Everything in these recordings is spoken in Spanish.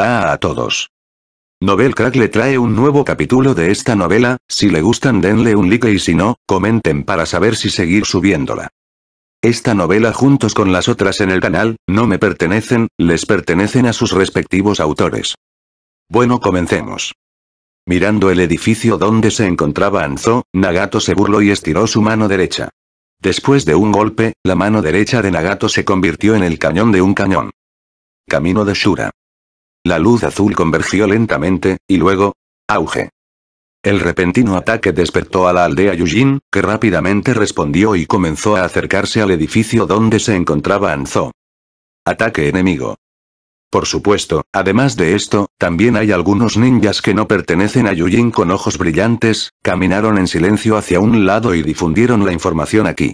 A todos. Novel Crack le trae un nuevo capítulo de esta novela, si le gustan denle un like y si no, comenten para saber si seguir subiéndola. Esta novela juntos con las otras en el canal, no me pertenecen, les pertenecen a sus respectivos autores. Bueno comencemos. Mirando el edificio donde se encontraba Anzo, Nagato se burló y estiró su mano derecha. Después de un golpe, la mano derecha de Nagato se convirtió en el cañón de un cañón. Camino de Shura. La luz azul convergió lentamente, y luego... Auge. El repentino ataque despertó a la aldea Yujin, que rápidamente respondió y comenzó a acercarse al edificio donde se encontraba Anzo. Ataque enemigo. Por supuesto, además de esto, también hay algunos ninjas que no pertenecen a Yujin con ojos brillantes, caminaron en silencio hacia un lado y difundieron la información aquí.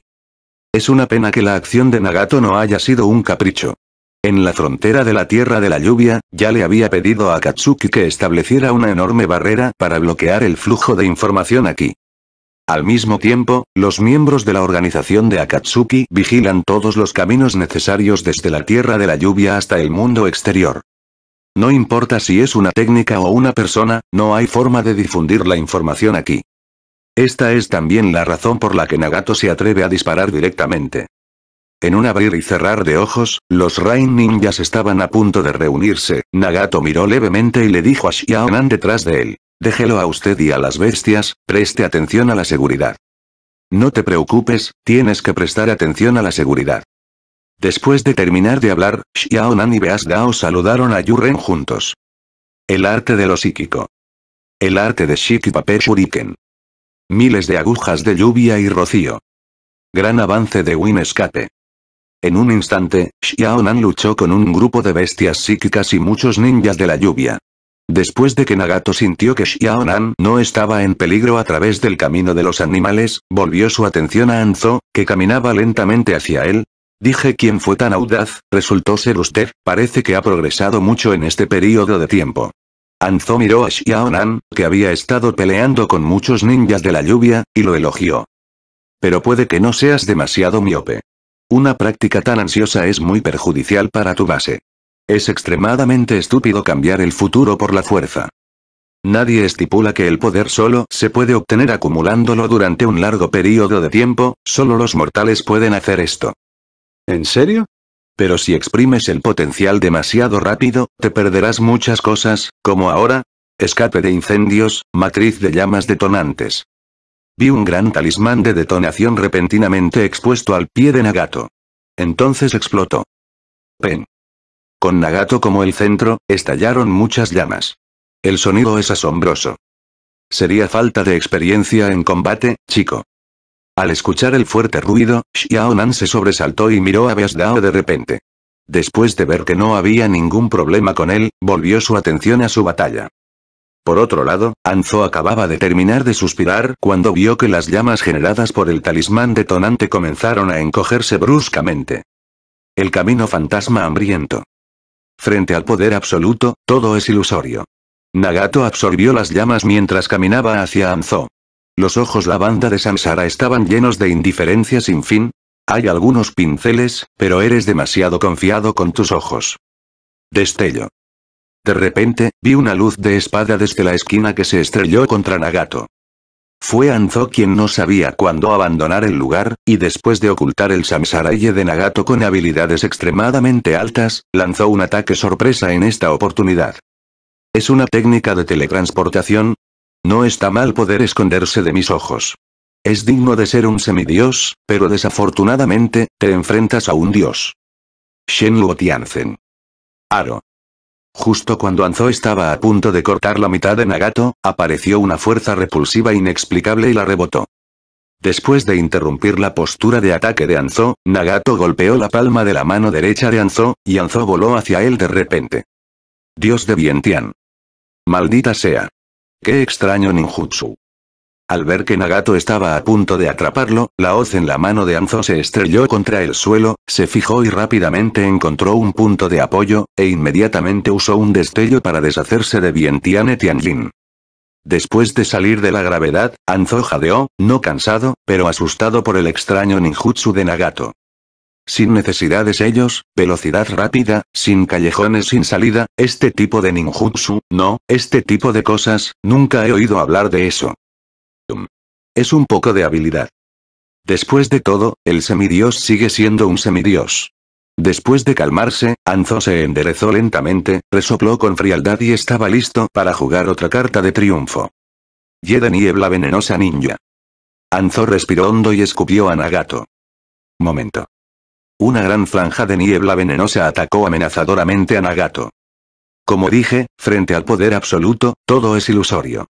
Es una pena que la acción de Nagato no haya sido un capricho. En la frontera de la Tierra de la Lluvia, ya le había pedido a Katsuki que estableciera una enorme barrera para bloquear el flujo de información aquí. Al mismo tiempo, los miembros de la organización de Akatsuki vigilan todos los caminos necesarios desde la Tierra de la Lluvia hasta el mundo exterior. No importa si es una técnica o una persona, no hay forma de difundir la información aquí. Esta es también la razón por la que Nagato se atreve a disparar directamente. En un abrir y cerrar de ojos, los Rain ninjas estaban a punto de reunirse, Nagato miró levemente y le dijo a Xiaonan detrás de él. Déjelo a usted y a las bestias, preste atención a la seguridad. No te preocupes, tienes que prestar atención a la seguridad. Después de terminar de hablar, Xiaonan y Beas Dao saludaron a Yuren juntos. El arte de lo psíquico. El arte de Shiki Paper Shuriken. Miles de agujas de lluvia y rocío. Gran avance de Win Escape. En un instante, Xiaonan luchó con un grupo de bestias psíquicas y muchos ninjas de la lluvia. Después de que Nagato sintió que Xiaonan no estaba en peligro a través del camino de los animales, volvió su atención a Anzo, que caminaba lentamente hacia él. Dije quién fue tan audaz, resultó ser usted, parece que ha progresado mucho en este periodo de tiempo. Anzo miró a Xiaonan, que había estado peleando con muchos ninjas de la lluvia, y lo elogió. Pero puede que no seas demasiado miope. Una práctica tan ansiosa es muy perjudicial para tu base. Es extremadamente estúpido cambiar el futuro por la fuerza. Nadie estipula que el poder solo se puede obtener acumulándolo durante un largo periodo de tiempo, solo los mortales pueden hacer esto. ¿En serio? Pero si exprimes el potencial demasiado rápido, te perderás muchas cosas, como ahora, escape de incendios, matriz de llamas detonantes. Vi un gran talismán de detonación repentinamente expuesto al pie de Nagato. Entonces explotó. Pen. Con Nagato como el centro, estallaron muchas llamas. El sonido es asombroso. Sería falta de experiencia en combate, chico. Al escuchar el fuerte ruido, Xiaonan se sobresaltó y miró a Beasdao de repente. Después de ver que no había ningún problema con él, volvió su atención a su batalla. Por otro lado, Anzo acababa de terminar de suspirar cuando vio que las llamas generadas por el talismán detonante comenzaron a encogerse bruscamente. El camino fantasma hambriento. Frente al poder absoluto, todo es ilusorio. Nagato absorbió las llamas mientras caminaba hacia Anzo. Los ojos la banda de Samsara estaban llenos de indiferencia sin fin. Hay algunos pinceles, pero eres demasiado confiado con tus ojos. Destello. De repente, vi una luz de espada desde la esquina que se estrelló contra Nagato. Fue Anzo quien no sabía cuándo abandonar el lugar, y después de ocultar el Samsaraye de Nagato con habilidades extremadamente altas, lanzó un ataque sorpresa en esta oportunidad. ¿Es una técnica de teletransportación? No está mal poder esconderse de mis ojos. Es digno de ser un semidios, pero desafortunadamente, te enfrentas a un dios. Shen Tianzen. Aro. Justo cuando Anzo estaba a punto de cortar la mitad de Nagato, apareció una fuerza repulsiva inexplicable y la rebotó. Después de interrumpir la postura de ataque de Anzo, Nagato golpeó la palma de la mano derecha de Anzo, y Anzo voló hacia él de repente. Dios de Vientian. Maldita sea. Qué extraño ninjutsu. Al ver que Nagato estaba a punto de atraparlo, la hoz en la mano de Anzo se estrelló contra el suelo, se fijó y rápidamente encontró un punto de apoyo, e inmediatamente usó un destello para deshacerse de Vientiane Tianjin. Después de salir de la gravedad, Anzo jadeó, no cansado, pero asustado por el extraño ninjutsu de Nagato. Sin necesidad de sellos, velocidad rápida, sin callejones sin salida, este tipo de ninjutsu, no, este tipo de cosas, nunca he oído hablar de eso. Es un poco de habilidad. Después de todo, el semidios sigue siendo un semidios. Después de calmarse, Anzo se enderezó lentamente, resopló con frialdad y estaba listo para jugar otra carta de triunfo. Yeda niebla venenosa ninja. Anzo respiró hondo y escupió a Nagato. Momento. Una gran franja de niebla venenosa atacó amenazadoramente a Nagato. Como dije, frente al poder absoluto, todo es ilusorio.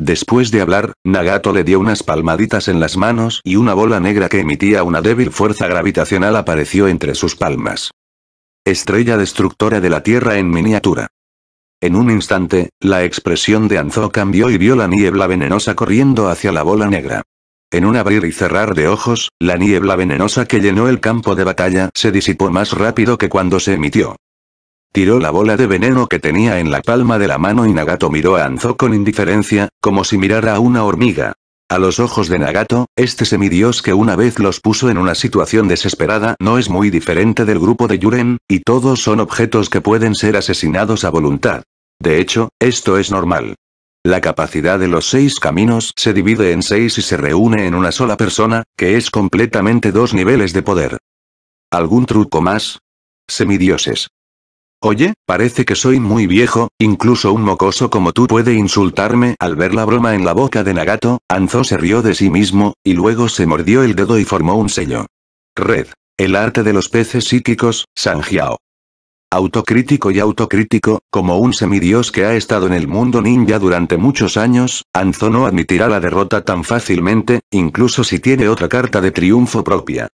Después de hablar, Nagato le dio unas palmaditas en las manos y una bola negra que emitía una débil fuerza gravitacional apareció entre sus palmas. Estrella destructora de la Tierra en miniatura. En un instante, la expresión de Anzo cambió y vio la niebla venenosa corriendo hacia la bola negra. En un abrir y cerrar de ojos, la niebla venenosa que llenó el campo de batalla se disipó más rápido que cuando se emitió. Tiró la bola de veneno que tenía en la palma de la mano y Nagato miró a Anzo con indiferencia, como si mirara a una hormiga. A los ojos de Nagato, este semidios que una vez los puso en una situación desesperada no es muy diferente del grupo de Yuren, y todos son objetos que pueden ser asesinados a voluntad. De hecho, esto es normal. La capacidad de los seis caminos se divide en seis y se reúne en una sola persona, que es completamente dos niveles de poder. ¿Algún truco más? Semidioses. Oye, parece que soy muy viejo, incluso un mocoso como tú puede insultarme al ver la broma en la boca de Nagato, Anzo se rió de sí mismo, y luego se mordió el dedo y formó un sello. Red. El arte de los peces psíquicos, Sanjiao. Autocrítico y autocrítico, como un semidios que ha estado en el mundo ninja durante muchos años, Anzo no admitirá la derrota tan fácilmente, incluso si tiene otra carta de triunfo propia.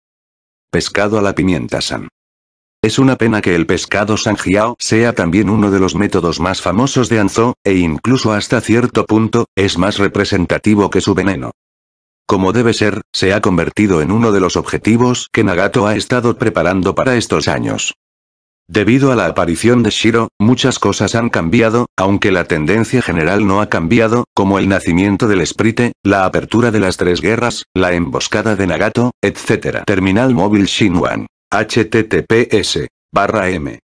Pescado a la pimienta san. Es una pena que el pescado Sanjiao sea también uno de los métodos más famosos de Anzo, e incluso hasta cierto punto, es más representativo que su veneno. Como debe ser, se ha convertido en uno de los objetivos que Nagato ha estado preparando para estos años. Debido a la aparición de Shiro, muchas cosas han cambiado, aunque la tendencia general no ha cambiado, como el nacimiento del Sprite, la apertura de las tres guerras, la emboscada de Nagato, etc. Terminal móvil Shinwan. HTTPS. Barra M.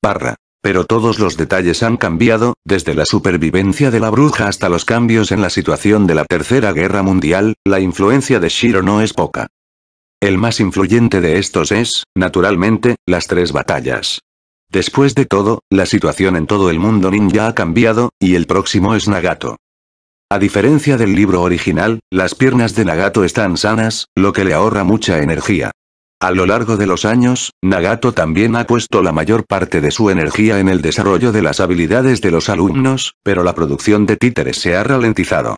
Barra. Pero todos los detalles han cambiado, desde la supervivencia de la bruja hasta los cambios en la situación de la Tercera Guerra Mundial, la influencia de Shiro no es poca. El más influyente de estos es, naturalmente, las tres batallas. Después de todo, la situación en todo el mundo ninja ha cambiado, y el próximo es Nagato. A diferencia del libro original, las piernas de Nagato están sanas, lo que le ahorra mucha energía. A lo largo de los años, Nagato también ha puesto la mayor parte de su energía en el desarrollo de las habilidades de los alumnos, pero la producción de títeres se ha ralentizado.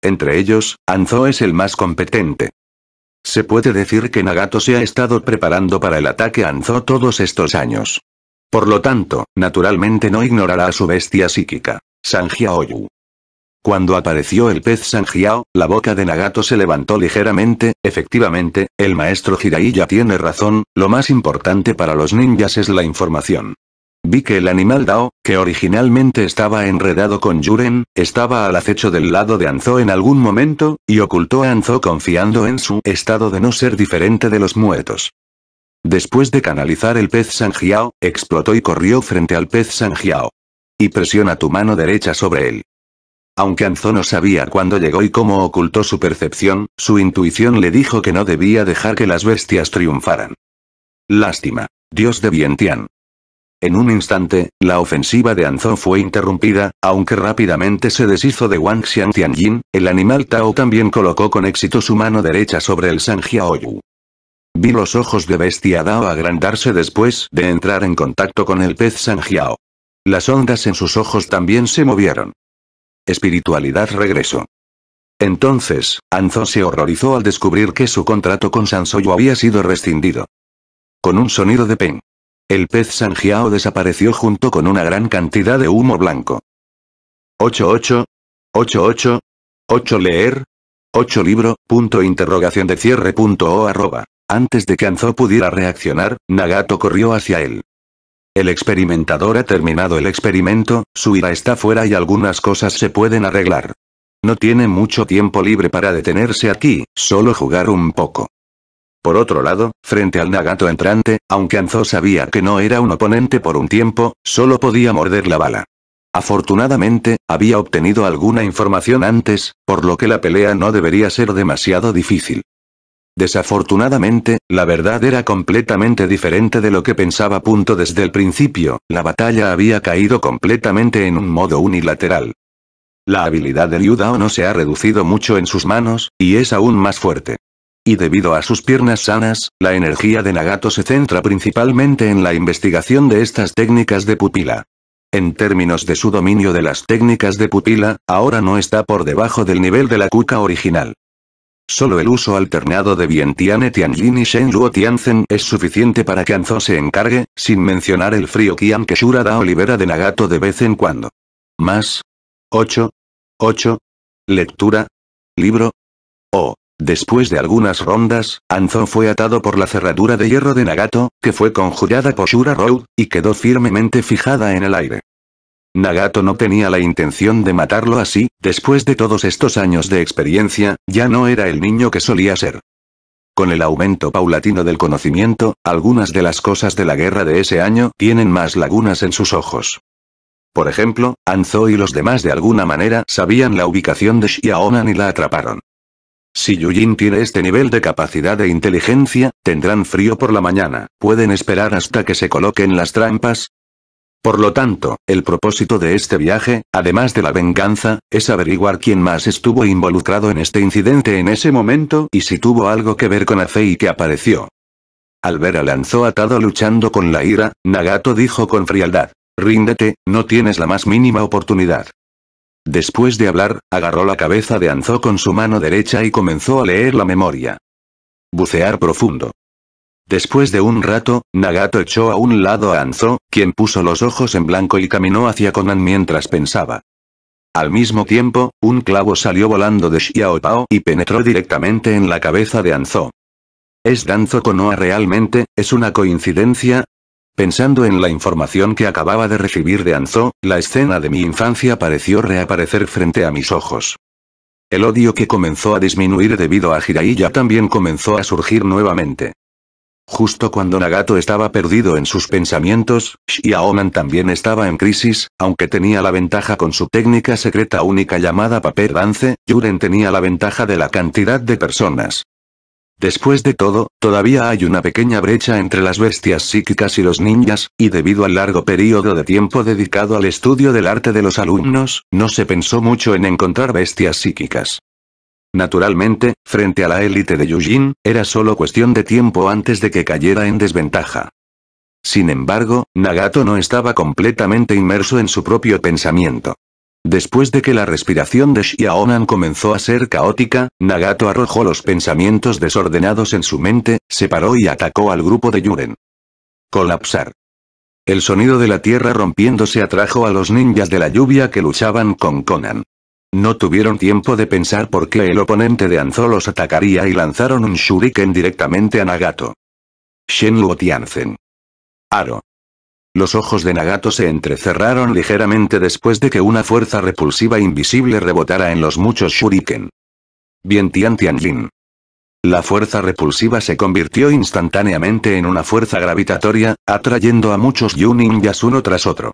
Entre ellos, Anzo es el más competente. Se puede decir que Nagato se ha estado preparando para el ataque a Anzo todos estos años. Por lo tanto, naturalmente no ignorará a su bestia psíquica. Sanjiaoyu. Cuando apareció el pez Sanjiao, la boca de Nagato se levantó ligeramente, efectivamente, el maestro Jiraiya tiene razón, lo más importante para los ninjas es la información. Vi que el animal Dao, que originalmente estaba enredado con Yuren, estaba al acecho del lado de Anzo en algún momento, y ocultó a Anzo confiando en su estado de no ser diferente de los muertos. Después de canalizar el pez Sanjiao, explotó y corrió frente al pez Sanjiao. Y presiona tu mano derecha sobre él. Aunque Anzo no sabía cuándo llegó y cómo ocultó su percepción, su intuición le dijo que no debía dejar que las bestias triunfaran. Lástima. Dios de Vientian. En un instante, la ofensiva de Anzo fue interrumpida, aunque rápidamente se deshizo de Wang Xiang Tianjin, el animal Tao también colocó con éxito su mano derecha sobre el Sanjiaoyu. Vi los ojos de Bestia Dao agrandarse después de entrar en contacto con el pez Sanjiao. Las ondas en sus ojos también se movieron. Espiritualidad regresó. Entonces, Anzo se horrorizó al descubrir que su contrato con Sansoyo había sido rescindido. Con un sonido de pen. El pez Sanjiao desapareció junto con una gran cantidad de humo blanco. 88. 88. 8 leer. 8 libro, punto interrogación de cierre punto o arroba. Antes de que Anzo pudiera reaccionar, Nagato corrió hacia él. El experimentador ha terminado el experimento, su ira está fuera y algunas cosas se pueden arreglar. No tiene mucho tiempo libre para detenerse aquí, solo jugar un poco. Por otro lado, frente al Nagato entrante, aunque Anzo sabía que no era un oponente por un tiempo, solo podía morder la bala. Afortunadamente, había obtenido alguna información antes, por lo que la pelea no debería ser demasiado difícil. Desafortunadamente, la verdad era completamente diferente de lo que pensaba. Punto desde el principio, la batalla había caído completamente en un modo unilateral. La habilidad de Liu no se ha reducido mucho en sus manos, y es aún más fuerte. Y debido a sus piernas sanas, la energía de Nagato se centra principalmente en la investigación de estas técnicas de pupila. En términos de su dominio de las técnicas de pupila, ahora no está por debajo del nivel de la Kuka original. Solo el uso alternado de Vientiane Tianjin y Shenluo Tianzen es suficiente para que Anzo se encargue, sin mencionar el frío Qian que Shura Dao libera de Nagato de vez en cuando. Más. 8. 8. Lectura. Libro. O. Después de algunas rondas, Anzo fue atado por la cerradura de hierro de Nagato, que fue conjurada por Shura Road, y quedó firmemente fijada en el aire. Nagato no tenía la intención de matarlo así, después de todos estos años de experiencia, ya no era el niño que solía ser. Con el aumento paulatino del conocimiento, algunas de las cosas de la guerra de ese año tienen más lagunas en sus ojos. Por ejemplo, Anzo y los demás de alguna manera sabían la ubicación de Xiaonan y la atraparon. Si Yujin tiene este nivel de capacidad de inteligencia, tendrán frío por la mañana, pueden esperar hasta que se coloquen las trampas, por lo tanto, el propósito de este viaje, además de la venganza, es averiguar quién más estuvo involucrado en este incidente en ese momento y si tuvo algo que ver con Afei que apareció. Al ver a Lanzó atado luchando con la ira, Nagato dijo con frialdad. Ríndete, no tienes la más mínima oportunidad. Después de hablar, agarró la cabeza de Anzo con su mano derecha y comenzó a leer la memoria. Bucear profundo. Después de un rato, Nagato echó a un lado a Anzo, quien puso los ojos en blanco y caminó hacia Conan mientras pensaba. Al mismo tiempo, un clavo salió volando de Xiaopao y penetró directamente en la cabeza de Anzo. ¿Es Danzo Konoha realmente, es una coincidencia? Pensando en la información que acababa de recibir de Anzo, la escena de mi infancia pareció reaparecer frente a mis ojos. El odio que comenzó a disminuir debido a Jiraiya también comenzó a surgir nuevamente. Justo cuando Nagato estaba perdido en sus pensamientos, Xiaonan también estaba en crisis, aunque tenía la ventaja con su técnica secreta única llamada Paper Dance, Yuren tenía la ventaja de la cantidad de personas. Después de todo, todavía hay una pequeña brecha entre las bestias psíquicas y los ninjas, y debido al largo periodo de tiempo dedicado al estudio del arte de los alumnos, no se pensó mucho en encontrar bestias psíquicas. Naturalmente, frente a la élite de Yujin, era solo cuestión de tiempo antes de que cayera en desventaja. Sin embargo, Nagato no estaba completamente inmerso en su propio pensamiento. Después de que la respiración de Xiaonan comenzó a ser caótica, Nagato arrojó los pensamientos desordenados en su mente, se paró y atacó al grupo de Yuren. Colapsar. El sonido de la tierra rompiéndose atrajo a los ninjas de la lluvia que luchaban con Conan. No tuvieron tiempo de pensar por qué el oponente de Anzo los atacaría y lanzaron un shuriken directamente a Nagato. Shenluo Tianzen. Aro. Los ojos de Nagato se entrecerraron ligeramente después de que una fuerza repulsiva invisible rebotara en los muchos shuriken. Bien Tian Tianjin. La fuerza repulsiva se convirtió instantáneamente en una fuerza gravitatoria, atrayendo a muchos Yu ninjas uno tras otro.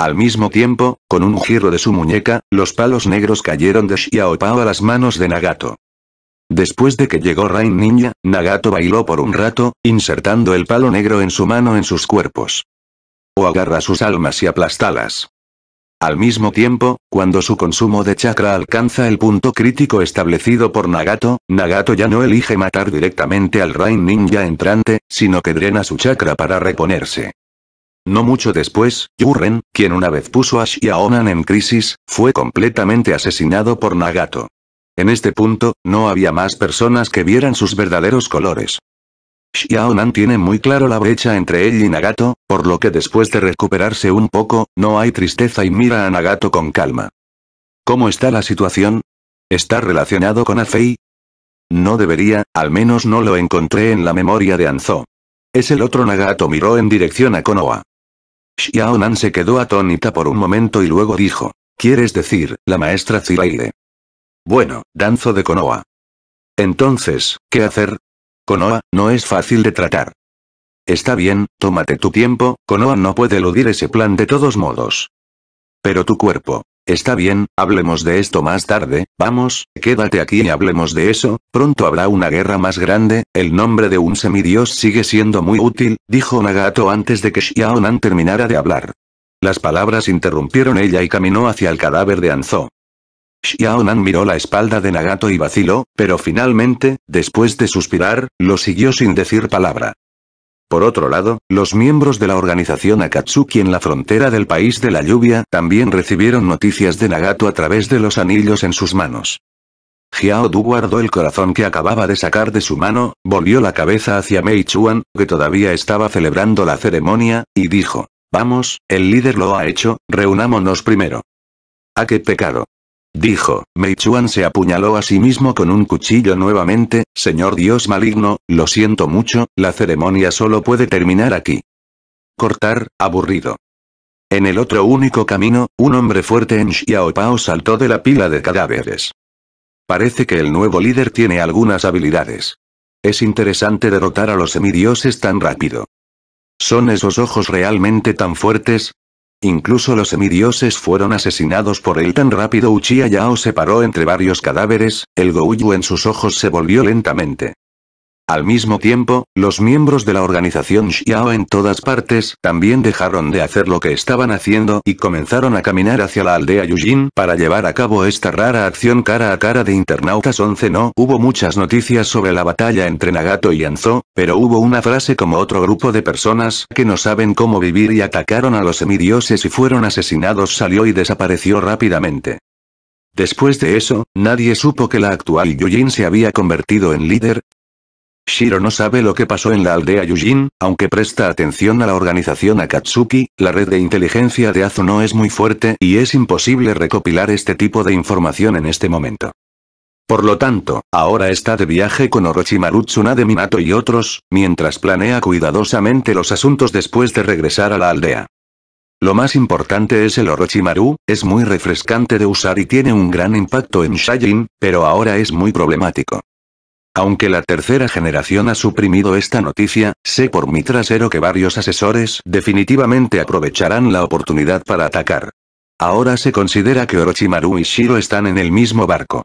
Al mismo tiempo, con un giro de su muñeca, los palos negros cayeron de Xiaopao a las manos de Nagato. Después de que llegó Rain Ninja, Nagato bailó por un rato, insertando el palo negro en su mano en sus cuerpos. O agarra sus almas y aplastalas. Al mismo tiempo, cuando su consumo de chakra alcanza el punto crítico establecido por Nagato, Nagato ya no elige matar directamente al Rain Ninja entrante, sino que drena su chakra para reponerse. No mucho después, Yurren, quien una vez puso a Xiaonan en crisis, fue completamente asesinado por Nagato. En este punto, no había más personas que vieran sus verdaderos colores. Xiaonan tiene muy claro la brecha entre él y Nagato, por lo que después de recuperarse un poco, no hay tristeza y mira a Nagato con calma. ¿Cómo está la situación? ¿Está relacionado con Afei? No debería, al menos no lo encontré en la memoria de Anzo. Es el otro Nagato miró en dirección a Konoha. Xiaonan se quedó atónita por un momento y luego dijo. ¿Quieres decir, la maestra Zilaire? Bueno, danzo de Konoha. Entonces, ¿qué hacer? Konoha, no es fácil de tratar. Está bien, tómate tu tiempo, Konoha no puede eludir ese plan de todos modos. Pero tu cuerpo. Está bien, hablemos de esto más tarde, vamos, quédate aquí y hablemos de eso, pronto habrá una guerra más grande, el nombre de un semidios sigue siendo muy útil, dijo Nagato antes de que Xiaonan terminara de hablar. Las palabras interrumpieron ella y caminó hacia el cadáver de Anzo. Xiaonan miró la espalda de Nagato y vaciló, pero finalmente, después de suspirar, lo siguió sin decir palabra. Por otro lado, los miembros de la organización Akatsuki en la frontera del país de la lluvia también recibieron noticias de Nagato a través de los anillos en sus manos. Xiao Du guardó el corazón que acababa de sacar de su mano, volvió la cabeza hacia Mei Chuan, que todavía estaba celebrando la ceremonia, y dijo, Vamos, el líder lo ha hecho, reunámonos primero. ¿A qué pecado? Dijo, Meichuan se apuñaló a sí mismo con un cuchillo nuevamente, señor dios maligno, lo siento mucho, la ceremonia solo puede terminar aquí. Cortar, aburrido. En el otro único camino, un hombre fuerte en Xiaopao saltó de la pila de cadáveres. Parece que el nuevo líder tiene algunas habilidades. Es interesante derrotar a los semidioses tan rápido. ¿Son esos ojos realmente tan fuertes? Incluso los semidioses fueron asesinados por él tan rápido Uchiha Yao se paró entre varios cadáveres, el Gouyu en sus ojos se volvió lentamente. Al mismo tiempo, los miembros de la organización Xiao en todas partes también dejaron de hacer lo que estaban haciendo y comenzaron a caminar hacia la aldea Yujin para llevar a cabo esta rara acción cara a cara de internautas 11 no hubo muchas noticias sobre la batalla entre Nagato y Anzo, pero hubo una frase como otro grupo de personas que no saben cómo vivir y atacaron a los semidioses y fueron asesinados salió y desapareció rápidamente. Después de eso, nadie supo que la actual Yujin se había convertido en líder, Shiro no sabe lo que pasó en la aldea Yujin, aunque presta atención a la organización Akatsuki, la red de inteligencia de Azu no es muy fuerte y es imposible recopilar este tipo de información en este momento. Por lo tanto, ahora está de viaje con Orochimaru Tsunade Minato y otros, mientras planea cuidadosamente los asuntos después de regresar a la aldea. Lo más importante es el Orochimaru, es muy refrescante de usar y tiene un gran impacto en Shajin, pero ahora es muy problemático. Aunque la tercera generación ha suprimido esta noticia, sé por mi trasero que varios asesores definitivamente aprovecharán la oportunidad para atacar. Ahora se considera que Orochimaru y Shiro están en el mismo barco.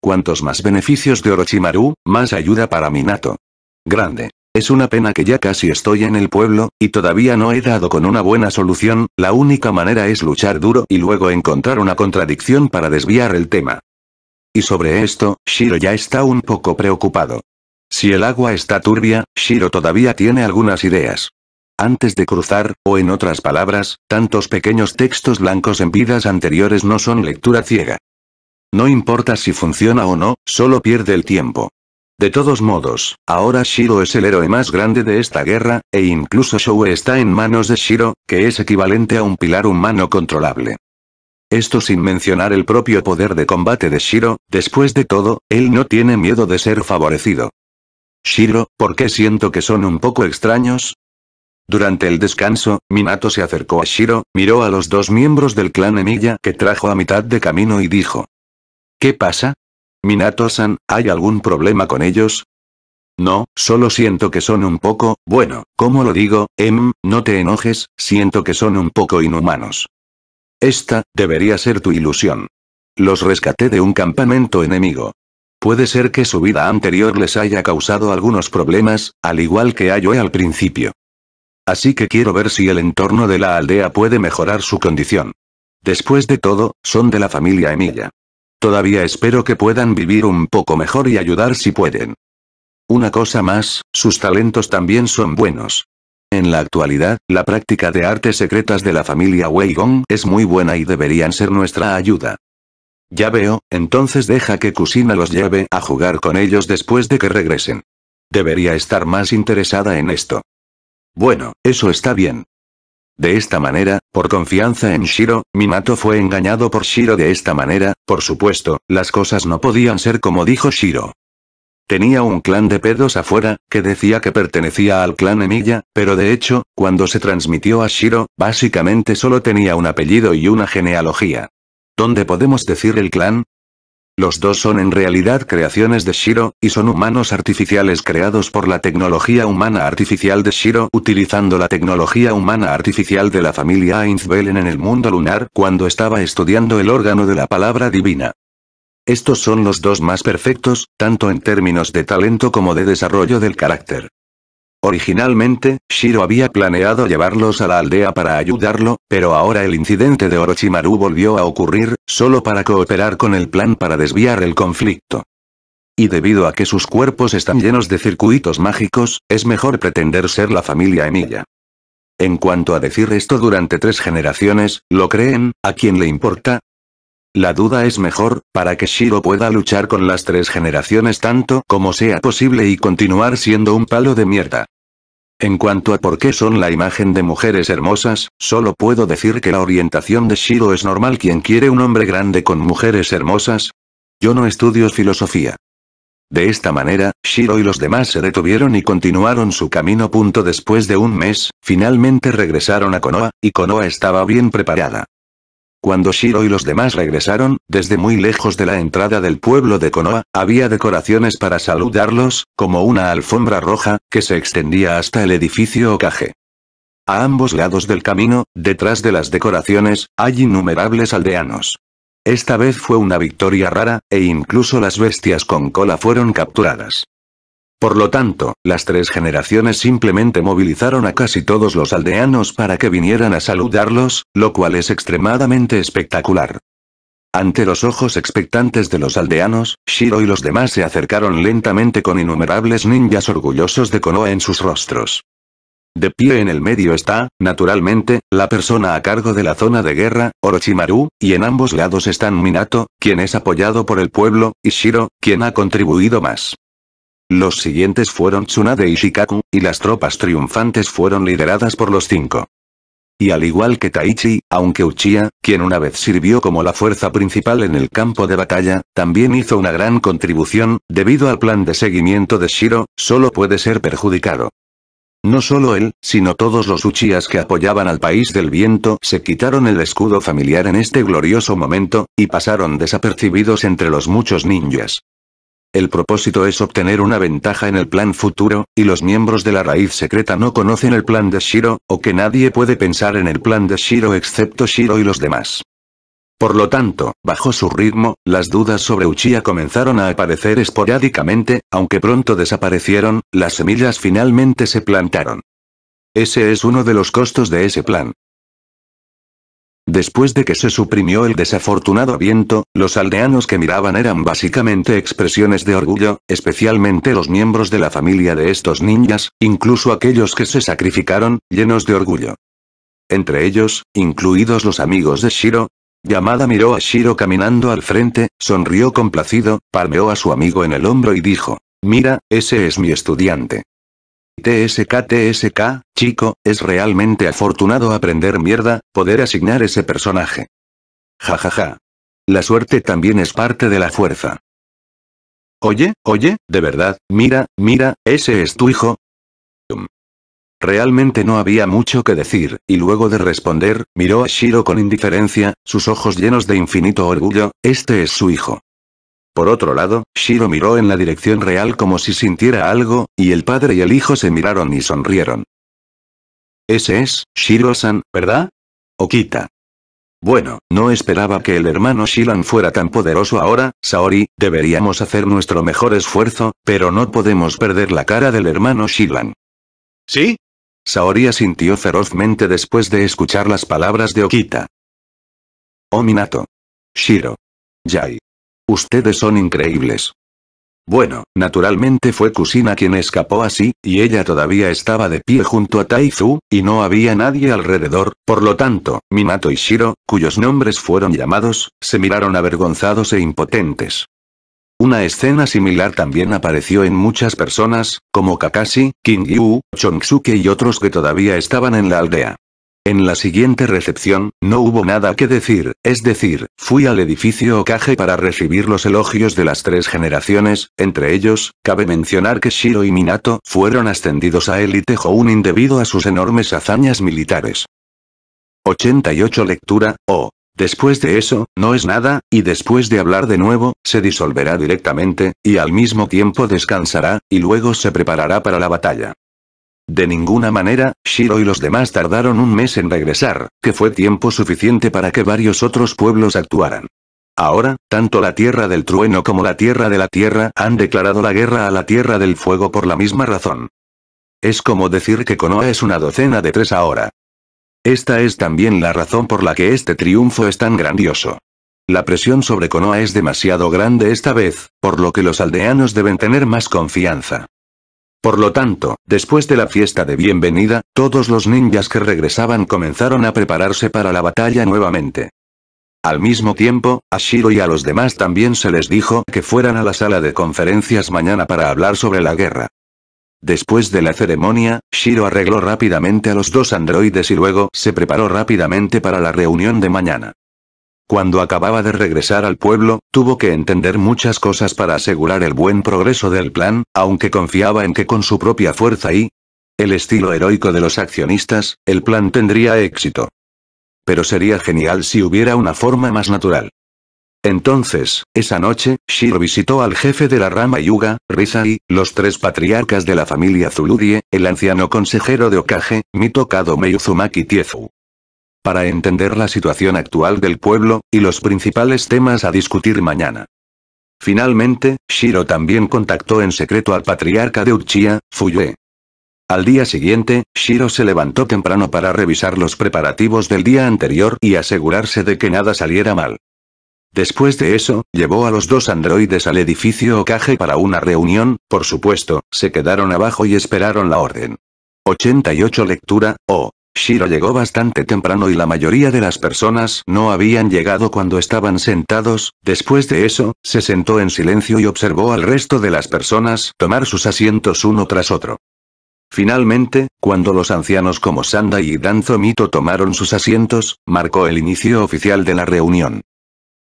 Cuantos más beneficios de Orochimaru, más ayuda para Minato. Grande. Es una pena que ya casi estoy en el pueblo, y todavía no he dado con una buena solución, la única manera es luchar duro y luego encontrar una contradicción para desviar el tema. Y sobre esto, Shiro ya está un poco preocupado. Si el agua está turbia, Shiro todavía tiene algunas ideas. Antes de cruzar, o en otras palabras, tantos pequeños textos blancos en vidas anteriores no son lectura ciega. No importa si funciona o no, solo pierde el tiempo. De todos modos, ahora Shiro es el héroe más grande de esta guerra, e incluso Shou está en manos de Shiro, que es equivalente a un pilar humano controlable. Esto sin mencionar el propio poder de combate de Shiro, después de todo, él no tiene miedo de ser favorecido. Shiro, ¿por qué siento que son un poco extraños? Durante el descanso, Minato se acercó a Shiro, miró a los dos miembros del clan Emiya que trajo a mitad de camino y dijo. ¿Qué pasa? Minato-san, ¿hay algún problema con ellos? No, solo siento que son un poco, bueno, ¿cómo lo digo? Em, no te enojes, siento que son un poco inhumanos. Esta, debería ser tu ilusión. Los rescaté de un campamento enemigo. Puede ser que su vida anterior les haya causado algunos problemas, al igual que a Yoe al principio. Así que quiero ver si el entorno de la aldea puede mejorar su condición. Después de todo, son de la familia Emilia. Todavía espero que puedan vivir un poco mejor y ayudar si pueden. Una cosa más, sus talentos también son buenos. En la actualidad, la práctica de artes secretas de la familia Wei Gong es muy buena y deberían ser nuestra ayuda. Ya veo, entonces deja que Kusina los lleve a jugar con ellos después de que regresen. Debería estar más interesada en esto. Bueno, eso está bien. De esta manera, por confianza en Shiro, Minato fue engañado por Shiro de esta manera, por supuesto, las cosas no podían ser como dijo Shiro. Tenía un clan de pedos afuera, que decía que pertenecía al clan Emilia, pero de hecho, cuando se transmitió a Shiro, básicamente solo tenía un apellido y una genealogía. ¿Dónde podemos decir el clan? Los dos son en realidad creaciones de Shiro, y son humanos artificiales creados por la tecnología humana artificial de Shiro utilizando la tecnología humana artificial de la familia Ainzbelen en el mundo lunar cuando estaba estudiando el órgano de la palabra divina. Estos son los dos más perfectos, tanto en términos de talento como de desarrollo del carácter. Originalmente, Shiro había planeado llevarlos a la aldea para ayudarlo, pero ahora el incidente de Orochimaru volvió a ocurrir, solo para cooperar con el plan para desviar el conflicto. Y debido a que sus cuerpos están llenos de circuitos mágicos, es mejor pretender ser la familia Emilia. En cuanto a decir esto durante tres generaciones, ¿lo creen? ¿A quién le importa? La duda es mejor, para que Shiro pueda luchar con las tres generaciones tanto como sea posible y continuar siendo un palo de mierda. En cuanto a por qué son la imagen de mujeres hermosas, solo puedo decir que la orientación de Shiro es normal quien quiere un hombre grande con mujeres hermosas. Yo no estudio filosofía. De esta manera, Shiro y los demás se detuvieron y continuaron su camino. Punto después de un mes, finalmente regresaron a Konoha, y Konoha estaba bien preparada. Cuando Shiro y los demás regresaron, desde muy lejos de la entrada del pueblo de Konoha, había decoraciones para saludarlos, como una alfombra roja, que se extendía hasta el edificio Okage. A ambos lados del camino, detrás de las decoraciones, hay innumerables aldeanos. Esta vez fue una victoria rara, e incluso las bestias con cola fueron capturadas. Por lo tanto, las tres generaciones simplemente movilizaron a casi todos los aldeanos para que vinieran a saludarlos, lo cual es extremadamente espectacular. Ante los ojos expectantes de los aldeanos, Shiro y los demás se acercaron lentamente con innumerables ninjas orgullosos de Konoha en sus rostros. De pie en el medio está, naturalmente, la persona a cargo de la zona de guerra, Orochimaru, y en ambos lados están Minato, quien es apoyado por el pueblo, y Shiro, quien ha contribuido más. Los siguientes fueron Tsunade y Shikaku, y las tropas triunfantes fueron lideradas por los cinco. Y al igual que Taichi, aunque Uchiha, quien una vez sirvió como la fuerza principal en el campo de batalla, también hizo una gran contribución, debido al plan de seguimiento de Shiro, solo puede ser perjudicado. No solo él, sino todos los Uchihas que apoyaban al país del viento se quitaron el escudo familiar en este glorioso momento, y pasaron desapercibidos entre los muchos ninjas. El propósito es obtener una ventaja en el plan futuro, y los miembros de la raíz secreta no conocen el plan de Shiro, o que nadie puede pensar en el plan de Shiro excepto Shiro y los demás. Por lo tanto, bajo su ritmo, las dudas sobre Uchiha comenzaron a aparecer esporádicamente, aunque pronto desaparecieron, las semillas finalmente se plantaron. Ese es uno de los costos de ese plan. Después de que se suprimió el desafortunado viento, los aldeanos que miraban eran básicamente expresiones de orgullo, especialmente los miembros de la familia de estos ninjas, incluso aquellos que se sacrificaron, llenos de orgullo. Entre ellos, incluidos los amigos de Shiro, Yamada miró a Shiro caminando al frente, sonrió complacido, palmeó a su amigo en el hombro y dijo, Mira, ese es mi estudiante. TSK TSK, chico, es realmente afortunado aprender mierda, poder asignar ese personaje. Jajaja. Ja, ja. La suerte también es parte de la fuerza. Oye, oye, de verdad, mira, mira, ese es tu hijo. Realmente no había mucho que decir, y luego de responder, miró a Shiro con indiferencia, sus ojos llenos de infinito orgullo, este es su hijo. Por otro lado, Shiro miró en la dirección real como si sintiera algo, y el padre y el hijo se miraron y sonrieron. Ese es, Shiro-san, ¿verdad? Okita. Bueno, no esperaba que el hermano Shilan fuera tan poderoso ahora, Saori, deberíamos hacer nuestro mejor esfuerzo, pero no podemos perder la cara del hermano Shilan. ¿Sí? Saori asintió ferozmente después de escuchar las palabras de Okita. Oh Minato. Shiro. Yai. Ustedes son increíbles. Bueno, naturalmente fue Kusina quien escapó así, y ella todavía estaba de pie junto a Taizu, y no había nadie alrededor, por lo tanto, Minato y Shiro, cuyos nombres fueron llamados, se miraron avergonzados e impotentes. Una escena similar también apareció en muchas personas, como Kakashi, King Yu, Chonsuke y otros que todavía estaban en la aldea. En la siguiente recepción, no hubo nada que decir, es decir, fui al edificio Okage para recibir los elogios de las tres generaciones, entre ellos, cabe mencionar que Shiro y Minato fueron ascendidos a élite Jounin debido a sus enormes hazañas militares. 88 Lectura, o Después de eso, no es nada, y después de hablar de nuevo, se disolverá directamente, y al mismo tiempo descansará, y luego se preparará para la batalla. De ninguna manera, Shiro y los demás tardaron un mes en regresar, que fue tiempo suficiente para que varios otros pueblos actuaran. Ahora, tanto la Tierra del Trueno como la Tierra de la Tierra han declarado la guerra a la Tierra del Fuego por la misma razón. Es como decir que Konoha es una docena de tres ahora. Esta es también la razón por la que este triunfo es tan grandioso. La presión sobre Konoha es demasiado grande esta vez, por lo que los aldeanos deben tener más confianza. Por lo tanto, después de la fiesta de bienvenida, todos los ninjas que regresaban comenzaron a prepararse para la batalla nuevamente. Al mismo tiempo, a Shiro y a los demás también se les dijo que fueran a la sala de conferencias mañana para hablar sobre la guerra. Después de la ceremonia, Shiro arregló rápidamente a los dos androides y luego se preparó rápidamente para la reunión de mañana. Cuando acababa de regresar al pueblo, tuvo que entender muchas cosas para asegurar el buen progreso del plan, aunque confiaba en que con su propia fuerza y el estilo heroico de los accionistas, el plan tendría éxito. Pero sería genial si hubiera una forma más natural. Entonces, esa noche, Shiro visitó al jefe de la rama Yuga, Rizai, los tres patriarcas de la familia Zuludie, el anciano consejero de Okage, Mito Kadome y Uzumaki Tiefu. Para entender la situación actual del pueblo, y los principales temas a discutir mañana. Finalmente, Shiro también contactó en secreto al patriarca de Uchiha, Fuyue. Al día siguiente, Shiro se levantó temprano para revisar los preparativos del día anterior y asegurarse de que nada saliera mal. Después de eso, llevó a los dos androides al edificio Okage para una reunión, por supuesto, se quedaron abajo y esperaron la orden. 88 Lectura, oh. Shiro llegó bastante temprano y la mayoría de las personas no habían llegado cuando estaban sentados, después de eso, se sentó en silencio y observó al resto de las personas tomar sus asientos uno tras otro. Finalmente, cuando los ancianos como Sanda y Danzo Mito tomaron sus asientos, marcó el inicio oficial de la reunión.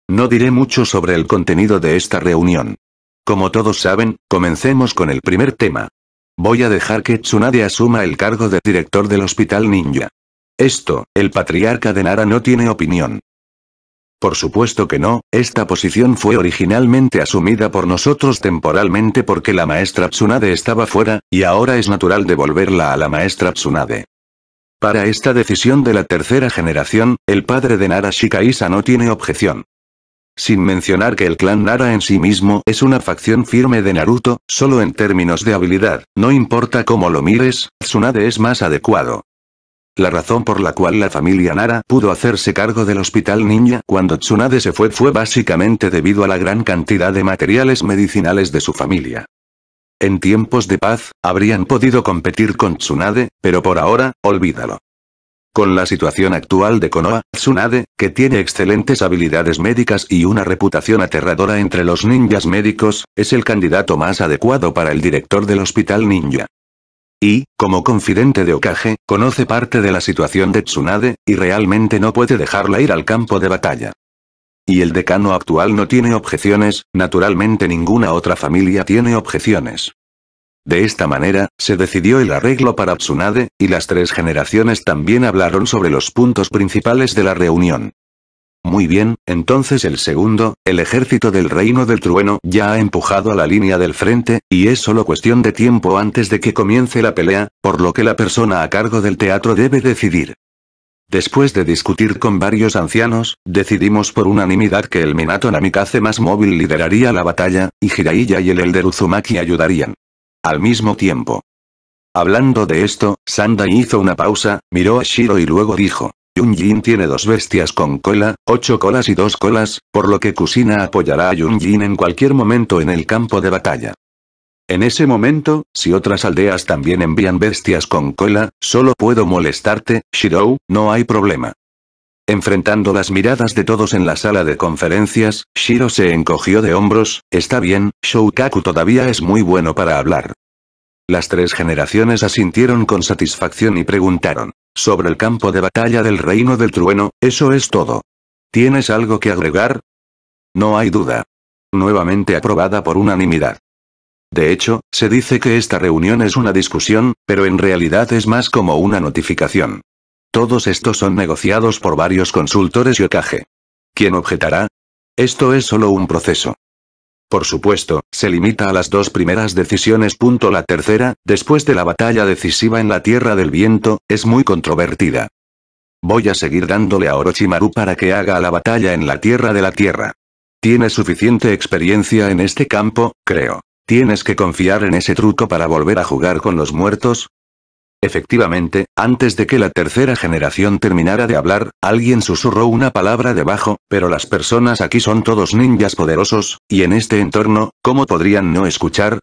No diré mucho sobre el contenido de esta reunión. Como todos saben, comencemos con el primer tema. Voy a dejar que Tsunade asuma el cargo de director del Hospital Ninja. Esto, el patriarca de Nara no tiene opinión. Por supuesto que no, esta posición fue originalmente asumida por nosotros temporalmente porque la maestra Tsunade estaba fuera, y ahora es natural devolverla a la maestra Tsunade. Para esta decisión de la tercera generación, el padre de Nara Shikaisa no tiene objeción. Sin mencionar que el clan Nara en sí mismo es una facción firme de Naruto, solo en términos de habilidad, no importa cómo lo mires, Tsunade es más adecuado. La razón por la cual la familia Nara pudo hacerse cargo del hospital ninja cuando Tsunade se fue fue básicamente debido a la gran cantidad de materiales medicinales de su familia. En tiempos de paz, habrían podido competir con Tsunade, pero por ahora, olvídalo. Con la situación actual de Konoha, Tsunade, que tiene excelentes habilidades médicas y una reputación aterradora entre los ninjas médicos, es el candidato más adecuado para el director del hospital ninja. Y, como confidente de Okage, conoce parte de la situación de Tsunade, y realmente no puede dejarla ir al campo de batalla. Y el decano actual no tiene objeciones, naturalmente ninguna otra familia tiene objeciones. De esta manera, se decidió el arreglo para Tsunade, y las tres generaciones también hablaron sobre los puntos principales de la reunión. Muy bien, entonces el segundo, el ejército del Reino del Trueno ya ha empujado a la línea del frente, y es solo cuestión de tiempo antes de que comience la pelea, por lo que la persona a cargo del teatro debe decidir. Después de discutir con varios ancianos, decidimos por unanimidad que el Minato Namikaze más móvil lideraría la batalla, y Jiraiya y el Elder Uzumaki ayudarían. Al mismo tiempo. Hablando de esto, Sandai hizo una pausa, miró a Shiro y luego dijo. Yunjin tiene dos bestias con cola, ocho colas y dos colas, por lo que Kusina apoyará a Yunjin en cualquier momento en el campo de batalla. En ese momento, si otras aldeas también envían bestias con cola, solo puedo molestarte, Shirou, no hay problema. Enfrentando las miradas de todos en la sala de conferencias, Shiro se encogió de hombros, está bien, Shoukaku todavía es muy bueno para hablar. Las tres generaciones asintieron con satisfacción y preguntaron. Sobre el campo de batalla del Reino del Trueno, eso es todo. ¿Tienes algo que agregar? No hay duda. Nuevamente aprobada por unanimidad. De hecho, se dice que esta reunión es una discusión, pero en realidad es más como una notificación. Todos estos son negociados por varios consultores Yokage. ¿quién objetará? Esto es solo un proceso. Por supuesto, se limita a las dos primeras decisiones. La tercera, después de la batalla decisiva en la Tierra del Viento, es muy controvertida. Voy a seguir dándole a Orochimaru para que haga la batalla en la Tierra de la Tierra. Tiene suficiente experiencia en este campo, creo. ¿Tienes que confiar en ese truco para volver a jugar con los muertos? Efectivamente, antes de que la tercera generación terminara de hablar, alguien susurró una palabra debajo, pero las personas aquí son todos ninjas poderosos, y en este entorno, ¿cómo podrían no escuchar?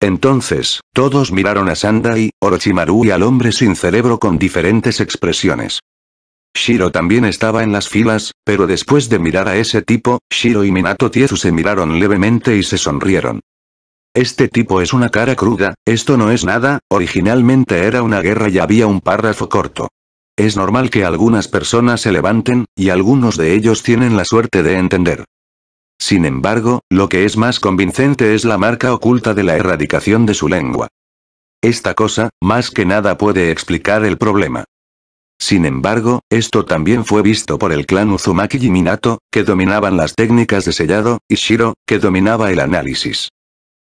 Entonces, todos miraron a Sandai, Orochimaru y al hombre sin cerebro con diferentes expresiones. Shiro también estaba en las filas, pero después de mirar a ese tipo, Shiro y Minato Tiezu se miraron levemente y se sonrieron. Este tipo es una cara cruda, esto no es nada, originalmente era una guerra y había un párrafo corto. Es normal que algunas personas se levanten, y algunos de ellos tienen la suerte de entender. Sin embargo, lo que es más convincente es la marca oculta de la erradicación de su lengua. Esta cosa, más que nada puede explicar el problema. Sin embargo, esto también fue visto por el clan Uzumaki y Minato, que dominaban las técnicas de sellado, y Shiro, que dominaba el análisis.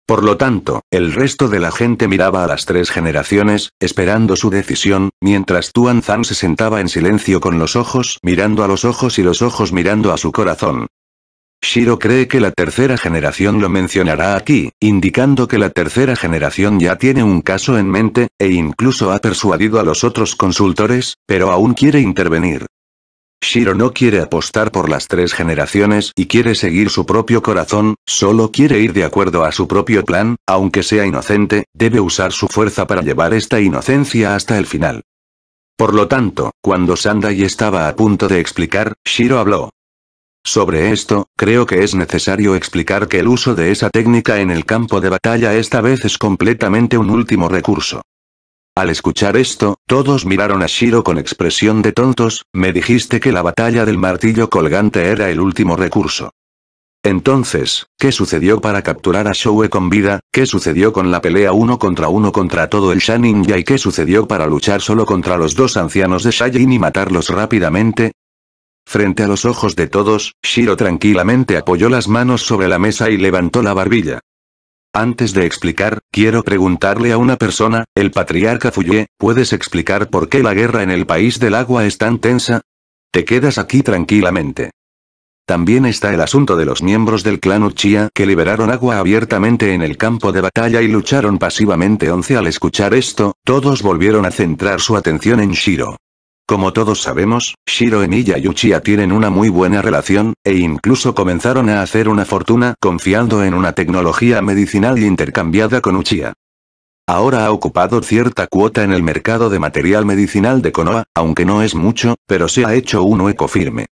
Por lo tanto, el resto de la gente miraba a las tres generaciones, esperando su decisión, mientras Tuan Zan se sentaba en silencio con los ojos mirando a los ojos y los ojos mirando a su corazón. Shiro cree que la tercera generación lo mencionará aquí, indicando que la tercera generación ya tiene un caso en mente, e incluso ha persuadido a los otros consultores, pero aún quiere intervenir. Shiro no quiere apostar por las tres generaciones y quiere seguir su propio corazón, solo quiere ir de acuerdo a su propio plan, aunque sea inocente, debe usar su fuerza para llevar esta inocencia hasta el final. Por lo tanto, cuando Sandai estaba a punto de explicar, Shiro habló. Sobre esto, creo que es necesario explicar que el uso de esa técnica en el campo de batalla esta vez es completamente un último recurso. Al escuchar esto, todos miraron a Shiro con expresión de tontos, me dijiste que la batalla del martillo colgante era el último recurso. Entonces, ¿qué sucedió para capturar a Shoue con vida? ¿Qué sucedió con la pelea uno contra uno contra todo el Shaninja y qué sucedió para luchar solo contra los dos ancianos de Shajin y matarlos rápidamente? Frente a los ojos de todos, Shiro tranquilamente apoyó las manos sobre la mesa y levantó la barbilla. Antes de explicar, quiero preguntarle a una persona, el patriarca Fuye, ¿puedes explicar por qué la guerra en el país del agua es tan tensa? Te quedas aquí tranquilamente. También está el asunto de los miembros del clan Uchiha que liberaron agua abiertamente en el campo de batalla y lucharon pasivamente once al escuchar esto, todos volvieron a centrar su atención en Shiro. Como todos sabemos, Shiro y Uchiha tienen una muy buena relación, e incluso comenzaron a hacer una fortuna confiando en una tecnología medicinal intercambiada con Uchiha. Ahora ha ocupado cierta cuota en el mercado de material medicinal de Konoha, aunque no es mucho, pero se ha hecho un hueco firme.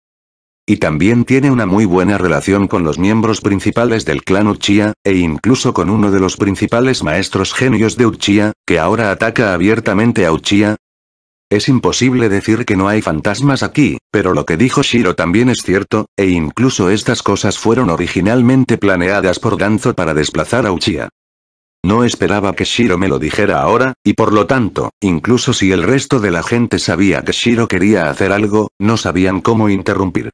Y también tiene una muy buena relación con los miembros principales del clan Uchiha, e incluso con uno de los principales maestros genios de Uchiha, que ahora ataca abiertamente a Uchiha, es imposible decir que no hay fantasmas aquí, pero lo que dijo Shiro también es cierto, e incluso estas cosas fueron originalmente planeadas por Danzo para desplazar a Uchiha. No esperaba que Shiro me lo dijera ahora, y por lo tanto, incluso si el resto de la gente sabía que Shiro quería hacer algo, no sabían cómo interrumpir.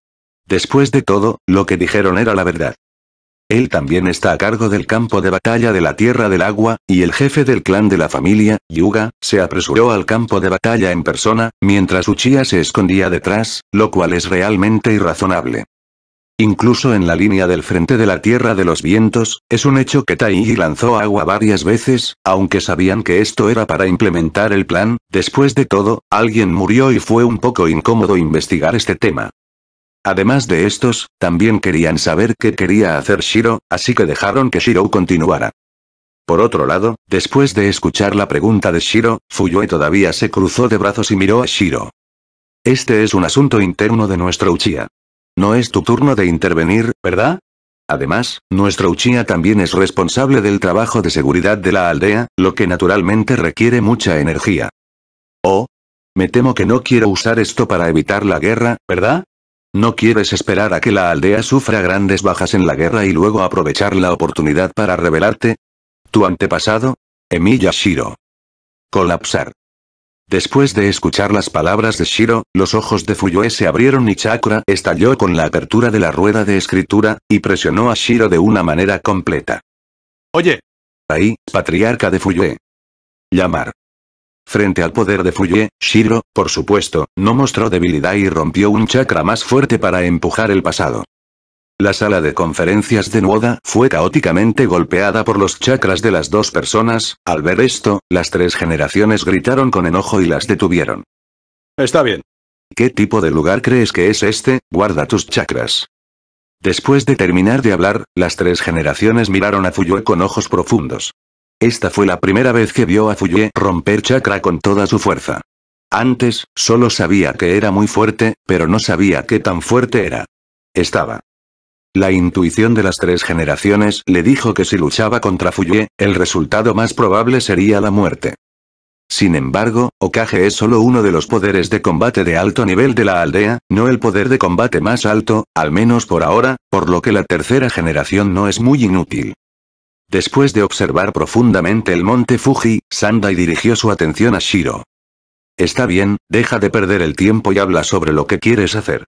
Después de todo, lo que dijeron era la verdad. Él también está a cargo del campo de batalla de la Tierra del Agua, y el jefe del clan de la familia, Yuga, se apresuró al campo de batalla en persona, mientras Uchiha se escondía detrás, lo cual es realmente irrazonable. Incluso en la línea del frente de la Tierra de los Vientos, es un hecho que Taiji lanzó agua varias veces, aunque sabían que esto era para implementar el plan, después de todo, alguien murió y fue un poco incómodo investigar este tema. Además de estos, también querían saber qué quería hacer Shiro, así que dejaron que Shiro continuara. Por otro lado, después de escuchar la pregunta de Shiro, Fuyue todavía se cruzó de brazos y miró a Shiro. Este es un asunto interno de nuestro Uchiha. No es tu turno de intervenir, ¿verdad? Además, nuestro Uchiha también es responsable del trabajo de seguridad de la aldea, lo que naturalmente requiere mucha energía. Oh. Me temo que no quiero usar esto para evitar la guerra, ¿verdad? ¿No quieres esperar a que la aldea sufra grandes bajas en la guerra y luego aprovechar la oportunidad para rebelarte? ¿Tu antepasado? Emiya Shiro. Colapsar. Después de escuchar las palabras de Shiro, los ojos de Fuyue se abrieron y Chakra estalló con la apertura de la rueda de escritura, y presionó a Shiro de una manera completa. Oye. Ahí, patriarca de Fuyue. Llamar. Frente al poder de Fuyue, Shiro, por supuesto, no mostró debilidad y rompió un chakra más fuerte para empujar el pasado. La sala de conferencias de Nuoda fue caóticamente golpeada por los chakras de las dos personas, al ver esto, las tres generaciones gritaron con enojo y las detuvieron. Está bien. ¿Qué tipo de lugar crees que es este? Guarda tus chakras. Después de terminar de hablar, las tres generaciones miraron a Fuyue con ojos profundos. Esta fue la primera vez que vio a Fuyue romper chakra con toda su fuerza. Antes, solo sabía que era muy fuerte, pero no sabía qué tan fuerte era. Estaba la intuición de las tres generaciones le dijo que si luchaba contra Fuyue, el resultado más probable sería la muerte. Sin embargo, Okage es solo uno de los poderes de combate de alto nivel de la aldea, no el poder de combate más alto, al menos por ahora, por lo que la tercera generación no es muy inútil. Después de observar profundamente el monte Fuji, Sandai dirigió su atención a Shiro. Está bien, deja de perder el tiempo y habla sobre lo que quieres hacer.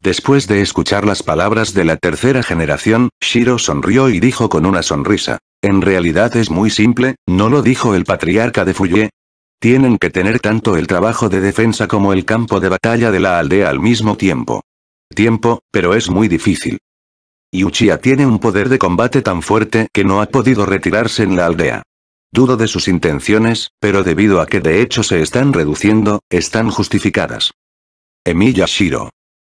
Después de escuchar las palabras de la tercera generación, Shiro sonrió y dijo con una sonrisa. En realidad es muy simple, ¿no lo dijo el patriarca de Fuyue? Tienen que tener tanto el trabajo de defensa como el campo de batalla de la aldea al mismo tiempo. Tiempo, pero es muy difícil. Y Uchiha tiene un poder de combate tan fuerte que no ha podido retirarse en la aldea. Dudo de sus intenciones, pero debido a que de hecho se están reduciendo, están justificadas. Emiya Shiro.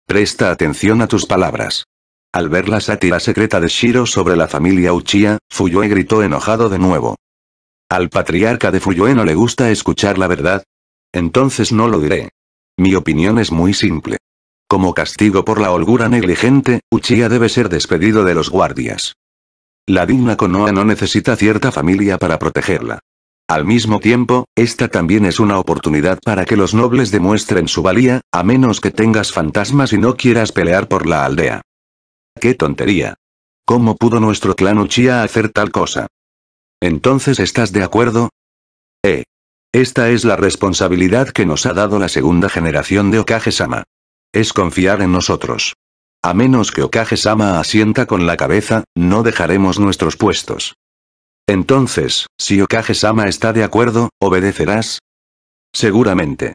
Presta atención a tus palabras. Al ver la sátira secreta de Shiro sobre la familia Uchiha, Fuyue gritó enojado de nuevo. ¿Al patriarca de Fuyue no le gusta escuchar la verdad? Entonces no lo diré. Mi opinión es muy simple. Como castigo por la holgura negligente, Uchiha debe ser despedido de los guardias. La digna Konoha no necesita cierta familia para protegerla. Al mismo tiempo, esta también es una oportunidad para que los nobles demuestren su valía, a menos que tengas fantasmas y no quieras pelear por la aldea. ¡Qué tontería! ¿Cómo pudo nuestro clan Uchiha hacer tal cosa? ¿Entonces estás de acuerdo? Eh. Esta es la responsabilidad que nos ha dado la segunda generación de Okage-sama. Es confiar en nosotros. A menos que Okage-sama asienta con la cabeza, no dejaremos nuestros puestos. Entonces, si Okage-sama está de acuerdo, ¿obedecerás? Seguramente.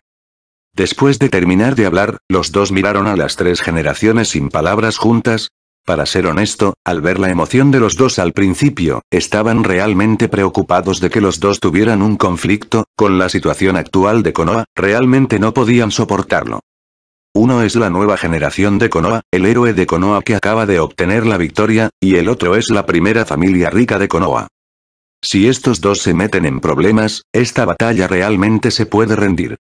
Después de terminar de hablar, los dos miraron a las tres generaciones sin palabras juntas. Para ser honesto, al ver la emoción de los dos al principio, estaban realmente preocupados de que los dos tuvieran un conflicto, con la situación actual de Konoha, realmente no podían soportarlo. Uno es la nueva generación de Konoha, el héroe de Konoha que acaba de obtener la victoria, y el otro es la primera familia rica de Konoha. Si estos dos se meten en problemas, esta batalla realmente se puede rendir.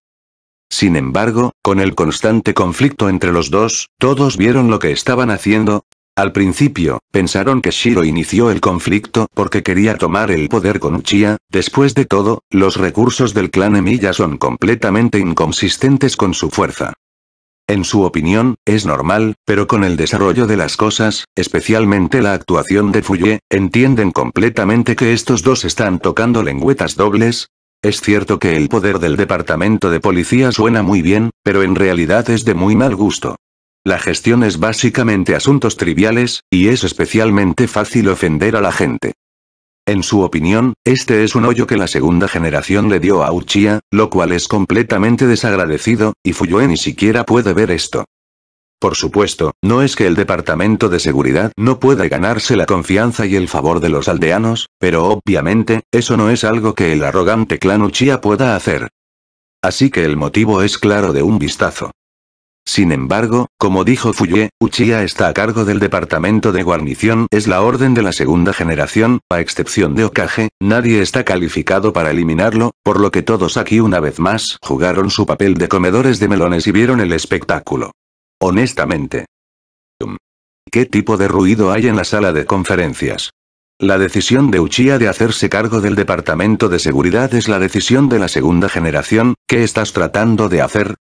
Sin embargo, con el constante conflicto entre los dos, todos vieron lo que estaban haciendo. Al principio, pensaron que Shiro inició el conflicto porque quería tomar el poder con Uchiha, después de todo, los recursos del clan Emiya son completamente inconsistentes con su fuerza. En su opinión, es normal, pero con el desarrollo de las cosas, especialmente la actuación de Fuye, entienden completamente que estos dos están tocando lengüetas dobles. Es cierto que el poder del departamento de policía suena muy bien, pero en realidad es de muy mal gusto. La gestión es básicamente asuntos triviales, y es especialmente fácil ofender a la gente. En su opinión, este es un hoyo que la segunda generación le dio a Uchiha, lo cual es completamente desagradecido, y Fuyue ni siquiera puede ver esto. Por supuesto, no es que el departamento de seguridad no pueda ganarse la confianza y el favor de los aldeanos, pero obviamente, eso no es algo que el arrogante clan Uchiha pueda hacer. Así que el motivo es claro de un vistazo. Sin embargo, como dijo Fuye, Uchiha está a cargo del departamento de guarnición, es la orden de la segunda generación, a excepción de Okage, nadie está calificado para eliminarlo, por lo que todos aquí una vez más jugaron su papel de comedores de melones y vieron el espectáculo. Honestamente. ¿Qué tipo de ruido hay en la sala de conferencias? La decisión de Uchiha de hacerse cargo del departamento de seguridad es la decisión de la segunda generación, ¿qué estás tratando de hacer?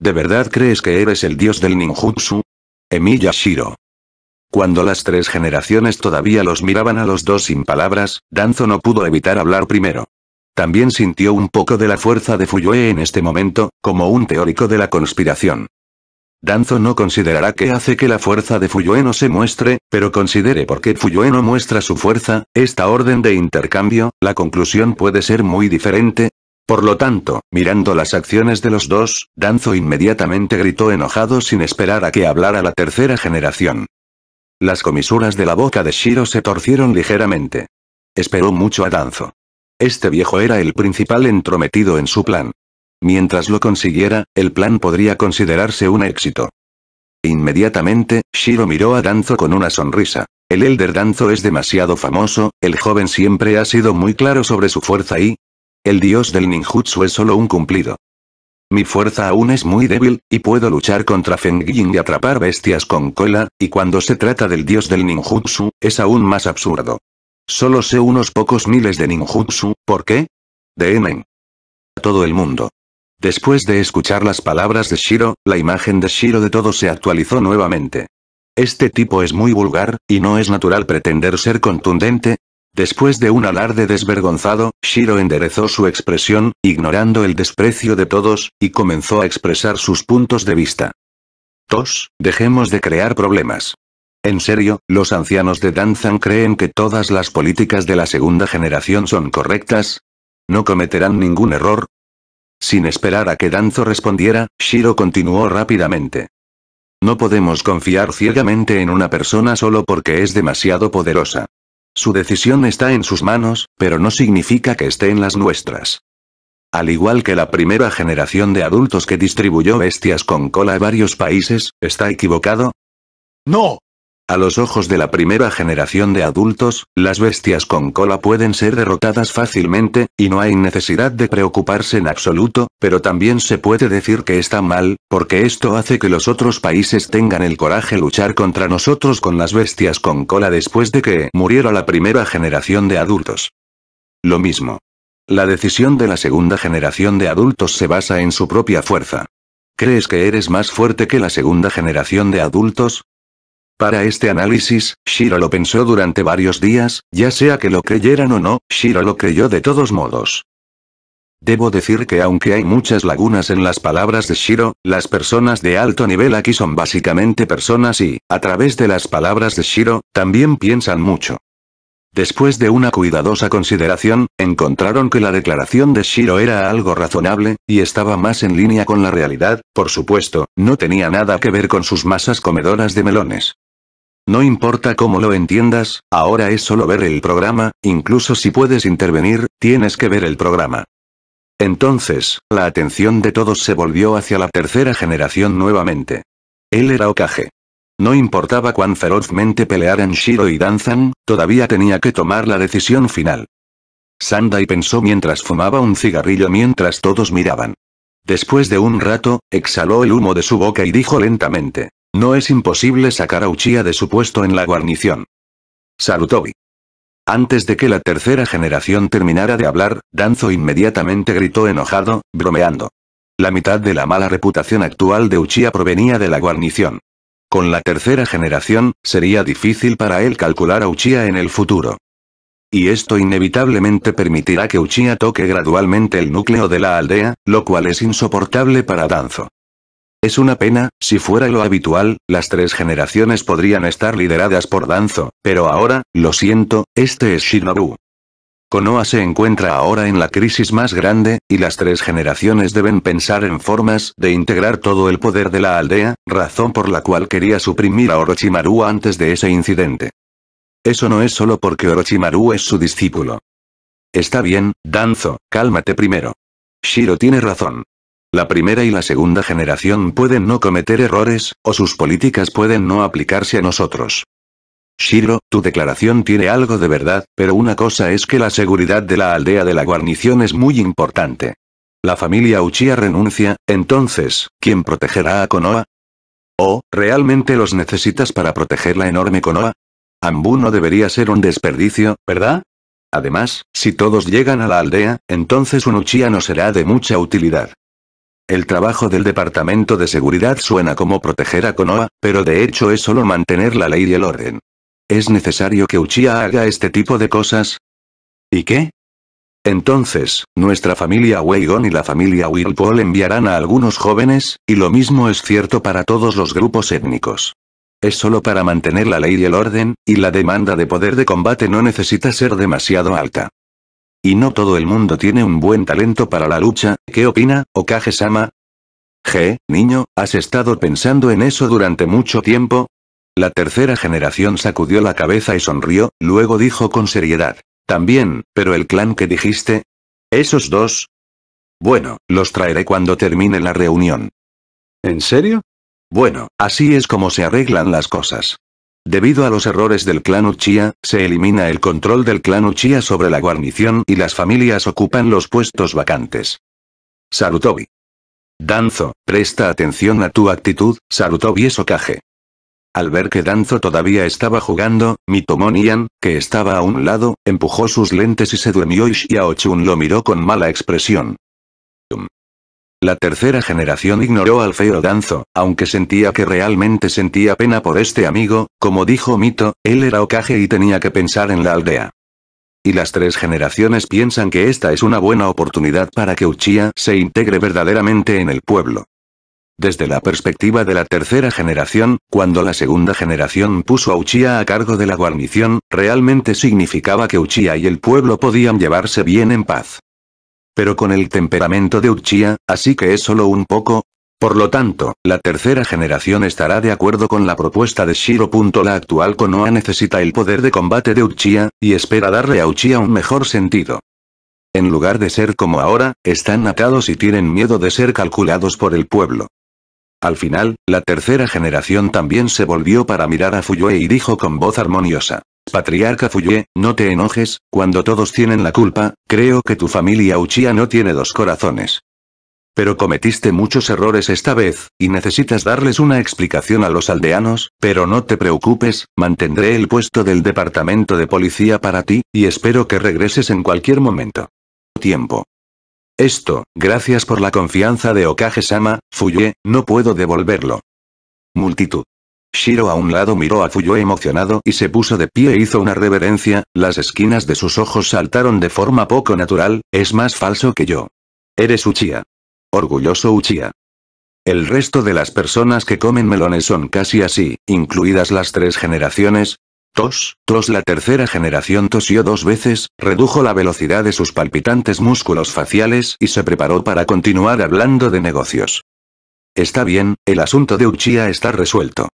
¿De verdad crees que eres el dios del ninjutsu? Emiya Shiro. Cuando las tres generaciones todavía los miraban a los dos sin palabras, Danzo no pudo evitar hablar primero. también sintió un poco de la fuerza de Fuyue en este momento, como un teórico de la conspiración. Danzo no considerará que hace que la fuerza de Fuyue no se muestre, pero considere por qué Fuyue no muestra su fuerza, esta orden de intercambio, la conclusión puede ser muy diferente, por lo tanto, mirando las acciones de los dos, Danzo inmediatamente gritó enojado sin esperar a que hablara la tercera generación. Las comisuras de la boca de Shiro se torcieron ligeramente. Esperó mucho a Danzo. Este viejo era el principal entrometido en su plan. Mientras lo consiguiera, el plan podría considerarse un éxito. Inmediatamente, Shiro miró a Danzo con una sonrisa. El Elder Danzo es demasiado famoso, el joven siempre ha sido muy claro sobre su fuerza y, el dios del ninjutsu es solo un cumplido. Mi fuerza aún es muy débil, y puedo luchar contra Fengying y atrapar bestias con cola, y cuando se trata del dios del ninjutsu, es aún más absurdo. Solo sé unos pocos miles de ninjutsu, ¿por qué? De A todo el mundo. Después de escuchar las palabras de Shiro, la imagen de Shiro de todo se actualizó nuevamente. Este tipo es muy vulgar, y no es natural pretender ser contundente, Después de un alarde desvergonzado, Shiro enderezó su expresión, ignorando el desprecio de todos, y comenzó a expresar sus puntos de vista. Tos, dejemos de crear problemas. En serio, los ancianos de Danzan creen que todas las políticas de la segunda generación son correctas. ¿No cometerán ningún error? Sin esperar a que Danzo respondiera, Shiro continuó rápidamente. No podemos confiar ciegamente en una persona solo porque es demasiado poderosa. Su decisión está en sus manos, pero no significa que esté en las nuestras. Al igual que la primera generación de adultos que distribuyó bestias con cola a varios países, ¿está equivocado? ¡No! A los ojos de la primera generación de adultos, las bestias con cola pueden ser derrotadas fácilmente, y no hay necesidad de preocuparse en absoluto, pero también se puede decir que está mal, porque esto hace que los otros países tengan el coraje luchar contra nosotros con las bestias con cola después de que muriera la primera generación de adultos. Lo mismo. La decisión de la segunda generación de adultos se basa en su propia fuerza. ¿Crees que eres más fuerte que la segunda generación de adultos? Para este análisis, Shiro lo pensó durante varios días, ya sea que lo creyeran o no, Shiro lo creyó de todos modos. Debo decir que aunque hay muchas lagunas en las palabras de Shiro, las personas de alto nivel aquí son básicamente personas y, a través de las palabras de Shiro, también piensan mucho. Después de una cuidadosa consideración, encontraron que la declaración de Shiro era algo razonable, y estaba más en línea con la realidad, por supuesto, no tenía nada que ver con sus masas comedoras de melones. No importa cómo lo entiendas, ahora es solo ver el programa, incluso si puedes intervenir, tienes que ver el programa. Entonces, la atención de todos se volvió hacia la tercera generación nuevamente. Él era Okage. No importaba cuán ferozmente pelearan Shiro y Danzan, todavía tenía que tomar la decisión final. Sandai pensó mientras fumaba un cigarrillo mientras todos miraban. Después de un rato, exhaló el humo de su boca y dijo lentamente. No es imposible sacar a Uchiha de su puesto en la guarnición. Sarutobi. Antes de que la tercera generación terminara de hablar, Danzo inmediatamente gritó enojado, bromeando. La mitad de la mala reputación actual de Uchiha provenía de la guarnición. Con la tercera generación, sería difícil para él calcular a Uchiha en el futuro. Y esto inevitablemente permitirá que Uchiha toque gradualmente el núcleo de la aldea, lo cual es insoportable para Danzo. Es una pena, si fuera lo habitual, las tres generaciones podrían estar lideradas por Danzo, pero ahora, lo siento, este es Shinobu. Konoha se encuentra ahora en la crisis más grande, y las tres generaciones deben pensar en formas de integrar todo el poder de la aldea, razón por la cual quería suprimir a Orochimaru antes de ese incidente. Eso no es solo porque Orochimaru es su discípulo. Está bien, Danzo, cálmate primero. Shiro tiene razón. La primera y la segunda generación pueden no cometer errores, o sus políticas pueden no aplicarse a nosotros. Shiro, tu declaración tiene algo de verdad, pero una cosa es que la seguridad de la aldea de la guarnición es muy importante. La familia Uchiha renuncia, entonces, ¿quién protegerá a Konoha? ¿O, realmente los necesitas para proteger la enorme Konoha? Ambu no debería ser un desperdicio, ¿verdad? Además, si todos llegan a la aldea, entonces un Uchiha no será de mucha utilidad. El trabajo del Departamento de Seguridad suena como proteger a Konoha, pero de hecho es solo mantener la ley y el orden. ¿Es necesario que Uchiha haga este tipo de cosas? ¿Y qué? Entonces, nuestra familia Weigon y la familia Wilpol enviarán a algunos jóvenes, y lo mismo es cierto para todos los grupos étnicos. Es solo para mantener la ley y el orden, y la demanda de poder de combate no necesita ser demasiado alta. Y no todo el mundo tiene un buen talento para la lucha, ¿qué opina, Okage-sama? G, niño, ¿has estado pensando en eso durante mucho tiempo? La tercera generación sacudió la cabeza y sonrió, luego dijo con seriedad. También, pero el clan que dijiste. ¿Esos dos? Bueno, los traeré cuando termine la reunión. ¿En serio? Bueno, así es como se arreglan las cosas. Debido a los errores del clan Uchiha, se elimina el control del clan Uchiha sobre la guarnición y las familias ocupan los puestos vacantes. Sarutobi. Danzo, presta atención a tu actitud, Sarutobi es. Al ver que Danzo todavía estaba jugando, Mitomonian, que estaba a un lado, empujó sus lentes y se durmió y Xiaochun lo miró con mala expresión. La tercera generación ignoró al feo Danzo, aunque sentía que realmente sentía pena por este amigo, como dijo Mito, él era Okage y tenía que pensar en la aldea. Y las tres generaciones piensan que esta es una buena oportunidad para que Uchiha se integre verdaderamente en el pueblo. Desde la perspectiva de la tercera generación, cuando la segunda generación puso a Uchiha a cargo de la guarnición, realmente significaba que Uchiha y el pueblo podían llevarse bien en paz pero con el temperamento de Uchiha, así que es solo un poco. Por lo tanto, la tercera generación estará de acuerdo con la propuesta de Shiro. La actual Konoha necesita el poder de combate de Uchiha, y espera darle a Uchiha un mejor sentido. En lugar de ser como ahora, están atados y tienen miedo de ser calculados por el pueblo. Al final, la tercera generación también se volvió para mirar a Fuyue y dijo con voz armoniosa. Patriarca Fuyue, no te enojes, cuando todos tienen la culpa, creo que tu familia Uchiha no tiene dos corazones. Pero cometiste muchos errores esta vez, y necesitas darles una explicación a los aldeanos, pero no te preocupes, mantendré el puesto del departamento de policía para ti, y espero que regreses en cualquier momento. Tiempo. Esto, gracias por la confianza de Okage-sama, no puedo devolverlo. Multitud. Shiro a un lado miró a Fuyo emocionado y se puso de pie e hizo una reverencia, las esquinas de sus ojos saltaron de forma poco natural, es más falso que yo. Eres Uchiha. Orgulloso Uchiha. El resto de las personas que comen melones son casi así, incluidas las tres generaciones. Tos, tos la tercera generación tosió dos veces, redujo la velocidad de sus palpitantes músculos faciales y se preparó para continuar hablando de negocios. Está bien, el asunto de Uchiha está resuelto.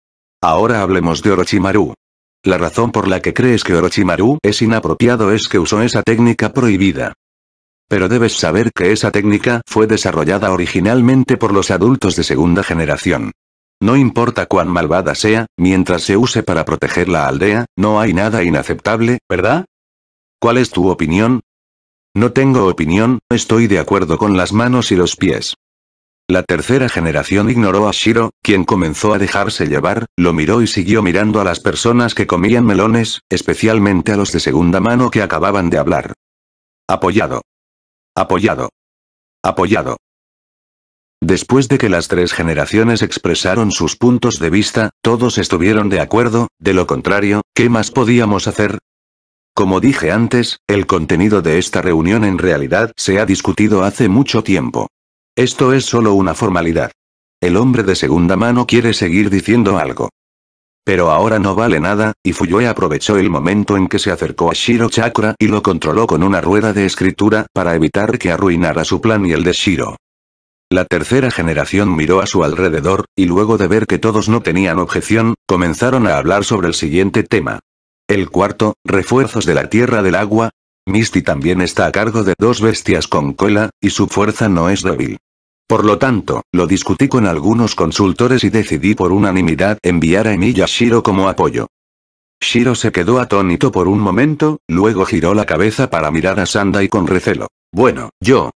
Ahora hablemos de Orochimaru. La razón por la que crees que Orochimaru es inapropiado es que usó esa técnica prohibida. Pero debes saber que esa técnica fue desarrollada originalmente por los adultos de segunda generación. No importa cuán malvada sea, mientras se use para proteger la aldea, no hay nada inaceptable, ¿verdad? ¿Cuál es tu opinión? No tengo opinión, estoy de acuerdo con las manos y los pies. La tercera generación ignoró a Shiro, quien comenzó a dejarse llevar, lo miró y siguió mirando a las personas que comían melones, especialmente a los de segunda mano que acababan de hablar. Apoyado. Apoyado. Apoyado. Después de que las tres generaciones expresaron sus puntos de vista, todos estuvieron de acuerdo, de lo contrario, ¿qué más podíamos hacer? Como dije antes, el contenido de esta reunión en realidad se ha discutido hace mucho tiempo. Esto es solo una formalidad. El hombre de segunda mano quiere seguir diciendo algo. Pero ahora no vale nada, y Fuyue aprovechó el momento en que se acercó a Shiro Chakra y lo controló con una rueda de escritura para evitar que arruinara su plan y el de Shiro. La tercera generación miró a su alrededor, y luego de ver que todos no tenían objeción, comenzaron a hablar sobre el siguiente tema. El cuarto, refuerzos de la Tierra del Agua, Misty también está a cargo de dos bestias con cola, y su fuerza no es débil. Por lo tanto, lo discutí con algunos consultores y decidí por unanimidad enviar a Emiya Shiro como apoyo. Shiro se quedó atónito por un momento, luego giró la cabeza para mirar a Sandai con recelo. Bueno, yo,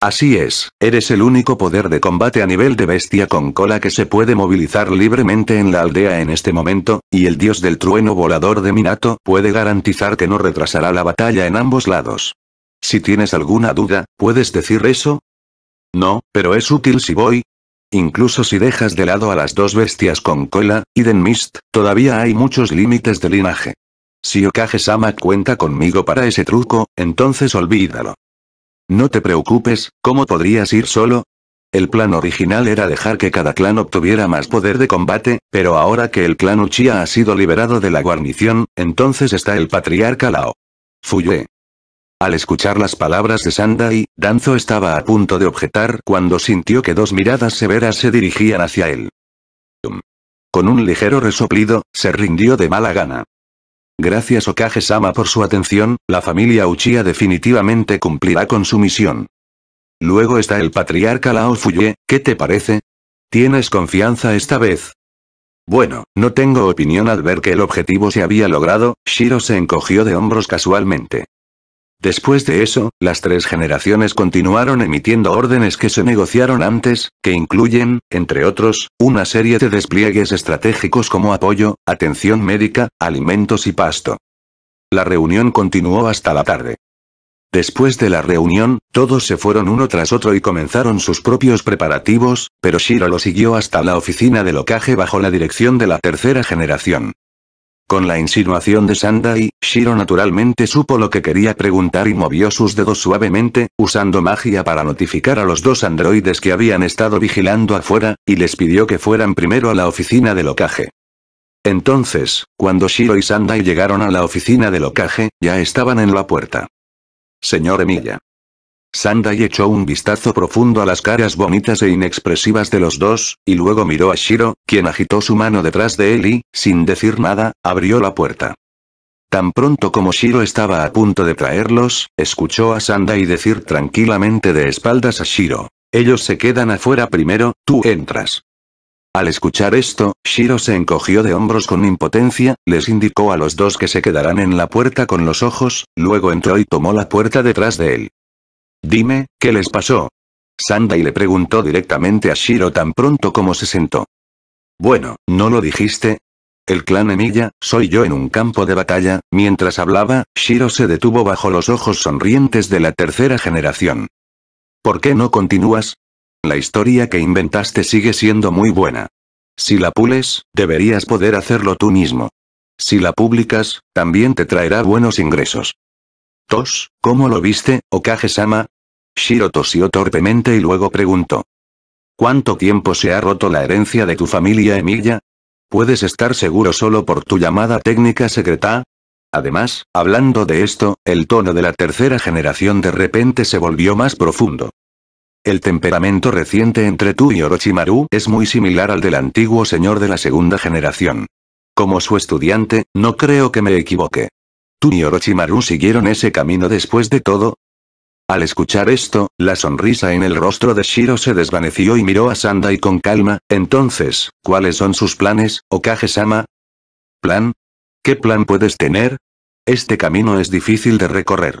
Así es, eres el único poder de combate a nivel de bestia con cola que se puede movilizar libremente en la aldea en este momento, y el dios del trueno volador de Minato puede garantizar que no retrasará la batalla en ambos lados. Si tienes alguna duda, ¿puedes decir eso? No, pero es útil si voy. Incluso si dejas de lado a las dos bestias con cola, Iden Mist, todavía hay muchos límites de linaje. Si Okage-sama cuenta conmigo para ese truco, entonces olvídalo. No te preocupes, ¿cómo podrías ir solo? El plan original era dejar que cada clan obtuviera más poder de combate, pero ahora que el clan Uchiha ha sido liberado de la guarnición, entonces está el patriarca Lao. Fuyue. Al escuchar las palabras de Sandai, Danzo estaba a punto de objetar cuando sintió que dos miradas severas se dirigían hacia él. Con un ligero resoplido, se rindió de mala gana. Gracias Okage-sama por su atención, la familia Uchiha definitivamente cumplirá con su misión. Luego está el patriarca Lao Fuye, ¿qué te parece? ¿Tienes confianza esta vez? Bueno, no tengo opinión al ver que el objetivo se había logrado, Shiro se encogió de hombros casualmente. Después de eso, las tres generaciones continuaron emitiendo órdenes que se negociaron antes, que incluyen, entre otros, una serie de despliegues estratégicos como apoyo, atención médica, alimentos y pasto. La reunión continuó hasta la tarde. Después de la reunión, todos se fueron uno tras otro y comenzaron sus propios preparativos, pero Shiro lo siguió hasta la oficina del Okage bajo la dirección de la tercera generación. Con la insinuación de Sandai, Shiro naturalmente supo lo que quería preguntar y movió sus dedos suavemente, usando magia para notificar a los dos androides que habían estado vigilando afuera, y les pidió que fueran primero a la oficina del Okage. Entonces, cuando Shiro y Sandai llegaron a la oficina del Okage, ya estaban en la puerta. Señor Emilia. Sandai echó un vistazo profundo a las caras bonitas e inexpresivas de los dos, y luego miró a Shiro, quien agitó su mano detrás de él y, sin decir nada, abrió la puerta. Tan pronto como Shiro estaba a punto de traerlos, escuchó a Sandai decir tranquilamente de espaldas a Shiro. Ellos se quedan afuera primero, tú entras. Al escuchar esto, Shiro se encogió de hombros con impotencia, les indicó a los dos que se quedarán en la puerta con los ojos, luego entró y tomó la puerta detrás de él. Dime, ¿qué les pasó? Sandai le preguntó directamente a Shiro tan pronto como se sentó. Bueno, ¿no lo dijiste? El clan Emilia, soy yo en un campo de batalla, mientras hablaba, Shiro se detuvo bajo los ojos sonrientes de la tercera generación. ¿Por qué no continúas? La historia que inventaste sigue siendo muy buena. Si la pules, deberías poder hacerlo tú mismo. Si la publicas, también te traerá buenos ingresos. Tos, ¿cómo lo viste, Okage-sama? Shiro tosió torpemente y luego preguntó. ¿Cuánto tiempo se ha roto la herencia de tu familia Emilia? ¿Puedes estar seguro solo por tu llamada técnica secreta? Además, hablando de esto, el tono de la tercera generación de repente se volvió más profundo. El temperamento reciente entre tú y Orochimaru es muy similar al del antiguo señor de la segunda generación. Como su estudiante, no creo que me equivoque. ¿Tú y Orochimaru siguieron ese camino después de todo? Al escuchar esto, la sonrisa en el rostro de Shiro se desvaneció y miró a Sandai con calma, entonces, ¿cuáles son sus planes, Okage-sama? ¿Plan? ¿Qué plan puedes tener? Este camino es difícil de recorrer.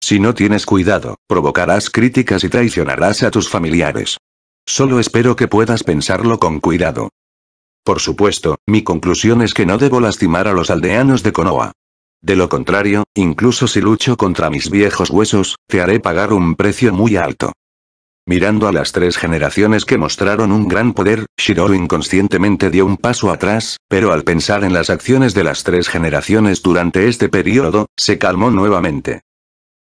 Si no tienes cuidado, provocarás críticas y traicionarás a tus familiares. Solo espero que puedas pensarlo con cuidado. Por supuesto, mi conclusión es que no debo lastimar a los aldeanos de Konoha. De lo contrario, incluso si lucho contra mis viejos huesos, te haré pagar un precio muy alto. Mirando a las tres generaciones que mostraron un gran poder, Shiro inconscientemente dio un paso atrás, pero al pensar en las acciones de las tres generaciones durante este periodo, se calmó nuevamente.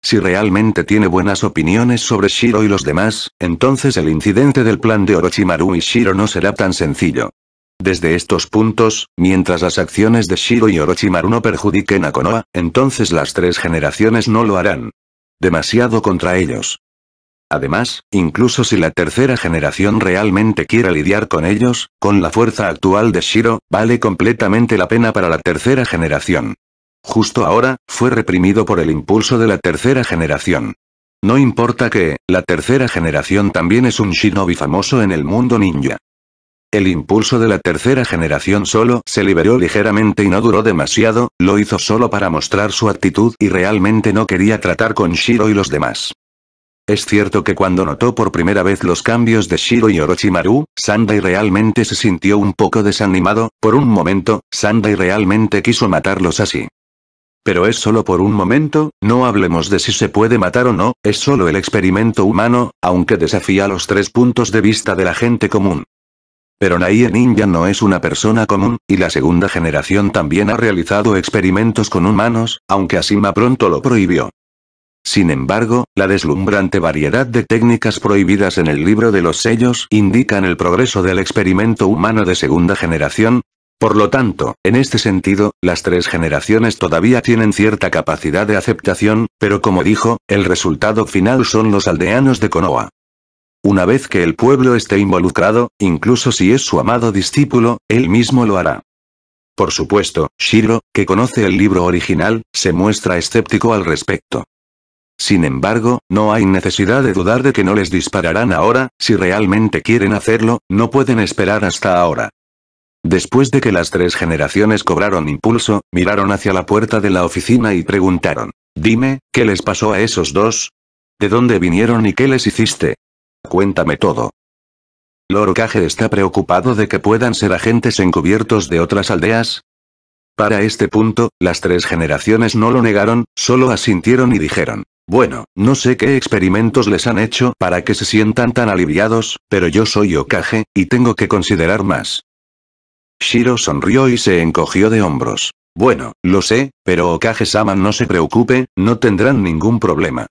Si realmente tiene buenas opiniones sobre Shiro y los demás, entonces el incidente del plan de Orochimaru y Shiro no será tan sencillo. Desde estos puntos, mientras las acciones de Shiro y Orochimaru no perjudiquen a Konoha, entonces las tres generaciones no lo harán. Demasiado contra ellos. Además, incluso si la tercera generación realmente quiere lidiar con ellos, con la fuerza actual de Shiro, vale completamente la pena para la tercera generación. Justo ahora, fue reprimido por el impulso de la tercera generación. No importa que, la tercera generación también es un shinobi famoso en el mundo ninja. El impulso de la tercera generación solo se liberó ligeramente y no duró demasiado, lo hizo solo para mostrar su actitud y realmente no quería tratar con Shiro y los demás. Es cierto que cuando notó por primera vez los cambios de Shiro y Orochimaru, Sandai realmente se sintió un poco desanimado, por un momento, Sandai realmente quiso matarlos así. Pero es solo por un momento, no hablemos de si se puede matar o no, es solo el experimento humano, aunque desafía los tres puntos de vista de la gente común. Pero Naie Ninja no es una persona común, y la segunda generación también ha realizado experimentos con humanos, aunque Asima pronto lo prohibió. Sin embargo, la deslumbrante variedad de técnicas prohibidas en el libro de los sellos indican el progreso del experimento humano de segunda generación, por lo tanto, en este sentido, las tres generaciones todavía tienen cierta capacidad de aceptación, pero como dijo, el resultado final son los aldeanos de Konoha. Una vez que el pueblo esté involucrado, incluso si es su amado discípulo, él mismo lo hará. Por supuesto, Shiro, que conoce el libro original, se muestra escéptico al respecto. Sin embargo, no hay necesidad de dudar de que no les dispararán ahora, si realmente quieren hacerlo, no pueden esperar hasta ahora. Después de que las tres generaciones cobraron impulso, miraron hacia la puerta de la oficina y preguntaron, dime, ¿qué les pasó a esos dos? ¿De dónde vinieron y qué les hiciste? Cuéntame todo. Lord Kage está preocupado de que puedan ser agentes encubiertos de otras aldeas. Para este punto, las tres generaciones no lo negaron, solo asintieron y dijeron, bueno, no sé qué experimentos les han hecho para que se sientan tan aliviados, pero yo soy Okage, y tengo que considerar más. Shiro sonrió y se encogió de hombros. Bueno, lo sé, pero Okage-sama no se preocupe, no tendrán ningún problema.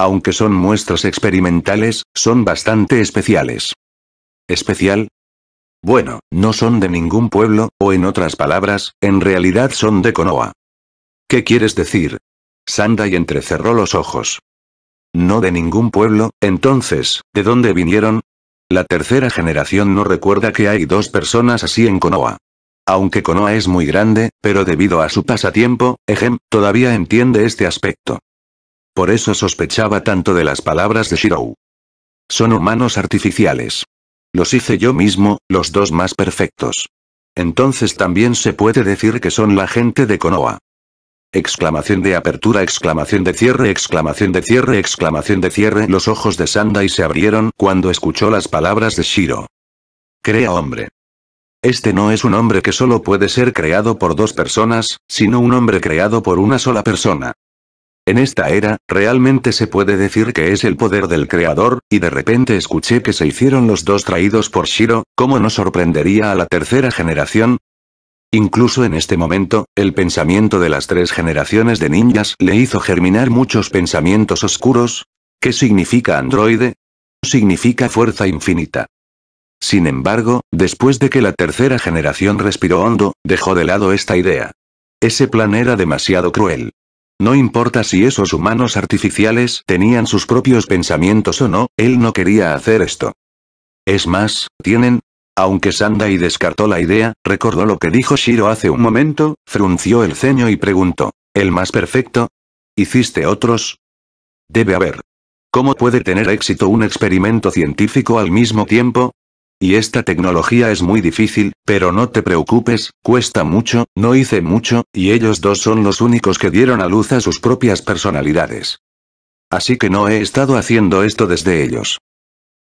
Aunque son muestras experimentales, son bastante especiales. ¿Especial? Bueno, no son de ningún pueblo, o en otras palabras, en realidad son de Konoha. ¿Qué quieres decir? Sandai entrecerró los ojos. No de ningún pueblo, entonces, ¿de dónde vinieron? La tercera generación no recuerda que hay dos personas así en Konoha. Aunque Konoha es muy grande, pero debido a su pasatiempo, Ejem, todavía entiende este aspecto. Por eso sospechaba tanto de las palabras de Shirou. Son humanos artificiales. Los hice yo mismo, los dos más perfectos. Entonces también se puede decir que son la gente de Konoha. Exclamación de apertura, exclamación de cierre, exclamación de cierre, exclamación de cierre. Los ojos de Sandai se abrieron cuando escuchó las palabras de Shiro. Crea hombre. Este no es un hombre que solo puede ser creado por dos personas, sino un hombre creado por una sola persona. En esta era, realmente se puede decir que es el poder del creador, y de repente escuché que se hicieron los dos traídos por Shiro, ¿cómo no sorprendería a la tercera generación? Incluso en este momento, el pensamiento de las tres generaciones de ninjas le hizo germinar muchos pensamientos oscuros. ¿Qué significa androide? Significa fuerza infinita. Sin embargo, después de que la tercera generación respiró hondo, dejó de lado esta idea. Ese plan era demasiado cruel. No importa si esos humanos artificiales tenían sus propios pensamientos o no, él no quería hacer esto. Es más, tienen, aunque Sandai descartó la idea, recordó lo que dijo Shiro hace un momento, frunció el ceño y preguntó. ¿El más perfecto? ¿Hiciste otros? Debe haber. ¿Cómo puede tener éxito un experimento científico al mismo tiempo? Y esta tecnología es muy difícil, pero no te preocupes, cuesta mucho, no hice mucho, y ellos dos son los únicos que dieron a luz a sus propias personalidades. Así que no he estado haciendo esto desde ellos.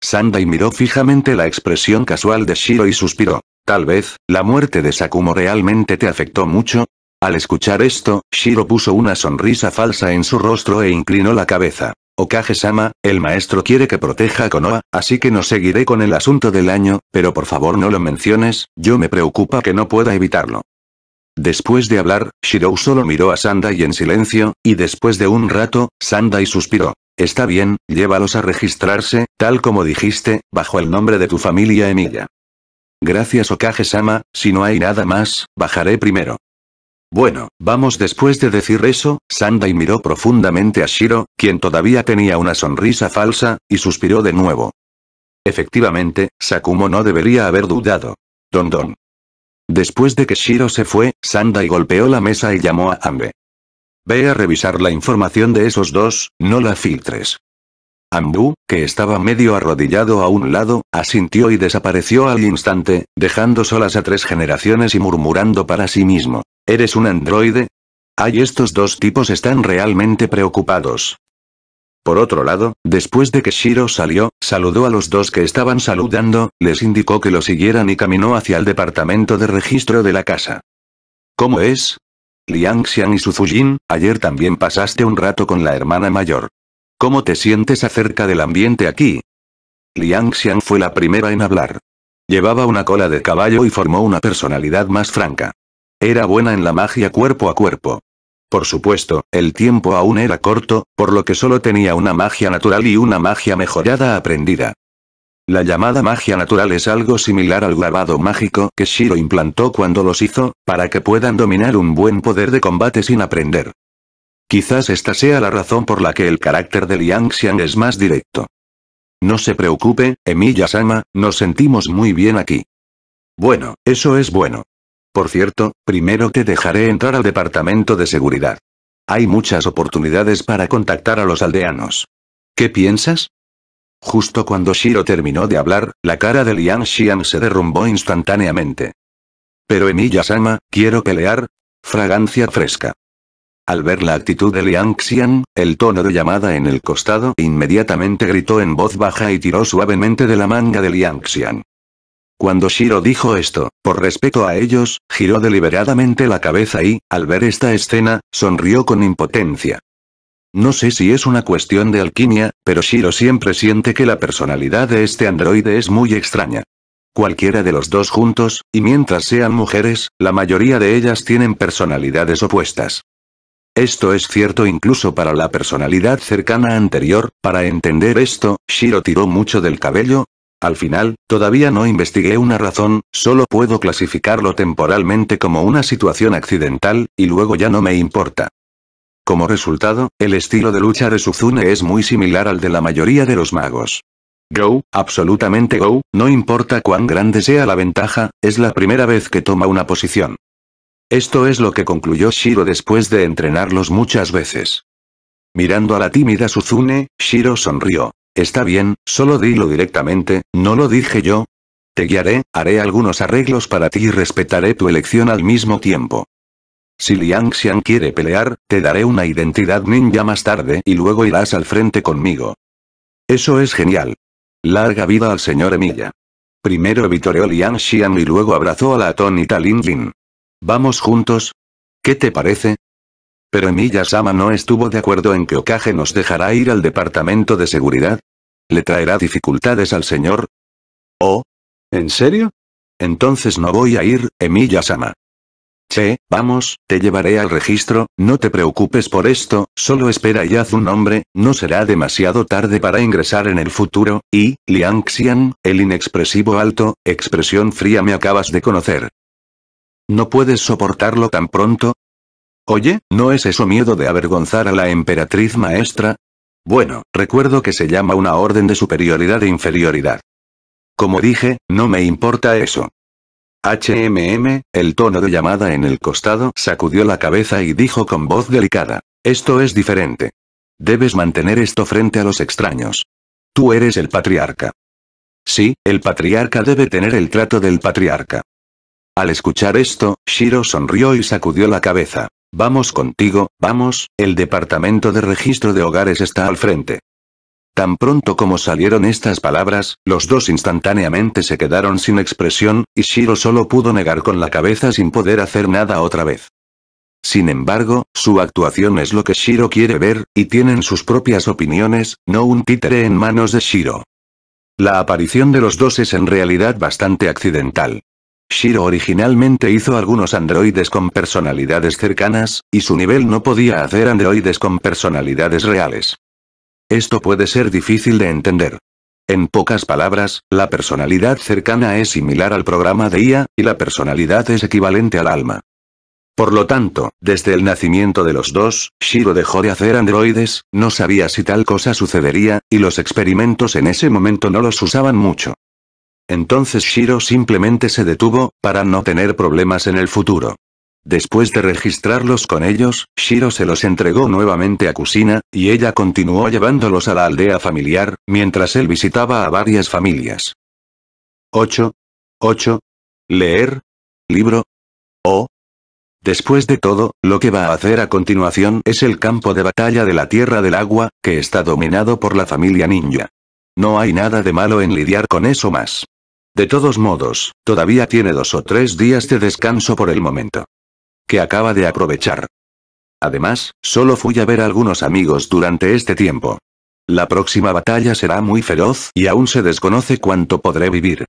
Sandai miró fijamente la expresión casual de Shiro y suspiró. Tal vez, la muerte de Sakumo realmente te afectó mucho. Al escuchar esto, Shiro puso una sonrisa falsa en su rostro e inclinó la cabeza. Okage-sama, el maestro quiere que proteja a Konoha, así que no seguiré con el asunto del año, pero por favor no lo menciones, yo me preocupa que no pueda evitarlo. Después de hablar, Shiro solo miró a Sandai en silencio, y después de un rato, Sandai suspiró. Está bien, llévalos a registrarse, tal como dijiste, bajo el nombre de tu familia Emilia. Gracias Okage-sama, si no hay nada más, bajaré primero. Bueno, vamos después de decir eso, Sandai miró profundamente a Shiro, quien todavía tenía una sonrisa falsa, y suspiró de nuevo. Efectivamente, Sakumo no debería haber dudado. Don don. Después de que Shiro se fue, Sandai golpeó la mesa y llamó a Ambe. Ve a revisar la información de esos dos, no la filtres. Ambu, que estaba medio arrodillado a un lado, asintió y desapareció al instante, dejando solas a tres generaciones y murmurando para sí mismo. ¿Eres un androide? Ay, estos dos tipos están realmente preocupados. Por otro lado, después de que Shiro salió, saludó a los dos que estaban saludando, les indicó que lo siguieran y caminó hacia el departamento de registro de la casa. ¿Cómo es? Liang Xian y su Fujin, ayer también pasaste un rato con la hermana mayor. ¿Cómo te sientes acerca del ambiente aquí? Liang Xian fue la primera en hablar. Llevaba una cola de caballo y formó una personalidad más franca. Era buena en la magia cuerpo a cuerpo. Por supuesto, el tiempo aún era corto, por lo que solo tenía una magia natural y una magia mejorada aprendida. La llamada magia natural es algo similar al grabado mágico que Shiro implantó cuando los hizo, para que puedan dominar un buen poder de combate sin aprender. Quizás esta sea la razón por la que el carácter de Liang Xiang es más directo. No se preocupe, Emiya-sama, nos sentimos muy bien aquí. Bueno, eso es bueno. Por cierto, primero te dejaré entrar al departamento de seguridad. Hay muchas oportunidades para contactar a los aldeanos. ¿Qué piensas? Justo cuando Shiro terminó de hablar, la cara de Liang Xian se derrumbó instantáneamente. Pero Emiya-sama, quiero pelear. Fragancia fresca. Al ver la actitud de Liang Xian, el tono de llamada en el costado inmediatamente gritó en voz baja y tiró suavemente de la manga de Liang Xian. Cuando Shiro dijo esto, por respeto a ellos, giró deliberadamente la cabeza y, al ver esta escena, sonrió con impotencia. No sé si es una cuestión de alquimia, pero Shiro siempre siente que la personalidad de este androide es muy extraña. Cualquiera de los dos juntos, y mientras sean mujeres, la mayoría de ellas tienen personalidades opuestas. Esto es cierto incluso para la personalidad cercana anterior, para entender esto, Shiro tiró mucho del cabello. Al final, todavía no investigué una razón, solo puedo clasificarlo temporalmente como una situación accidental, y luego ya no me importa. Como resultado, el estilo de lucha de Suzune es muy similar al de la mayoría de los magos. Go, absolutamente go, no importa cuán grande sea la ventaja, es la primera vez que toma una posición. Esto es lo que concluyó Shiro después de entrenarlos muchas veces. Mirando a la tímida Suzune, Shiro sonrió. Está bien, solo dilo directamente, no lo dije yo. Te guiaré, haré algunos arreglos para ti y respetaré tu elección al mismo tiempo. Si Liang Xian quiere pelear, te daré una identidad ninja más tarde y luego irás al frente conmigo. Eso es genial. Larga vida al señor Emilia. Primero vitoreó Liang Xian y luego abrazó a la atónita Lin Lin. ¿Vamos juntos? ¿Qué te parece? Pero Emiya-sama no estuvo de acuerdo en que Okage nos dejará ir al departamento de seguridad. ¿Le traerá dificultades al señor? ¿Oh? ¿En serio? Entonces no voy a ir, Emiya-sama. Che, vamos, te llevaré al registro, no te preocupes por esto, solo espera y haz un nombre, no será demasiado tarde para ingresar en el futuro, y, Liang Xian, el inexpresivo alto, expresión fría me acabas de conocer. ¿No puedes soportarlo tan pronto? Oye, ¿no es eso miedo de avergonzar a la emperatriz maestra? Bueno, recuerdo que se llama una orden de superioridad e inferioridad. Como dije, no me importa eso. HMM, el tono de llamada en el costado sacudió la cabeza y dijo con voz delicada. Esto es diferente. Debes mantener esto frente a los extraños. Tú eres el patriarca. Sí, el patriarca debe tener el trato del patriarca. Al escuchar esto, Shiro sonrió y sacudió la cabeza. Vamos contigo, vamos, el departamento de registro de hogares está al frente. Tan pronto como salieron estas palabras, los dos instantáneamente se quedaron sin expresión, y Shiro solo pudo negar con la cabeza sin poder hacer nada otra vez. Sin embargo, su actuación es lo que Shiro quiere ver, y tienen sus propias opiniones, no un títere en manos de Shiro. La aparición de los dos es en realidad bastante accidental. Shiro originalmente hizo algunos androides con personalidades cercanas, y su nivel no podía hacer androides con personalidades reales. Esto puede ser difícil de entender. En pocas palabras, la personalidad cercana es similar al programa de IA, y la personalidad es equivalente al alma. Por lo tanto, desde el nacimiento de los dos, Shiro dejó de hacer androides, no sabía si tal cosa sucedería, y los experimentos en ese momento no los usaban mucho. Entonces Shiro simplemente se detuvo, para no tener problemas en el futuro. Después de registrarlos con ellos, Shiro se los entregó nuevamente a Kusina, y ella continuó llevándolos a la aldea familiar, mientras él visitaba a varias familias. 8. 8. Leer. Libro. O. Después de todo, lo que va a hacer a continuación es el campo de batalla de la Tierra del Agua, que está dominado por la familia ninja. No hay nada de malo en lidiar con eso más. De todos modos, todavía tiene dos o tres días de descanso por el momento que acaba de aprovechar. Además, solo fui a ver a algunos amigos durante este tiempo. La próxima batalla será muy feroz y aún se desconoce cuánto podré vivir.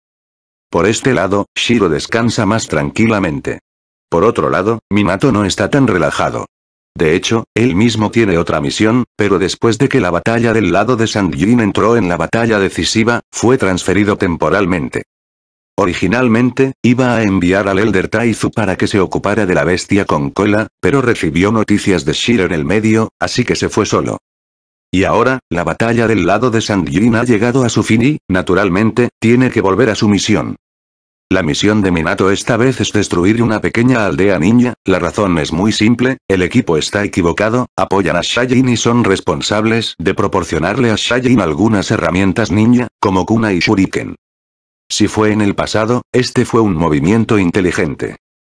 Por este lado, Shiro descansa más tranquilamente. Por otro lado, Minato no está tan relajado. De hecho, él mismo tiene otra misión, pero después de que la batalla del lado de Sanjin entró en la batalla decisiva, fue transferido temporalmente. Originalmente, iba a enviar al Elder Taizu para que se ocupara de la bestia con cola, pero recibió noticias de Shiro en el medio, así que se fue solo. Y ahora, la batalla del lado de Sanjin ha llegado a su fin y, naturalmente, tiene que volver a su misión. La misión de Minato esta vez es destruir una pequeña aldea ninja, la razón es muy simple, el equipo está equivocado, apoyan a Shajin y son responsables de proporcionarle a Shajin algunas herramientas ninja, como Kuna y Shuriken. Si fue en el pasado, este fue un movimiento inteligente.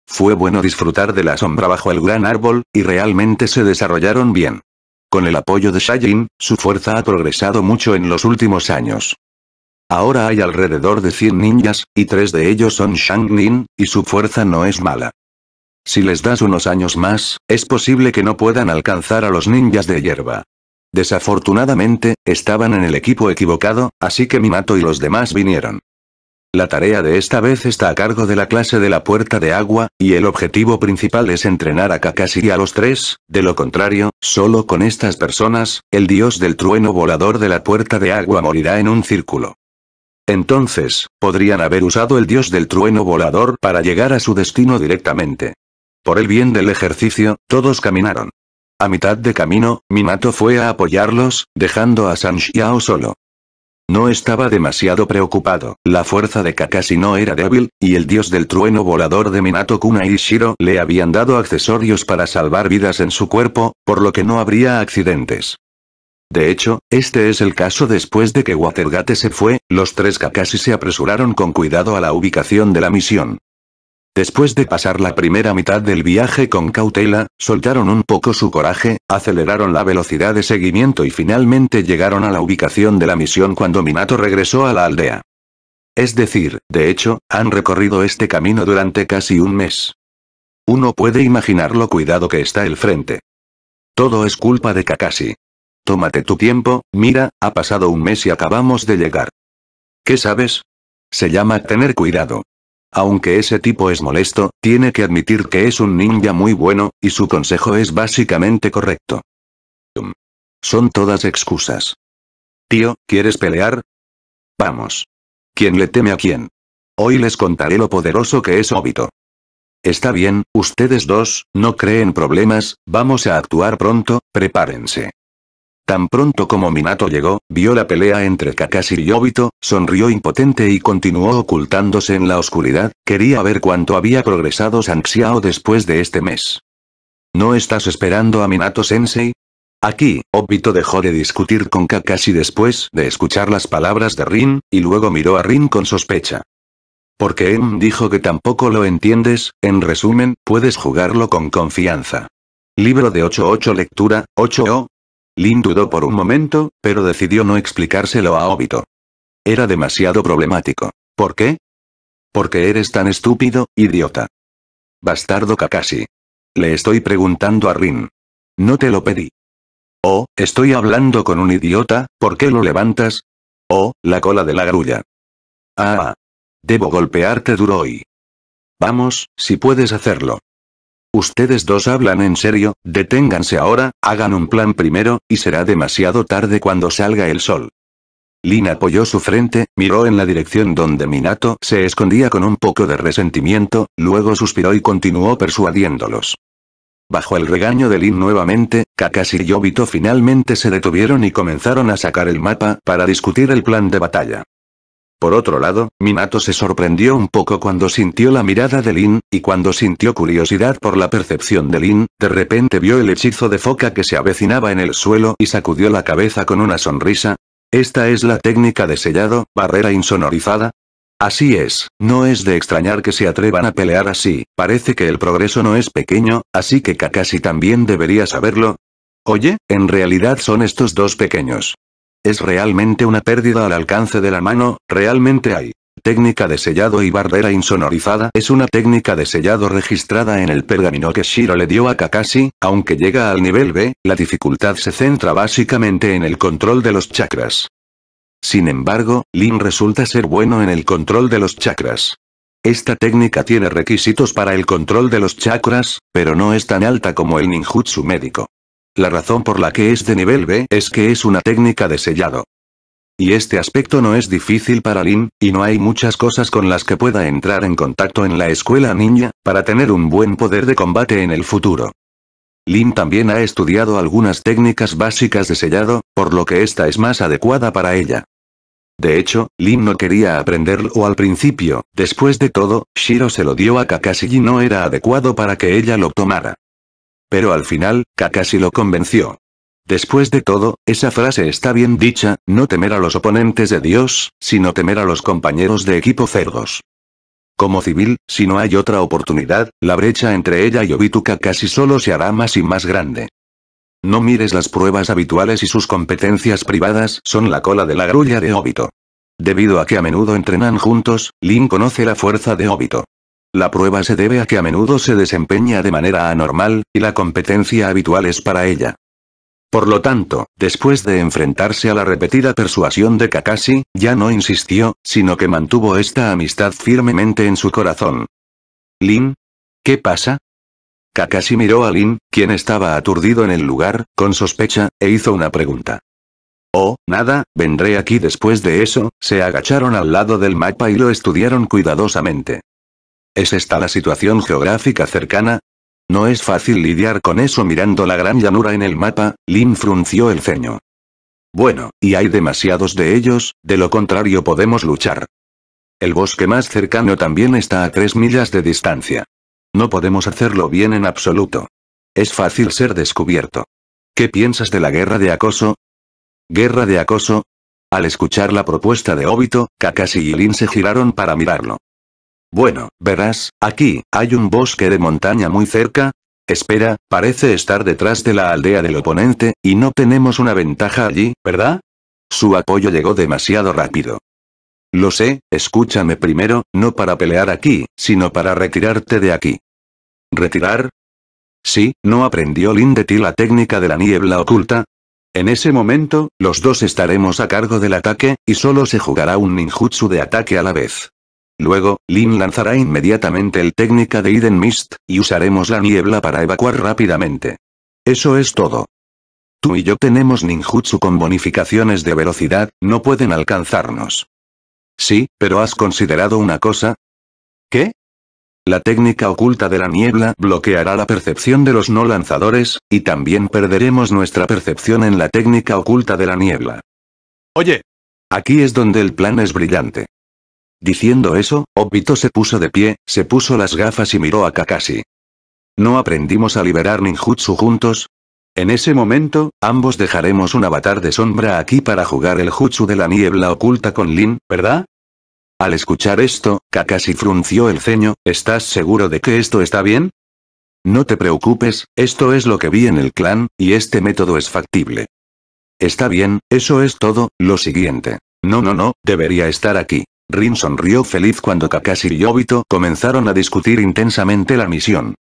Fue bueno disfrutar de la sombra bajo el gran árbol, y realmente se desarrollaron bien. Con el apoyo de Shajin, su fuerza ha progresado mucho en los últimos años. Ahora hay alrededor de 100 ninjas, y tres de ellos son Shang-Nin, y su fuerza no es mala. Si les das unos años más, es posible que no puedan alcanzar a los ninjas de hierba. Desafortunadamente, estaban en el equipo equivocado, así que Minato y los demás vinieron. La tarea de esta vez está a cargo de la clase de la puerta de agua, y el objetivo principal es entrenar a Kakashi y a los tres, de lo contrario, solo con estas personas, el dios del trueno volador de la puerta de agua morirá en un círculo. Entonces, podrían haber usado el dios del trueno volador para llegar a su destino directamente. Por el bien del ejercicio, todos caminaron. A mitad de camino, Minato fue a apoyarlos, dejando a San Xiao solo. No estaba demasiado preocupado, la fuerza de Kakashi no era débil, y el dios del trueno volador de Minato Kuna y Shiro le habían dado accesorios para salvar vidas en su cuerpo, por lo que no habría accidentes. De hecho, este es el caso después de que Watergate se fue, los tres Kakashi se apresuraron con cuidado a la ubicación de la misión. Después de pasar la primera mitad del viaje con cautela, soltaron un poco su coraje, aceleraron la velocidad de seguimiento y finalmente llegaron a la ubicación de la misión cuando Minato regresó a la aldea. Es decir, de hecho, han recorrido este camino durante casi un mes. Uno puede imaginar lo cuidado que está el frente. Todo es culpa de Kakashi. Tómate tu tiempo, mira, ha pasado un mes y acabamos de llegar. ¿Qué sabes? Se llama tener cuidado. Aunque ese tipo es molesto, tiene que admitir que es un ninja muy bueno, y su consejo es básicamente correcto. Son todas excusas. Tío, ¿quieres pelear? Vamos. ¿Quién le teme a quién? Hoy les contaré lo poderoso que es Obito. Está bien, ustedes dos, no creen problemas, vamos a actuar pronto, prepárense. Tan pronto como Minato llegó, vio la pelea entre Kakashi y Obito, sonrió impotente y continuó ocultándose en la oscuridad, quería ver cuánto había progresado Sanxiao después de este mes. ¿No estás esperando a Minato-sensei? Aquí, Obito dejó de discutir con Kakashi después de escuchar las palabras de Rin, y luego miró a Rin con sospecha. Porque Em dijo que tampoco lo entiendes, en resumen, puedes jugarlo con confianza. Libro de 8-8 Lectura, 8-O, Lin dudó por un momento, pero decidió no explicárselo a Obito. Era demasiado problemático. ¿Por qué? Porque eres tan estúpido, idiota. Bastardo Kakashi. Le estoy preguntando a Rin. No te lo pedí. Oh, estoy hablando con un idiota, ¿por qué lo levantas? Oh, la cola de la grulla. Ah. Debo golpearte duro hoy. Vamos, si puedes hacerlo. Ustedes dos hablan en serio, deténganse ahora, hagan un plan primero, y será demasiado tarde cuando salga el sol. Lin apoyó su frente, miró en la dirección donde Minato se escondía con un poco de resentimiento, luego suspiró y continuó persuadiéndolos. Bajo el regaño de Lin nuevamente, Kakashi y Obito finalmente se detuvieron y comenzaron a sacar el mapa para discutir el plan de batalla. Por otro lado, Minato se sorprendió un poco cuando sintió la mirada de Lin, y cuando sintió curiosidad por la percepción de Lin, de repente vio el hechizo de foca que se avecinaba en el suelo y sacudió la cabeza con una sonrisa. ¿Esta es la técnica de sellado, barrera insonorizada? Así es, no es de extrañar que se atrevan a pelear así, parece que el progreso no es pequeño, así que Kakashi también debería saberlo. Oye, en realidad son estos dos pequeños. Es realmente una pérdida al alcance de la mano, realmente hay. Técnica de sellado y barrera insonorizada es una técnica de sellado registrada en el pergamino que Shiro le dio a Kakashi, aunque llega al nivel B, la dificultad se centra básicamente en el control de los chakras. Sin embargo, Lin resulta ser bueno en el control de los chakras. Esta técnica tiene requisitos para el control de los chakras, pero no es tan alta como el ninjutsu médico. La razón por la que es de nivel B es que es una técnica de sellado. Y este aspecto no es difícil para Lin, y no hay muchas cosas con las que pueda entrar en contacto en la escuela ninja, para tener un buen poder de combate en el futuro. Lin también ha estudiado algunas técnicas básicas de sellado, por lo que esta es más adecuada para ella. De hecho, Lin no quería aprenderlo al principio, después de todo, Shiro se lo dio a Kakashi y no era adecuado para que ella lo tomara. Pero al final, Kakashi lo convenció. Después de todo, esa frase está bien dicha, no temer a los oponentes de Dios, sino temer a los compañeros de equipo cerdos. Como civil, si no hay otra oportunidad, la brecha entre ella y Obituka casi solo se hará más y más grande. No mires las pruebas habituales y sus competencias privadas son la cola de la grulla de Obito. Debido a que a menudo entrenan juntos, Lin conoce la fuerza de Obito. La prueba se debe a que a menudo se desempeña de manera anormal, y la competencia habitual es para ella. Por lo tanto, después de enfrentarse a la repetida persuasión de Kakashi, ya no insistió, sino que mantuvo esta amistad firmemente en su corazón. Lin? ¿Qué pasa? Kakashi miró a Lin, quien estaba aturdido en el lugar, con sospecha, e hizo una pregunta. Oh, nada, vendré aquí después de eso, se agacharon al lado del mapa y lo estudiaron cuidadosamente. ¿Es esta la situación geográfica cercana? No es fácil lidiar con eso mirando la gran llanura en el mapa, Lin frunció el ceño. Bueno, y hay demasiados de ellos, de lo contrario podemos luchar. El bosque más cercano también está a tres millas de distancia. No podemos hacerlo bien en absoluto. Es fácil ser descubierto. ¿Qué piensas de la guerra de acoso? ¿Guerra de acoso? Al escuchar la propuesta de Obito, Kakashi y Lin se giraron para mirarlo. Bueno, verás, aquí, hay un bosque de montaña muy cerca. Espera, parece estar detrás de la aldea del oponente, y no tenemos una ventaja allí, ¿verdad? Su apoyo llegó demasiado rápido. Lo sé, escúchame primero, no para pelear aquí, sino para retirarte de aquí. ¿Retirar? Sí, ¿no aprendió Lin de ti la técnica de la niebla oculta? En ese momento, los dos estaremos a cargo del ataque, y solo se jugará un ninjutsu de ataque a la vez. Luego, Lin lanzará inmediatamente el técnica de Eden Mist, y usaremos la niebla para evacuar rápidamente. Eso es todo. Tú y yo tenemos ninjutsu con bonificaciones de velocidad, no pueden alcanzarnos. Sí, pero ¿has considerado una cosa? ¿Qué? La técnica oculta de la niebla bloqueará la percepción de los no lanzadores, y también perderemos nuestra percepción en la técnica oculta de la niebla. Oye. Aquí es donde el plan es brillante. Diciendo eso, Obito se puso de pie, se puso las gafas y miró a Kakashi. ¿No aprendimos a liberar ninjutsu juntos? En ese momento, ambos dejaremos un avatar de sombra aquí para jugar el jutsu de la niebla oculta con Lin, ¿verdad? Al escuchar esto, Kakashi frunció el ceño, ¿estás seguro de que esto está bien? No te preocupes, esto es lo que vi en el clan, y este método es factible. Está bien, eso es todo, lo siguiente. No no no, debería estar aquí. Rin sonrió feliz cuando Kakashi y Obito comenzaron a discutir intensamente la misión.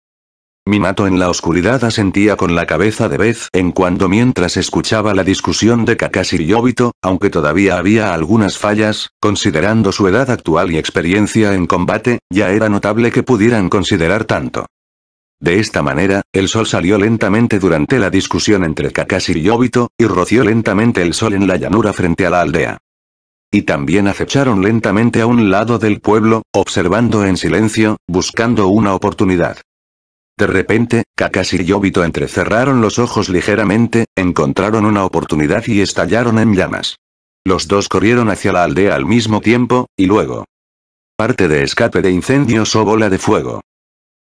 Minato en la oscuridad asentía con la cabeza de vez en cuando mientras escuchaba la discusión de Kakashi y Obito, aunque todavía había algunas fallas, considerando su edad actual y experiencia en combate, ya era notable que pudieran considerar tanto. De esta manera, el sol salió lentamente durante la discusión entre Kakashi y Obito, y roció lentamente el sol en la llanura frente a la aldea. Y también acecharon lentamente a un lado del pueblo, observando en silencio, buscando una oportunidad. De repente, Kakashi y Obito entrecerraron los ojos ligeramente, encontraron una oportunidad y estallaron en llamas. Los dos corrieron hacia la aldea al mismo tiempo, y luego. Parte de escape de incendios o bola de fuego.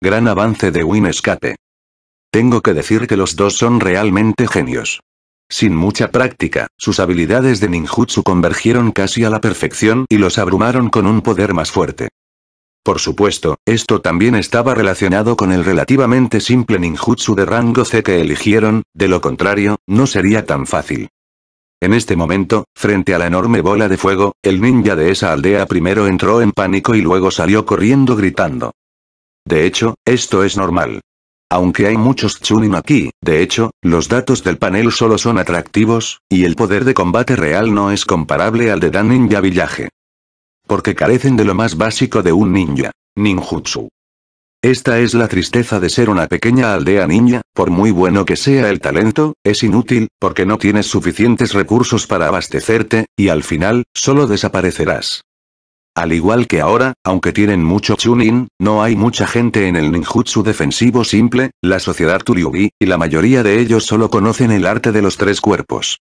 Gran avance de Win Escape. Tengo que decir que los dos son realmente genios. Sin mucha práctica, sus habilidades de ninjutsu convergieron casi a la perfección y los abrumaron con un poder más fuerte. Por supuesto, esto también estaba relacionado con el relativamente simple ninjutsu de rango C que eligieron, de lo contrario, no sería tan fácil. En este momento, frente a la enorme bola de fuego, el ninja de esa aldea primero entró en pánico y luego salió corriendo gritando. De hecho, esto es normal. Aunque hay muchos Chunin aquí, de hecho, los datos del panel solo son atractivos, y el poder de combate real no es comparable al de Dan Ninja Village. Porque carecen de lo más básico de un ninja, ninjutsu. Esta es la tristeza de ser una pequeña aldea ninja, por muy bueno que sea el talento, es inútil, porque no tienes suficientes recursos para abastecerte, y al final, solo desaparecerás. Al igual que ahora, aunque tienen mucho chunin, no hay mucha gente en el ninjutsu defensivo simple, la sociedad Turyubi, y la mayoría de ellos solo conocen el arte de los tres cuerpos.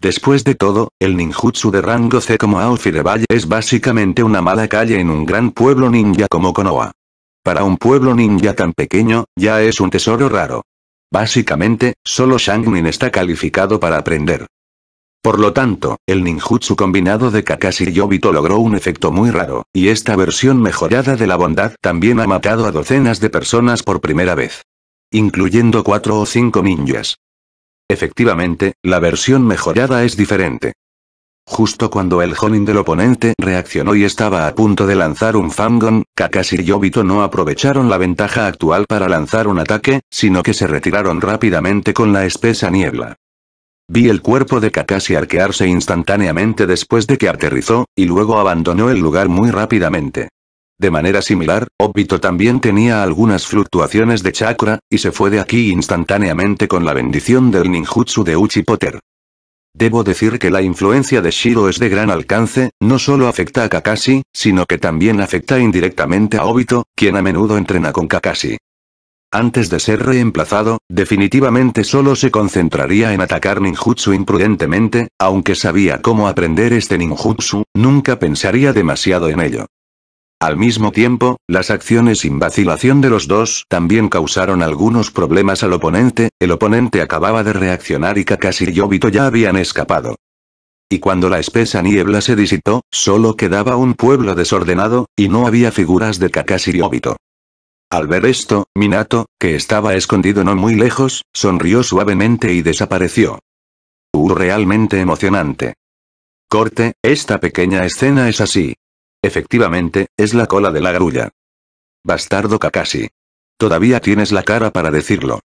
Después de todo, el ninjutsu de rango C como Aofireball es básicamente una mala calle en un gran pueblo ninja como Konoha. Para un pueblo ninja tan pequeño, ya es un tesoro raro. Básicamente, solo Shangnin está calificado para aprender. Por lo tanto, el ninjutsu combinado de Kakashi y Yobito logró un efecto muy raro, y esta versión mejorada de la bondad también ha matado a docenas de personas por primera vez. Incluyendo cuatro o cinco ninjas. Efectivamente, la versión mejorada es diferente. Justo cuando el Honin del oponente reaccionó y estaba a punto de lanzar un Fangon, Kakashi y Yobito no aprovecharon la ventaja actual para lanzar un ataque, sino que se retiraron rápidamente con la espesa niebla. Vi el cuerpo de Kakashi arquearse instantáneamente después de que aterrizó, y luego abandonó el lugar muy rápidamente. De manera similar, Obito también tenía algunas fluctuaciones de chakra, y se fue de aquí instantáneamente con la bendición del ninjutsu de Uchi Potter. Debo decir que la influencia de Shiro es de gran alcance, no solo afecta a Kakashi, sino que también afecta indirectamente a Obito, quien a menudo entrena con Kakashi. Antes de ser reemplazado, definitivamente solo se concentraría en atacar ninjutsu imprudentemente, aunque sabía cómo aprender este ninjutsu, nunca pensaría demasiado en ello. Al mismo tiempo, las acciones sin vacilación de los dos también causaron algunos problemas al oponente, el oponente acababa de reaccionar y Kakashi y Yobito ya habían escapado. Y cuando la espesa niebla se disipó, solo quedaba un pueblo desordenado, y no había figuras de Kakashi y Obito. Al ver esto, Minato, que estaba escondido no muy lejos, sonrió suavemente y desapareció. Uh, realmente emocionante. Corte, esta pequeña escena es así. Efectivamente, es la cola de la grulla. Bastardo Kakashi. Todavía tienes la cara para decirlo.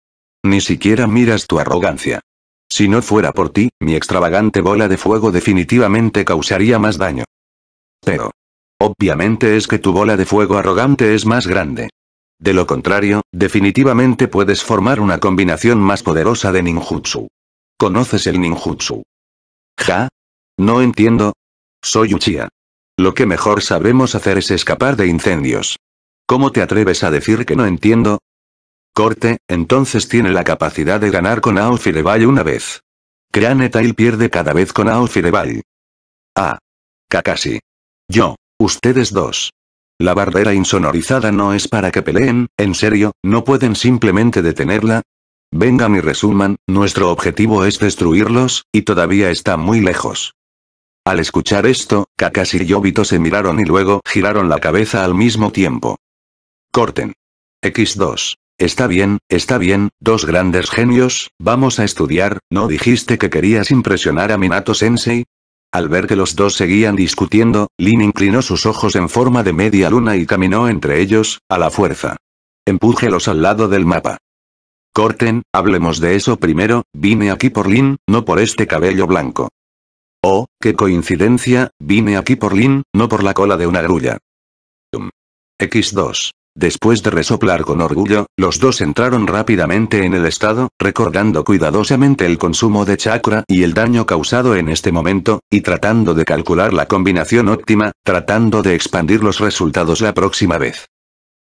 Ni siquiera miras tu arrogancia. Si no fuera por ti, mi extravagante bola de fuego definitivamente causaría más daño. Pero. Obviamente es que tu bola de fuego arrogante es más grande. De lo contrario, definitivamente puedes formar una combinación más poderosa de ninjutsu. ¿Conoces el ninjutsu? ¿Ja? No entiendo. Soy Uchiha. Lo que mejor sabemos hacer es escapar de incendios. ¿Cómo te atreves a decir que no entiendo? Corte, entonces tiene la capacidad de ganar con Aofireball una vez. Crane Tail pierde cada vez con Aofireball. Ah. Kakashi. Yo. Ustedes dos. La barrera insonorizada no es para que peleen, en serio, ¿no pueden simplemente detenerla? Vengan y resuman, nuestro objetivo es destruirlos, y todavía está muy lejos. Al escuchar esto, Kakashi y Yobito se miraron y luego giraron la cabeza al mismo tiempo. Corten. X2. Está bien, está bien, dos grandes genios, vamos a estudiar, ¿no dijiste que querías impresionar a Minato Sensei? Al ver que los dos seguían discutiendo, Lin inclinó sus ojos en forma de media luna y caminó entre ellos, a la fuerza. Empújelos al lado del mapa. Corten, hablemos de eso primero, vine aquí por Lin, no por este cabello blanco. Oh, qué coincidencia, vine aquí por Lin, no por la cola de una grulla. X2. Después de resoplar con orgullo, los dos entraron rápidamente en el estado, recordando cuidadosamente el consumo de chakra y el daño causado en este momento, y tratando de calcular la combinación óptima, tratando de expandir los resultados la próxima vez.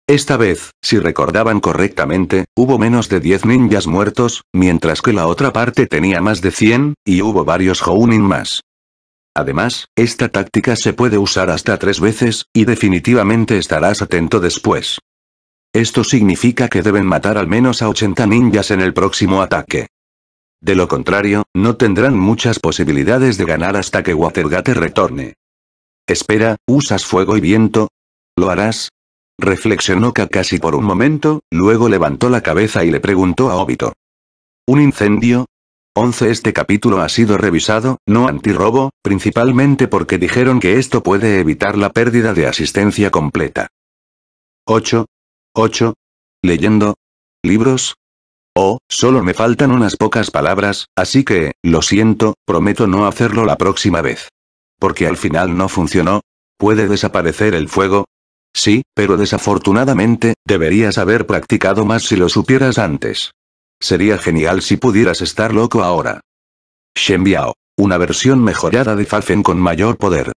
Esta vez, si recordaban correctamente, hubo menos de 10 ninjas muertos, mientras que la otra parte tenía más de 100, y hubo varios Hounin más. Además, esta táctica se puede usar hasta tres veces, y definitivamente estarás atento después. Esto significa que deben matar al menos a 80 ninjas en el próximo ataque. De lo contrario, no tendrán muchas posibilidades de ganar hasta que Watergate retorne. Espera, ¿usas fuego y viento? ¿Lo harás? Reflexionó Kakashi por un momento, luego levantó la cabeza y le preguntó a Obito. ¿Un incendio? 11 Este capítulo ha sido revisado, no antirrobo, principalmente porque dijeron que esto puede evitar la pérdida de asistencia completa. 8. 8. Leyendo. ¿Libros? Oh, solo me faltan unas pocas palabras, así que, lo siento, prometo no hacerlo la próxima vez. Porque al final no funcionó. ¿Puede desaparecer el fuego? Sí, pero desafortunadamente, deberías haber practicado más si lo supieras antes. Sería genial si pudieras estar loco ahora. Shen Biao. Una versión mejorada de Fafen con mayor poder.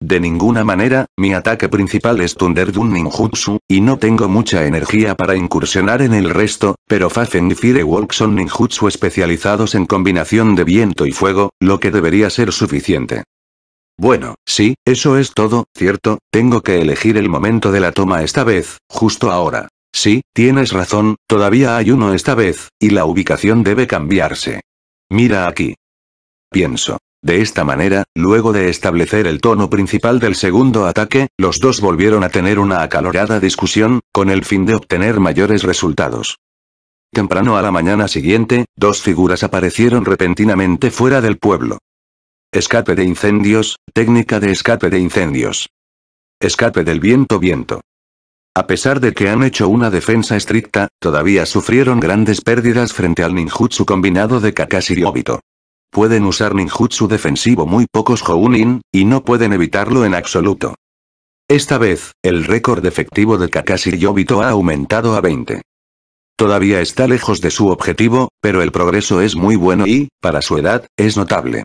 De ninguna manera, mi ataque principal es Thunderdun Ninjutsu, y no tengo mucha energía para incursionar en el resto, pero Fafen y Firewalk son ninjutsu especializados en combinación de viento y fuego, lo que debería ser suficiente. Bueno, sí, eso es todo, cierto, tengo que elegir el momento de la toma esta vez, justo ahora. Sí, tienes razón, todavía hay uno esta vez, y la ubicación debe cambiarse. Mira aquí. Pienso. De esta manera, luego de establecer el tono principal del segundo ataque, los dos volvieron a tener una acalorada discusión, con el fin de obtener mayores resultados. Temprano a la mañana siguiente, dos figuras aparecieron repentinamente fuera del pueblo. Escape de incendios, técnica de escape de incendios. Escape del viento viento. A pesar de que han hecho una defensa estricta, todavía sufrieron grandes pérdidas frente al ninjutsu combinado de Kakashi y Obito. Pueden usar ninjutsu defensivo muy pocos Jounin, y no pueden evitarlo en absoluto. Esta vez, el récord efectivo de Kakashi y Obito ha aumentado a 20. Todavía está lejos de su objetivo, pero el progreso es muy bueno y, para su edad, es notable.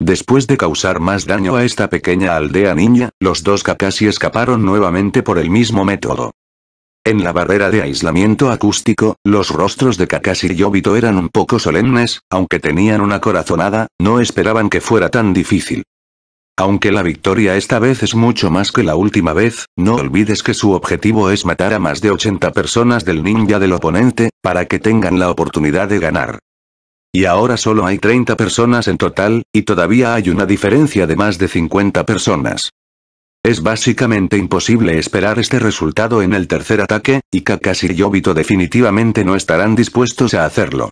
Después de causar más daño a esta pequeña aldea niña, los dos Kakashi escaparon nuevamente por el mismo método. En la barrera de aislamiento acústico, los rostros de Kakashi y Obito eran un poco solemnes, aunque tenían una corazonada, no esperaban que fuera tan difícil. Aunque la victoria esta vez es mucho más que la última vez, no olvides que su objetivo es matar a más de 80 personas del ninja del oponente, para que tengan la oportunidad de ganar. Y ahora solo hay 30 personas en total, y todavía hay una diferencia de más de 50 personas. Es básicamente imposible esperar este resultado en el tercer ataque, y Kakashi y Obito definitivamente no estarán dispuestos a hacerlo.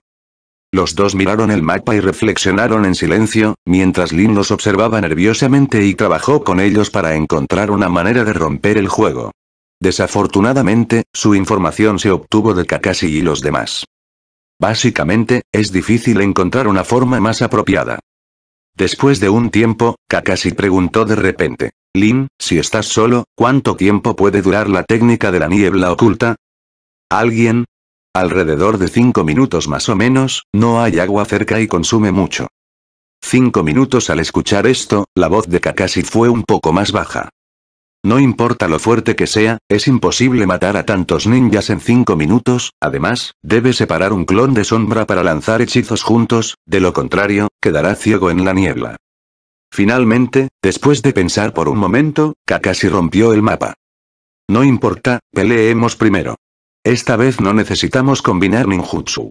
Los dos miraron el mapa y reflexionaron en silencio, mientras Lin los observaba nerviosamente y trabajó con ellos para encontrar una manera de romper el juego. Desafortunadamente, su información se obtuvo de Kakashi y los demás. Básicamente, es difícil encontrar una forma más apropiada. Después de un tiempo, Kakashi preguntó de repente. Lin, si estás solo, ¿cuánto tiempo puede durar la técnica de la niebla oculta? ¿Alguien? Alrededor de cinco minutos más o menos, no hay agua cerca y consume mucho. Cinco minutos al escuchar esto, la voz de Kakashi fue un poco más baja. No importa lo fuerte que sea, es imposible matar a tantos ninjas en 5 minutos, además, debe separar un clon de sombra para lanzar hechizos juntos, de lo contrario, quedará ciego en la niebla. Finalmente, después de pensar por un momento, Kakashi rompió el mapa. No importa, peleemos primero. Esta vez no necesitamos combinar ninjutsu.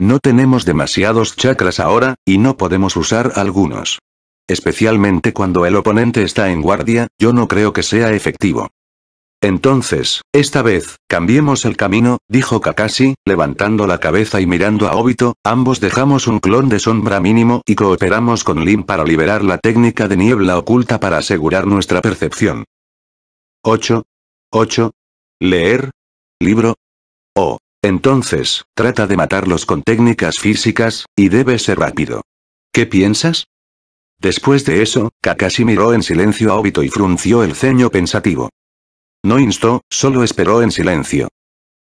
No tenemos demasiados chakras ahora, y no podemos usar algunos. Especialmente cuando el oponente está en guardia, yo no creo que sea efectivo. Entonces, esta vez, cambiemos el camino, dijo Kakashi, levantando la cabeza y mirando a Obito, ambos dejamos un clon de sombra mínimo y cooperamos con Lin para liberar la técnica de niebla oculta para asegurar nuestra percepción. 8. 8. Leer. Libro. Oh. Entonces, trata de matarlos con técnicas físicas, y debe ser rápido. ¿Qué piensas? Después de eso, Kakashi miró en silencio a Obito y frunció el ceño pensativo. No instó, solo esperó en silencio.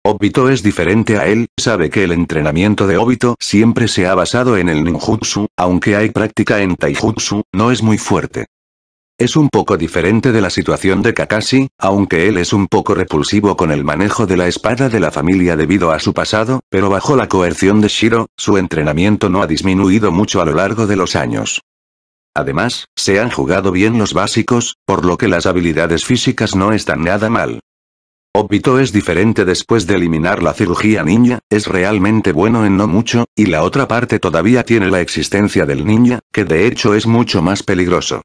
Obito es diferente a él, sabe que el entrenamiento de Obito siempre se ha basado en el ninjutsu, aunque hay práctica en taijutsu, no es muy fuerte. Es un poco diferente de la situación de Kakashi, aunque él es un poco repulsivo con el manejo de la espada de la familia debido a su pasado, pero bajo la coerción de Shiro, su entrenamiento no ha disminuido mucho a lo largo de los años. Además, se han jugado bien los básicos, por lo que las habilidades físicas no están nada mal. Obito es diferente después de eliminar la cirugía ninja, es realmente bueno en no mucho, y la otra parte todavía tiene la existencia del ninja, que de hecho es mucho más peligroso.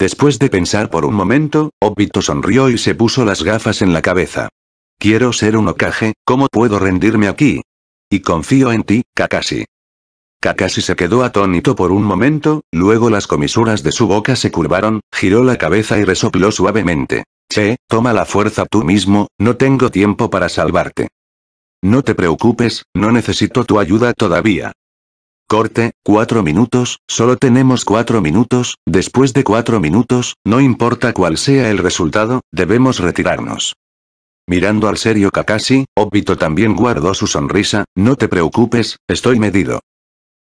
Después de pensar por un momento, Obito sonrió y se puso las gafas en la cabeza. Quiero ser un Okage, ¿cómo puedo rendirme aquí? Y confío en ti, Kakashi. Kakashi se quedó atónito por un momento, luego las comisuras de su boca se curvaron, giró la cabeza y resopló suavemente. Che, toma la fuerza tú mismo, no tengo tiempo para salvarte. No te preocupes, no necesito tu ayuda todavía. Corte, cuatro minutos, solo tenemos cuatro minutos, después de cuatro minutos, no importa cuál sea el resultado, debemos retirarnos. Mirando al serio Kakashi, Obito también guardó su sonrisa, no te preocupes, estoy medido.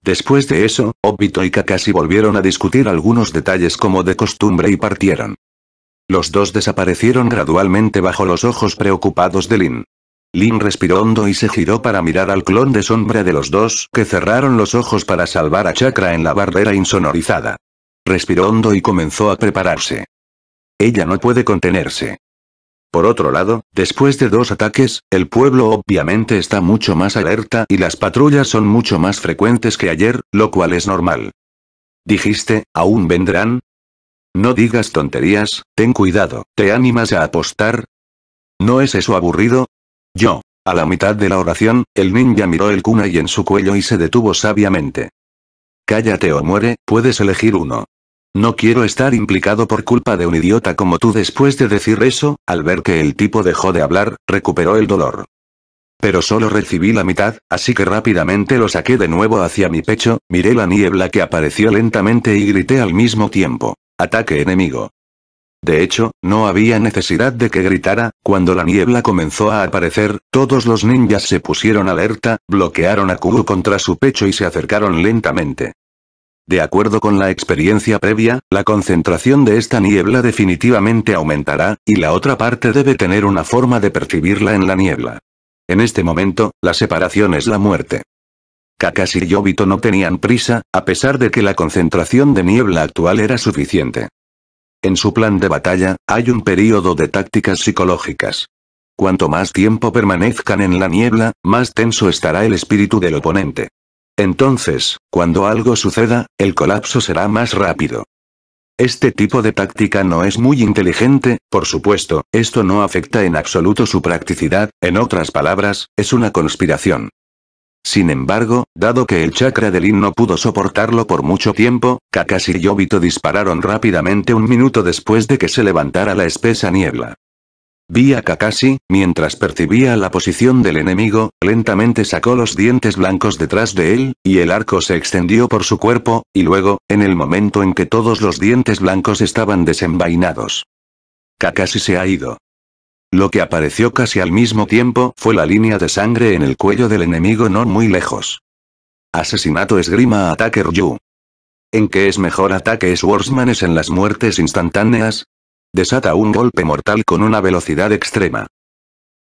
Después de eso, Obito y Kakashi volvieron a discutir algunos detalles como de costumbre y partieron. Los dos desaparecieron gradualmente bajo los ojos preocupados de Lin. Lin respiró hondo y se giró para mirar al clon de sombra de los dos, que cerraron los ojos para salvar a Chakra en la barrera insonorizada. Respiró hondo y comenzó a prepararse. Ella no puede contenerse. Por otro lado, después de dos ataques, el pueblo obviamente está mucho más alerta y las patrullas son mucho más frecuentes que ayer, lo cual es normal. Dijiste, ¿aún vendrán? No digas tonterías, ten cuidado, ¿te animas a apostar? ¿No es eso aburrido? Yo. A la mitad de la oración, el ninja miró el kunai en su cuello y se detuvo sabiamente. Cállate o muere, puedes elegir uno. No quiero estar implicado por culpa de un idiota como tú después de decir eso, al ver que el tipo dejó de hablar, recuperó el dolor. Pero solo recibí la mitad, así que rápidamente lo saqué de nuevo hacia mi pecho, miré la niebla que apareció lentamente y grité al mismo tiempo. Ataque enemigo. De hecho, no había necesidad de que gritara, cuando la niebla comenzó a aparecer, todos los ninjas se pusieron alerta, bloquearon a Kuru contra su pecho y se acercaron lentamente. De acuerdo con la experiencia previa, la concentración de esta niebla definitivamente aumentará, y la otra parte debe tener una forma de percibirla en la niebla. En este momento, la separación es la muerte. Kakashi y Yobito no tenían prisa, a pesar de que la concentración de niebla actual era suficiente. En su plan de batalla, hay un período de tácticas psicológicas. Cuanto más tiempo permanezcan en la niebla, más tenso estará el espíritu del oponente. Entonces, cuando algo suceda, el colapso será más rápido. Este tipo de táctica no es muy inteligente, por supuesto, esto no afecta en absoluto su practicidad, en otras palabras, es una conspiración. Sin embargo, dado que el chakra de Lin no pudo soportarlo por mucho tiempo, Kakashi y Obito dispararon rápidamente un minuto después de que se levantara la espesa niebla. Vi a Kakashi, mientras percibía la posición del enemigo, lentamente sacó los dientes blancos detrás de él, y el arco se extendió por su cuerpo, y luego, en el momento en que todos los dientes blancos estaban desenvainados. Kakashi se ha ido. Lo que apareció casi al mismo tiempo fue la línea de sangre en el cuello del enemigo no muy lejos. Asesinato esgrima ataque Ryu. ¿En qué es mejor ataque Swordsman es en las muertes instantáneas? Desata un golpe mortal con una velocidad extrema.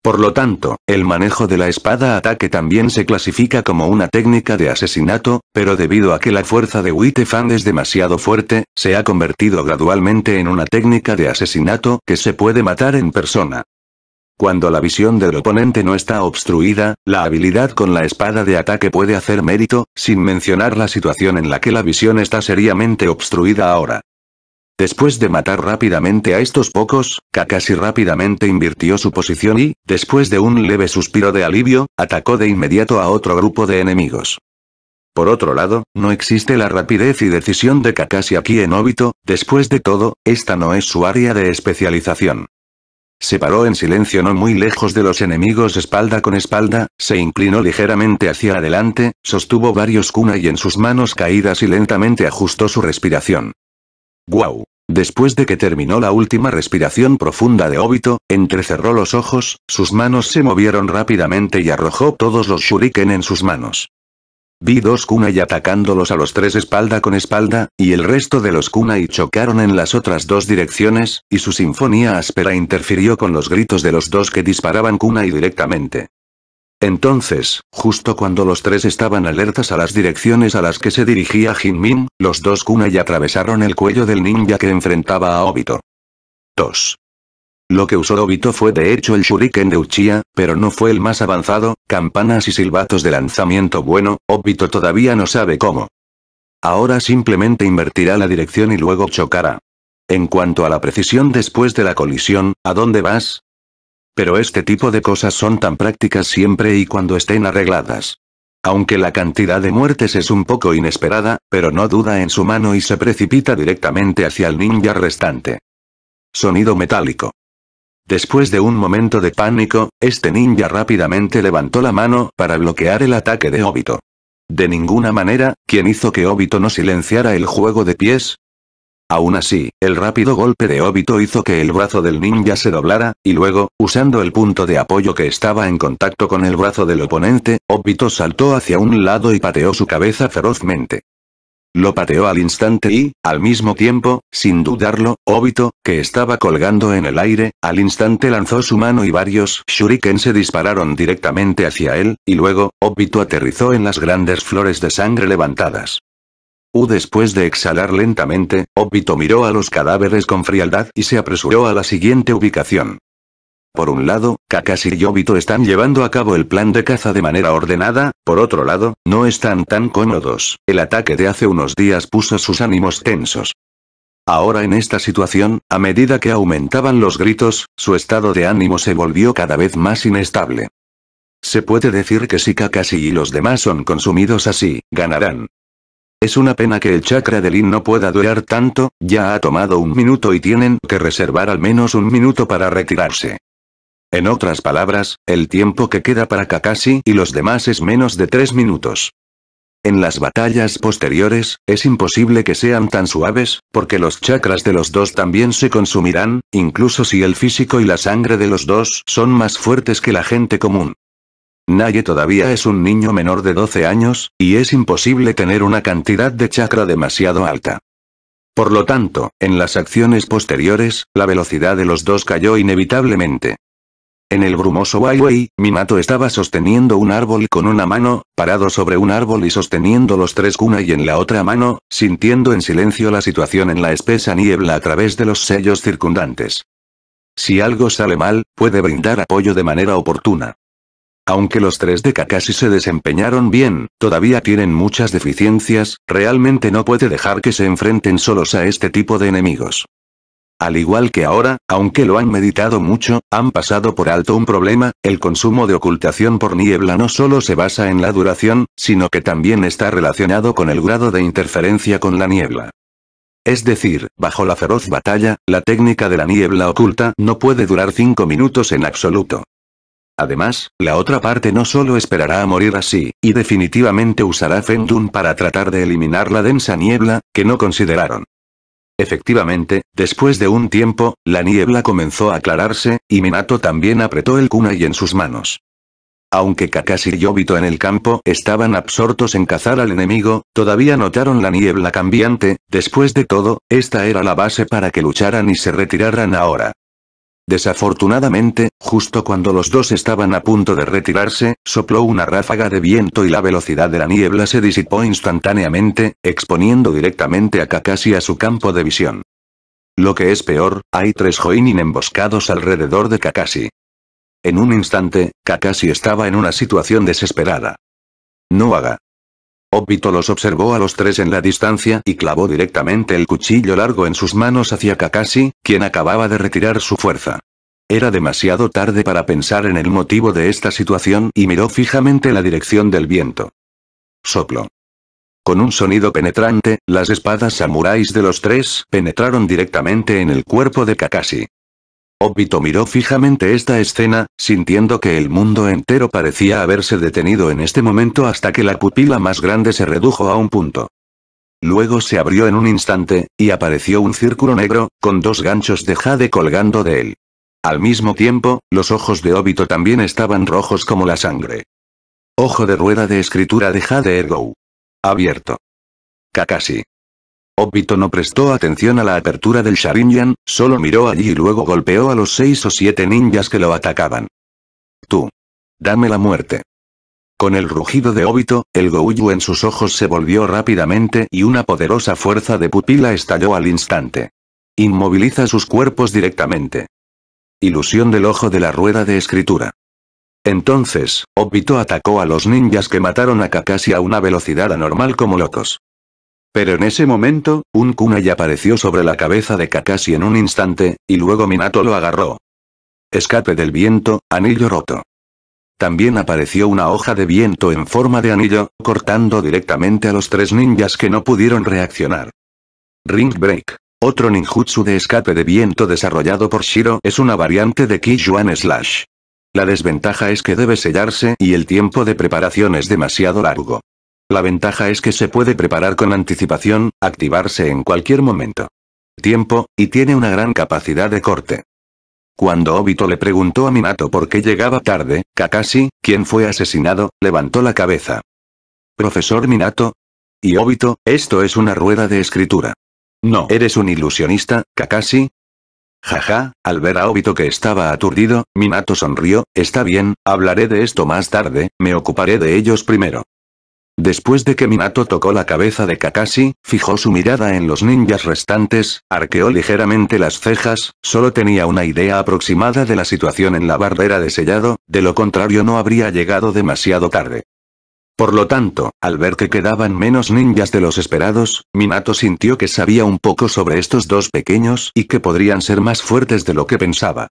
Por lo tanto, el manejo de la espada ataque también se clasifica como una técnica de asesinato, pero debido a que la fuerza de Wittefang es demasiado fuerte, se ha convertido gradualmente en una técnica de asesinato que se puede matar en persona. Cuando la visión del oponente no está obstruida, la habilidad con la espada de ataque puede hacer mérito, sin mencionar la situación en la que la visión está seriamente obstruida ahora. Después de matar rápidamente a estos pocos, Kakashi rápidamente invirtió su posición y, después de un leve suspiro de alivio, atacó de inmediato a otro grupo de enemigos. Por otro lado, no existe la rapidez y decisión de Kakashi aquí en Obito, después de todo, esta no es su área de especialización. Se paró en silencio no muy lejos de los enemigos espalda con espalda, se inclinó ligeramente hacia adelante, sostuvo varios kunai en sus manos caídas y lentamente ajustó su respiración. ¡Guau! Después de que terminó la última respiración profunda de Obito, entrecerró los ojos, sus manos se movieron rápidamente y arrojó todos los shuriken en sus manos. Vi dos kunai atacándolos a los tres espalda con espalda, y el resto de los kunai chocaron en las otras dos direcciones, y su sinfonía áspera interfirió con los gritos de los dos que disparaban kunai directamente. Entonces, justo cuando los tres estaban alertas a las direcciones a las que se dirigía Jinmin, los dos kunai atravesaron el cuello del ninja que enfrentaba a Obito. 2. Lo que usó Obito fue de hecho el shuriken de Uchiha, pero no fue el más avanzado, campanas y silbatos de lanzamiento bueno, Obito todavía no sabe cómo. Ahora simplemente invertirá la dirección y luego chocará. En cuanto a la precisión después de la colisión, ¿a dónde vas? Pero este tipo de cosas son tan prácticas siempre y cuando estén arregladas. Aunque la cantidad de muertes es un poco inesperada, pero no duda en su mano y se precipita directamente hacia el ninja restante. Sonido metálico. Después de un momento de pánico, este ninja rápidamente levantó la mano para bloquear el ataque de Obito. De ninguna manera, ¿quién hizo que Obito no silenciara el juego de pies? Aún así, el rápido golpe de Obito hizo que el brazo del ninja se doblara, y luego, usando el punto de apoyo que estaba en contacto con el brazo del oponente, Obito saltó hacia un lado y pateó su cabeza ferozmente. Lo pateó al instante y, al mismo tiempo, sin dudarlo, Obito, que estaba colgando en el aire, al instante lanzó su mano y varios shuriken se dispararon directamente hacia él, y luego, Obito aterrizó en las grandes flores de sangre levantadas. Después de exhalar lentamente, Obito miró a los cadáveres con frialdad y se apresuró a la siguiente ubicación. Por un lado, Kakashi y Obito están llevando a cabo el plan de caza de manera ordenada, por otro lado, no están tan cómodos. El ataque de hace unos días puso sus ánimos tensos. Ahora en esta situación, a medida que aumentaban los gritos, su estado de ánimo se volvió cada vez más inestable. Se puede decir que si Kakashi y los demás son consumidos así, ganarán. Es una pena que el chakra de Lin no pueda durar tanto, ya ha tomado un minuto y tienen que reservar al menos un minuto para retirarse. En otras palabras, el tiempo que queda para Kakashi y los demás es menos de tres minutos. En las batallas posteriores, es imposible que sean tan suaves, porque los chakras de los dos también se consumirán, incluso si el físico y la sangre de los dos son más fuertes que la gente común. Naye todavía es un niño menor de 12 años, y es imposible tener una cantidad de chakra demasiado alta. Por lo tanto, en las acciones posteriores, la velocidad de los dos cayó inevitablemente. En el brumoso Waiwei, Minato estaba sosteniendo un árbol y con una mano, parado sobre un árbol y sosteniendo los tres kunai en la otra mano, sintiendo en silencio la situación en la espesa niebla a través de los sellos circundantes. Si algo sale mal, puede brindar apoyo de manera oportuna. Aunque los tres de Kakashi se desempeñaron bien, todavía tienen muchas deficiencias, realmente no puede dejar que se enfrenten solos a este tipo de enemigos. Al igual que ahora, aunque lo han meditado mucho, han pasado por alto un problema, el consumo de ocultación por niebla no solo se basa en la duración, sino que también está relacionado con el grado de interferencia con la niebla. Es decir, bajo la feroz batalla, la técnica de la niebla oculta no puede durar 5 minutos en absoluto. Además, la otra parte no solo esperará a morir así, y definitivamente usará Fendun para tratar de eliminar la densa niebla, que no consideraron. Efectivamente, después de un tiempo, la niebla comenzó a aclararse, y Minato también apretó el kunai en sus manos. Aunque Kakashi y Obito en el campo estaban absortos en cazar al enemigo, todavía notaron la niebla cambiante, después de todo, esta era la base para que lucharan y se retiraran ahora. Desafortunadamente, justo cuando los dos estaban a punto de retirarse, sopló una ráfaga de viento y la velocidad de la niebla se disipó instantáneamente, exponiendo directamente a Kakashi a su campo de visión. Lo que es peor, hay tres Joinin emboscados alrededor de Kakashi. En un instante, Kakashi estaba en una situación desesperada. No haga. Obito los observó a los tres en la distancia y clavó directamente el cuchillo largo en sus manos hacia Kakashi, quien acababa de retirar su fuerza. Era demasiado tarde para pensar en el motivo de esta situación y miró fijamente la dirección del viento. Soplo. Con un sonido penetrante, las espadas samuráis de los tres penetraron directamente en el cuerpo de Kakashi. Obito miró fijamente esta escena, sintiendo que el mundo entero parecía haberse detenido en este momento hasta que la pupila más grande se redujo a un punto. Luego se abrió en un instante, y apareció un círculo negro, con dos ganchos de jade colgando de él. Al mismo tiempo, los ojos de Obito también estaban rojos como la sangre. Ojo de rueda de escritura de Jade Ergo. Abierto. Kakashi. Obito no prestó atención a la apertura del Sharingan, solo miró allí y luego golpeó a los seis o siete ninjas que lo atacaban. Tú. Dame la muerte. Con el rugido de Obito, el Gouyu en sus ojos se volvió rápidamente y una poderosa fuerza de pupila estalló al instante. Inmoviliza sus cuerpos directamente. Ilusión del ojo de la rueda de escritura. Entonces, Obito atacó a los ninjas que mataron a Kakashi a una velocidad anormal como locos. Pero en ese momento, un kunai apareció sobre la cabeza de Kakashi en un instante, y luego Minato lo agarró. Escape del viento, anillo roto. También apareció una hoja de viento en forma de anillo, cortando directamente a los tres ninjas que no pudieron reaccionar. Ring Break. Otro ninjutsu de escape de viento desarrollado por Shiro es una variante de Kijuan Slash. La desventaja es que debe sellarse y el tiempo de preparación es demasiado largo. La ventaja es que se puede preparar con anticipación, activarse en cualquier momento. Tiempo, y tiene una gran capacidad de corte. Cuando Obito le preguntó a Minato por qué llegaba tarde, Kakashi, quien fue asesinado, levantó la cabeza. Profesor Minato. Y Obito, esto es una rueda de escritura. No. ¿Eres un ilusionista, Kakashi? Jaja, al ver a Obito que estaba aturdido, Minato sonrió, está bien, hablaré de esto más tarde, me ocuparé de ellos primero. Después de que Minato tocó la cabeza de Kakashi, fijó su mirada en los ninjas restantes, arqueó ligeramente las cejas, solo tenía una idea aproximada de la situación en la barrera de sellado, de lo contrario no habría llegado demasiado tarde. Por lo tanto, al ver que quedaban menos ninjas de los esperados, Minato sintió que sabía un poco sobre estos dos pequeños y que podrían ser más fuertes de lo que pensaba.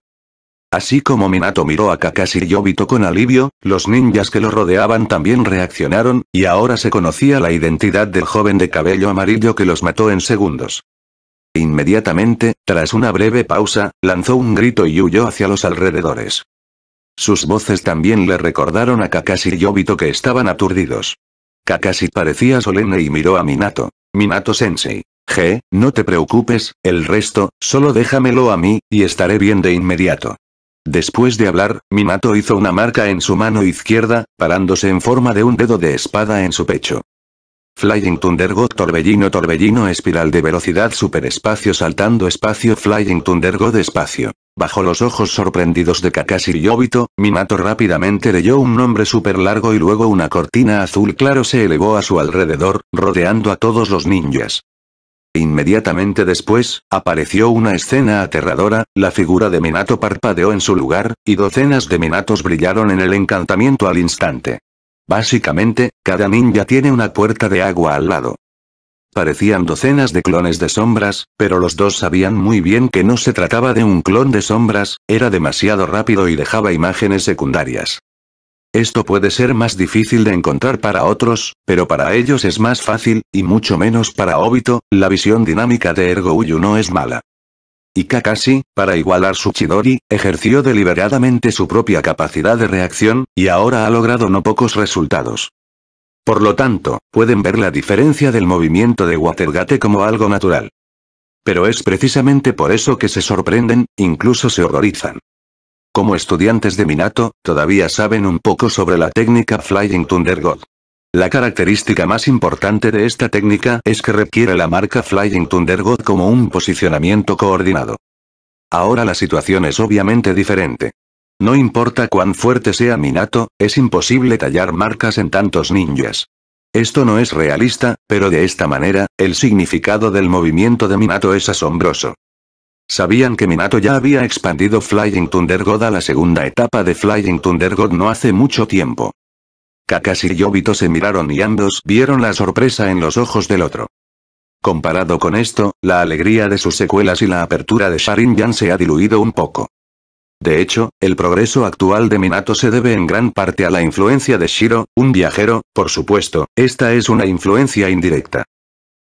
Así como Minato miró a Kakashi y Obito con alivio, los ninjas que lo rodeaban también reaccionaron, y ahora se conocía la identidad del joven de cabello amarillo que los mató en segundos. Inmediatamente, tras una breve pausa, lanzó un grito y huyó hacia los alrededores. Sus voces también le recordaron a Kakashi y Obito que estaban aturdidos. Kakashi parecía solemne y miró a Minato. Minato sensei. G, no te preocupes, el resto, solo déjamelo a mí, y estaré bien de inmediato. Después de hablar, Minato hizo una marca en su mano izquierda, parándose en forma de un dedo de espada en su pecho. Flying Thunder God Torbellino Torbellino Espiral de velocidad superespacio saltando espacio Flying Thunder God espacio. Bajo los ojos sorprendidos de Kakashi y Obito, Minato rápidamente leyó un nombre súper largo y luego una cortina azul claro se elevó a su alrededor, rodeando a todos los ninjas. Inmediatamente después, apareció una escena aterradora, la figura de Minato parpadeó en su lugar, y docenas de Minatos brillaron en el encantamiento al instante. Básicamente, cada ninja tiene una puerta de agua al lado. Parecían docenas de clones de sombras, pero los dos sabían muy bien que no se trataba de un clon de sombras, era demasiado rápido y dejaba imágenes secundarias. Esto puede ser más difícil de encontrar para otros, pero para ellos es más fácil, y mucho menos para Obito, la visión dinámica de Ergo Uyu no es mala. Y Kakashi, para igualar su Chidori, ejerció deliberadamente su propia capacidad de reacción, y ahora ha logrado no pocos resultados. Por lo tanto, pueden ver la diferencia del movimiento de Watergate como algo natural. Pero es precisamente por eso que se sorprenden, incluso se horrorizan. Como estudiantes de Minato, todavía saben un poco sobre la técnica Flying Thunder God. La característica más importante de esta técnica es que requiere la marca Flying Thunder God como un posicionamiento coordinado. Ahora la situación es obviamente diferente. No importa cuán fuerte sea Minato, es imposible tallar marcas en tantos ninjas. Esto no es realista, pero de esta manera, el significado del movimiento de Minato es asombroso. Sabían que Minato ya había expandido Flying Thunder God a la segunda etapa de Flying Thunder God no hace mucho tiempo. Kakashi y Obito se miraron y ambos vieron la sorpresa en los ojos del otro. Comparado con esto, la alegría de sus secuelas y la apertura de Sharingan se ha diluido un poco. De hecho, el progreso actual de Minato se debe en gran parte a la influencia de Shiro, un viajero, por supuesto, esta es una influencia indirecta.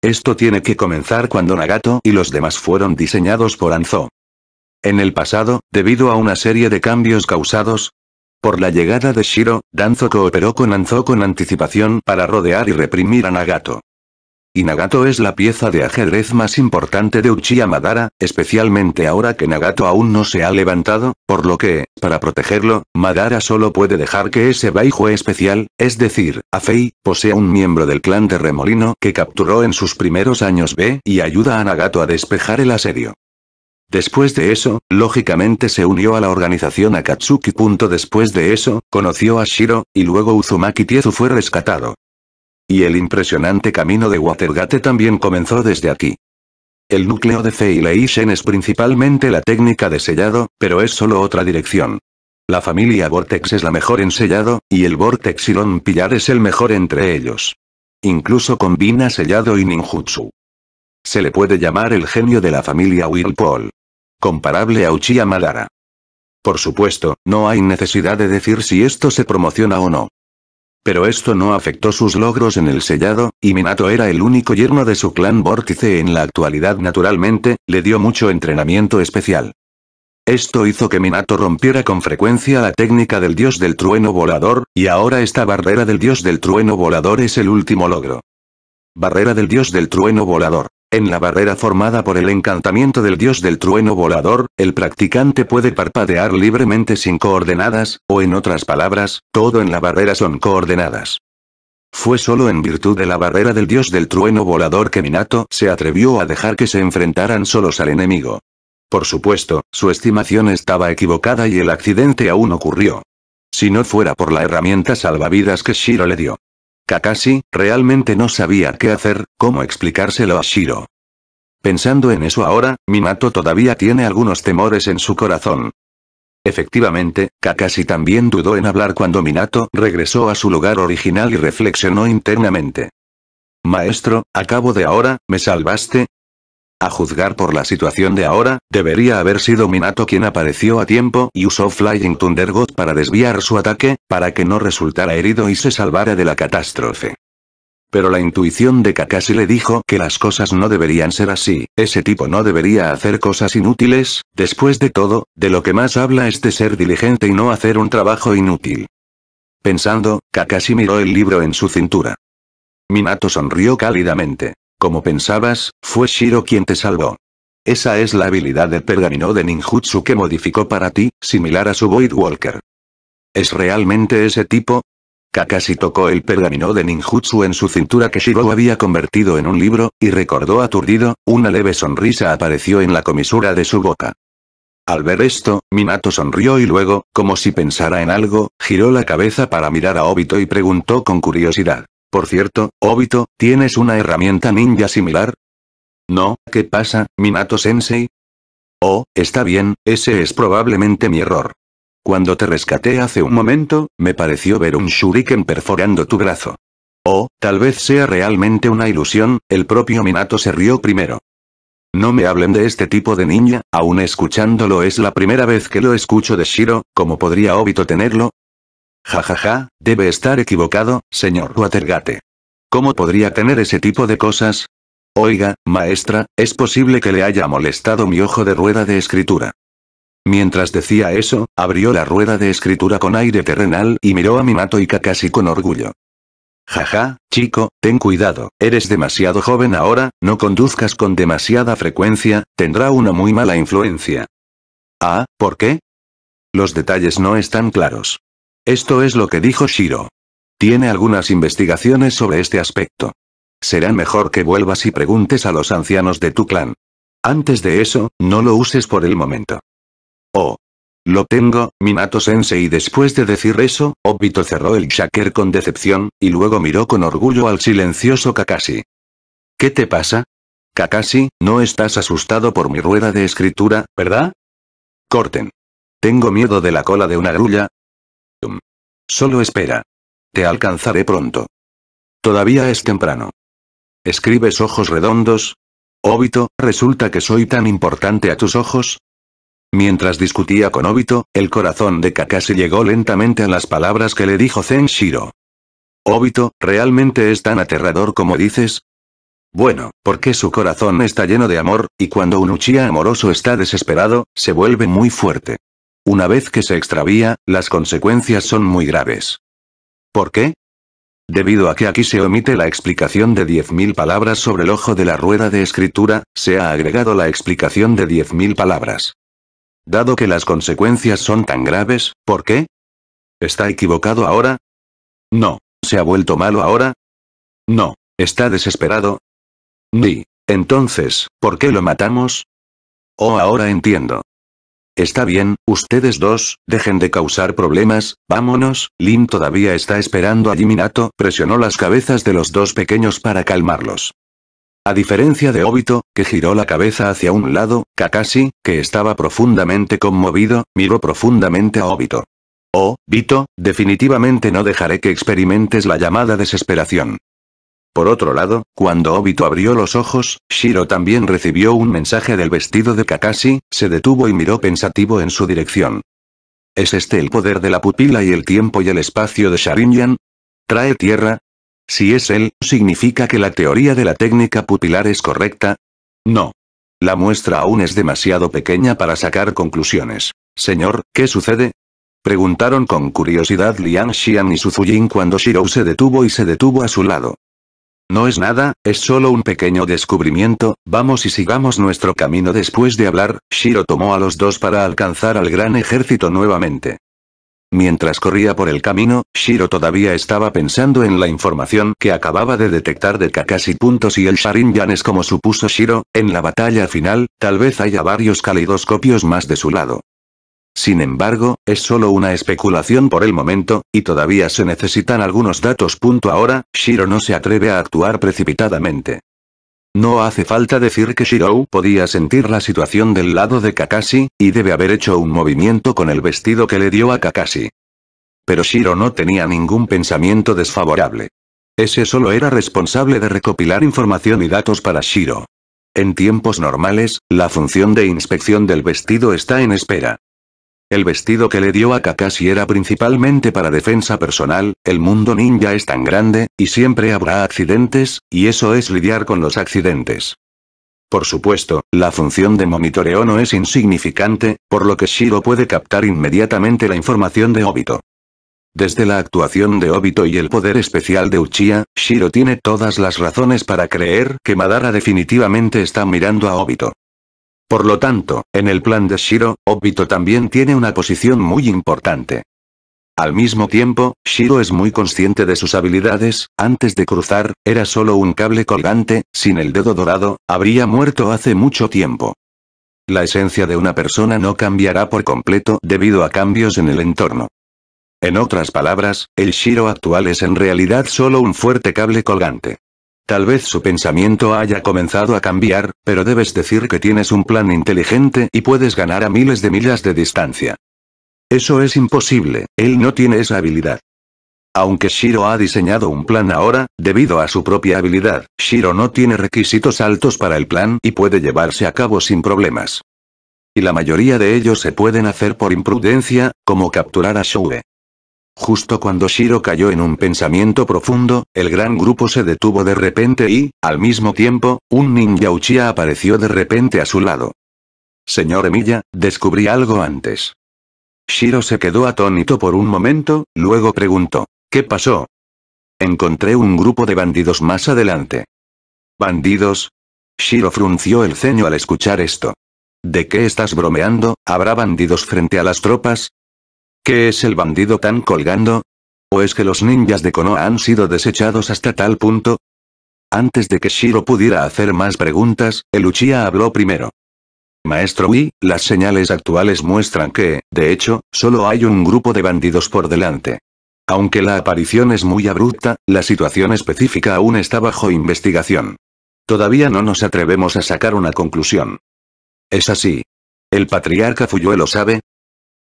Esto tiene que comenzar cuando Nagato y los demás fueron diseñados por Anzo. En el pasado, debido a una serie de cambios causados, por la llegada de Shiro, Danzo cooperó con Anzo con anticipación para rodear y reprimir a Nagato. Y Nagato es la pieza de ajedrez más importante de Uchiha Madara, especialmente ahora que Nagato aún no se ha levantado, por lo que, para protegerlo, Madara solo puede dejar que ese Baijue especial, es decir, Afei, posea un miembro del clan de Remolino que capturó en sus primeros años B y ayuda a Nagato a despejar el asedio. Después de eso, lógicamente se unió a la organización Akatsuki. Después de eso, conoció a Shiro, y luego Uzumaki Tiezu fue rescatado. Y el impresionante camino de Watergate también comenzó desde aquí. El núcleo de Fei Shen es principalmente la técnica de sellado, pero es solo otra dirección. La familia Vortex es la mejor en sellado, y el Vortex Ilon Pillar es el mejor entre ellos. Incluso combina sellado y ninjutsu. Se le puede llamar el genio de la familia Whirlpool comparable a Uchiha Madara. Por supuesto, no hay necesidad de decir si esto se promociona o no. Pero esto no afectó sus logros en el sellado, y Minato era el único yerno de su clan Vórtice en la actualidad naturalmente, le dio mucho entrenamiento especial. Esto hizo que Minato rompiera con frecuencia la técnica del dios del trueno volador, y ahora esta barrera del dios del trueno volador es el último logro. Barrera del dios del trueno volador. En la barrera formada por el encantamiento del dios del trueno volador, el practicante puede parpadear libremente sin coordenadas, o en otras palabras, todo en la barrera son coordenadas. Fue solo en virtud de la barrera del dios del trueno volador que Minato se atrevió a dejar que se enfrentaran solos al enemigo. Por supuesto, su estimación estaba equivocada y el accidente aún ocurrió. Si no fuera por la herramienta salvavidas que Shiro le dio. Kakashi, realmente no sabía qué hacer, cómo explicárselo a Shiro. Pensando en eso ahora, Minato todavía tiene algunos temores en su corazón. Efectivamente, Kakashi también dudó en hablar cuando Minato regresó a su lugar original y reflexionó internamente. Maestro, acabo de ahora, ¿me salvaste? A juzgar por la situación de ahora, debería haber sido Minato quien apareció a tiempo y usó Flying Thunder God para desviar su ataque, para que no resultara herido y se salvara de la catástrofe. Pero la intuición de Kakashi le dijo que las cosas no deberían ser así, ese tipo no debería hacer cosas inútiles, después de todo, de lo que más habla es de ser diligente y no hacer un trabajo inútil. Pensando, Kakashi miró el libro en su cintura. Minato sonrió cálidamente. Como pensabas, fue Shiro quien te salvó. Esa es la habilidad del pergamino de ninjutsu que modificó para ti, similar a su Void Walker. ¿Es realmente ese tipo? Kakashi tocó el pergamino de ninjutsu en su cintura que Shiro había convertido en un libro, y recordó aturdido, una leve sonrisa apareció en la comisura de su boca. Al ver esto, Minato sonrió y luego, como si pensara en algo, giró la cabeza para mirar a Obito y preguntó con curiosidad. Por cierto, Obito, ¿tienes una herramienta ninja similar? No, ¿qué pasa, Minato-sensei? Oh, está bien, ese es probablemente mi error. Cuando te rescaté hace un momento, me pareció ver un shuriken perforando tu brazo. Oh, tal vez sea realmente una ilusión, el propio Minato se rió primero. No me hablen de este tipo de ninja, aún escuchándolo es la primera vez que lo escucho de Shiro, ¿cómo podría Obito tenerlo? Jajaja, ja, ja, debe estar equivocado, señor Watergate. ¿Cómo podría tener ese tipo de cosas? Oiga, maestra, es posible que le haya molestado mi ojo de rueda de escritura. Mientras decía eso, abrió la rueda de escritura con aire terrenal y miró a Minato y Kakashi con orgullo. Jaja, chico, ten cuidado, eres demasiado joven ahora, no conduzcas con demasiada frecuencia, tendrá una muy mala influencia. Ah, ¿por qué? Los detalles no están claros. Esto es lo que dijo Shiro. Tiene algunas investigaciones sobre este aspecto. Será mejor que vuelvas y preguntes a los ancianos de tu clan. Antes de eso, no lo uses por el momento. Oh. Lo tengo, Minato Sensei y después de decir eso, Obito cerró el shaker con decepción, y luego miró con orgullo al silencioso Kakashi. ¿Qué te pasa? Kakashi, no estás asustado por mi rueda de escritura, ¿verdad? Corten. Tengo miedo de la cola de una grulla, Solo espera. Te alcanzaré pronto. Todavía es temprano. ¿Escribes ojos redondos? Obito, ¿resulta que soy tan importante a tus ojos? Mientras discutía con Obito, el corazón de Kakashi llegó lentamente a las palabras que le dijo Zen Shiro. Obito, ¿realmente es tan aterrador como dices? Bueno, porque su corazón está lleno de amor, y cuando un Uchiha amoroso está desesperado, se vuelve muy fuerte. Una vez que se extravía, las consecuencias son muy graves. ¿Por qué? Debido a que aquí se omite la explicación de 10.000 palabras sobre el ojo de la rueda de escritura, se ha agregado la explicación de 10.000 palabras. Dado que las consecuencias son tan graves, ¿por qué? ¿Está equivocado ahora? No. ¿Se ha vuelto malo ahora? No. ¿Está desesperado? Ni. Entonces, ¿por qué lo matamos? Oh, ahora entiendo. Está bien, ustedes dos, dejen de causar problemas, vámonos, Lin todavía está esperando allí Minato, presionó las cabezas de los dos pequeños para calmarlos. A diferencia de Obito, que giró la cabeza hacia un lado, Kakashi, que estaba profundamente conmovido, miró profundamente a Obito. Oh, Vito, definitivamente no dejaré que experimentes la llamada desesperación. Por otro lado, cuando Obito abrió los ojos, Shiro también recibió un mensaje del vestido de Kakashi, se detuvo y miró pensativo en su dirección. ¿Es este el poder de la pupila y el tiempo y el espacio de Sharingan? ¿Trae tierra? Si es él, ¿significa que la teoría de la técnica pupilar es correcta? No. La muestra aún es demasiado pequeña para sacar conclusiones. Señor, ¿qué sucede? Preguntaron con curiosidad Liang Xian y Su Zujin cuando Shiro se detuvo y se detuvo a su lado. No es nada, es solo un pequeño descubrimiento, vamos y sigamos nuestro camino después de hablar, Shiro tomó a los dos para alcanzar al gran ejército nuevamente. Mientras corría por el camino, Shiro todavía estaba pensando en la información que acababa de detectar de Kakashi. Y el Sharingan es como supuso Shiro, en la batalla final, tal vez haya varios caleidoscopios más de su lado. Sin embargo, es solo una especulación por el momento, y todavía se necesitan algunos datos. Ahora, Shiro no se atreve a actuar precipitadamente. No hace falta decir que Shiro podía sentir la situación del lado de Kakashi, y debe haber hecho un movimiento con el vestido que le dio a Kakashi. Pero Shiro no tenía ningún pensamiento desfavorable. Ese solo era responsable de recopilar información y datos para Shiro. En tiempos normales, la función de inspección del vestido está en espera. El vestido que le dio a Kakashi era principalmente para defensa personal, el mundo ninja es tan grande, y siempre habrá accidentes, y eso es lidiar con los accidentes. Por supuesto, la función de monitoreo no es insignificante, por lo que Shiro puede captar inmediatamente la información de Obito. Desde la actuación de Obito y el poder especial de Uchiha, Shiro tiene todas las razones para creer que Madara definitivamente está mirando a Obito. Por lo tanto, en el plan de Shiro, Obito también tiene una posición muy importante. Al mismo tiempo, Shiro es muy consciente de sus habilidades, antes de cruzar, era solo un cable colgante, sin el dedo dorado, habría muerto hace mucho tiempo. La esencia de una persona no cambiará por completo debido a cambios en el entorno. En otras palabras, el Shiro actual es en realidad solo un fuerte cable colgante. Tal vez su pensamiento haya comenzado a cambiar, pero debes decir que tienes un plan inteligente y puedes ganar a miles de millas de distancia. Eso es imposible, él no tiene esa habilidad. Aunque Shiro ha diseñado un plan ahora, debido a su propia habilidad, Shiro no tiene requisitos altos para el plan y puede llevarse a cabo sin problemas. Y la mayoría de ellos se pueden hacer por imprudencia, como capturar a Shoue. Justo cuando Shiro cayó en un pensamiento profundo, el gran grupo se detuvo de repente y, al mismo tiempo, un ninja Uchiha apareció de repente a su lado. Señor Emiya, descubrí algo antes. Shiro se quedó atónito por un momento, luego preguntó, ¿qué pasó? Encontré un grupo de bandidos más adelante. ¿Bandidos? Shiro frunció el ceño al escuchar esto. ¿De qué estás bromeando? ¿Habrá bandidos frente a las tropas? ¿Qué es el bandido tan colgando? ¿O es que los ninjas de Konoha han sido desechados hasta tal punto? Antes de que Shiro pudiera hacer más preguntas, el Uchiha habló primero. Maestro Ui, las señales actuales muestran que, de hecho, solo hay un grupo de bandidos por delante. Aunque la aparición es muy abrupta, la situación específica aún está bajo investigación. Todavía no nos atrevemos a sacar una conclusión. Es así. ¿El patriarca Fuyue lo sabe?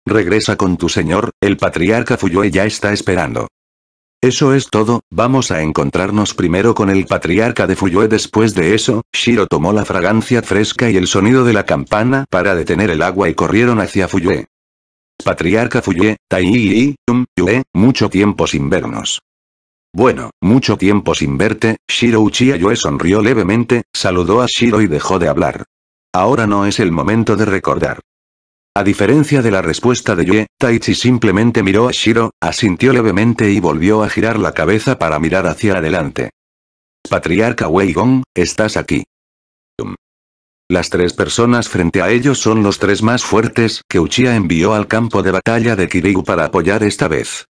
Regresa con tu señor, el patriarca Fuyue ya está esperando. Eso es todo, vamos a encontrarnos primero con el patriarca de Fuyue después de eso, Shiro tomó la fragancia fresca y el sonido de la campana para detener el agua y corrieron hacia Fuyue. Patriarca Fuyue, Tai y Um, Yue, mucho tiempo sin vernos. Bueno, mucho tiempo sin verte, Shiro Uchiha sonrió levemente, saludó a Shiro y dejó de hablar. Ahora no es el momento de recordar. A diferencia de la respuesta de Yue, Taichi simplemente miró a Shiro, asintió levemente y volvió a girar la cabeza para mirar hacia adelante. Patriarca Wei Gong, estás aquí. Las tres personas frente a ellos son los tres más fuertes que Uchiha envió al campo de batalla de Kirigu para apoyar esta vez.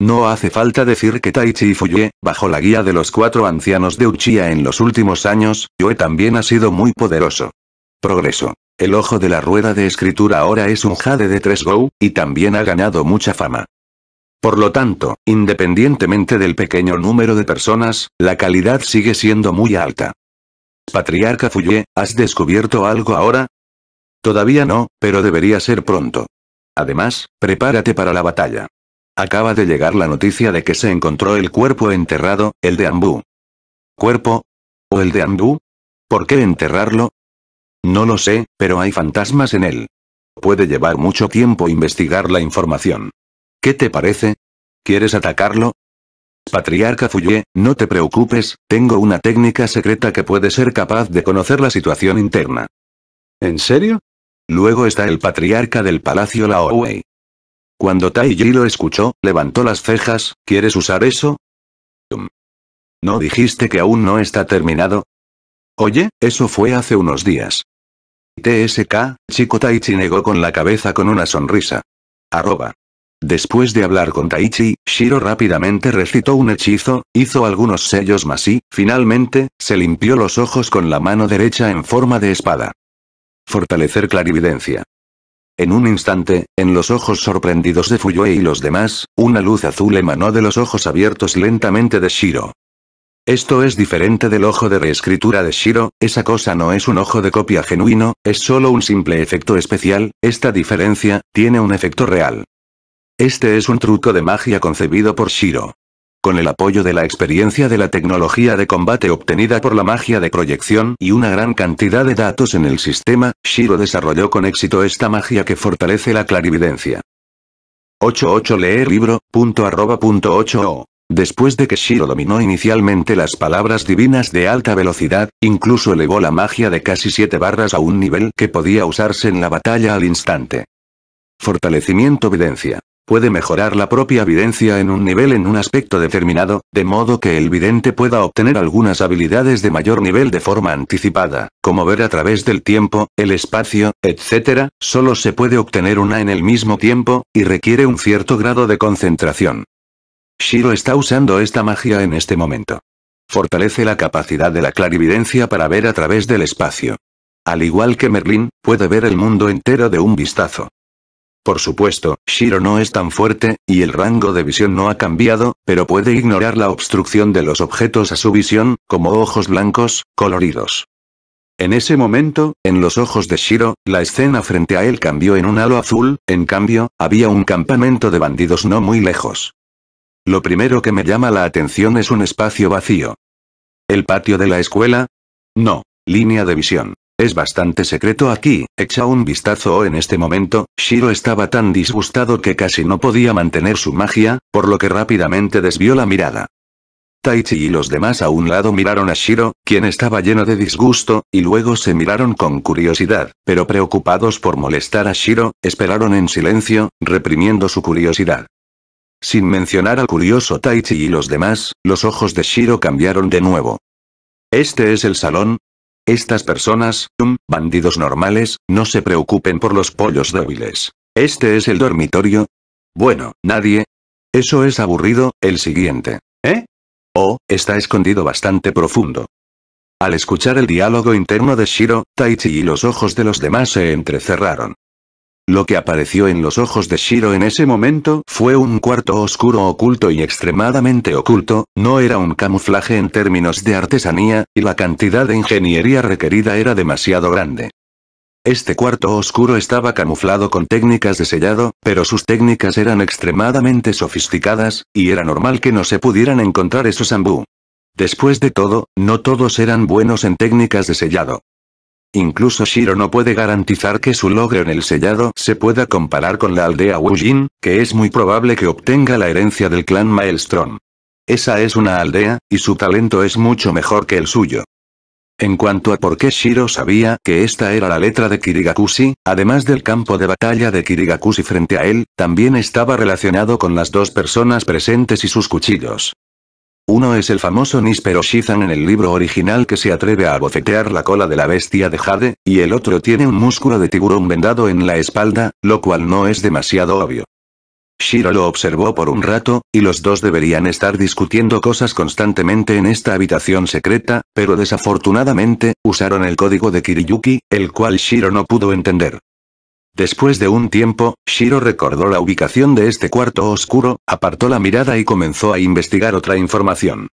No hace falta decir que Taichi y Fuyue, bajo la guía de los cuatro ancianos de Uchiha en los últimos años, Yue también ha sido muy poderoso. Progreso. El ojo de la rueda de escritura ahora es un Jade de 3 Go, y también ha ganado mucha fama. Por lo tanto, independientemente del pequeño número de personas, la calidad sigue siendo muy alta. Patriarca Fuyue, ¿has descubierto algo ahora? Todavía no, pero debería ser pronto. Además, prepárate para la batalla. Acaba de llegar la noticia de que se encontró el cuerpo enterrado, el de Ambu. ¿Cuerpo? ¿O el de Ambu? ¿Por qué enterrarlo? No lo sé, pero hay fantasmas en él. Puede llevar mucho tiempo investigar la información. ¿Qué te parece? ¿Quieres atacarlo? Patriarca Fuyue, no te preocupes, tengo una técnica secreta que puede ser capaz de conocer la situación interna. ¿En serio? Luego está el patriarca del palacio Laowei. Cuando Tai Yi lo escuchó, levantó las cejas, ¿quieres usar eso? ¿No dijiste que aún no está terminado? Oye, eso fue hace unos días. TSK, Chico Taichi negó con la cabeza con una sonrisa. Arroba. Después de hablar con Taichi, Shiro rápidamente recitó un hechizo, hizo algunos sellos más y, finalmente, se limpió los ojos con la mano derecha en forma de espada. Fortalecer clarividencia. En un instante, en los ojos sorprendidos de Fuyue y los demás, una luz azul emanó de los ojos abiertos lentamente de Shiro. Esto es diferente del ojo de reescritura de Shiro, esa cosa no es un ojo de copia genuino, es solo un simple efecto especial, esta diferencia, tiene un efecto real. Este es un truco de magia concebido por Shiro. Con el apoyo de la experiencia de la tecnología de combate obtenida por la magia de proyección y una gran cantidad de datos en el sistema, Shiro desarrolló con éxito esta magia que fortalece la clarividencia. 88 leer libro, punto arroba punto 8 o. Después de que Shiro dominó inicialmente las palabras divinas de alta velocidad, incluso elevó la magia de casi 7 barras a un nivel que podía usarse en la batalla al instante. Fortalecimiento videncia puede mejorar la propia videncia en un nivel en un aspecto determinado, de modo que el vidente pueda obtener algunas habilidades de mayor nivel de forma anticipada, como ver a través del tiempo, el espacio, etc., solo se puede obtener una en el mismo tiempo, y requiere un cierto grado de concentración. Shiro está usando esta magia en este momento. Fortalece la capacidad de la clarividencia para ver a través del espacio. Al igual que Merlin, puede ver el mundo entero de un vistazo. Por supuesto, Shiro no es tan fuerte, y el rango de visión no ha cambiado, pero puede ignorar la obstrucción de los objetos a su visión, como ojos blancos, coloridos. En ese momento, en los ojos de Shiro, la escena frente a él cambió en un halo azul, en cambio, había un campamento de bandidos no muy lejos. Lo primero que me llama la atención es un espacio vacío. ¿El patio de la escuela? No. Línea de visión. Es bastante secreto aquí, echa un vistazo en este momento, Shiro estaba tan disgustado que casi no podía mantener su magia, por lo que rápidamente desvió la mirada. Taichi y los demás a un lado miraron a Shiro, quien estaba lleno de disgusto, y luego se miraron con curiosidad, pero preocupados por molestar a Shiro, esperaron en silencio, reprimiendo su curiosidad. Sin mencionar al curioso Taichi y los demás, los ojos de Shiro cambiaron de nuevo. Este es el salón, estas personas, um, bandidos normales, no se preocupen por los pollos débiles. ¿Este es el dormitorio? Bueno, nadie. Eso es aburrido, el siguiente. ¿Eh? Oh, está escondido bastante profundo. Al escuchar el diálogo interno de Shiro, Taichi y los ojos de los demás se entrecerraron. Lo que apareció en los ojos de Shiro en ese momento fue un cuarto oscuro oculto y extremadamente oculto, no era un camuflaje en términos de artesanía, y la cantidad de ingeniería requerida era demasiado grande. Este cuarto oscuro estaba camuflado con técnicas de sellado, pero sus técnicas eran extremadamente sofisticadas, y era normal que no se pudieran encontrar esos ambú. Después de todo, no todos eran buenos en técnicas de sellado. Incluso Shiro no puede garantizar que su logro en el sellado se pueda comparar con la aldea Wujin, que es muy probable que obtenga la herencia del clan Maelstrom. Esa es una aldea, y su talento es mucho mejor que el suyo. En cuanto a por qué Shiro sabía que esta era la letra de Kirigakushi, además del campo de batalla de Kirigakushi frente a él, también estaba relacionado con las dos personas presentes y sus cuchillos. Uno es el famoso Nispero Shizan en el libro original que se atreve a abofetear la cola de la bestia de Jade, y el otro tiene un músculo de tiburón vendado en la espalda, lo cual no es demasiado obvio. Shiro lo observó por un rato, y los dos deberían estar discutiendo cosas constantemente en esta habitación secreta, pero desafortunadamente, usaron el código de Kiriyuki, el cual Shiro no pudo entender. Después de un tiempo, Shiro recordó la ubicación de este cuarto oscuro, apartó la mirada y comenzó a investigar otra información.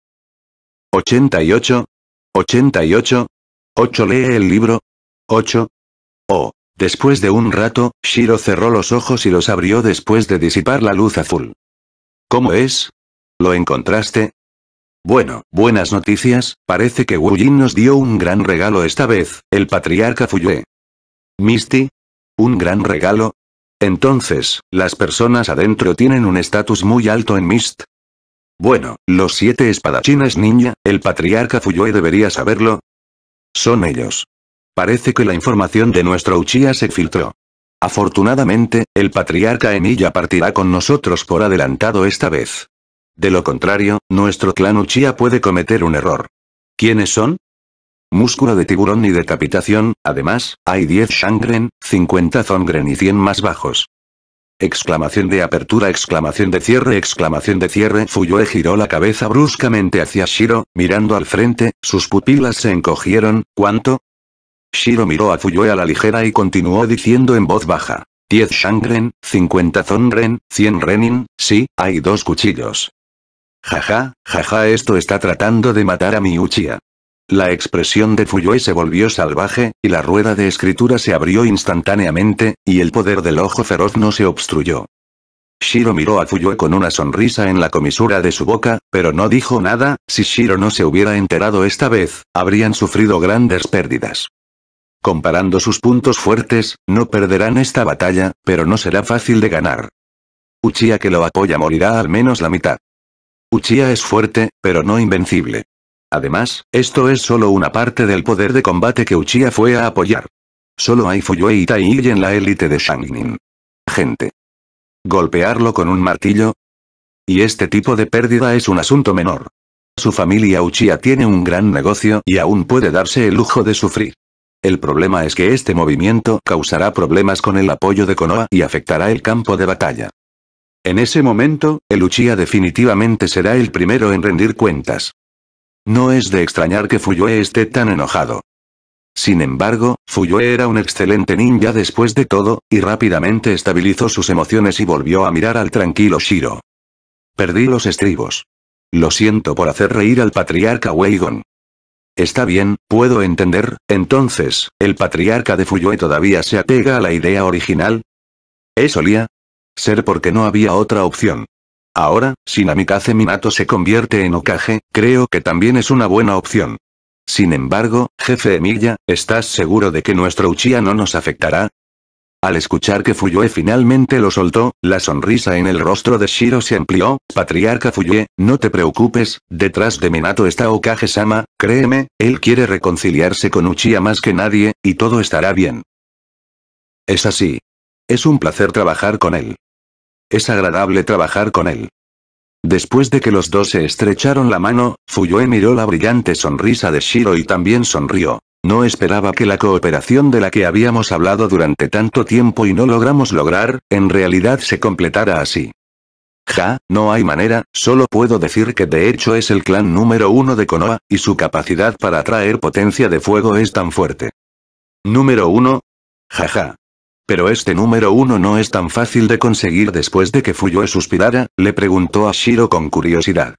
88. 88. 8 lee el libro. 8. Oh. Después de un rato, Shiro cerró los ojos y los abrió después de disipar la luz azul. ¿Cómo es? ¿Lo encontraste? Bueno, buenas noticias, parece que Wu Jin nos dio un gran regalo esta vez, el patriarca Fuyue. Misty, ¿Un gran regalo? Entonces, las personas adentro tienen un estatus muy alto en Mist. Bueno, los siete espadachines ninja, el patriarca Fuyue debería saberlo. Son ellos. Parece que la información de nuestro Uchiha se filtró. Afortunadamente, el patriarca Emilia partirá con nosotros por adelantado esta vez. De lo contrario, nuestro clan Uchiha puede cometer un error. ¿Quiénes son? Músculo de tiburón y decapitación, además, hay 10 Shangren, 50 Zongren y 100 más bajos. Exclamación de apertura, exclamación de cierre, exclamación de cierre. Fuyue giró la cabeza bruscamente hacia Shiro, mirando al frente, sus pupilas se encogieron, ¿cuánto? Shiro miró a Fuyue a la ligera y continuó diciendo en voz baja. 10 Shangren, 50 Zongren, 100 Renin, sí, hay dos cuchillos. Jaja, jaja esto está tratando de matar a mi Uchiha. La expresión de Fuyue se volvió salvaje, y la rueda de escritura se abrió instantáneamente, y el poder del ojo feroz no se obstruyó. Shiro miró a Fuyue con una sonrisa en la comisura de su boca, pero no dijo nada, si Shiro no se hubiera enterado esta vez, habrían sufrido grandes pérdidas. Comparando sus puntos fuertes, no perderán esta batalla, pero no será fácil de ganar. Uchiha que lo apoya morirá al menos la mitad. Uchiha es fuerte, pero no invencible. Además, esto es solo una parte del poder de combate que Uchiha fue a apoyar. Solo hay Fuyue y Taiyi en la élite de Shangnin. Gente. ¿Golpearlo con un martillo? Y este tipo de pérdida es un asunto menor. Su familia Uchiha tiene un gran negocio y aún puede darse el lujo de sufrir. El problema es que este movimiento causará problemas con el apoyo de Konoha y afectará el campo de batalla. En ese momento, el Uchiha definitivamente será el primero en rendir cuentas. No es de extrañar que Fuyue esté tan enojado. Sin embargo, Fuyue era un excelente ninja después de todo, y rápidamente estabilizó sus emociones y volvió a mirar al tranquilo Shiro. Perdí los estribos. Lo siento por hacer reír al patriarca Weigon. Está bien, puedo entender, entonces, ¿el patriarca de Fuyue todavía se apega a la idea original? ¿Es solía? Ser porque no había otra opción. Ahora, si Namikaze Minato se convierte en Okage, creo que también es una buena opción. Sin embargo, jefe Emilia, ¿estás seguro de que nuestro Uchiha no nos afectará? Al escuchar que Fuyue finalmente lo soltó, la sonrisa en el rostro de Shiro se amplió, Patriarca Fuyue, no te preocupes, detrás de Minato está Okage-sama, créeme, él quiere reconciliarse con Uchiha más que nadie, y todo estará bien. Es así. Es un placer trabajar con él. Es agradable trabajar con él. Después de que los dos se estrecharon la mano, Fuyue miró la brillante sonrisa de Shiro y también sonrió. No esperaba que la cooperación de la que habíamos hablado durante tanto tiempo y no logramos lograr, en realidad se completara así. Ja, no hay manera, solo puedo decir que de hecho es el clan número uno de Konoha, y su capacidad para atraer potencia de fuego es tan fuerte. Número uno. Jaja. Pero este número uno no es tan fácil de conseguir después de que Fuyue suspirara, le preguntó a Shiro con curiosidad.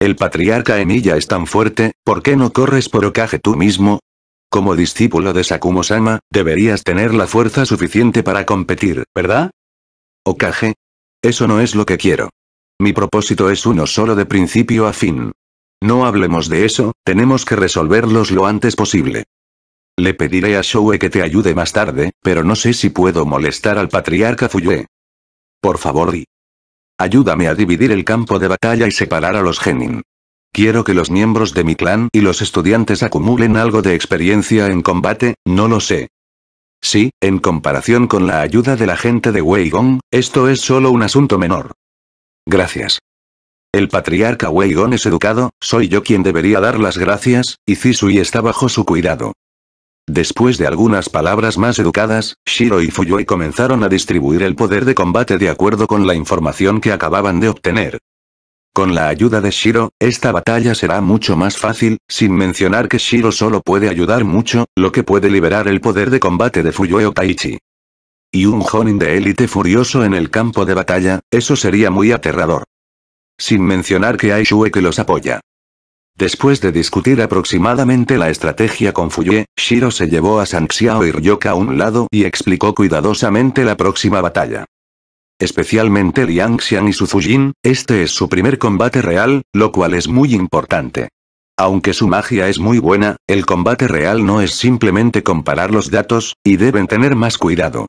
El patriarca Emilia es tan fuerte, ¿por qué no corres por Okage tú mismo? Como discípulo de Sakumo-sama, deberías tener la fuerza suficiente para competir, ¿verdad? Okage. Eso no es lo que quiero. Mi propósito es uno solo de principio a fin. No hablemos de eso, tenemos que resolverlos lo antes posible. Le pediré a Shoue que te ayude más tarde, pero no sé si puedo molestar al patriarca Fuyue. Por favor di. Ayúdame a dividir el campo de batalla y separar a los genin. Quiero que los miembros de mi clan y los estudiantes acumulen algo de experiencia en combate, no lo sé. Sí, en comparación con la ayuda de la gente de Weigong, esto es solo un asunto menor. Gracias. El patriarca Weigong es educado, soy yo quien debería dar las gracias, y Zisui está bajo su cuidado. Después de algunas palabras más educadas, Shiro y Fuyue comenzaron a distribuir el poder de combate de acuerdo con la información que acababan de obtener. Con la ayuda de Shiro, esta batalla será mucho más fácil, sin mencionar que Shiro solo puede ayudar mucho, lo que puede liberar el poder de combate de Fuyue Okaichi. Y un Jonin de élite furioso en el campo de batalla, eso sería muy aterrador. Sin mencionar que hay Shue que los apoya. Después de discutir aproximadamente la estrategia con Fuyue, Shiro se llevó a Sanxiao y Ryoka a un lado y explicó cuidadosamente la próxima batalla. Especialmente Liang Xian y su Fujin, este es su primer combate real, lo cual es muy importante. Aunque su magia es muy buena, el combate real no es simplemente comparar los datos, y deben tener más cuidado.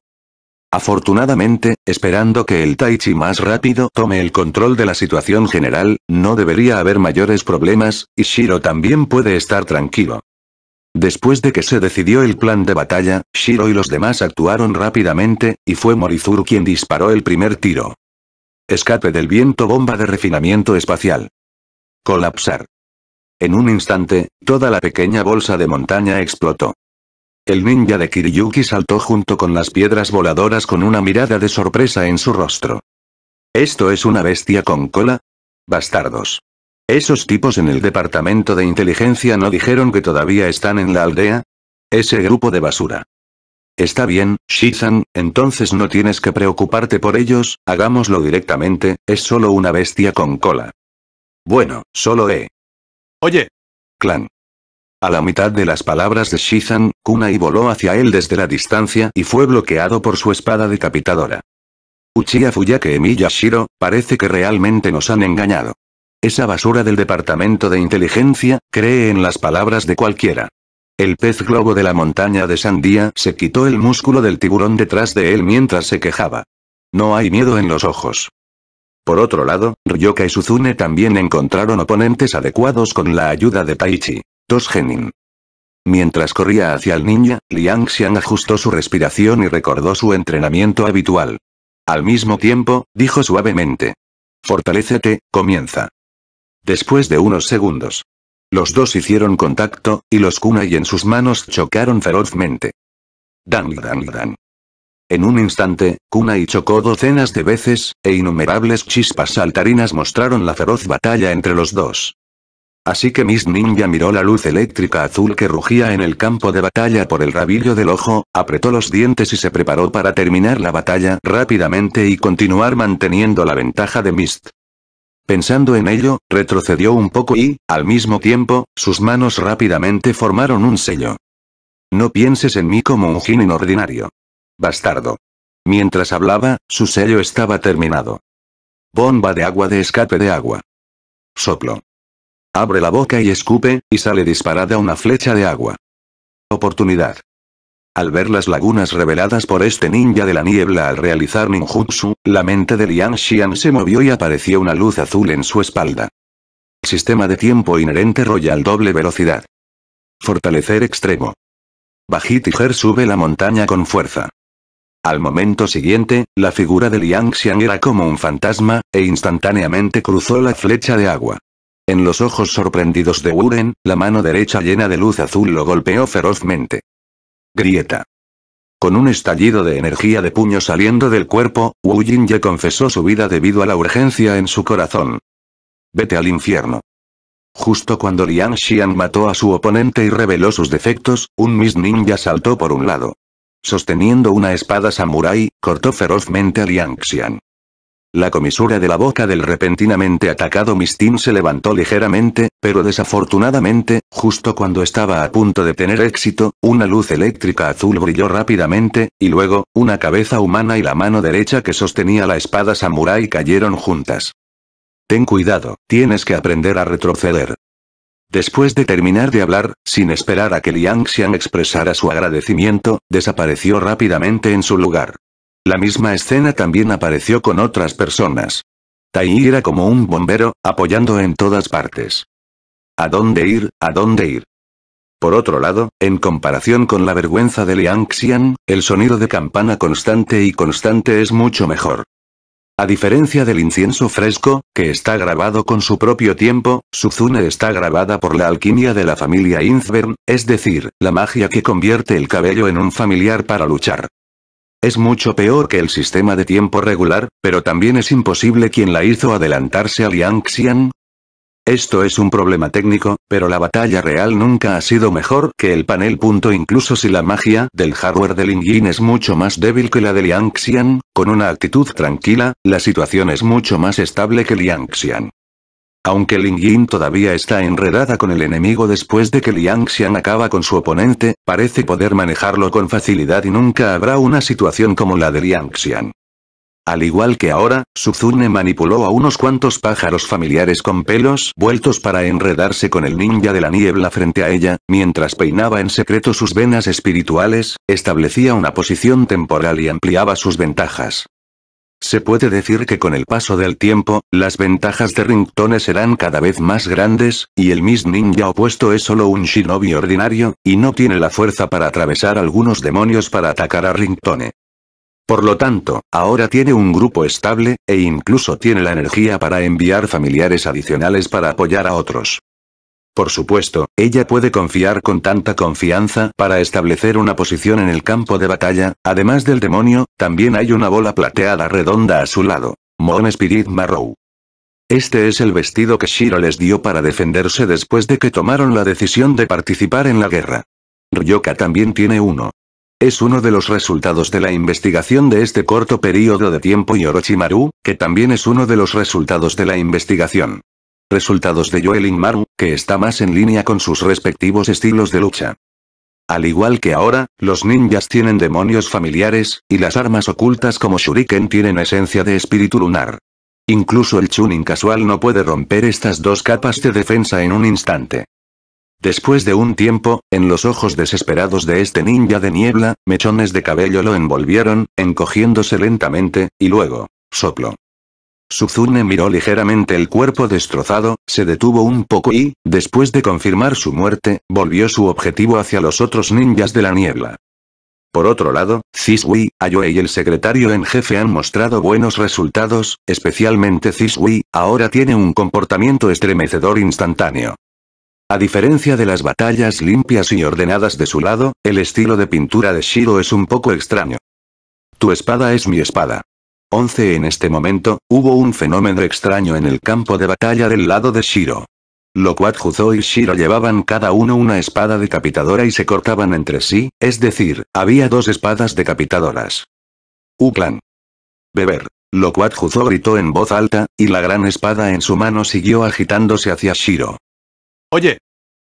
Afortunadamente, esperando que el Tai Chi más rápido tome el control de la situación general, no debería haber mayores problemas, y Shiro también puede estar tranquilo. Después de que se decidió el plan de batalla, Shiro y los demás actuaron rápidamente, y fue Morizuru quien disparó el primer tiro. Escape del viento bomba de refinamiento espacial. Colapsar. En un instante, toda la pequeña bolsa de montaña explotó. El ninja de Kiriyuki saltó junto con las piedras voladoras con una mirada de sorpresa en su rostro. ¿Esto es una bestia con cola? Bastardos. ¿Esos tipos en el departamento de inteligencia no dijeron que todavía están en la aldea? Ese grupo de basura. Está bien, Shizan, entonces no tienes que preocuparte por ellos, hagámoslo directamente, es solo una bestia con cola. Bueno, solo he. Oye. Clan. A la mitad de las palabras de Shizan, Kunai voló hacia él desde la distancia y fue bloqueado por su espada decapitadora. Uchiha Fuyake Miyashiro, parece que realmente nos han engañado. Esa basura del departamento de inteligencia, cree en las palabras de cualquiera. El pez globo de la montaña de Sandía se quitó el músculo del tiburón detrás de él mientras se quejaba. No hay miedo en los ojos. Por otro lado, Ryoka y Suzune también encontraron oponentes adecuados con la ayuda de Taichi. Dos Genin. Mientras corría hacia el ninja, Liang Xiang ajustó su respiración y recordó su entrenamiento habitual. Al mismo tiempo, dijo suavemente. Fortalécete, comienza. Después de unos segundos, los dos hicieron contacto, y los kunai en sus manos chocaron ferozmente. Dan dan dan. En un instante, Kunai chocó docenas de veces, e innumerables chispas saltarinas mostraron la feroz batalla entre los dos. Así que Miss Ninja miró la luz eléctrica azul que rugía en el campo de batalla por el rabillo del ojo, apretó los dientes y se preparó para terminar la batalla rápidamente y continuar manteniendo la ventaja de Mist. Pensando en ello, retrocedió un poco y, al mismo tiempo, sus manos rápidamente formaron un sello. No pienses en mí como un ginin ordinario. Bastardo. Mientras hablaba, su sello estaba terminado. Bomba de agua de escape de agua. Soplo. Abre la boca y escupe, y sale disparada una flecha de agua. Oportunidad. Al ver las lagunas reveladas por este ninja de la niebla al realizar ninjutsu, la mente de Liang Xian se movió y apareció una luz azul en su espalda. Sistema de tiempo inherente Royal doble velocidad. Fortalecer extremo. Bajitiger sube la montaña con fuerza. Al momento siguiente, la figura de Liang Xian era como un fantasma, e instantáneamente cruzó la flecha de agua. En los ojos sorprendidos de Wuren, la mano derecha llena de luz azul lo golpeó ferozmente. Grieta. Con un estallido de energía de puño saliendo del cuerpo, Wu Jingye confesó su vida debido a la urgencia en su corazón. Vete al infierno. Justo cuando Liang Xian mató a su oponente y reveló sus defectos, un Miss Ninja saltó por un lado. Sosteniendo una espada samurai, cortó ferozmente a Liang Xian. La comisura de la boca del repentinamente atacado Mistin se levantó ligeramente, pero desafortunadamente, justo cuando estaba a punto de tener éxito, una luz eléctrica azul brilló rápidamente, y luego, una cabeza humana y la mano derecha que sostenía la espada samurái cayeron juntas. Ten cuidado, tienes que aprender a retroceder. Después de terminar de hablar, sin esperar a que Liang Xiang expresara su agradecimiento, desapareció rápidamente en su lugar. La misma escena también apareció con otras personas. Tai era como un bombero, apoyando en todas partes. ¿A dónde ir? ¿A dónde ir? Por otro lado, en comparación con la vergüenza de Liang Xian, el sonido de campana constante y constante es mucho mejor. A diferencia del incienso fresco, que está grabado con su propio tiempo, Suzune está grabada por la alquimia de la familia Inzbern, es decir, la magia que convierte el cabello en un familiar para luchar. Es mucho peor que el sistema de tiempo regular, pero también es imposible quien la hizo adelantarse a Liang Xian. Esto es un problema técnico, pero la batalla real nunca ha sido mejor que el panel. Incluso si la magia del hardware de Lin Yin es mucho más débil que la de Liang Xian, con una actitud tranquila, la situación es mucho más estable que Liang Xian. Aunque Ling Yin todavía está enredada con el enemigo después de que Liang Xian acaba con su oponente, parece poder manejarlo con facilidad y nunca habrá una situación como la de Liang Xian. Al igual que ahora, Suzune manipuló a unos cuantos pájaros familiares con pelos vueltos para enredarse con el ninja de la niebla frente a ella, mientras peinaba en secreto sus venas espirituales, establecía una posición temporal y ampliaba sus ventajas. Se puede decir que con el paso del tiempo, las ventajas de Ringtone serán cada vez más grandes, y el Miss Ninja opuesto es solo un shinobi ordinario, y no tiene la fuerza para atravesar algunos demonios para atacar a Ringtone. Por lo tanto, ahora tiene un grupo estable, e incluso tiene la energía para enviar familiares adicionales para apoyar a otros. Por supuesto, ella puede confiar con tanta confianza para establecer una posición en el campo de batalla, además del demonio, también hay una bola plateada redonda a su lado. Mon Spirit Marrow. Este es el vestido que Shiro les dio para defenderse después de que tomaron la decisión de participar en la guerra. Ryoka también tiene uno. Es uno de los resultados de la investigación de este corto periodo de tiempo y Orochimaru, que también es uno de los resultados de la investigación. Resultados de Joelin Maru, que está más en línea con sus respectivos estilos de lucha. Al igual que ahora, los ninjas tienen demonios familiares, y las armas ocultas como Shuriken tienen esencia de espíritu lunar. Incluso el Chunin casual no puede romper estas dos capas de defensa en un instante. Después de un tiempo, en los ojos desesperados de este ninja de niebla, mechones de cabello lo envolvieron, encogiéndose lentamente, y luego, soplo. Suzune miró ligeramente el cuerpo destrozado, se detuvo un poco y, después de confirmar su muerte, volvió su objetivo hacia los otros ninjas de la niebla. Por otro lado, Zisui, Ayoe y el secretario en jefe han mostrado buenos resultados, especialmente Zisui, ahora tiene un comportamiento estremecedor instantáneo. A diferencia de las batallas limpias y ordenadas de su lado, el estilo de pintura de Shiro es un poco extraño. Tu espada es mi espada. 11 En este momento, hubo un fenómeno extraño en el campo de batalla del lado de Shiro. Loquat Juzo y Shiro llevaban cada uno una espada decapitadora y se cortaban entre sí, es decir, había dos espadas decapitadoras. Uplan. Beber. Loquat Juzo gritó en voz alta, y la gran espada en su mano siguió agitándose hacia Shiro. Oye.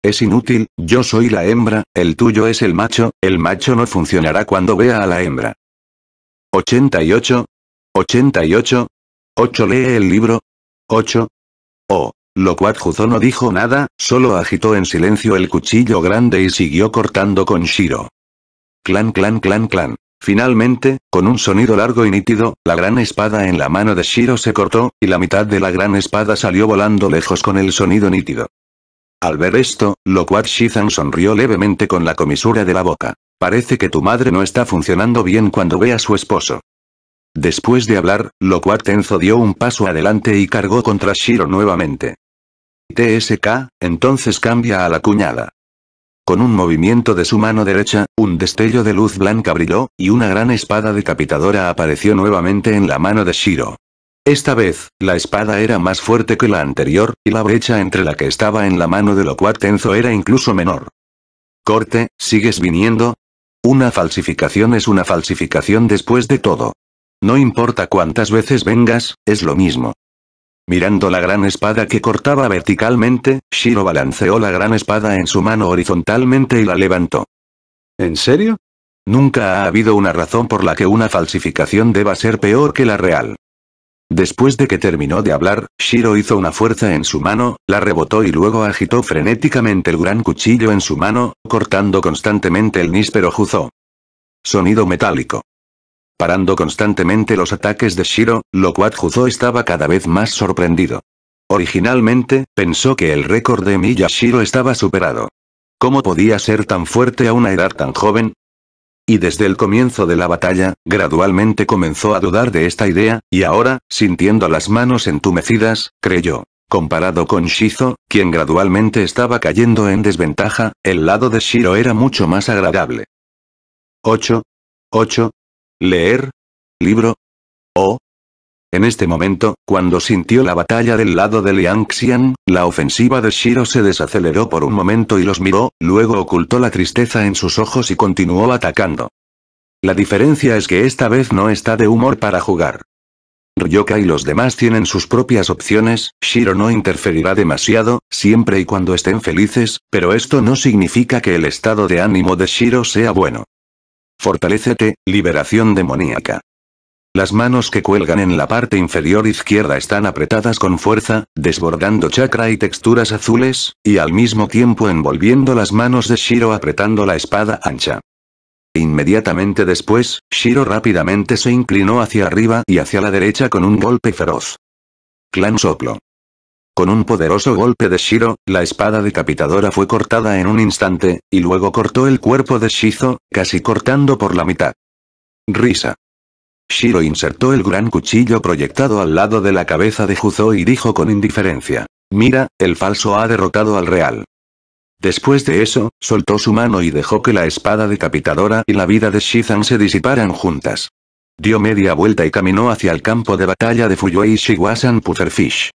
Es inútil, yo soy la hembra, el tuyo es el macho, el macho no funcionará cuando vea a la hembra. 88. 88. 8 lee el libro. 8. Oh. Loquat Juzo no dijo nada, solo agitó en silencio el cuchillo grande y siguió cortando con Shiro. Clan clan clan clan. Finalmente, con un sonido largo y nítido, la gran espada en la mano de Shiro se cortó, y la mitad de la gran espada salió volando lejos con el sonido nítido. Al ver esto, Loquat Shizan sonrió levemente con la comisura de la boca. Parece que tu madre no está funcionando bien cuando ve a su esposo. Después de hablar, Loquat dio un paso adelante y cargó contra Shiro nuevamente. TSK, entonces cambia a la cuñada. Con un movimiento de su mano derecha, un destello de luz blanca brilló, y una gran espada decapitadora apareció nuevamente en la mano de Shiro. Esta vez, la espada era más fuerte que la anterior, y la brecha entre la que estaba en la mano de Loquat Tenzo era incluso menor. Corte, ¿sigues viniendo? Una falsificación es una falsificación después de todo. No importa cuántas veces vengas, es lo mismo. Mirando la gran espada que cortaba verticalmente, Shiro balanceó la gran espada en su mano horizontalmente y la levantó. ¿En serio? Nunca ha habido una razón por la que una falsificación deba ser peor que la real. Después de que terminó de hablar, Shiro hizo una fuerza en su mano, la rebotó y luego agitó frenéticamente el gran cuchillo en su mano, cortando constantemente el níspero Juzo. Sonido metálico. Parando constantemente los ataques de Shiro, Loquat Juzo estaba cada vez más sorprendido. Originalmente, pensó que el récord de Miyashiro estaba superado. ¿Cómo podía ser tan fuerte a una edad tan joven? Y desde el comienzo de la batalla, gradualmente comenzó a dudar de esta idea, y ahora, sintiendo las manos entumecidas, creyó. Comparado con Shizo, quien gradualmente estaba cayendo en desventaja, el lado de Shiro era mucho más agradable. 8. 8. Leer. Libro. O. En este momento, cuando sintió la batalla del lado de Liang Xian, la ofensiva de Shiro se desaceleró por un momento y los miró, luego ocultó la tristeza en sus ojos y continuó atacando. La diferencia es que esta vez no está de humor para jugar. Ryoka y los demás tienen sus propias opciones, Shiro no interferirá demasiado, siempre y cuando estén felices, pero esto no significa que el estado de ánimo de Shiro sea bueno. Fortalécete, liberación demoníaca. Las manos que cuelgan en la parte inferior izquierda están apretadas con fuerza, desbordando chakra y texturas azules, y al mismo tiempo envolviendo las manos de Shiro apretando la espada ancha. Inmediatamente después, Shiro rápidamente se inclinó hacia arriba y hacia la derecha con un golpe feroz. Clan soplo. Con un poderoso golpe de Shiro, la espada decapitadora fue cortada en un instante, y luego cortó el cuerpo de Shizo, casi cortando por la mitad. Risa. Shiro insertó el gran cuchillo proyectado al lado de la cabeza de Juzo y dijo con indiferencia. Mira, el falso ha derrotado al real. Después de eso, soltó su mano y dejó que la espada decapitadora y la vida de Shizan se disiparan juntas. Dio media vuelta y caminó hacia el campo de batalla de Fuyue Shiwasan Pufferfish.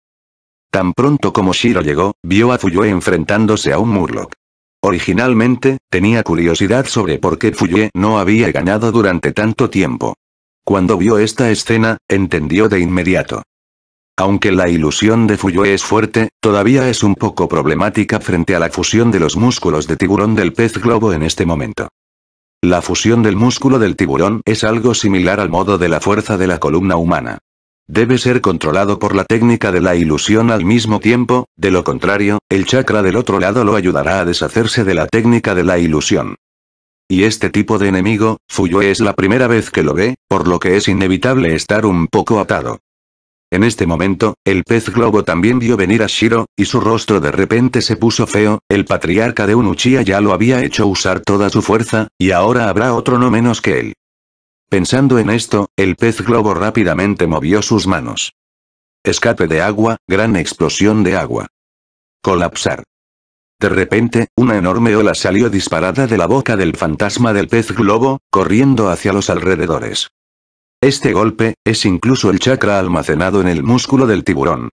Tan pronto como Shiro llegó, vio a Fuyue enfrentándose a un Murloc. Originalmente, tenía curiosidad sobre por qué Fuyue no había ganado durante tanto tiempo. Cuando vio esta escena, entendió de inmediato. Aunque la ilusión de Fuyue es fuerte, todavía es un poco problemática frente a la fusión de los músculos de tiburón del pez globo en este momento. La fusión del músculo del tiburón es algo similar al modo de la fuerza de la columna humana. Debe ser controlado por la técnica de la ilusión al mismo tiempo, de lo contrario, el chakra del otro lado lo ayudará a deshacerse de la técnica de la ilusión. Y este tipo de enemigo, Fuyue es la primera vez que lo ve, por lo que es inevitable estar un poco atado. En este momento, el pez globo también vio venir a Shiro, y su rostro de repente se puso feo, el patriarca de un Uchiha ya lo había hecho usar toda su fuerza, y ahora habrá otro no menos que él. Pensando en esto, el pez globo rápidamente movió sus manos. Escape de agua, gran explosión de agua. Colapsar. De repente, una enorme ola salió disparada de la boca del fantasma del pez globo, corriendo hacia los alrededores. Este golpe, es incluso el chakra almacenado en el músculo del tiburón.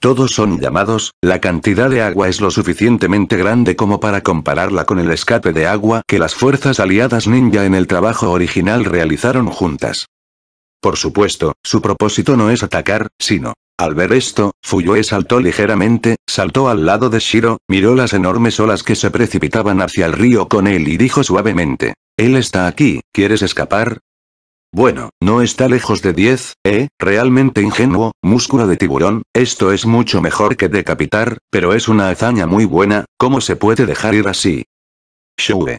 Todos son llamados, la cantidad de agua es lo suficientemente grande como para compararla con el escape de agua que las fuerzas aliadas ninja en el trabajo original realizaron juntas. Por supuesto, su propósito no es atacar, sino al ver esto, Fuyue saltó ligeramente, saltó al lado de Shiro, miró las enormes olas que se precipitaban hacia el río con él y dijo suavemente. Él está aquí, ¿quieres escapar? Bueno, no está lejos de 10, ¿eh? Realmente ingenuo, músculo de tiburón, esto es mucho mejor que decapitar, pero es una hazaña muy buena, ¿cómo se puede dejar ir así? Shue.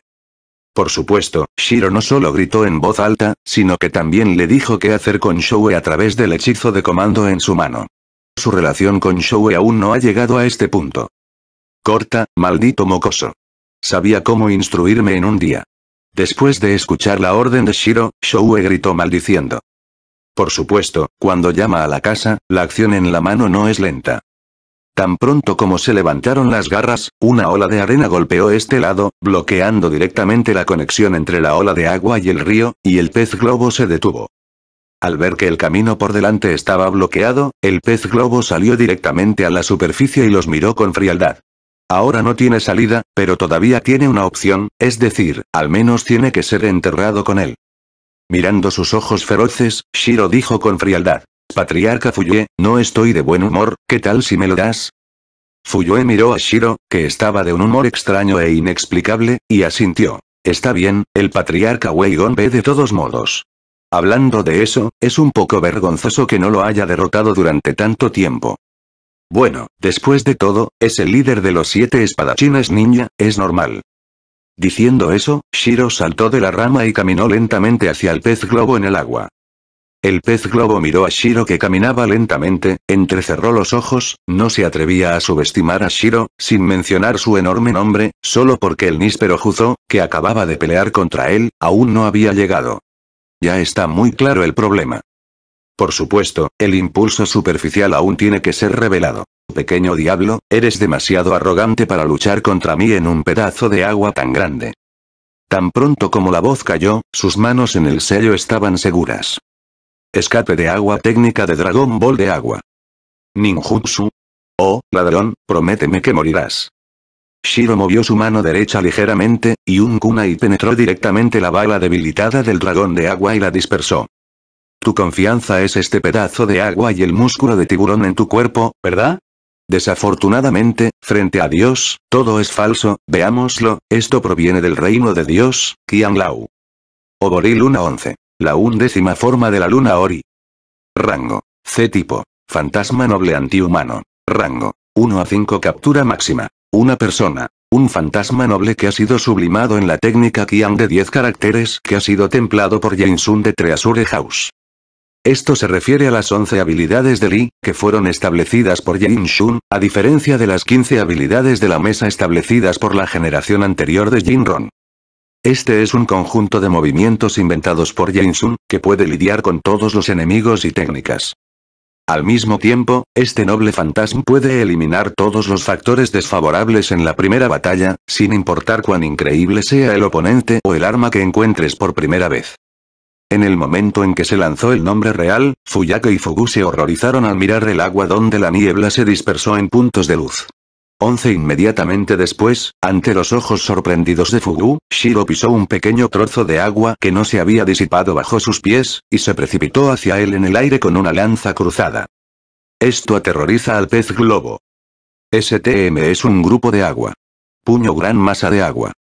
Por supuesto, Shiro no solo gritó en voz alta, sino que también le dijo qué hacer con Shoue a través del hechizo de comando en su mano. Su relación con Shoue aún no ha llegado a este punto. Corta, maldito mocoso. Sabía cómo instruirme en un día. Después de escuchar la orden de Shiro, Shoue gritó maldiciendo. Por supuesto, cuando llama a la casa, la acción en la mano no es lenta. Tan pronto como se levantaron las garras, una ola de arena golpeó este lado, bloqueando directamente la conexión entre la ola de agua y el río, y el pez globo se detuvo. Al ver que el camino por delante estaba bloqueado, el pez globo salió directamente a la superficie y los miró con frialdad. Ahora no tiene salida, pero todavía tiene una opción, es decir, al menos tiene que ser enterrado con él. Mirando sus ojos feroces, Shiro dijo con frialdad. Patriarca Fuyue, no estoy de buen humor, ¿qué tal si me lo das? Fuyue miró a Shiro, que estaba de un humor extraño e inexplicable, y asintió. Está bien, el patriarca Weigon ve de todos modos. Hablando de eso, es un poco vergonzoso que no lo haya derrotado durante tanto tiempo. Bueno, después de todo, es el líder de los siete espadachines ninja, es normal. Diciendo eso, Shiro saltó de la rama y caminó lentamente hacia el pez globo en el agua. El pez globo miró a Shiro que caminaba lentamente, entrecerró los ojos, no se atrevía a subestimar a Shiro, sin mencionar su enorme nombre, solo porque el níspero Juzo, que acababa de pelear contra él, aún no había llegado. Ya está muy claro el problema. Por supuesto, el impulso superficial aún tiene que ser revelado. Pequeño diablo, eres demasiado arrogante para luchar contra mí en un pedazo de agua tan grande. Tan pronto como la voz cayó, sus manos en el sello estaban seguras. Escape de agua técnica de Dragon Ball de agua. Ninjutsu. Oh, ladrón, prométeme que morirás. Shiro movió su mano derecha ligeramente, y un kunai penetró directamente la bala debilitada del dragón de agua y la dispersó. Tu confianza es este pedazo de agua y el músculo de tiburón en tu cuerpo, ¿verdad? Desafortunadamente, frente a Dios, todo es falso, veámoslo, esto proviene del reino de Dios, Qian Lao. Oboril 1.11. La undécima forma de la luna Ori. Rango. C tipo. Fantasma noble antihumano. Rango. 1 a 5 captura máxima. Una persona. Un fantasma noble que ha sido sublimado en la técnica Qian de 10 caracteres que ha sido templado por Jainsun de Treasure House. Esto se refiere a las 11 habilidades de Li, que fueron establecidas por Jain Shun, a diferencia de las 15 habilidades de la mesa establecidas por la generación anterior de Jin Ron. Este es un conjunto de movimientos inventados por Jain Shun, que puede lidiar con todos los enemigos y técnicas. Al mismo tiempo, este noble fantasma puede eliminar todos los factores desfavorables en la primera batalla, sin importar cuán increíble sea el oponente o el arma que encuentres por primera vez. En el momento en que se lanzó el nombre real, Fuyake y Fugu se horrorizaron al mirar el agua donde la niebla se dispersó en puntos de luz. Once inmediatamente después, ante los ojos sorprendidos de Fugu, Shiro pisó un pequeño trozo de agua que no se había disipado bajo sus pies, y se precipitó hacia él en el aire con una lanza cruzada. Esto aterroriza al pez globo. STM es un grupo de agua. Puño gran masa de agua.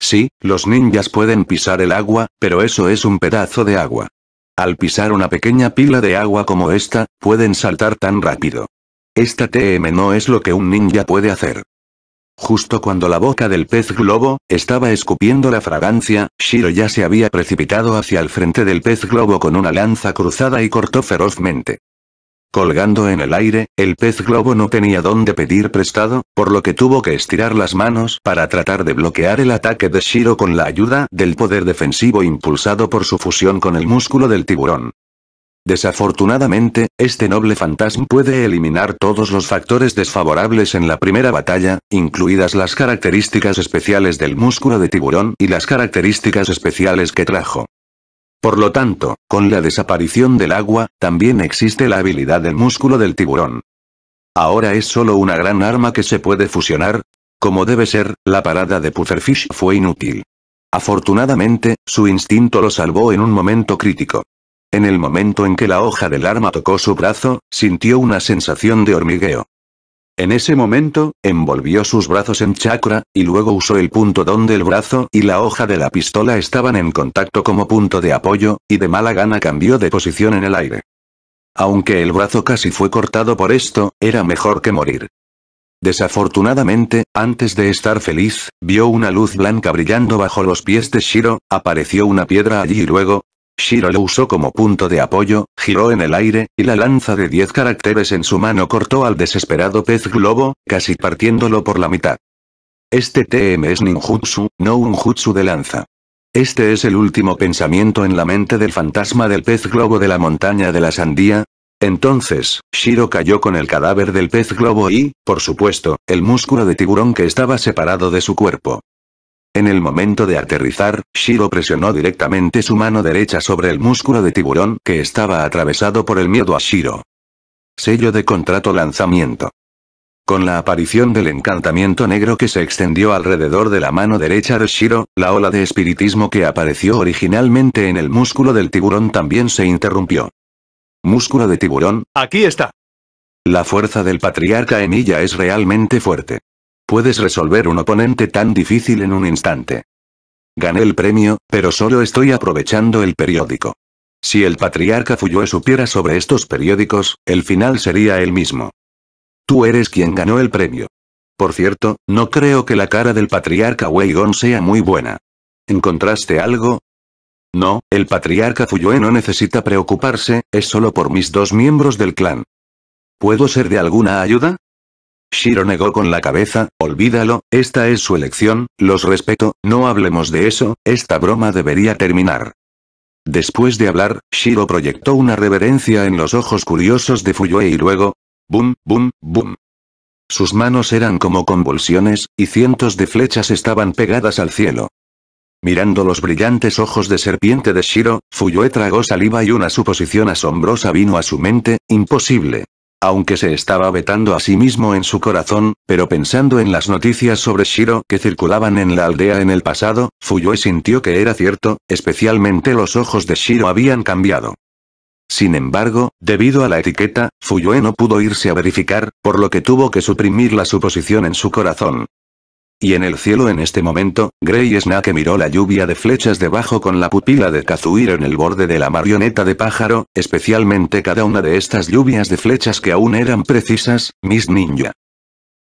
Sí, los ninjas pueden pisar el agua, pero eso es un pedazo de agua. Al pisar una pequeña pila de agua como esta, pueden saltar tan rápido. Esta TM no es lo que un ninja puede hacer. Justo cuando la boca del pez globo, estaba escupiendo la fragancia, Shiro ya se había precipitado hacia el frente del pez globo con una lanza cruzada y cortó ferozmente. Colgando en el aire, el pez globo no tenía dónde pedir prestado, por lo que tuvo que estirar las manos para tratar de bloquear el ataque de Shiro con la ayuda del poder defensivo impulsado por su fusión con el músculo del tiburón. Desafortunadamente, este noble fantasma puede eliminar todos los factores desfavorables en la primera batalla, incluidas las características especiales del músculo de tiburón y las características especiales que trajo. Por lo tanto, con la desaparición del agua, también existe la habilidad del músculo del tiburón. Ahora es solo una gran arma que se puede fusionar. Como debe ser, la parada de Pufferfish fue inútil. Afortunadamente, su instinto lo salvó en un momento crítico. En el momento en que la hoja del arma tocó su brazo, sintió una sensación de hormigueo. En ese momento, envolvió sus brazos en chakra, y luego usó el punto donde el brazo y la hoja de la pistola estaban en contacto como punto de apoyo, y de mala gana cambió de posición en el aire. Aunque el brazo casi fue cortado por esto, era mejor que morir. Desafortunadamente, antes de estar feliz, vio una luz blanca brillando bajo los pies de Shiro, apareció una piedra allí y luego, Shiro lo usó como punto de apoyo, giró en el aire, y la lanza de 10 caracteres en su mano cortó al desesperado pez globo, casi partiéndolo por la mitad. Este TM es ninjutsu, no un jutsu de lanza. Este es el último pensamiento en la mente del fantasma del pez globo de la montaña de la sandía. Entonces, Shiro cayó con el cadáver del pez globo y, por supuesto, el músculo de tiburón que estaba separado de su cuerpo. En el momento de aterrizar, Shiro presionó directamente su mano derecha sobre el músculo de tiburón que estaba atravesado por el miedo a Shiro. Sello de contrato lanzamiento. Con la aparición del encantamiento negro que se extendió alrededor de la mano derecha de Shiro, la ola de espiritismo que apareció originalmente en el músculo del tiburón también se interrumpió. Músculo de tiburón. Aquí está. La fuerza del patriarca Emilia es realmente fuerte. Puedes resolver un oponente tan difícil en un instante. Gané el premio, pero solo estoy aprovechando el periódico. Si el patriarca Fuyue supiera sobre estos periódicos, el final sería el mismo. Tú eres quien ganó el premio. Por cierto, no creo que la cara del patriarca Weigon sea muy buena. ¿Encontraste algo? No, el patriarca Fuyue no necesita preocuparse, es solo por mis dos miembros del clan. ¿Puedo ser de alguna ayuda? Shiro negó con la cabeza, olvídalo, esta es su elección, los respeto, no hablemos de eso, esta broma debería terminar. Después de hablar, Shiro proyectó una reverencia en los ojos curiosos de Fuyue y luego, ¡bum, bum, bum! Sus manos eran como convulsiones, y cientos de flechas estaban pegadas al cielo. Mirando los brillantes ojos de serpiente de Shiro, Fuyue tragó saliva y una suposición asombrosa vino a su mente, imposible. Aunque se estaba vetando a sí mismo en su corazón, pero pensando en las noticias sobre Shiro que circulaban en la aldea en el pasado, Fuyue sintió que era cierto, especialmente los ojos de Shiro habían cambiado. Sin embargo, debido a la etiqueta, Fuyue no pudo irse a verificar, por lo que tuvo que suprimir la suposición en su corazón. Y en el cielo en este momento, Grey Snake miró la lluvia de flechas debajo con la pupila de Kazuhiro en el borde de la marioneta de pájaro, especialmente cada una de estas lluvias de flechas que aún eran precisas, Miss Ninja.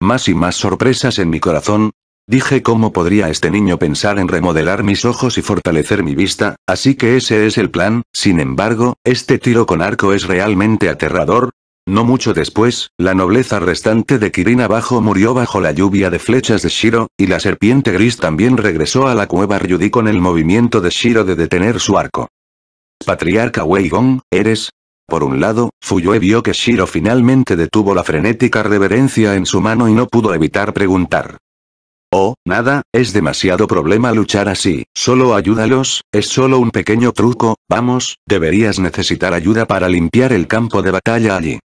Más y más sorpresas en mi corazón, Dije cómo podría este niño pensar en remodelar mis ojos y fortalecer mi vista, así que ese es el plan, sin embargo, este tiro con arco es realmente aterrador, no mucho después, la nobleza restante de Kirin abajo murió bajo la lluvia de flechas de Shiro, y la serpiente gris también regresó a la cueva Ryudi con el movimiento de Shiro de detener su arco. Patriarca Weigon, eres... Por un lado, Fuyue vio que Shiro finalmente detuvo la frenética reverencia en su mano y no pudo evitar preguntar. Oh, nada, es demasiado problema luchar así, solo ayúdalos, es solo un pequeño truco, vamos, deberías necesitar ayuda para limpiar el campo de batalla allí.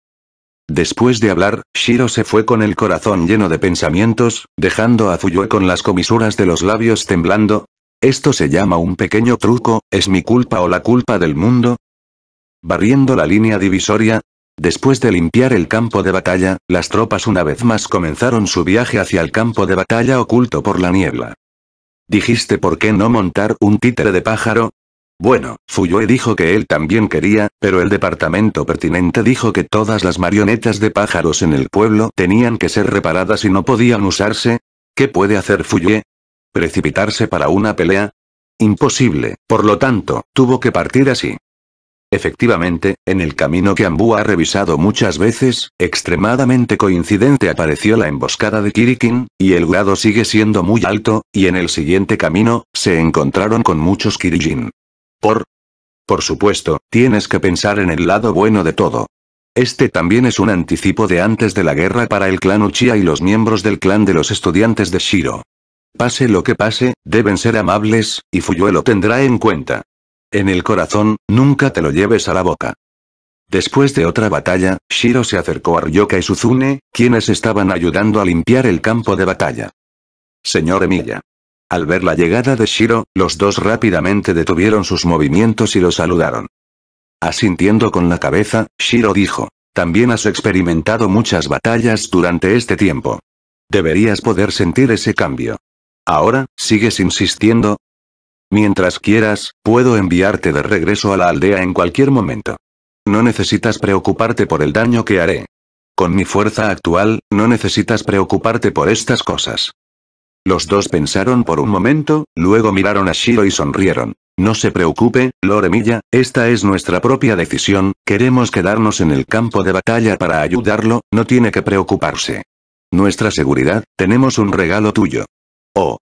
Después de hablar, Shiro se fue con el corazón lleno de pensamientos, dejando a Fuyue con las comisuras de los labios temblando. Esto se llama un pequeño truco, ¿es mi culpa o la culpa del mundo? Barriendo la línea divisoria, Después de limpiar el campo de batalla, las tropas una vez más comenzaron su viaje hacia el campo de batalla oculto por la niebla. ¿Dijiste por qué no montar un títere de pájaro? Bueno, Fuyue dijo que él también quería, pero el departamento pertinente dijo que todas las marionetas de pájaros en el pueblo tenían que ser reparadas y no podían usarse. ¿Qué puede hacer Fuyue? ¿Precipitarse para una pelea? Imposible, por lo tanto, tuvo que partir así. Efectivamente, en el camino que Ambu ha revisado muchas veces, extremadamente coincidente apareció la emboscada de Kirikin, y el grado sigue siendo muy alto, y en el siguiente camino, se encontraron con muchos Kirijin. Por... Por supuesto, tienes que pensar en el lado bueno de todo. Este también es un anticipo de antes de la guerra para el clan Uchiha y los miembros del clan de los estudiantes de Shiro. Pase lo que pase, deben ser amables, y Fuyue lo tendrá en cuenta. En el corazón, nunca te lo lleves a la boca. Después de otra batalla, Shiro se acercó a Ryoka y Suzune, quienes estaban ayudando a limpiar el campo de batalla. Señor Emilia. Al ver la llegada de Shiro, los dos rápidamente detuvieron sus movimientos y lo saludaron. Asintiendo con la cabeza, Shiro dijo, también has experimentado muchas batallas durante este tiempo. Deberías poder sentir ese cambio. Ahora, ¿sigues insistiendo? Mientras quieras, puedo enviarte de regreso a la aldea en cualquier momento. No necesitas preocuparte por el daño que haré. Con mi fuerza actual, no necesitas preocuparte por estas cosas. Los dos pensaron por un momento, luego miraron a Shiro y sonrieron. No se preocupe, Loremilla, esta es nuestra propia decisión, queremos quedarnos en el campo de batalla para ayudarlo, no tiene que preocuparse. Nuestra seguridad, tenemos un regalo tuyo. Oh,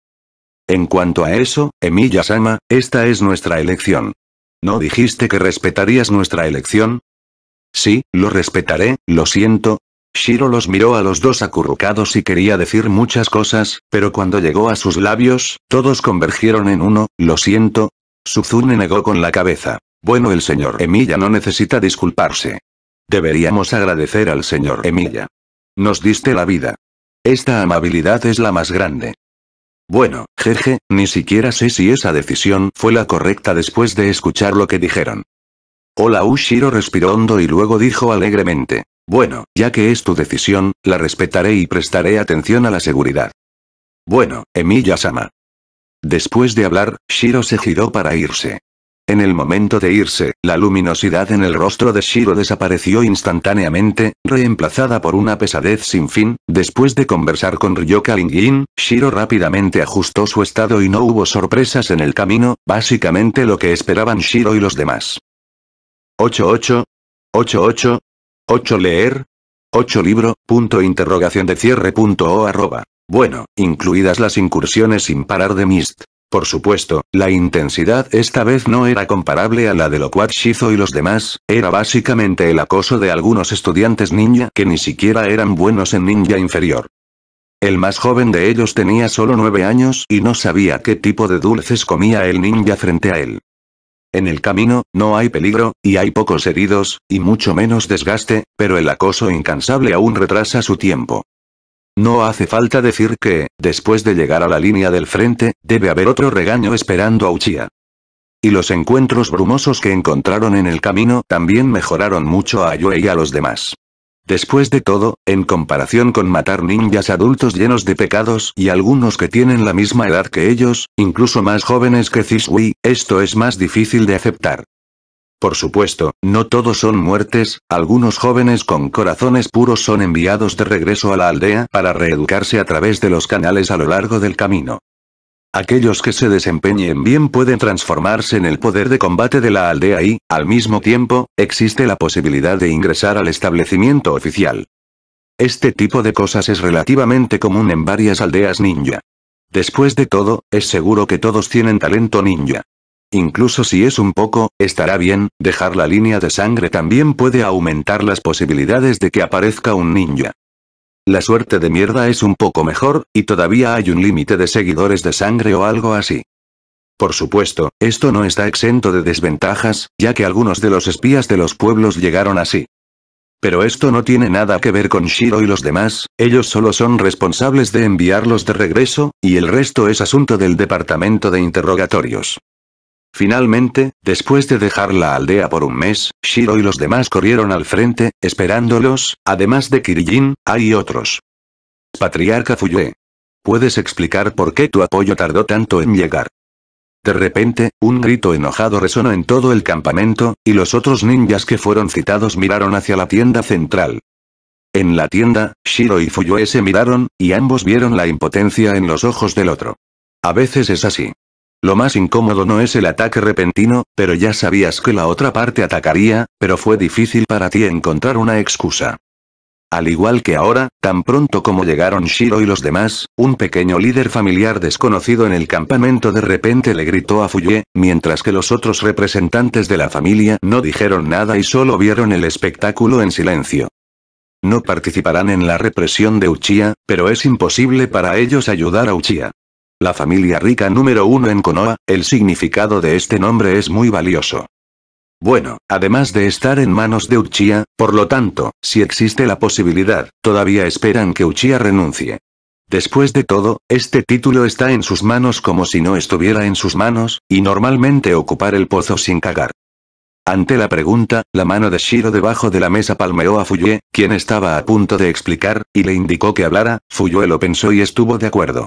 en cuanto a eso, Emiya-sama, esta es nuestra elección. ¿No dijiste que respetarías nuestra elección? Sí, lo respetaré, lo siento. Shiro los miró a los dos acurrucados y quería decir muchas cosas, pero cuando llegó a sus labios, todos convergieron en uno, lo siento. Suzune negó con la cabeza. Bueno el señor Emiya no necesita disculparse. Deberíamos agradecer al señor Emiya. Nos diste la vida. Esta amabilidad es la más grande. Bueno, jeje, ni siquiera sé si esa decisión fue la correcta después de escuchar lo que dijeron. Hola Ushiro respiró hondo y luego dijo alegremente. Bueno, ya que es tu decisión, la respetaré y prestaré atención a la seguridad. Bueno, Emiya-sama. Después de hablar, Shiro se giró para irse. En el momento de irse, la luminosidad en el rostro de Shiro desapareció instantáneamente, reemplazada por una pesadez sin fin. Después de conversar con Ryoka Lingyin, Shiro rápidamente ajustó su estado y no hubo sorpresas en el camino, básicamente lo que esperaban Shiro y los demás. 88. 88. 8 leer. 8 libro, punto interrogación de cierre punto o arroba. Bueno, incluidas las incursiones sin parar de Mist. Por supuesto, la intensidad esta vez no era comparable a la de Loquat Shizo y los demás, era básicamente el acoso de algunos estudiantes ninja que ni siquiera eran buenos en ninja inferior. El más joven de ellos tenía solo nueve años y no sabía qué tipo de dulces comía el ninja frente a él. En el camino, no hay peligro, y hay pocos heridos, y mucho menos desgaste, pero el acoso incansable aún retrasa su tiempo. No hace falta decir que, después de llegar a la línea del frente, debe haber otro regaño esperando a Uchiha. Y los encuentros brumosos que encontraron en el camino también mejoraron mucho a Yue y a los demás. Después de todo, en comparación con matar ninjas adultos llenos de pecados y algunos que tienen la misma edad que ellos, incluso más jóvenes que Zisui, esto es más difícil de aceptar. Por supuesto, no todos son muertes, algunos jóvenes con corazones puros son enviados de regreso a la aldea para reeducarse a través de los canales a lo largo del camino. Aquellos que se desempeñen bien pueden transformarse en el poder de combate de la aldea y, al mismo tiempo, existe la posibilidad de ingresar al establecimiento oficial. Este tipo de cosas es relativamente común en varias aldeas ninja. Después de todo, es seguro que todos tienen talento ninja. Incluso si es un poco, estará bien, dejar la línea de sangre también puede aumentar las posibilidades de que aparezca un ninja. La suerte de mierda es un poco mejor, y todavía hay un límite de seguidores de sangre o algo así. Por supuesto, esto no está exento de desventajas, ya que algunos de los espías de los pueblos llegaron así. Pero esto no tiene nada que ver con Shiro y los demás, ellos solo son responsables de enviarlos de regreso, y el resto es asunto del departamento de interrogatorios. Finalmente, después de dejar la aldea por un mes, Shiro y los demás corrieron al frente, esperándolos, además de Kirijin, hay otros. Patriarca Fuyue. ¿Puedes explicar por qué tu apoyo tardó tanto en llegar? De repente, un grito enojado resonó en todo el campamento, y los otros ninjas que fueron citados miraron hacia la tienda central. En la tienda, Shiro y Fuyue se miraron, y ambos vieron la impotencia en los ojos del otro. A veces es así. Lo más incómodo no es el ataque repentino, pero ya sabías que la otra parte atacaría, pero fue difícil para ti encontrar una excusa. Al igual que ahora, tan pronto como llegaron Shiro y los demás, un pequeño líder familiar desconocido en el campamento de repente le gritó a Fuyue, mientras que los otros representantes de la familia no dijeron nada y solo vieron el espectáculo en silencio. No participarán en la represión de Uchiha, pero es imposible para ellos ayudar a Uchiha. La familia rica número uno en Konoha, el significado de este nombre es muy valioso. Bueno, además de estar en manos de Uchiha, por lo tanto, si existe la posibilidad, todavía esperan que Uchiha renuncie. Después de todo, este título está en sus manos como si no estuviera en sus manos, y normalmente ocupar el pozo sin cagar. Ante la pregunta, la mano de Shiro debajo de la mesa palmeó a Fuyue, quien estaba a punto de explicar, y le indicó que hablara, Fuyue lo pensó y estuvo de acuerdo.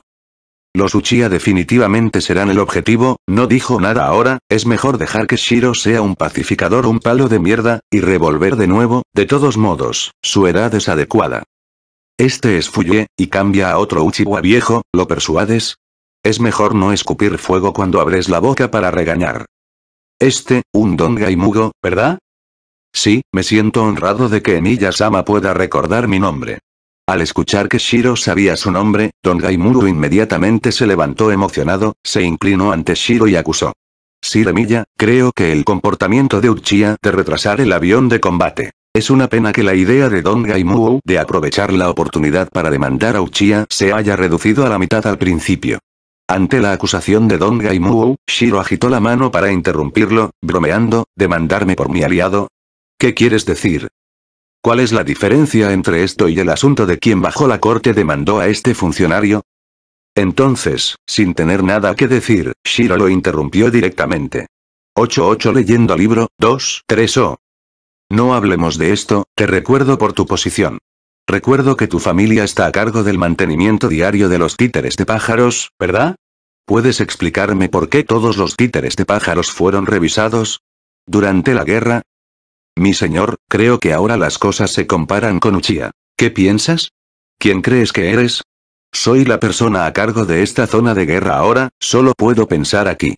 Los Uchiha definitivamente serán el objetivo, no dijo nada ahora, es mejor dejar que Shiro sea un pacificador un palo de mierda, y revolver de nuevo, de todos modos, su edad es adecuada. Este es Fuye, y cambia a otro Uchiwa viejo, ¿lo persuades? Es mejor no escupir fuego cuando abres la boca para regañar. Este, un Don Gaimugo, ¿verdad? Sí, me siento honrado de que Emiya-sama pueda recordar mi nombre. Al escuchar que Shiro sabía su nombre, Don Gaimuru inmediatamente se levantó emocionado, se inclinó ante Shiro y acusó. Siremilla, creo que el comportamiento de Uchiha de retrasar el avión de combate. Es una pena que la idea de Don Gaimuru de aprovechar la oportunidad para demandar a Uchiha se haya reducido a la mitad al principio. Ante la acusación de Don Gaimuru, Shiro agitó la mano para interrumpirlo, bromeando, ¿demandarme por mi aliado? ¿Qué quieres decir? ¿Cuál es la diferencia entre esto y el asunto de quién bajo la corte demandó a este funcionario? Entonces, sin tener nada que decir, Shiro lo interrumpió directamente. 8-8 leyendo libro, 2, 3 o. No hablemos de esto, te recuerdo por tu posición. Recuerdo que tu familia está a cargo del mantenimiento diario de los títeres de pájaros, ¿verdad? ¿Puedes explicarme por qué todos los títeres de pájaros fueron revisados? Durante la guerra, mi señor, creo que ahora las cosas se comparan con Uchiha. ¿Qué piensas? ¿Quién crees que eres? Soy la persona a cargo de esta zona de guerra ahora, solo puedo pensar aquí.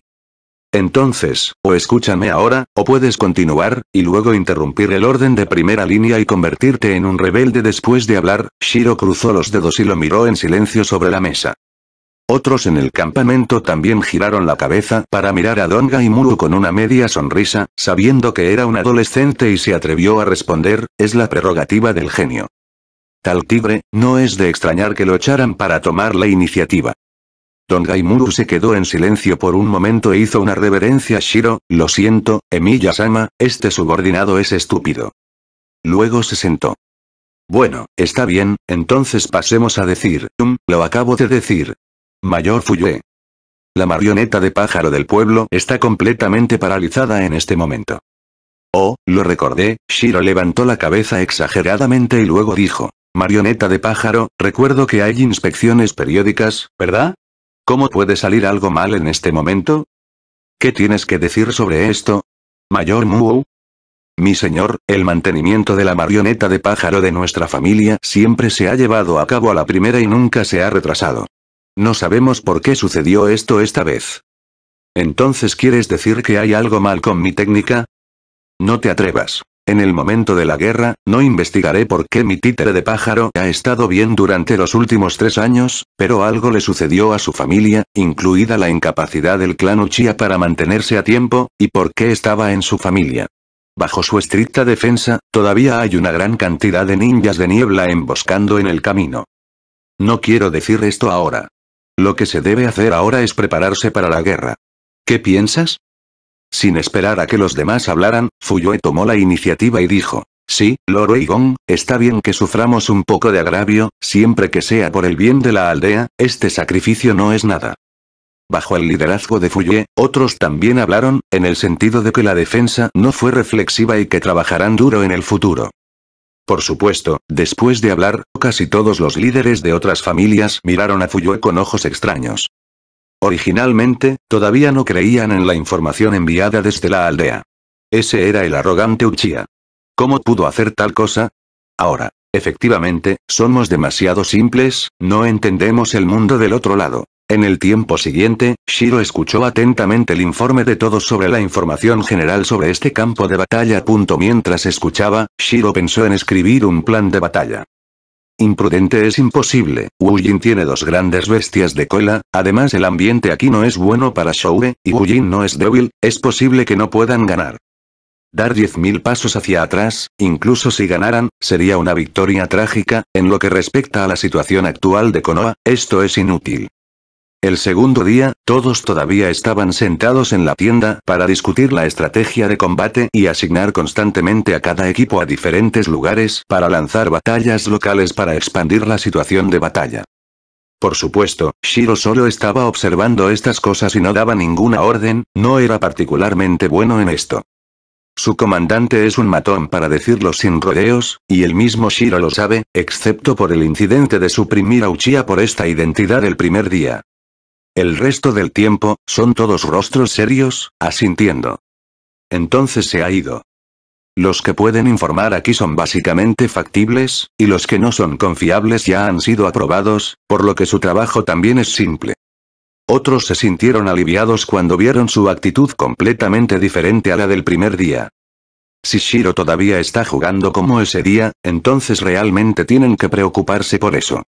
Entonces, o escúchame ahora, o puedes continuar, y luego interrumpir el orden de primera línea y convertirte en un rebelde después de hablar, Shiro cruzó los dedos y lo miró en silencio sobre la mesa. Otros en el campamento también giraron la cabeza para mirar a Don Gaimuru con una media sonrisa, sabiendo que era un adolescente y se atrevió a responder, es la prerrogativa del genio. Tal tigre, no es de extrañar que lo echaran para tomar la iniciativa. Don Gaimuru se quedó en silencio por un momento e hizo una reverencia a Shiro, lo siento, Emiya-sama, este subordinado es estúpido. Luego se sentó. Bueno, está bien, entonces pasemos a decir, lo acabo de decir, Mayor Fuyue. La marioneta de pájaro del pueblo está completamente paralizada en este momento. Oh, lo recordé, Shiro levantó la cabeza exageradamente y luego dijo. Marioneta de pájaro, recuerdo que hay inspecciones periódicas, ¿verdad? ¿Cómo puede salir algo mal en este momento? ¿Qué tienes que decir sobre esto? Mayor Mu. Mi señor, el mantenimiento de la marioneta de pájaro de nuestra familia siempre se ha llevado a cabo a la primera y nunca se ha retrasado. No sabemos por qué sucedió esto esta vez. Entonces ¿quieres decir que hay algo mal con mi técnica? No te atrevas. En el momento de la guerra, no investigaré por qué mi títere de pájaro ha estado bien durante los últimos tres años, pero algo le sucedió a su familia, incluida la incapacidad del clan Uchiha para mantenerse a tiempo, y por qué estaba en su familia. Bajo su estricta defensa, todavía hay una gran cantidad de ninjas de niebla emboscando en el camino. No quiero decir esto ahora. Lo que se debe hacer ahora es prepararse para la guerra. ¿Qué piensas? Sin esperar a que los demás hablaran, Fuyue tomó la iniciativa y dijo. Sí, Lord Egon, está bien que suframos un poco de agravio, siempre que sea por el bien de la aldea, este sacrificio no es nada. Bajo el liderazgo de Fuyue, otros también hablaron, en el sentido de que la defensa no fue reflexiva y que trabajarán duro en el futuro. Por supuesto, después de hablar, casi todos los líderes de otras familias miraron a Fuyue con ojos extraños. Originalmente, todavía no creían en la información enviada desde la aldea. Ese era el arrogante Uchiha. ¿Cómo pudo hacer tal cosa? Ahora, efectivamente, somos demasiado simples, no entendemos el mundo del otro lado. En el tiempo siguiente, Shiro escuchó atentamente el informe de todos sobre la información general sobre este campo de batalla. Mientras escuchaba, Shiro pensó en escribir un plan de batalla. Imprudente es imposible, Wu Jin tiene dos grandes bestias de cola, además el ambiente aquí no es bueno para Shoue, y Wu Jin no es débil, es posible que no puedan ganar. Dar 10.000 pasos hacia atrás, incluso si ganaran, sería una victoria trágica, en lo que respecta a la situación actual de Konoha, esto es inútil. El segundo día, todos todavía estaban sentados en la tienda para discutir la estrategia de combate y asignar constantemente a cada equipo a diferentes lugares para lanzar batallas locales para expandir la situación de batalla. Por supuesto, Shiro solo estaba observando estas cosas y no daba ninguna orden, no era particularmente bueno en esto. Su comandante es un matón para decirlo sin rodeos, y el mismo Shiro lo sabe, excepto por el incidente de suprimir a Uchiha por esta identidad el primer día. El resto del tiempo, son todos rostros serios, asintiendo. Entonces se ha ido. Los que pueden informar aquí son básicamente factibles, y los que no son confiables ya han sido aprobados, por lo que su trabajo también es simple. Otros se sintieron aliviados cuando vieron su actitud completamente diferente a la del primer día. Si Shiro todavía está jugando como ese día, entonces realmente tienen que preocuparse por eso.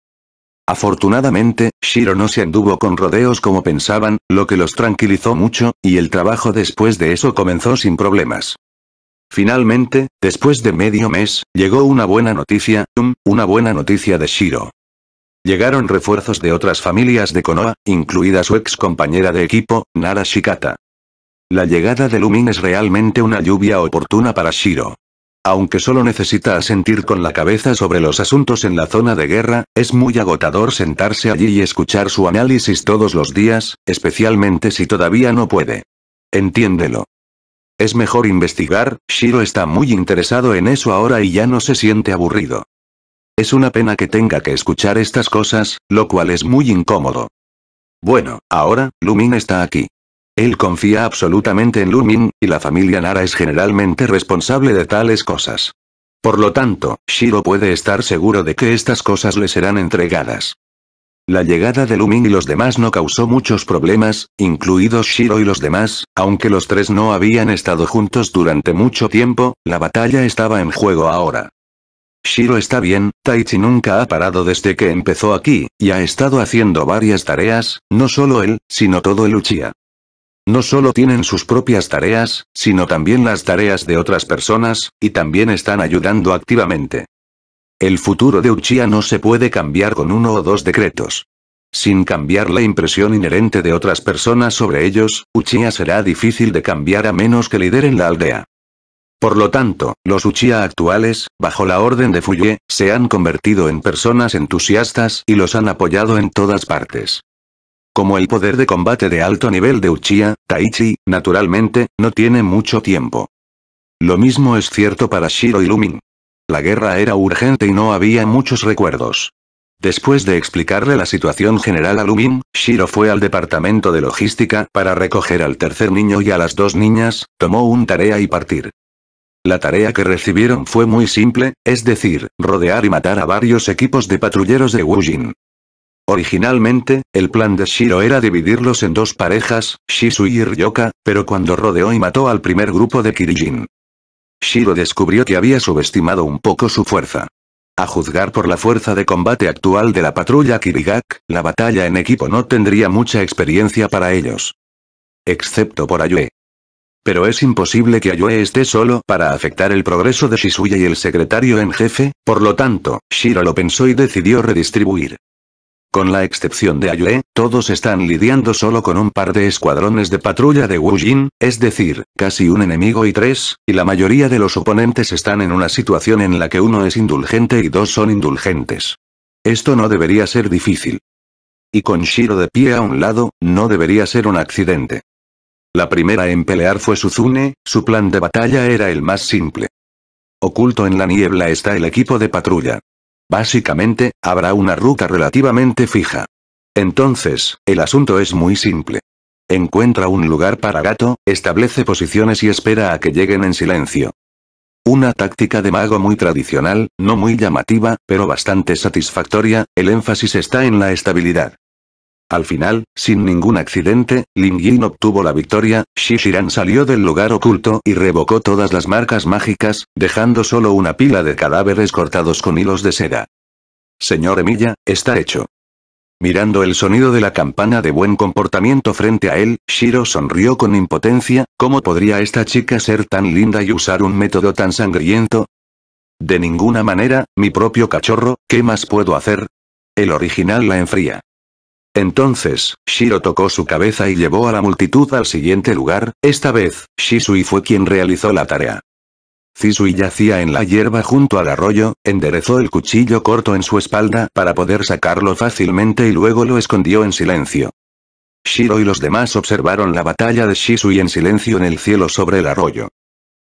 Afortunadamente, Shiro no se anduvo con rodeos como pensaban, lo que los tranquilizó mucho, y el trabajo después de eso comenzó sin problemas. Finalmente, después de medio mes, llegó una buena noticia, um, una buena noticia de Shiro. Llegaron refuerzos de otras familias de Konoha, incluida su ex compañera de equipo, Nara Shikata. La llegada de Lumin es realmente una lluvia oportuna para Shiro. Aunque solo necesita asentir con la cabeza sobre los asuntos en la zona de guerra, es muy agotador sentarse allí y escuchar su análisis todos los días, especialmente si todavía no puede. Entiéndelo. Es mejor investigar, Shiro está muy interesado en eso ahora y ya no se siente aburrido. Es una pena que tenga que escuchar estas cosas, lo cual es muy incómodo. Bueno, ahora, Lumin está aquí. Él confía absolutamente en Lumin, y la familia Nara es generalmente responsable de tales cosas. Por lo tanto, Shiro puede estar seguro de que estas cosas le serán entregadas. La llegada de Lumin y los demás no causó muchos problemas, incluidos Shiro y los demás, aunque los tres no habían estado juntos durante mucho tiempo, la batalla estaba en juego ahora. Shiro está bien, Taichi nunca ha parado desde que empezó aquí, y ha estado haciendo varias tareas, no solo él, sino todo el Uchiha. No solo tienen sus propias tareas, sino también las tareas de otras personas, y también están ayudando activamente. El futuro de Uchiha no se puede cambiar con uno o dos decretos. Sin cambiar la impresión inherente de otras personas sobre ellos, Uchiha será difícil de cambiar a menos que lideren la aldea. Por lo tanto, los Uchiha actuales, bajo la orden de Fuyue, se han convertido en personas entusiastas y los han apoyado en todas partes. Como el poder de combate de alto nivel de Uchiha, Taichi, naturalmente, no tiene mucho tiempo. Lo mismo es cierto para Shiro y Lumin. La guerra era urgente y no había muchos recuerdos. Después de explicarle la situación general a Lumin, Shiro fue al departamento de logística para recoger al tercer niño y a las dos niñas, tomó un tarea y partir. La tarea que recibieron fue muy simple, es decir, rodear y matar a varios equipos de patrulleros de Wujin. Originalmente, el plan de Shiro era dividirlos en dos parejas, Shisui y Ryoka, pero cuando rodeó y mató al primer grupo de Kirijin. Shiro descubrió que había subestimado un poco su fuerza. A juzgar por la fuerza de combate actual de la patrulla Kirigak, la batalla en equipo no tendría mucha experiencia para ellos. Excepto por Ayue. Pero es imposible que Ayue esté solo para afectar el progreso de Shisuya y el secretario en jefe, por lo tanto, Shiro lo pensó y decidió redistribuir. Con la excepción de Ayue, todos están lidiando solo con un par de escuadrones de patrulla de Wujin, es decir, casi un enemigo y tres, y la mayoría de los oponentes están en una situación en la que uno es indulgente y dos son indulgentes. Esto no debería ser difícil. Y con Shiro de pie a un lado, no debería ser un accidente. La primera en pelear fue Suzune, su plan de batalla era el más simple. Oculto en la niebla está el equipo de patrulla. Básicamente, habrá una ruta relativamente fija. Entonces, el asunto es muy simple. Encuentra un lugar para gato, establece posiciones y espera a que lleguen en silencio. Una táctica de mago muy tradicional, no muy llamativa, pero bastante satisfactoria, el énfasis está en la estabilidad. Al final, sin ningún accidente, Lin Yin obtuvo la victoria, Shishiran salió del lugar oculto y revocó todas las marcas mágicas, dejando solo una pila de cadáveres cortados con hilos de seda. Señor Emilia, está hecho. Mirando el sonido de la campana de buen comportamiento frente a él, Shiro sonrió con impotencia, ¿cómo podría esta chica ser tan linda y usar un método tan sangriento? De ninguna manera, mi propio cachorro, ¿qué más puedo hacer? El original la enfría. Entonces, Shiro tocó su cabeza y llevó a la multitud al siguiente lugar, esta vez, Shisui fue quien realizó la tarea. Zisui yacía en la hierba junto al arroyo, enderezó el cuchillo corto en su espalda para poder sacarlo fácilmente y luego lo escondió en silencio. Shiro y los demás observaron la batalla de Shisui en silencio en el cielo sobre el arroyo.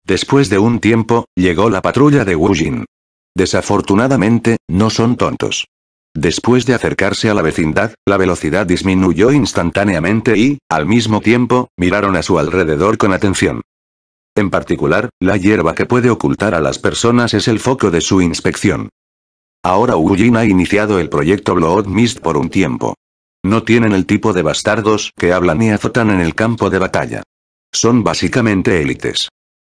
Después de un tiempo, llegó la patrulla de Wujin. Desafortunadamente, no son tontos. Después de acercarse a la vecindad, la velocidad disminuyó instantáneamente y, al mismo tiempo, miraron a su alrededor con atención. En particular, la hierba que puede ocultar a las personas es el foco de su inspección. Ahora Ujin ha iniciado el proyecto Blood Mist por un tiempo. No tienen el tipo de bastardos que hablan y azotan en el campo de batalla. Son básicamente élites.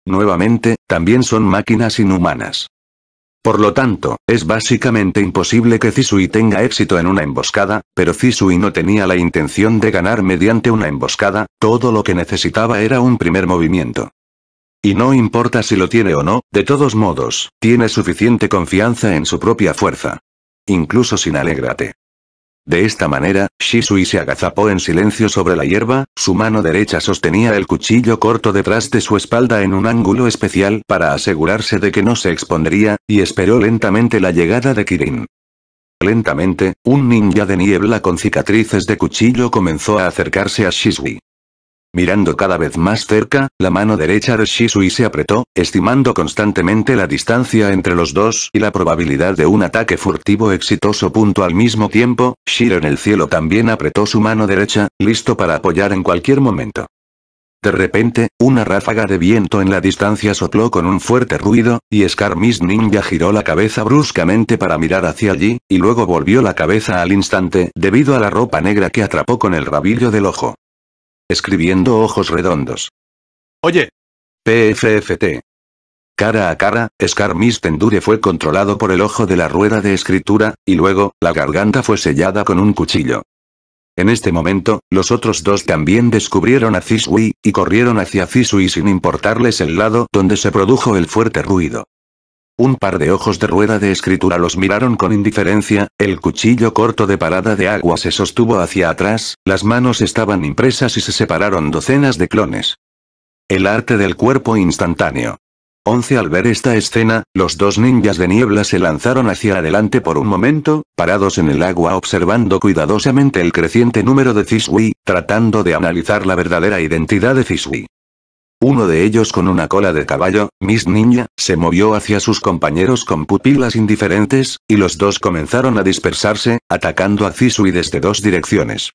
Nuevamente, también son máquinas inhumanas. Por lo tanto, es básicamente imposible que Zisui tenga éxito en una emboscada, pero Zisui no tenía la intención de ganar mediante una emboscada, todo lo que necesitaba era un primer movimiento. Y no importa si lo tiene o no, de todos modos, tiene suficiente confianza en su propia fuerza. Incluso sin alégrate. De esta manera, Shisui se agazapó en silencio sobre la hierba, su mano derecha sostenía el cuchillo corto detrás de su espalda en un ángulo especial para asegurarse de que no se expondría, y esperó lentamente la llegada de Kirin. Lentamente, un ninja de niebla con cicatrices de cuchillo comenzó a acercarse a Shisui. Mirando cada vez más cerca, la mano derecha de Shisui se apretó, estimando constantemente la distancia entre los dos y la probabilidad de un ataque furtivo exitoso. Punto al mismo tiempo, Shiro en el cielo también apretó su mano derecha, listo para apoyar en cualquier momento. De repente, una ráfaga de viento en la distancia sopló con un fuerte ruido, y Scar Ninja giró la cabeza bruscamente para mirar hacia allí, y luego volvió la cabeza al instante debido a la ropa negra que atrapó con el rabillo del ojo escribiendo ojos redondos. Oye. PFFT. Cara a cara, Scar Mistendure fue controlado por el ojo de la rueda de escritura, y luego, la garganta fue sellada con un cuchillo. En este momento, los otros dos también descubrieron a Zisui, y corrieron hacia Zisui sin importarles el lado donde se produjo el fuerte ruido. Un par de ojos de rueda de escritura los miraron con indiferencia, el cuchillo corto de parada de agua se sostuvo hacia atrás, las manos estaban impresas y se separaron docenas de clones. El arte del cuerpo instantáneo. 11 Al ver esta escena, los dos ninjas de niebla se lanzaron hacia adelante por un momento, parados en el agua observando cuidadosamente el creciente número de Zisui, tratando de analizar la verdadera identidad de Zisui. Uno de ellos con una cola de caballo, Miss Ninja, se movió hacia sus compañeros con pupilas indiferentes, y los dos comenzaron a dispersarse, atacando a Zisui desde dos direcciones.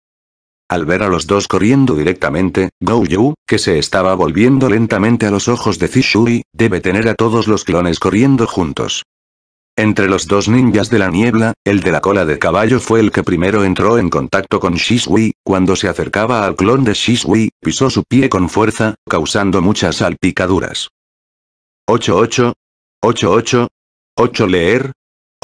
Al ver a los dos corriendo directamente, Yu, que se estaba volviendo lentamente a los ojos de Zisui, debe tener a todos los clones corriendo juntos. Entre los dos ninjas de la niebla, el de la cola de caballo fue el que primero entró en contacto con Shisui, cuando se acercaba al clon de Shisui, pisó su pie con fuerza, causando muchas salpicaduras. 88. 88. 8 leer.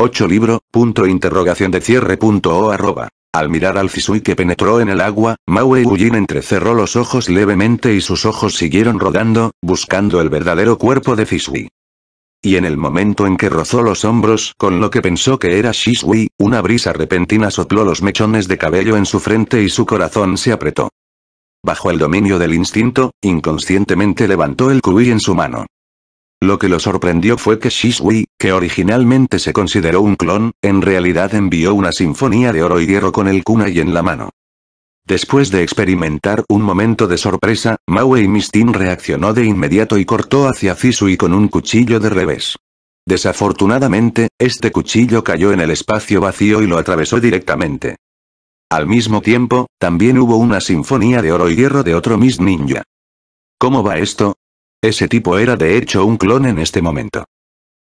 8 libro, punto interrogación de cierre punto o arroba. Al mirar al Zisui que penetró en el agua, Maui Ujin entrecerró los ojos levemente y sus ojos siguieron rodando, buscando el verdadero cuerpo de Zisui y en el momento en que rozó los hombros con lo que pensó que era Shisui, una brisa repentina sopló los mechones de cabello en su frente y su corazón se apretó. Bajo el dominio del instinto, inconscientemente levantó el kui en su mano. Lo que lo sorprendió fue que Shisui, que originalmente se consideró un clon, en realidad envió una sinfonía de oro y hierro con el kunai en la mano. Después de experimentar un momento de sorpresa, Maui Mistin reaccionó de inmediato y cortó hacia Zisui con un cuchillo de revés. Desafortunadamente, este cuchillo cayó en el espacio vacío y lo atravesó directamente. Al mismo tiempo, también hubo una sinfonía de oro y hierro de otro Miss Ninja. ¿Cómo va esto? Ese tipo era de hecho un clon en este momento.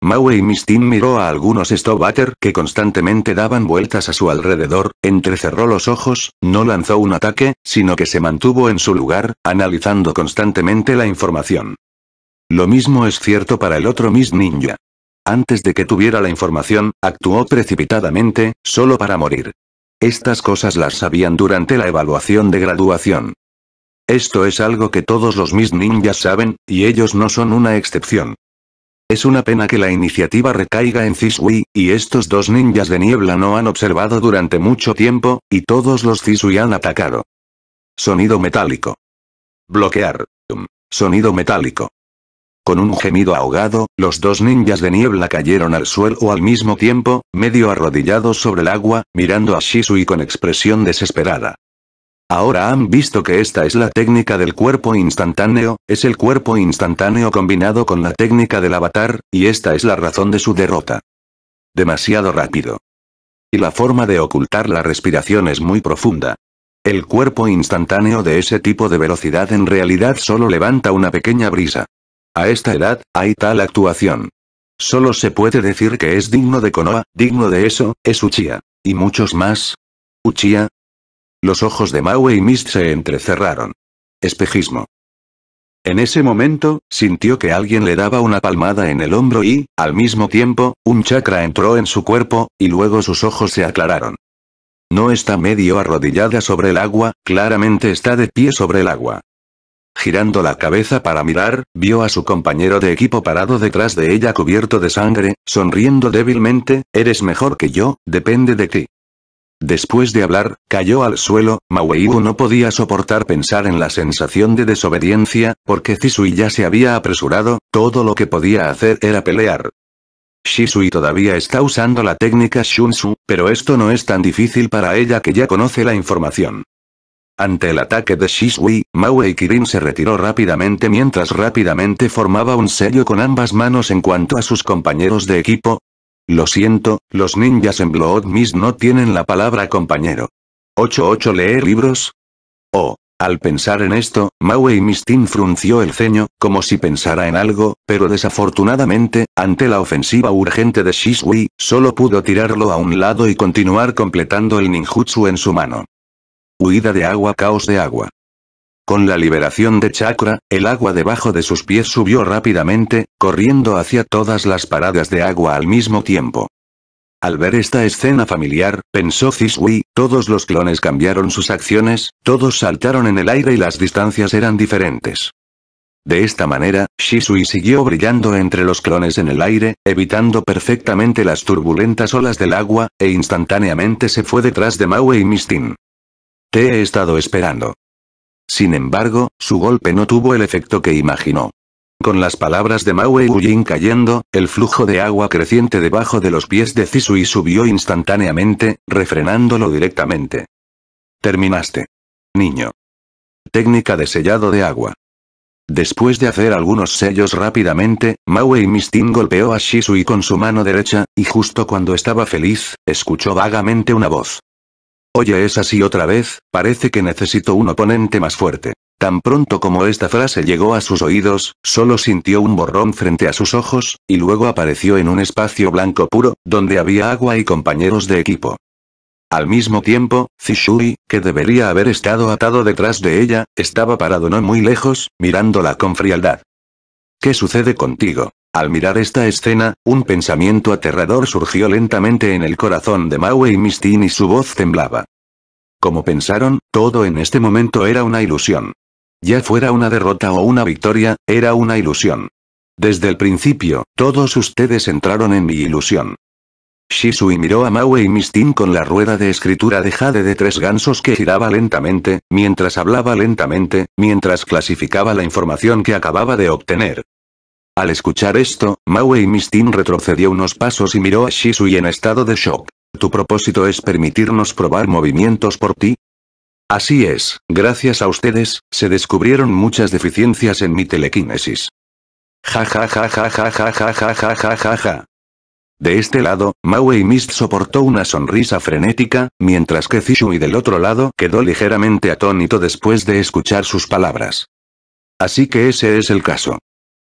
Maui Mistin miró a algunos Stobater que constantemente daban vueltas a su alrededor, entrecerró los ojos, no lanzó un ataque, sino que se mantuvo en su lugar, analizando constantemente la información. Lo mismo es cierto para el otro Miss Ninja. Antes de que tuviera la información, actuó precipitadamente, solo para morir. Estas cosas las sabían durante la evaluación de graduación. Esto es algo que todos los Miss Ninjas saben, y ellos no son una excepción. Es una pena que la iniciativa recaiga en Zisui, y estos dos ninjas de niebla no han observado durante mucho tiempo, y todos los Zisui han atacado. Sonido metálico. Bloquear. Sonido metálico. Con un gemido ahogado, los dos ninjas de niebla cayeron al suelo al mismo tiempo, medio arrodillados sobre el agua, mirando a Shisui con expresión desesperada. Ahora han visto que esta es la técnica del cuerpo instantáneo, es el cuerpo instantáneo combinado con la técnica del avatar, y esta es la razón de su derrota. Demasiado rápido. Y la forma de ocultar la respiración es muy profunda. El cuerpo instantáneo de ese tipo de velocidad en realidad solo levanta una pequeña brisa. A esta edad, hay tal actuación. Solo se puede decir que es digno de Konoha, digno de eso, es Uchiha. Y muchos más. Uchiha, los ojos de Maui Mist se entrecerraron. Espejismo. En ese momento, sintió que alguien le daba una palmada en el hombro y, al mismo tiempo, un chakra entró en su cuerpo, y luego sus ojos se aclararon. No está medio arrodillada sobre el agua, claramente está de pie sobre el agua. Girando la cabeza para mirar, vio a su compañero de equipo parado detrás de ella cubierto de sangre, sonriendo débilmente, eres mejor que yo, depende de ti. Después de hablar, cayó al suelo, Maueibu no podía soportar pensar en la sensación de desobediencia, porque Zisui ya se había apresurado, todo lo que podía hacer era pelear. Shisui todavía está usando la técnica Shunsu, pero esto no es tan difícil para ella que ya conoce la información. Ante el ataque de Shisui, Maui Kirin se retiró rápidamente mientras rápidamente formaba un sello con ambas manos en cuanto a sus compañeros de equipo, lo siento, los ninjas en Blood Mist no tienen la palabra compañero. 8-8 leer libros? Oh. Al pensar en esto, Maui Mistin frunció el ceño, como si pensara en algo, pero desafortunadamente, ante la ofensiva urgente de Shisui, solo pudo tirarlo a un lado y continuar completando el ninjutsu en su mano. Huida de agua caos de agua. Con la liberación de chakra, el agua debajo de sus pies subió rápidamente, corriendo hacia todas las paradas de agua al mismo tiempo. Al ver esta escena familiar, pensó Zisui, todos los clones cambiaron sus acciones, todos saltaron en el aire y las distancias eran diferentes. De esta manera, Shisui siguió brillando entre los clones en el aire, evitando perfectamente las turbulentas olas del agua, e instantáneamente se fue detrás de Maui y Mistin. Te he estado esperando. Sin embargo, su golpe no tuvo el efecto que imaginó. Con las palabras de Maui Ujin cayendo, el flujo de agua creciente debajo de los pies de Zisui subió instantáneamente, refrenándolo directamente. Terminaste. Niño. Técnica de sellado de agua. Después de hacer algunos sellos rápidamente, Maui Mistin golpeó a Shisui con su mano derecha, y justo cuando estaba feliz, escuchó vagamente una voz. Oye, es así otra vez, parece que necesito un oponente más fuerte. Tan pronto como esta frase llegó a sus oídos, solo sintió un borrón frente a sus ojos, y luego apareció en un espacio blanco puro, donde había agua y compañeros de equipo. Al mismo tiempo, Zishui, que debería haber estado atado detrás de ella, estaba parado no muy lejos, mirándola con frialdad. ¿Qué sucede contigo? Al mirar esta escena, un pensamiento aterrador surgió lentamente en el corazón de Maui y Mistin y su voz temblaba. Como pensaron, todo en este momento era una ilusión. Ya fuera una derrota o una victoria, era una ilusión. Desde el principio, todos ustedes entraron en mi ilusión. Shisui miró a Maui y Mistin con la rueda de escritura de Jade de tres gansos que giraba lentamente, mientras hablaba lentamente, mientras clasificaba la información que acababa de obtener. Al escuchar esto, Maui Mistin retrocedió unos pasos y miró a Shisui en estado de shock. ¿Tu propósito es permitirnos probar movimientos por ti? Así es, gracias a ustedes, se descubrieron muchas deficiencias en mi telequinesis. Ja ja ja ja ja ja ja ja ja ja ja ja. De este lado, Maui Mist soportó una sonrisa frenética, mientras que Zishui del otro lado quedó ligeramente atónito después de escuchar sus palabras. Así que ese es el caso.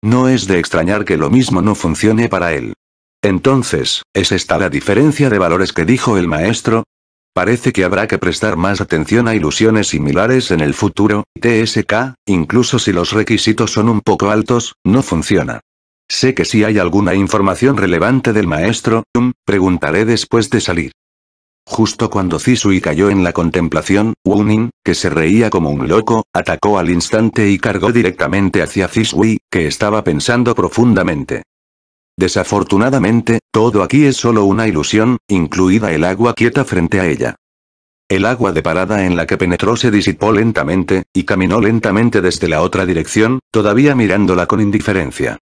No es de extrañar que lo mismo no funcione para él. Entonces, ¿es esta la diferencia de valores que dijo el maestro? Parece que habrá que prestar más atención a ilusiones similares en el futuro, TSK, incluso si los requisitos son un poco altos, no funciona. Sé que si hay alguna información relevante del maestro, preguntaré después de salir. Justo cuando Zisui cayó en la contemplación, Wunin, que se reía como un loco, atacó al instante y cargó directamente hacia Zisui, que estaba pensando profundamente. Desafortunadamente, todo aquí es solo una ilusión, incluida el agua quieta frente a ella. El agua de parada en la que penetró se disipó lentamente, y caminó lentamente desde la otra dirección, todavía mirándola con indiferencia.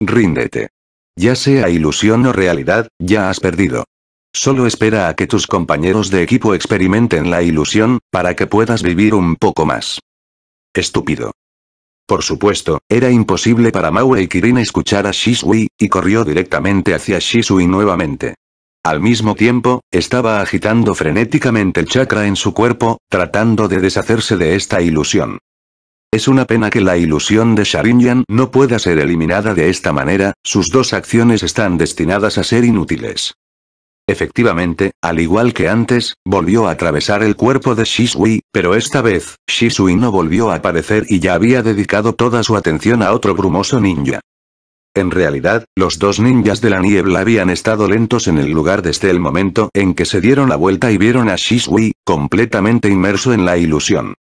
Ríndete. Ya sea ilusión o realidad, ya has perdido. Solo espera a que tus compañeros de equipo experimenten la ilusión, para que puedas vivir un poco más. Estúpido. Por supuesto, era imposible para Maui y Kirin escuchar a Shisui, y corrió directamente hacia Shisui nuevamente. Al mismo tiempo, estaba agitando frenéticamente el chakra en su cuerpo, tratando de deshacerse de esta ilusión. Es una pena que la ilusión de Sharingan no pueda ser eliminada de esta manera, sus dos acciones están destinadas a ser inútiles. Efectivamente, al igual que antes, volvió a atravesar el cuerpo de Shisui, pero esta vez, Shisui no volvió a aparecer y ya había dedicado toda su atención a otro brumoso ninja. En realidad, los dos ninjas de la niebla habían estado lentos en el lugar desde el momento en que se dieron la vuelta y vieron a Shisui, completamente inmerso en la ilusión.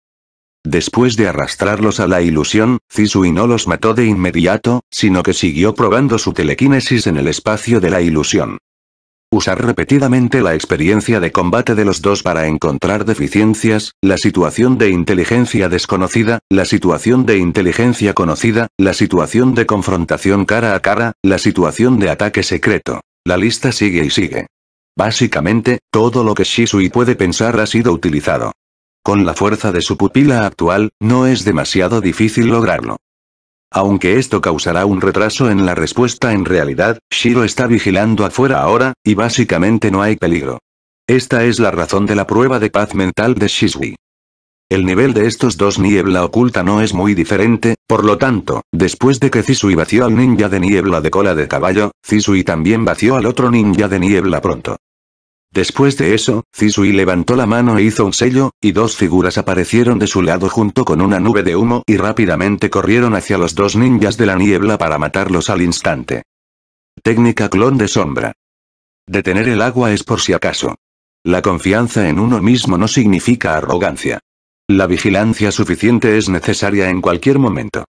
Después de arrastrarlos a la ilusión, Zisui no los mató de inmediato, sino que siguió probando su telequinesis en el espacio de la ilusión. Usar repetidamente la experiencia de combate de los dos para encontrar deficiencias, la situación de inteligencia desconocida, la situación de inteligencia conocida, la situación de confrontación cara a cara, la situación de ataque secreto. La lista sigue y sigue. Básicamente, todo lo que Shisui puede pensar ha sido utilizado. Con la fuerza de su pupila actual, no es demasiado difícil lograrlo. Aunque esto causará un retraso en la respuesta en realidad, Shiro está vigilando afuera ahora, y básicamente no hay peligro. Esta es la razón de la prueba de paz mental de Shisui. El nivel de estos dos niebla oculta no es muy diferente, por lo tanto, después de que Zisui vació al ninja de niebla de cola de caballo, Zisui también vació al otro ninja de niebla pronto. Después de eso, Zisui levantó la mano e hizo un sello, y dos figuras aparecieron de su lado junto con una nube de humo y rápidamente corrieron hacia los dos ninjas de la niebla para matarlos al instante. Técnica clon de sombra. Detener el agua es por si acaso. La confianza en uno mismo no significa arrogancia. La vigilancia suficiente es necesaria en cualquier momento.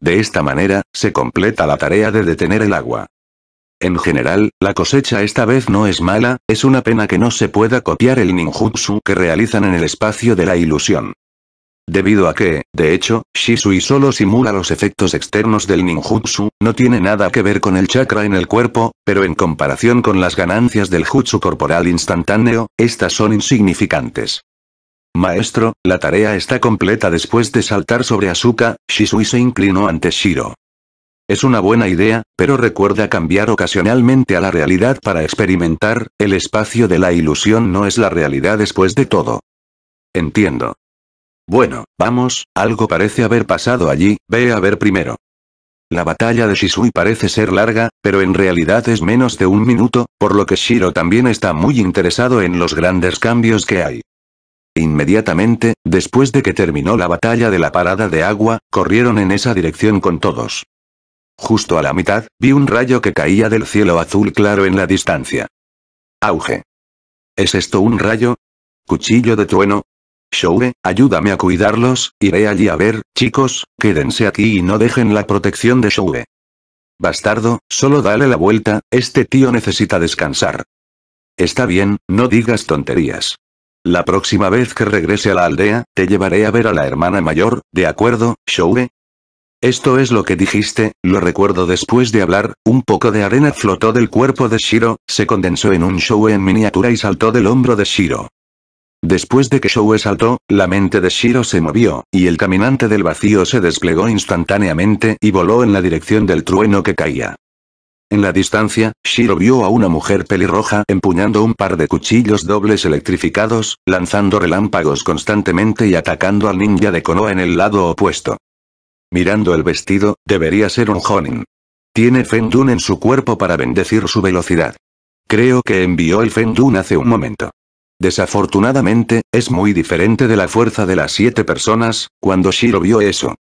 De esta manera, se completa la tarea de detener el agua. En general, la cosecha esta vez no es mala, es una pena que no se pueda copiar el ninjutsu que realizan en el espacio de la ilusión. Debido a que, de hecho, Shisui solo simula los efectos externos del ninjutsu, no tiene nada que ver con el chakra en el cuerpo, pero en comparación con las ganancias del jutsu corporal instantáneo, estas son insignificantes. Maestro, la tarea está completa después de saltar sobre Asuka, Shisui se inclinó ante Shiro. Es una buena idea, pero recuerda cambiar ocasionalmente a la realidad para experimentar, el espacio de la ilusión no es la realidad después de todo. Entiendo. Bueno, vamos, algo parece haber pasado allí, ve a ver primero. La batalla de Shisui parece ser larga, pero en realidad es menos de un minuto, por lo que Shiro también está muy interesado en los grandes cambios que hay. Inmediatamente, después de que terminó la batalla de la parada de agua, corrieron en esa dirección con todos. Justo a la mitad, vi un rayo que caía del cielo azul claro en la distancia. Auge. ¿Es esto un rayo? ¿Cuchillo de trueno? Shoue, ayúdame a cuidarlos, iré allí a ver, chicos, quédense aquí y no dejen la protección de Shoue. Bastardo, solo dale la vuelta, este tío necesita descansar. Está bien, no digas tonterías. La próxima vez que regrese a la aldea, te llevaré a ver a la hermana mayor, ¿de acuerdo, Shoue? Esto es lo que dijiste, lo recuerdo después de hablar, un poco de arena flotó del cuerpo de Shiro, se condensó en un Shoue en miniatura y saltó del hombro de Shiro. Después de que Shoue saltó, la mente de Shiro se movió, y el caminante del vacío se desplegó instantáneamente y voló en la dirección del trueno que caía. En la distancia, Shiro vio a una mujer pelirroja empuñando un par de cuchillos dobles electrificados, lanzando relámpagos constantemente y atacando al ninja de Konoha en el lado opuesto. Mirando el vestido, debería ser un Honin. Tiene Fendun en su cuerpo para bendecir su velocidad. Creo que envió el Fendun hace un momento. Desafortunadamente, es muy diferente de la fuerza de las siete personas, cuando Shiro vio eso.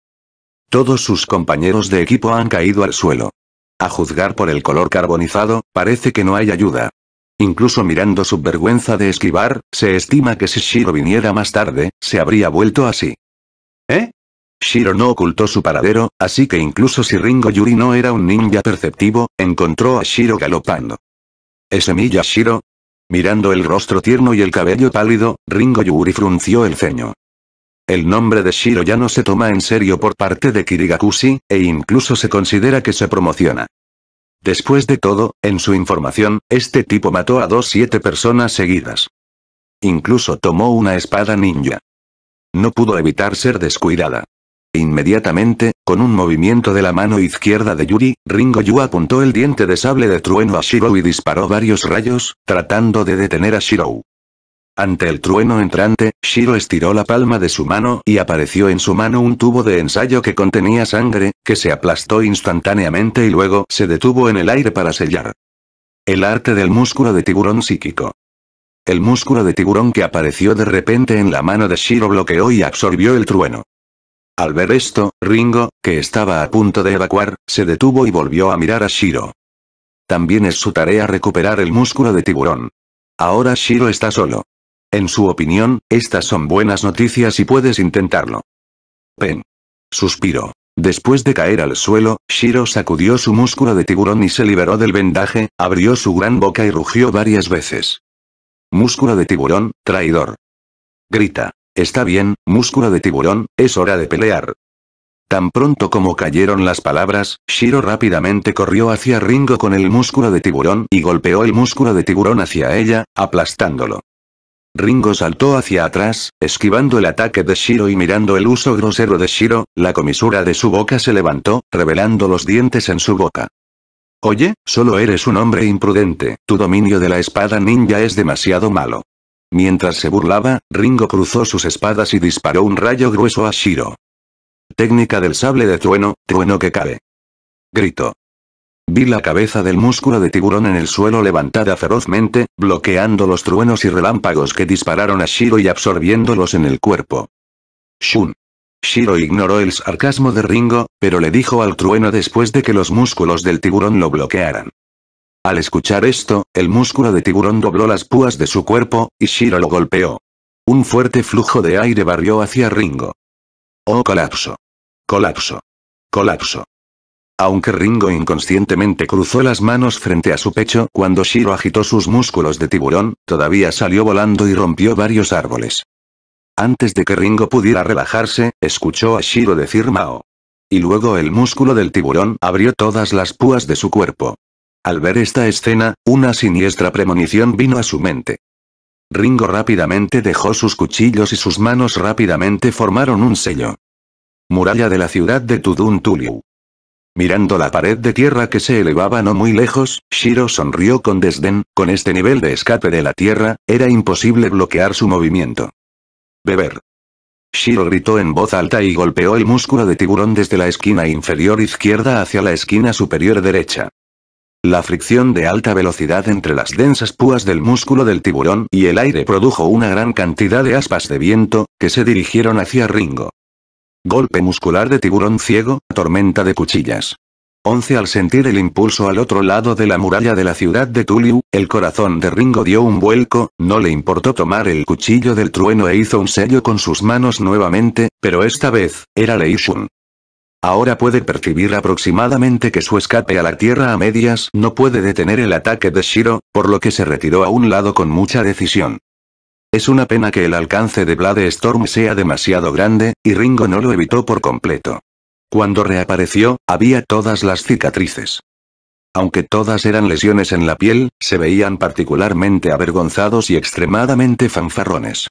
Todos sus compañeros de equipo han caído al suelo. A juzgar por el color carbonizado, parece que no hay ayuda. Incluso mirando su vergüenza de esquivar, se estima que si Shiro viniera más tarde, se habría vuelto así. ¿Eh? Shiro no ocultó su paradero, así que incluso si Ringo Yuri no era un ninja perceptivo, encontró a Shiro galopando. ¿Es Emiya Shiro? Mirando el rostro tierno y el cabello pálido, Ringo Yuri frunció el ceño. El nombre de Shiro ya no se toma en serio por parte de Kirigakushi, e incluso se considera que se promociona. Después de todo, en su información, este tipo mató a dos siete personas seguidas. Incluso tomó una espada ninja. No pudo evitar ser descuidada. Inmediatamente, con un movimiento de la mano izquierda de Yuri, Ringo Yu apuntó el diente de sable de trueno a Shiro y disparó varios rayos, tratando de detener a Shiro. Ante el trueno entrante, Shiro estiró la palma de su mano y apareció en su mano un tubo de ensayo que contenía sangre, que se aplastó instantáneamente y luego se detuvo en el aire para sellar. El arte del músculo de tiburón psíquico. El músculo de tiburón que apareció de repente en la mano de Shiro bloqueó y absorbió el trueno. Al ver esto, Ringo, que estaba a punto de evacuar, se detuvo y volvió a mirar a Shiro. También es su tarea recuperar el músculo de tiburón. Ahora Shiro está solo. En su opinión, estas son buenas noticias y puedes intentarlo. Pen. Suspiró. Después de caer al suelo, Shiro sacudió su músculo de tiburón y se liberó del vendaje, abrió su gran boca y rugió varias veces. Músculo de tiburón, traidor. Grita. Está bien, músculo de tiburón, es hora de pelear. Tan pronto como cayeron las palabras, Shiro rápidamente corrió hacia Ringo con el músculo de tiburón y golpeó el músculo de tiburón hacia ella, aplastándolo. Ringo saltó hacia atrás, esquivando el ataque de Shiro y mirando el uso grosero de Shiro, la comisura de su boca se levantó, revelando los dientes en su boca. Oye, solo eres un hombre imprudente, tu dominio de la espada ninja es demasiado malo. Mientras se burlaba, Ringo cruzó sus espadas y disparó un rayo grueso a Shiro. Técnica del sable de trueno, trueno que cae. Gritó. Vi la cabeza del músculo de tiburón en el suelo levantada ferozmente, bloqueando los truenos y relámpagos que dispararon a Shiro y absorbiéndolos en el cuerpo. Shun. Shiro ignoró el sarcasmo de Ringo, pero le dijo al trueno después de que los músculos del tiburón lo bloquearan. Al escuchar esto, el músculo de tiburón dobló las púas de su cuerpo, y Shiro lo golpeó. Un fuerte flujo de aire barrió hacia Ringo. Oh colapso. Colapso. Colapso. Aunque Ringo inconscientemente cruzó las manos frente a su pecho cuando Shiro agitó sus músculos de tiburón, todavía salió volando y rompió varios árboles. Antes de que Ringo pudiera relajarse, escuchó a Shiro decir Mao. Y luego el músculo del tiburón abrió todas las púas de su cuerpo. Al ver esta escena, una siniestra premonición vino a su mente. Ringo rápidamente dejó sus cuchillos y sus manos rápidamente formaron un sello. Muralla de la ciudad de Tudun Tuliu. Mirando la pared de tierra que se elevaba no muy lejos, Shiro sonrió con desdén, con este nivel de escape de la tierra, era imposible bloquear su movimiento. Beber. Shiro gritó en voz alta y golpeó el músculo de tiburón desde la esquina inferior izquierda hacia la esquina superior derecha. La fricción de alta velocidad entre las densas púas del músculo del tiburón y el aire produjo una gran cantidad de aspas de viento, que se dirigieron hacia Ringo. Golpe muscular de tiburón ciego, tormenta de cuchillas. 11 Al sentir el impulso al otro lado de la muralla de la ciudad de Tuliu, el corazón de Ringo dio un vuelco, no le importó tomar el cuchillo del trueno e hizo un sello con sus manos nuevamente, pero esta vez, era Leishun. Ahora puede percibir aproximadamente que su escape a la tierra a medias no puede detener el ataque de Shiro, por lo que se retiró a un lado con mucha decisión. Es una pena que el alcance de Blade Storm sea demasiado grande, y Ringo no lo evitó por completo. Cuando reapareció, había todas las cicatrices. Aunque todas eran lesiones en la piel, se veían particularmente avergonzados y extremadamente fanfarrones.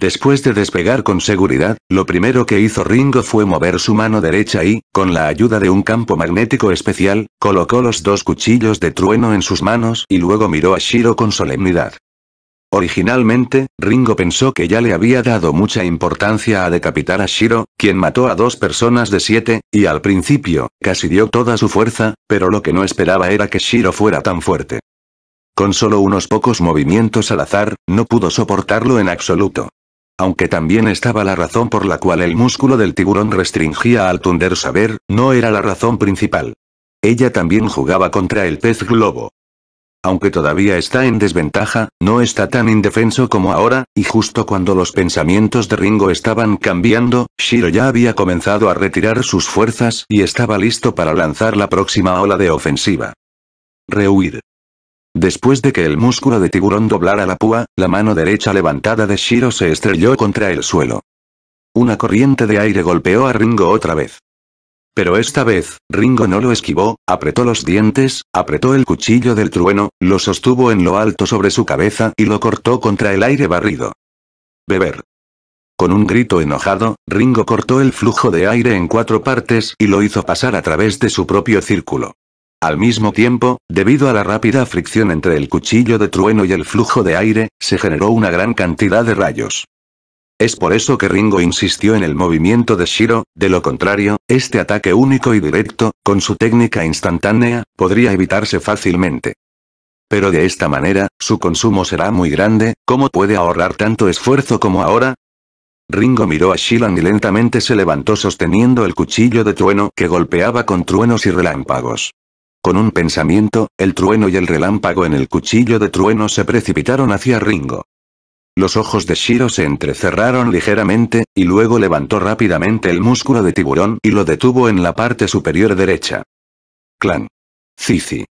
Después de despegar con seguridad, lo primero que hizo Ringo fue mover su mano derecha y, con la ayuda de un campo magnético especial, colocó los dos cuchillos de trueno en sus manos y luego miró a Shiro con solemnidad. Originalmente, Ringo pensó que ya le había dado mucha importancia a decapitar a Shiro, quien mató a dos personas de siete, y al principio, casi dio toda su fuerza, pero lo que no esperaba era que Shiro fuera tan fuerte. Con solo unos pocos movimientos al azar, no pudo soportarlo en absoluto. Aunque también estaba la razón por la cual el músculo del tiburón restringía al Thunder Saber, no era la razón principal. Ella también jugaba contra el pez globo. Aunque todavía está en desventaja, no está tan indefenso como ahora, y justo cuando los pensamientos de Ringo estaban cambiando, Shiro ya había comenzado a retirar sus fuerzas y estaba listo para lanzar la próxima ola de ofensiva. Rehuir. Después de que el músculo de tiburón doblara la púa, la mano derecha levantada de Shiro se estrelló contra el suelo. Una corriente de aire golpeó a Ringo otra vez. Pero esta vez, Ringo no lo esquivó, apretó los dientes, apretó el cuchillo del trueno, lo sostuvo en lo alto sobre su cabeza y lo cortó contra el aire barrido. Beber. Con un grito enojado, Ringo cortó el flujo de aire en cuatro partes y lo hizo pasar a través de su propio círculo. Al mismo tiempo, debido a la rápida fricción entre el cuchillo de trueno y el flujo de aire, se generó una gran cantidad de rayos. Es por eso que Ringo insistió en el movimiento de Shiro, de lo contrario, este ataque único y directo, con su técnica instantánea, podría evitarse fácilmente. Pero de esta manera, su consumo será muy grande, ¿cómo puede ahorrar tanto esfuerzo como ahora? Ringo miró a Shilan y lentamente se levantó sosteniendo el cuchillo de trueno que golpeaba con truenos y relámpagos. Con un pensamiento, el trueno y el relámpago en el cuchillo de trueno se precipitaron hacia Ringo. Los ojos de Shiro se entrecerraron ligeramente, y luego levantó rápidamente el músculo de tiburón y lo detuvo en la parte superior derecha. Clan. Cici.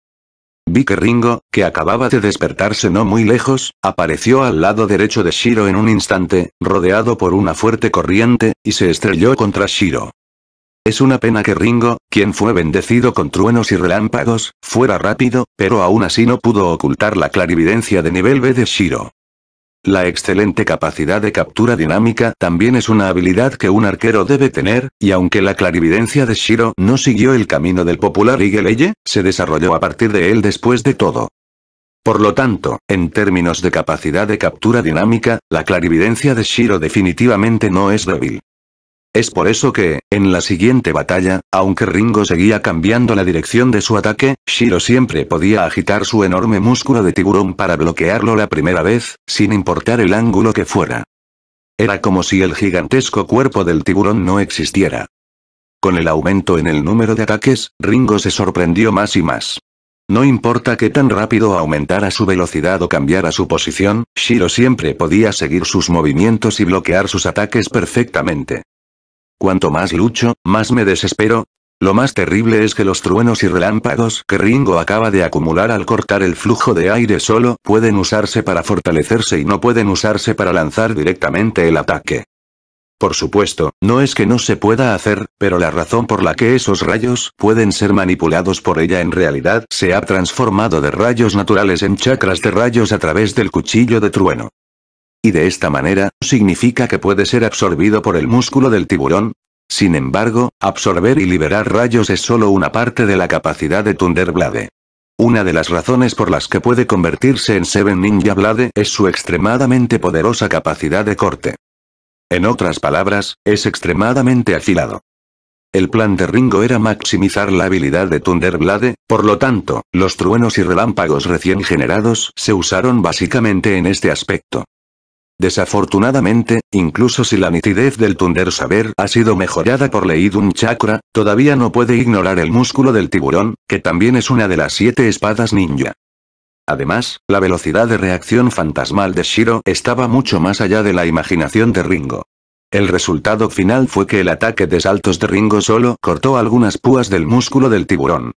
Vi que Ringo, que acababa de despertarse no muy lejos, apareció al lado derecho de Shiro en un instante, rodeado por una fuerte corriente, y se estrelló contra Shiro. Es una pena que Ringo, quien fue bendecido con truenos y relámpagos, fuera rápido, pero aún así no pudo ocultar la clarividencia de nivel B de Shiro. La excelente capacidad de captura dinámica también es una habilidad que un arquero debe tener, y aunque la clarividencia de Shiro no siguió el camino del popular Eagle se desarrolló a partir de él después de todo. Por lo tanto, en términos de capacidad de captura dinámica, la clarividencia de Shiro definitivamente no es débil. Es por eso que, en la siguiente batalla, aunque Ringo seguía cambiando la dirección de su ataque, Shiro siempre podía agitar su enorme músculo de tiburón para bloquearlo la primera vez, sin importar el ángulo que fuera. Era como si el gigantesco cuerpo del tiburón no existiera. Con el aumento en el número de ataques, Ringo se sorprendió más y más. No importa qué tan rápido aumentara su velocidad o cambiara su posición, Shiro siempre podía seguir sus movimientos y bloquear sus ataques perfectamente. Cuanto más lucho, más me desespero. Lo más terrible es que los truenos y relámpagos que Ringo acaba de acumular al cortar el flujo de aire solo pueden usarse para fortalecerse y no pueden usarse para lanzar directamente el ataque. Por supuesto, no es que no se pueda hacer, pero la razón por la que esos rayos pueden ser manipulados por ella en realidad se ha transformado de rayos naturales en chakras de rayos a través del cuchillo de trueno. Y de esta manera, significa que puede ser absorbido por el músculo del tiburón. Sin embargo, absorber y liberar rayos es solo una parte de la capacidad de Thunderblade. Una de las razones por las que puede convertirse en Seven Ninja Blade es su extremadamente poderosa capacidad de corte. En otras palabras, es extremadamente afilado. El plan de Ringo era maximizar la habilidad de Thunderblade, por lo tanto, los truenos y relámpagos recién generados se usaron básicamente en este aspecto. Desafortunadamente, incluso si la nitidez del Thunder Saber ha sido mejorada por Leidun Chakra, todavía no puede ignorar el músculo del tiburón, que también es una de las siete espadas ninja. Además, la velocidad de reacción fantasmal de Shiro estaba mucho más allá de la imaginación de Ringo. El resultado final fue que el ataque de saltos de Ringo solo cortó algunas púas del músculo del tiburón.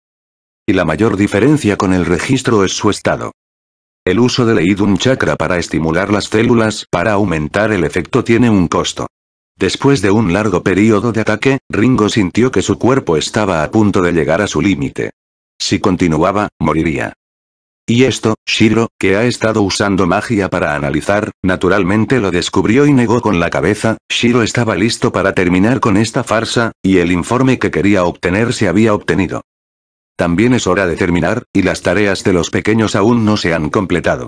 Y la mayor diferencia con el registro es su estado. El uso de Leidun Chakra para estimular las células para aumentar el efecto tiene un costo. Después de un largo periodo de ataque, Ringo sintió que su cuerpo estaba a punto de llegar a su límite. Si continuaba, moriría. Y esto, Shiro, que ha estado usando magia para analizar, naturalmente lo descubrió y negó con la cabeza, Shiro estaba listo para terminar con esta farsa, y el informe que quería obtener se había obtenido. También es hora de terminar, y las tareas de los pequeños aún no se han completado.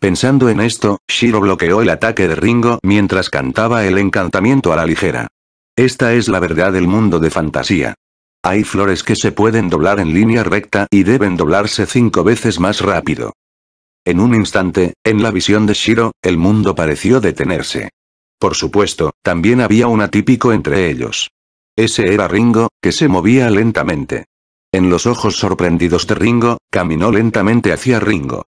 Pensando en esto, Shiro bloqueó el ataque de Ringo mientras cantaba el encantamiento a la ligera. Esta es la verdad del mundo de fantasía. Hay flores que se pueden doblar en línea recta y deben doblarse cinco veces más rápido. En un instante, en la visión de Shiro, el mundo pareció detenerse. Por supuesto, también había un atípico entre ellos. Ese era Ringo, que se movía lentamente. En los ojos sorprendidos de Ringo, caminó lentamente hacia Ringo.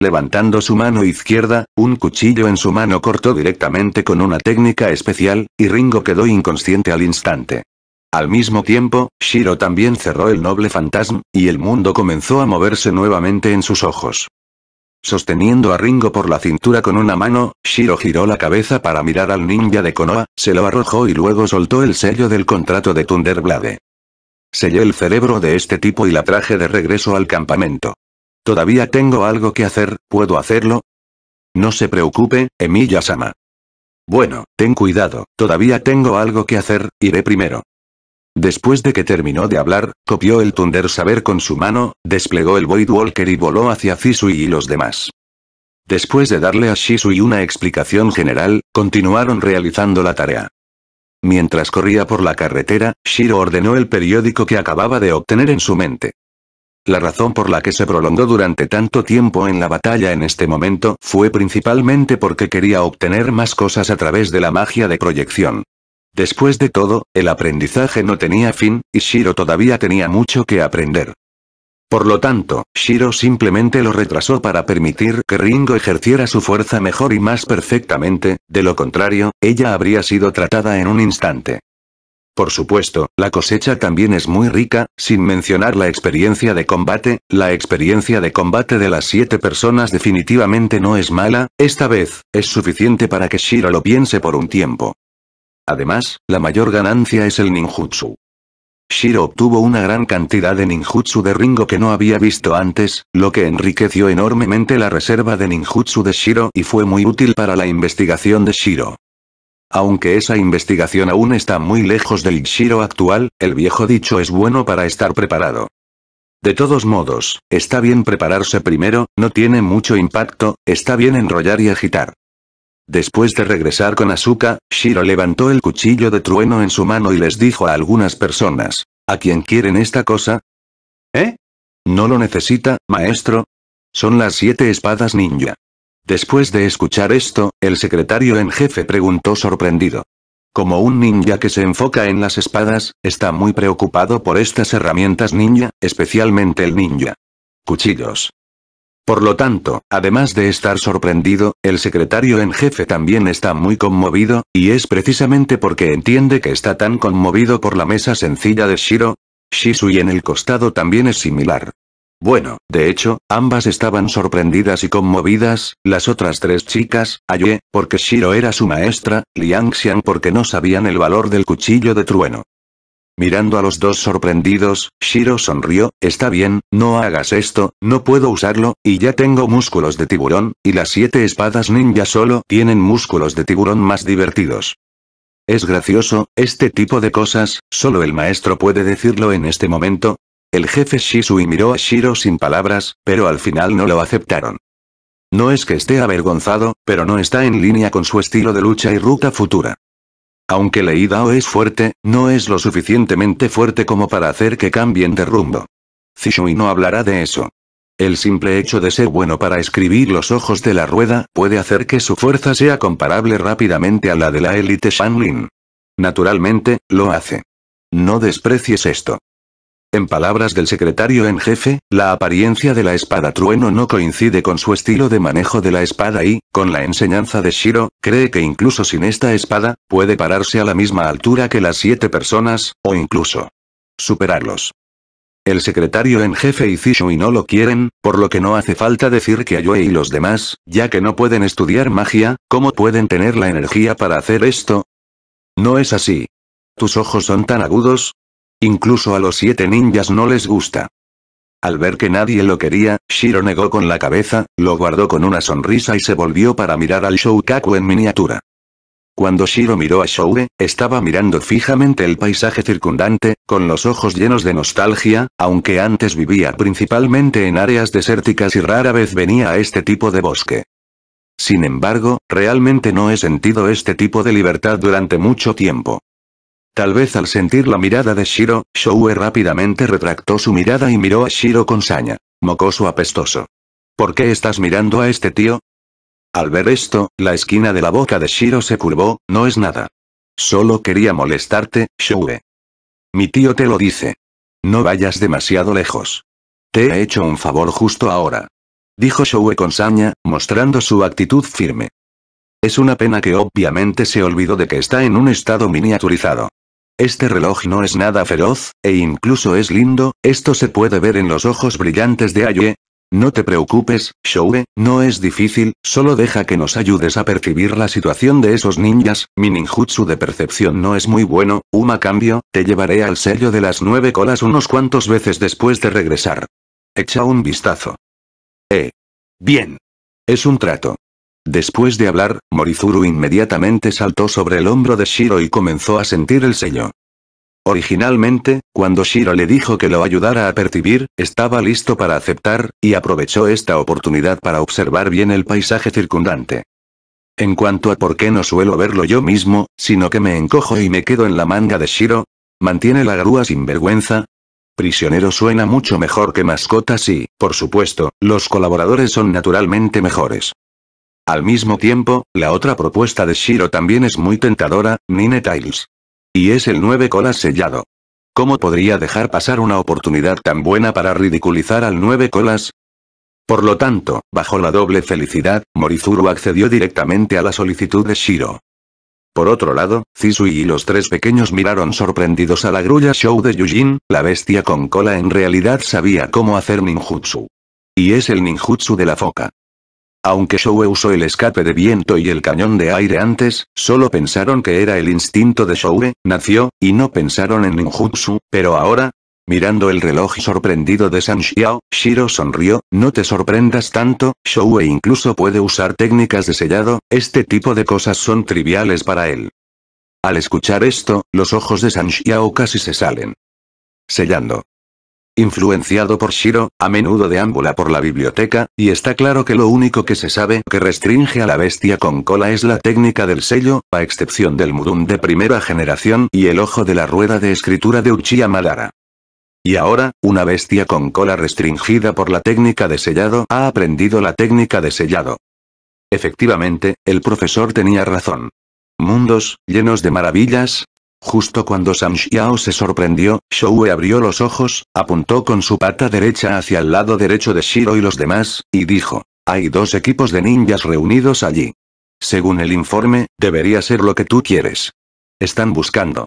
Levantando su mano izquierda, un cuchillo en su mano cortó directamente con una técnica especial, y Ringo quedó inconsciente al instante. Al mismo tiempo, Shiro también cerró el noble fantasma, y el mundo comenzó a moverse nuevamente en sus ojos. Sosteniendo a Ringo por la cintura con una mano, Shiro giró la cabeza para mirar al ninja de Konoha, se lo arrojó y luego soltó el sello del contrato de Thunderblade. Sellé el cerebro de este tipo y la traje de regreso al campamento. Todavía tengo algo que hacer, ¿puedo hacerlo? No se preocupe, Emiya-sama. Bueno, ten cuidado, todavía tengo algo que hacer, iré primero. Después de que terminó de hablar, copió el Thunder Saber con su mano, desplegó el Void Walker y voló hacia Zisui y los demás. Después de darle a Shisui una explicación general, continuaron realizando la tarea. Mientras corría por la carretera, Shiro ordenó el periódico que acababa de obtener en su mente. La razón por la que se prolongó durante tanto tiempo en la batalla en este momento fue principalmente porque quería obtener más cosas a través de la magia de proyección. Después de todo, el aprendizaje no tenía fin, y Shiro todavía tenía mucho que aprender. Por lo tanto, Shiro simplemente lo retrasó para permitir que Ringo ejerciera su fuerza mejor y más perfectamente, de lo contrario, ella habría sido tratada en un instante. Por supuesto, la cosecha también es muy rica, sin mencionar la experiencia de combate, la experiencia de combate de las siete personas definitivamente no es mala, esta vez, es suficiente para que Shiro lo piense por un tiempo. Además, la mayor ganancia es el ninjutsu. Shiro obtuvo una gran cantidad de ninjutsu de Ringo que no había visto antes, lo que enriqueció enormemente la reserva de ninjutsu de Shiro y fue muy útil para la investigación de Shiro. Aunque esa investigación aún está muy lejos del Shiro actual, el viejo dicho es bueno para estar preparado. De todos modos, está bien prepararse primero, no tiene mucho impacto, está bien enrollar y agitar. Después de regresar con Asuka, Shiro levantó el cuchillo de trueno en su mano y les dijo a algunas personas, ¿a quién quieren esta cosa? ¿Eh? ¿No lo necesita, maestro? Son las siete espadas ninja. Después de escuchar esto, el secretario en jefe preguntó sorprendido. Como un ninja que se enfoca en las espadas, está muy preocupado por estas herramientas ninja, especialmente el ninja. Cuchillos. Por lo tanto, además de estar sorprendido, el secretario en jefe también está muy conmovido, y es precisamente porque entiende que está tan conmovido por la mesa sencilla de Shiro. Shisui en el costado también es similar. Bueno, de hecho, ambas estaban sorprendidas y conmovidas, las otras tres chicas, Aye, porque Shiro era su maestra, Liang Xiang porque no sabían el valor del cuchillo de trueno. Mirando a los dos sorprendidos, Shiro sonrió, está bien, no hagas esto, no puedo usarlo, y ya tengo músculos de tiburón, y las siete espadas ninja solo tienen músculos de tiburón más divertidos. Es gracioso, este tipo de cosas, solo el maestro puede decirlo en este momento. El jefe Shisui miró a Shiro sin palabras, pero al final no lo aceptaron. No es que esté avergonzado, pero no está en línea con su estilo de lucha y ruta futura. Aunque Lei Dao es fuerte, no es lo suficientemente fuerte como para hacer que cambien de rumbo. Zishui no hablará de eso. El simple hecho de ser bueno para escribir los ojos de la rueda puede hacer que su fuerza sea comparable rápidamente a la de la élite Shanlin. Naturalmente, lo hace. No desprecies esto. En palabras del secretario en jefe, la apariencia de la espada trueno no coincide con su estilo de manejo de la espada y, con la enseñanza de Shiro, cree que incluso sin esta espada, puede pararse a la misma altura que las siete personas, o incluso superarlos. El secretario en jefe y Zishui no lo quieren, por lo que no hace falta decir que Ayoe y los demás, ya que no pueden estudiar magia, ¿cómo pueden tener la energía para hacer esto? No es así. Tus ojos son tan agudos, Incluso a los siete ninjas no les gusta. Al ver que nadie lo quería, Shiro negó con la cabeza, lo guardó con una sonrisa y se volvió para mirar al Shoukaku en miniatura. Cuando Shiro miró a Shoue, estaba mirando fijamente el paisaje circundante, con los ojos llenos de nostalgia, aunque antes vivía principalmente en áreas desérticas y rara vez venía a este tipo de bosque. Sin embargo, realmente no he sentido este tipo de libertad durante mucho tiempo. Tal vez al sentir la mirada de Shiro, Shoue rápidamente retractó su mirada y miró a Shiro con saña. Mocoso apestoso. ¿Por qué estás mirando a este tío? Al ver esto, la esquina de la boca de Shiro se curvó, no es nada. Solo quería molestarte, Shoue. Mi tío te lo dice. No vayas demasiado lejos. Te he hecho un favor justo ahora. Dijo Shoue con saña, mostrando su actitud firme. Es una pena que obviamente se olvidó de que está en un estado miniaturizado. Este reloj no es nada feroz, e incluso es lindo, esto se puede ver en los ojos brillantes de Aye. No te preocupes, Shoue, no es difícil, solo deja que nos ayudes a percibir la situación de esos ninjas, mi ninjutsu de percepción no es muy bueno, Uma cambio, te llevaré al sello de las nueve colas unos cuantos veces después de regresar. Echa un vistazo. Eh. Bien. Es un trato. Después de hablar, Morizuru inmediatamente saltó sobre el hombro de Shiro y comenzó a sentir el sello. Originalmente, cuando Shiro le dijo que lo ayudara a percibir, estaba listo para aceptar, y aprovechó esta oportunidad para observar bien el paisaje circundante. En cuanto a por qué no suelo verlo yo mismo, sino que me encojo y me quedo en la manga de Shiro, ¿mantiene la grúa sin vergüenza? Prisionero suena mucho mejor que mascotas y, por supuesto, los colaboradores son naturalmente mejores. Al mismo tiempo, la otra propuesta de Shiro también es muy tentadora, Nine Tiles. Y es el 9 colas sellado. ¿Cómo podría dejar pasar una oportunidad tan buena para ridiculizar al 9 colas? Por lo tanto, bajo la doble felicidad, Morizuru accedió directamente a la solicitud de Shiro. Por otro lado, Zisui y los tres pequeños miraron sorprendidos a la grulla show de Yujin, la bestia con cola en realidad sabía cómo hacer ninjutsu. Y es el ninjutsu de la foca. Aunque Shoue usó el escape de viento y el cañón de aire antes, solo pensaron que era el instinto de Shoue, nació, y no pensaron en ninjutsu, pero ahora, Mirando el reloj sorprendido de San Xiao, Shiro sonrió, no te sorprendas tanto, Shoue incluso puede usar técnicas de sellado, este tipo de cosas son triviales para él. Al escuchar esto, los ojos de San Xiao casi se salen. Sellando. Influenciado por Shiro, a menudo deambula por la biblioteca, y está claro que lo único que se sabe que restringe a la bestia con cola es la técnica del sello, a excepción del Mudun de primera generación y el ojo de la rueda de escritura de Uchiha Madara. Y ahora, una bestia con cola restringida por la técnica de sellado ha aprendido la técnica de sellado. Efectivamente, el profesor tenía razón. Mundos, llenos de maravillas, Justo cuando Sam Xiao se sorprendió, Shoue abrió los ojos, apuntó con su pata derecha hacia el lado derecho de Shiro y los demás, y dijo, hay dos equipos de ninjas reunidos allí. Según el informe, debería ser lo que tú quieres. Están buscando.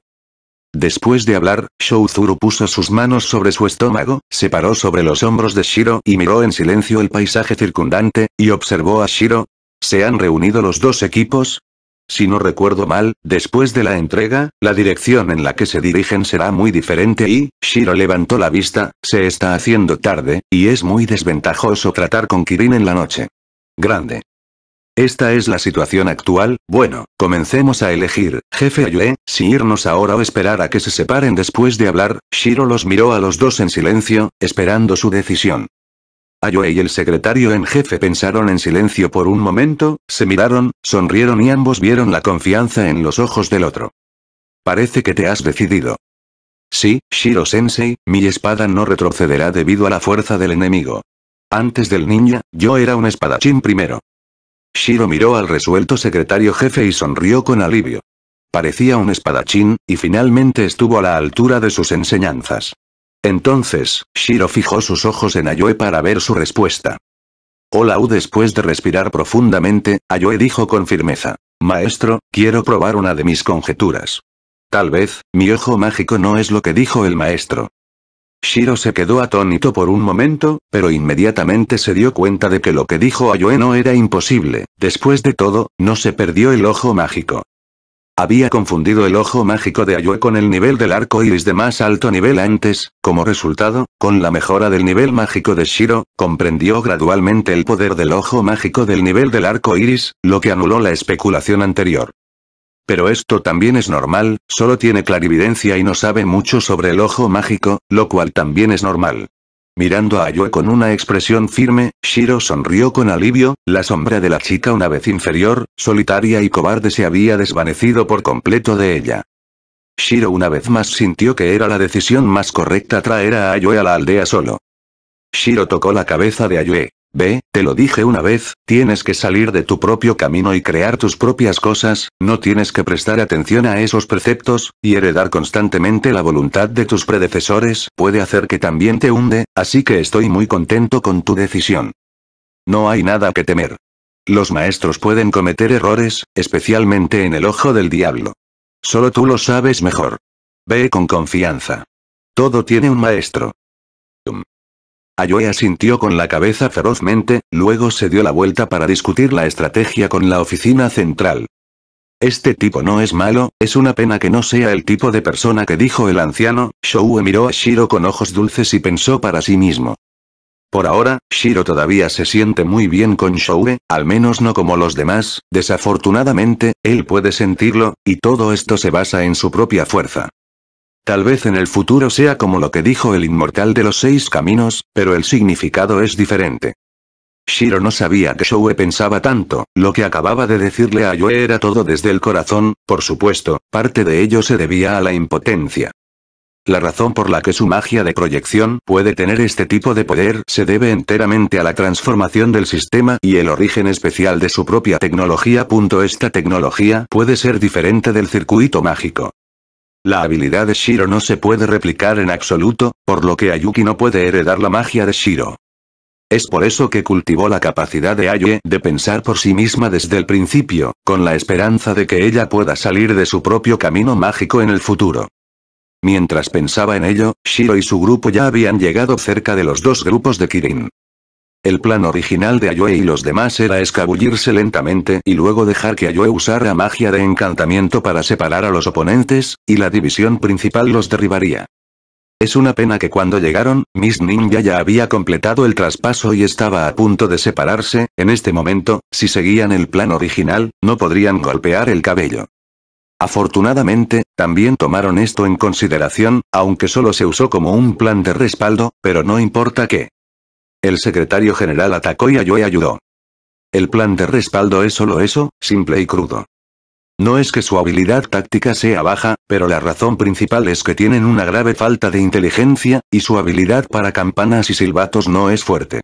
Después de hablar, Shouzuru puso sus manos sobre su estómago, se paró sobre los hombros de Shiro y miró en silencio el paisaje circundante, y observó a Shiro. ¿Se han reunido los dos equipos? Si no recuerdo mal, después de la entrega, la dirección en la que se dirigen será muy diferente y, Shiro levantó la vista, se está haciendo tarde, y es muy desventajoso tratar con Kirin en la noche. Grande. Esta es la situación actual, bueno, comencemos a elegir, jefe Ayue, si irnos ahora o esperar a que se separen después de hablar, Shiro los miró a los dos en silencio, esperando su decisión. Ayue y el secretario en jefe pensaron en silencio por un momento, se miraron, sonrieron y ambos vieron la confianza en los ojos del otro. Parece que te has decidido. Sí, Shiro-sensei, mi espada no retrocederá debido a la fuerza del enemigo. Antes del ninja, yo era un espadachín primero. Shiro miró al resuelto secretario jefe y sonrió con alivio. Parecía un espadachín, y finalmente estuvo a la altura de sus enseñanzas. Entonces, Shiro fijó sus ojos en Ayoe para ver su respuesta. Hola U después de respirar profundamente, Ayoe dijo con firmeza. Maestro, quiero probar una de mis conjeturas. Tal vez, mi ojo mágico no es lo que dijo el maestro. Shiro se quedó atónito por un momento, pero inmediatamente se dio cuenta de que lo que dijo Ayoe no era imposible, después de todo, no se perdió el ojo mágico. Había confundido el ojo mágico de Ayoe con el nivel del arco iris de más alto nivel antes, como resultado, con la mejora del nivel mágico de Shiro, comprendió gradualmente el poder del ojo mágico del nivel del arco iris, lo que anuló la especulación anterior. Pero esto también es normal, solo tiene clarividencia y no sabe mucho sobre el ojo mágico, lo cual también es normal. Mirando a Ayue con una expresión firme, Shiro sonrió con alivio, la sombra de la chica una vez inferior, solitaria y cobarde se había desvanecido por completo de ella. Shiro una vez más sintió que era la decisión más correcta traer a Ayue a la aldea solo. Shiro tocó la cabeza de Ayue. Ve, te lo dije una vez, tienes que salir de tu propio camino y crear tus propias cosas, no tienes que prestar atención a esos preceptos, y heredar constantemente la voluntad de tus predecesores puede hacer que también te hunde, así que estoy muy contento con tu decisión. No hay nada que temer. Los maestros pueden cometer errores, especialmente en el ojo del diablo. Solo tú lo sabes mejor. Ve con confianza. Todo tiene un maestro. Ayoe asintió con la cabeza ferozmente, luego se dio la vuelta para discutir la estrategia con la oficina central. Este tipo no es malo, es una pena que no sea el tipo de persona que dijo el anciano, Shoue miró a Shiro con ojos dulces y pensó para sí mismo. Por ahora, Shiro todavía se siente muy bien con Shoue, al menos no como los demás, desafortunadamente, él puede sentirlo, y todo esto se basa en su propia fuerza. Tal vez en el futuro sea como lo que dijo el inmortal de los seis caminos, pero el significado es diferente. Shiro no sabía que Shoue pensaba tanto, lo que acababa de decirle a Yue era todo desde el corazón, por supuesto, parte de ello se debía a la impotencia. La razón por la que su magia de proyección puede tener este tipo de poder se debe enteramente a la transformación del sistema y el origen especial de su propia tecnología. Esta tecnología puede ser diferente del circuito mágico. La habilidad de Shiro no se puede replicar en absoluto, por lo que Ayuki no puede heredar la magia de Shiro. Es por eso que cultivó la capacidad de Ayue de pensar por sí misma desde el principio, con la esperanza de que ella pueda salir de su propio camino mágico en el futuro. Mientras pensaba en ello, Shiro y su grupo ya habían llegado cerca de los dos grupos de Kirin. El plan original de Ayue y los demás era escabullirse lentamente y luego dejar que Ayue usara magia de encantamiento para separar a los oponentes, y la división principal los derribaría. Es una pena que cuando llegaron, Miss Ninja ya había completado el traspaso y estaba a punto de separarse, en este momento, si seguían el plan original, no podrían golpear el cabello. Afortunadamente, también tomaron esto en consideración, aunque solo se usó como un plan de respaldo, pero no importa qué. El secretario general atacó y Ayoe ayudó. El plan de respaldo es solo eso, simple y crudo. No es que su habilidad táctica sea baja, pero la razón principal es que tienen una grave falta de inteligencia, y su habilidad para campanas y silbatos no es fuerte.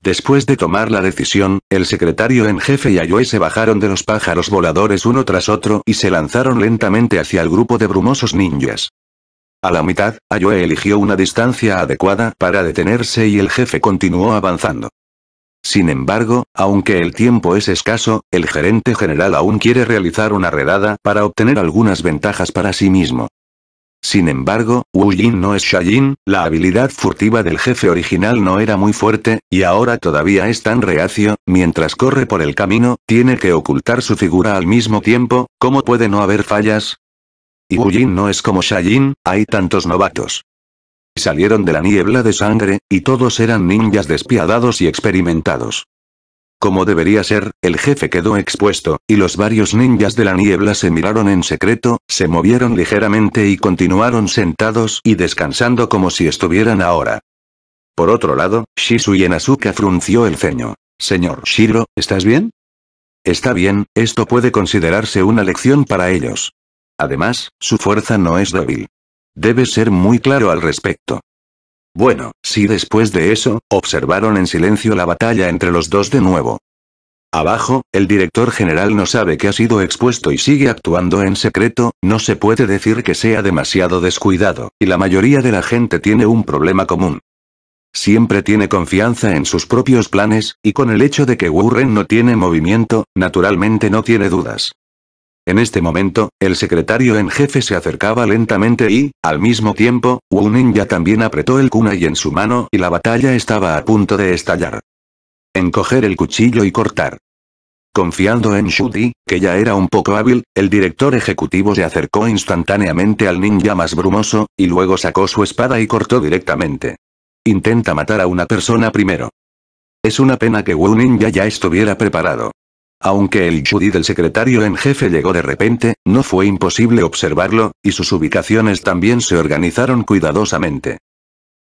Después de tomar la decisión, el secretario en jefe y Ayoe se bajaron de los pájaros voladores uno tras otro y se lanzaron lentamente hacia el grupo de brumosos ninjas. A la mitad, Ayoe eligió una distancia adecuada para detenerse y el jefe continuó avanzando. Sin embargo, aunque el tiempo es escaso, el gerente general aún quiere realizar una redada para obtener algunas ventajas para sí mismo. Sin embargo, Wu Jin no es Shayin, la habilidad furtiva del jefe original no era muy fuerte, y ahora todavía es tan reacio, mientras corre por el camino, tiene que ocultar su figura al mismo tiempo, ¿cómo puede no haber fallas? Y no es como Shayin, hay tantos novatos. Salieron de la niebla de sangre, y todos eran ninjas despiadados y experimentados. Como debería ser, el jefe quedó expuesto, y los varios ninjas de la niebla se miraron en secreto, se movieron ligeramente y continuaron sentados y descansando como si estuvieran ahora. Por otro lado, Shisui Asuka frunció el ceño. Señor Shiro, ¿estás bien? Está bien, esto puede considerarse una lección para ellos. Además, su fuerza no es débil. Debe ser muy claro al respecto. Bueno, si después de eso, observaron en silencio la batalla entre los dos de nuevo. Abajo, el director general no sabe que ha sido expuesto y sigue actuando en secreto, no se puede decir que sea demasiado descuidado, y la mayoría de la gente tiene un problema común. Siempre tiene confianza en sus propios planes, y con el hecho de que Wurren no tiene movimiento, naturalmente no tiene dudas. En este momento, el secretario en jefe se acercaba lentamente y, al mismo tiempo, Wu Ninja también apretó el kunai en su mano y la batalla estaba a punto de estallar. Encoger el cuchillo y cortar. Confiando en Shudi, que ya era un poco hábil, el director ejecutivo se acercó instantáneamente al ninja más brumoso, y luego sacó su espada y cortó directamente. Intenta matar a una persona primero. Es una pena que Wu Ninja ya estuviera preparado. Aunque el Judy del secretario en jefe llegó de repente, no fue imposible observarlo, y sus ubicaciones también se organizaron cuidadosamente.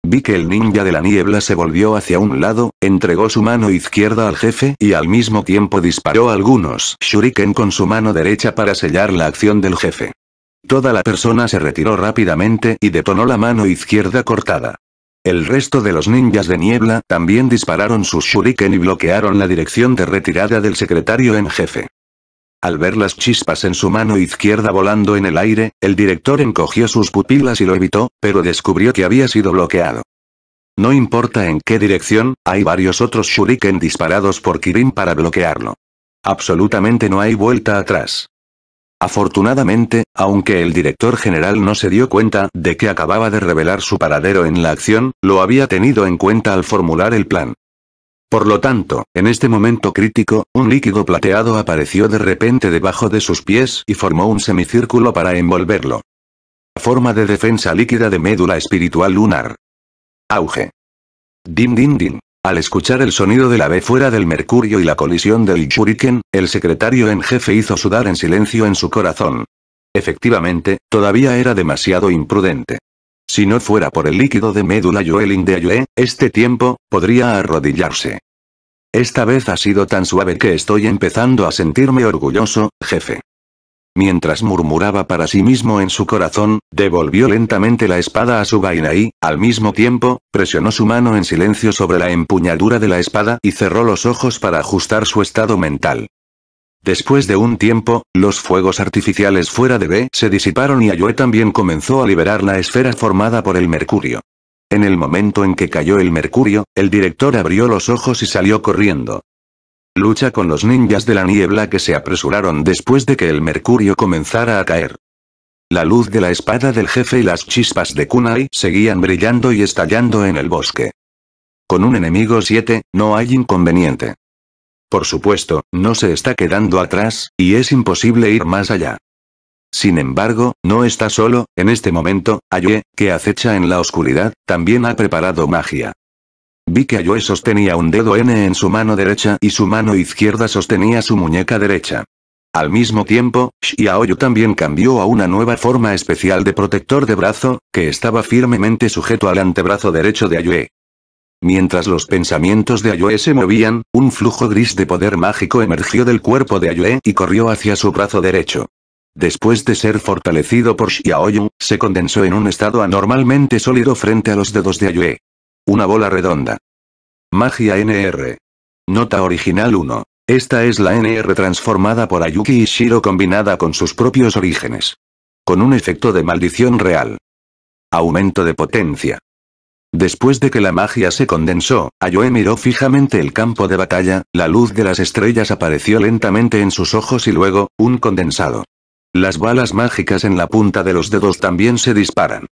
Vi que el ninja de la niebla se volvió hacia un lado, entregó su mano izquierda al jefe y al mismo tiempo disparó algunos shuriken con su mano derecha para sellar la acción del jefe. Toda la persona se retiró rápidamente y detonó la mano izquierda cortada. El resto de los ninjas de niebla también dispararon sus shuriken y bloquearon la dirección de retirada del secretario en jefe. Al ver las chispas en su mano izquierda volando en el aire, el director encogió sus pupilas y lo evitó, pero descubrió que había sido bloqueado. No importa en qué dirección, hay varios otros shuriken disparados por Kirin para bloquearlo. Absolutamente no hay vuelta atrás. Afortunadamente, aunque el director general no se dio cuenta de que acababa de revelar su paradero en la acción, lo había tenido en cuenta al formular el plan. Por lo tanto, en este momento crítico, un líquido plateado apareció de repente debajo de sus pies y formó un semicírculo para envolverlo. Forma de defensa líquida de médula espiritual lunar. Auge. Din din din. Al escuchar el sonido del ave fuera del mercurio y la colisión del shuriken, el secretario en jefe hizo sudar en silencio en su corazón. Efectivamente, todavía era demasiado imprudente. Si no fuera por el líquido de médula Yoeling de Ayue, este tiempo, podría arrodillarse. Esta vez ha sido tan suave que estoy empezando a sentirme orgulloso, jefe. Mientras murmuraba para sí mismo en su corazón, devolvió lentamente la espada a su vaina y, al mismo tiempo, presionó su mano en silencio sobre la empuñadura de la espada y cerró los ojos para ajustar su estado mental. Después de un tiempo, los fuegos artificiales fuera de B se disiparon y Ayue también comenzó a liberar la esfera formada por el mercurio. En el momento en que cayó el mercurio, el director abrió los ojos y salió corriendo. Lucha con los ninjas de la niebla que se apresuraron después de que el mercurio comenzara a caer. La luz de la espada del jefe y las chispas de kunai seguían brillando y estallando en el bosque. Con un enemigo 7, no hay inconveniente. Por supuesto, no se está quedando atrás, y es imposible ir más allá. Sin embargo, no está solo, en este momento, Aye, que acecha en la oscuridad, también ha preparado magia. Vi que Ayoe sostenía un dedo N en su mano derecha y su mano izquierda sostenía su muñeca derecha. Al mismo tiempo, Xiaoyu también cambió a una nueva forma especial de protector de brazo, que estaba firmemente sujeto al antebrazo derecho de Ayue. Mientras los pensamientos de Ayue se movían, un flujo gris de poder mágico emergió del cuerpo de Ayue y corrió hacia su brazo derecho. Después de ser fortalecido por Xiaoyu, se condensó en un estado anormalmente sólido frente a los dedos de Ayue. Una bola redonda. Magia NR. Nota original 1. Esta es la NR transformada por Ayuki Ishiro combinada con sus propios orígenes. Con un efecto de maldición real. Aumento de potencia. Después de que la magia se condensó, Ayoe miró fijamente el campo de batalla, la luz de las estrellas apareció lentamente en sus ojos y luego, un condensado. Las balas mágicas en la punta de los dedos también se disparan.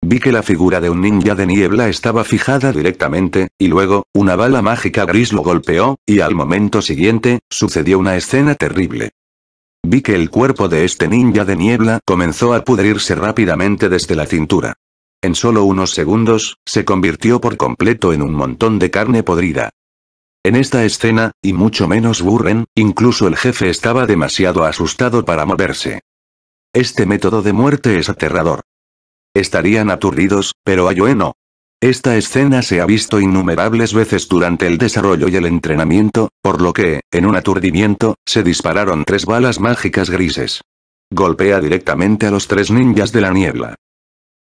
Vi que la figura de un ninja de niebla estaba fijada directamente, y luego, una bala mágica gris lo golpeó, y al momento siguiente, sucedió una escena terrible. Vi que el cuerpo de este ninja de niebla comenzó a pudrirse rápidamente desde la cintura. En solo unos segundos, se convirtió por completo en un montón de carne podrida. En esta escena, y mucho menos Burren, incluso el jefe estaba demasiado asustado para moverse. Este método de muerte es aterrador. Estarían aturdidos, pero Ayoe no. Esta escena se ha visto innumerables veces durante el desarrollo y el entrenamiento, por lo que, en un aturdimiento, se dispararon tres balas mágicas grises. Golpea directamente a los tres ninjas de la niebla.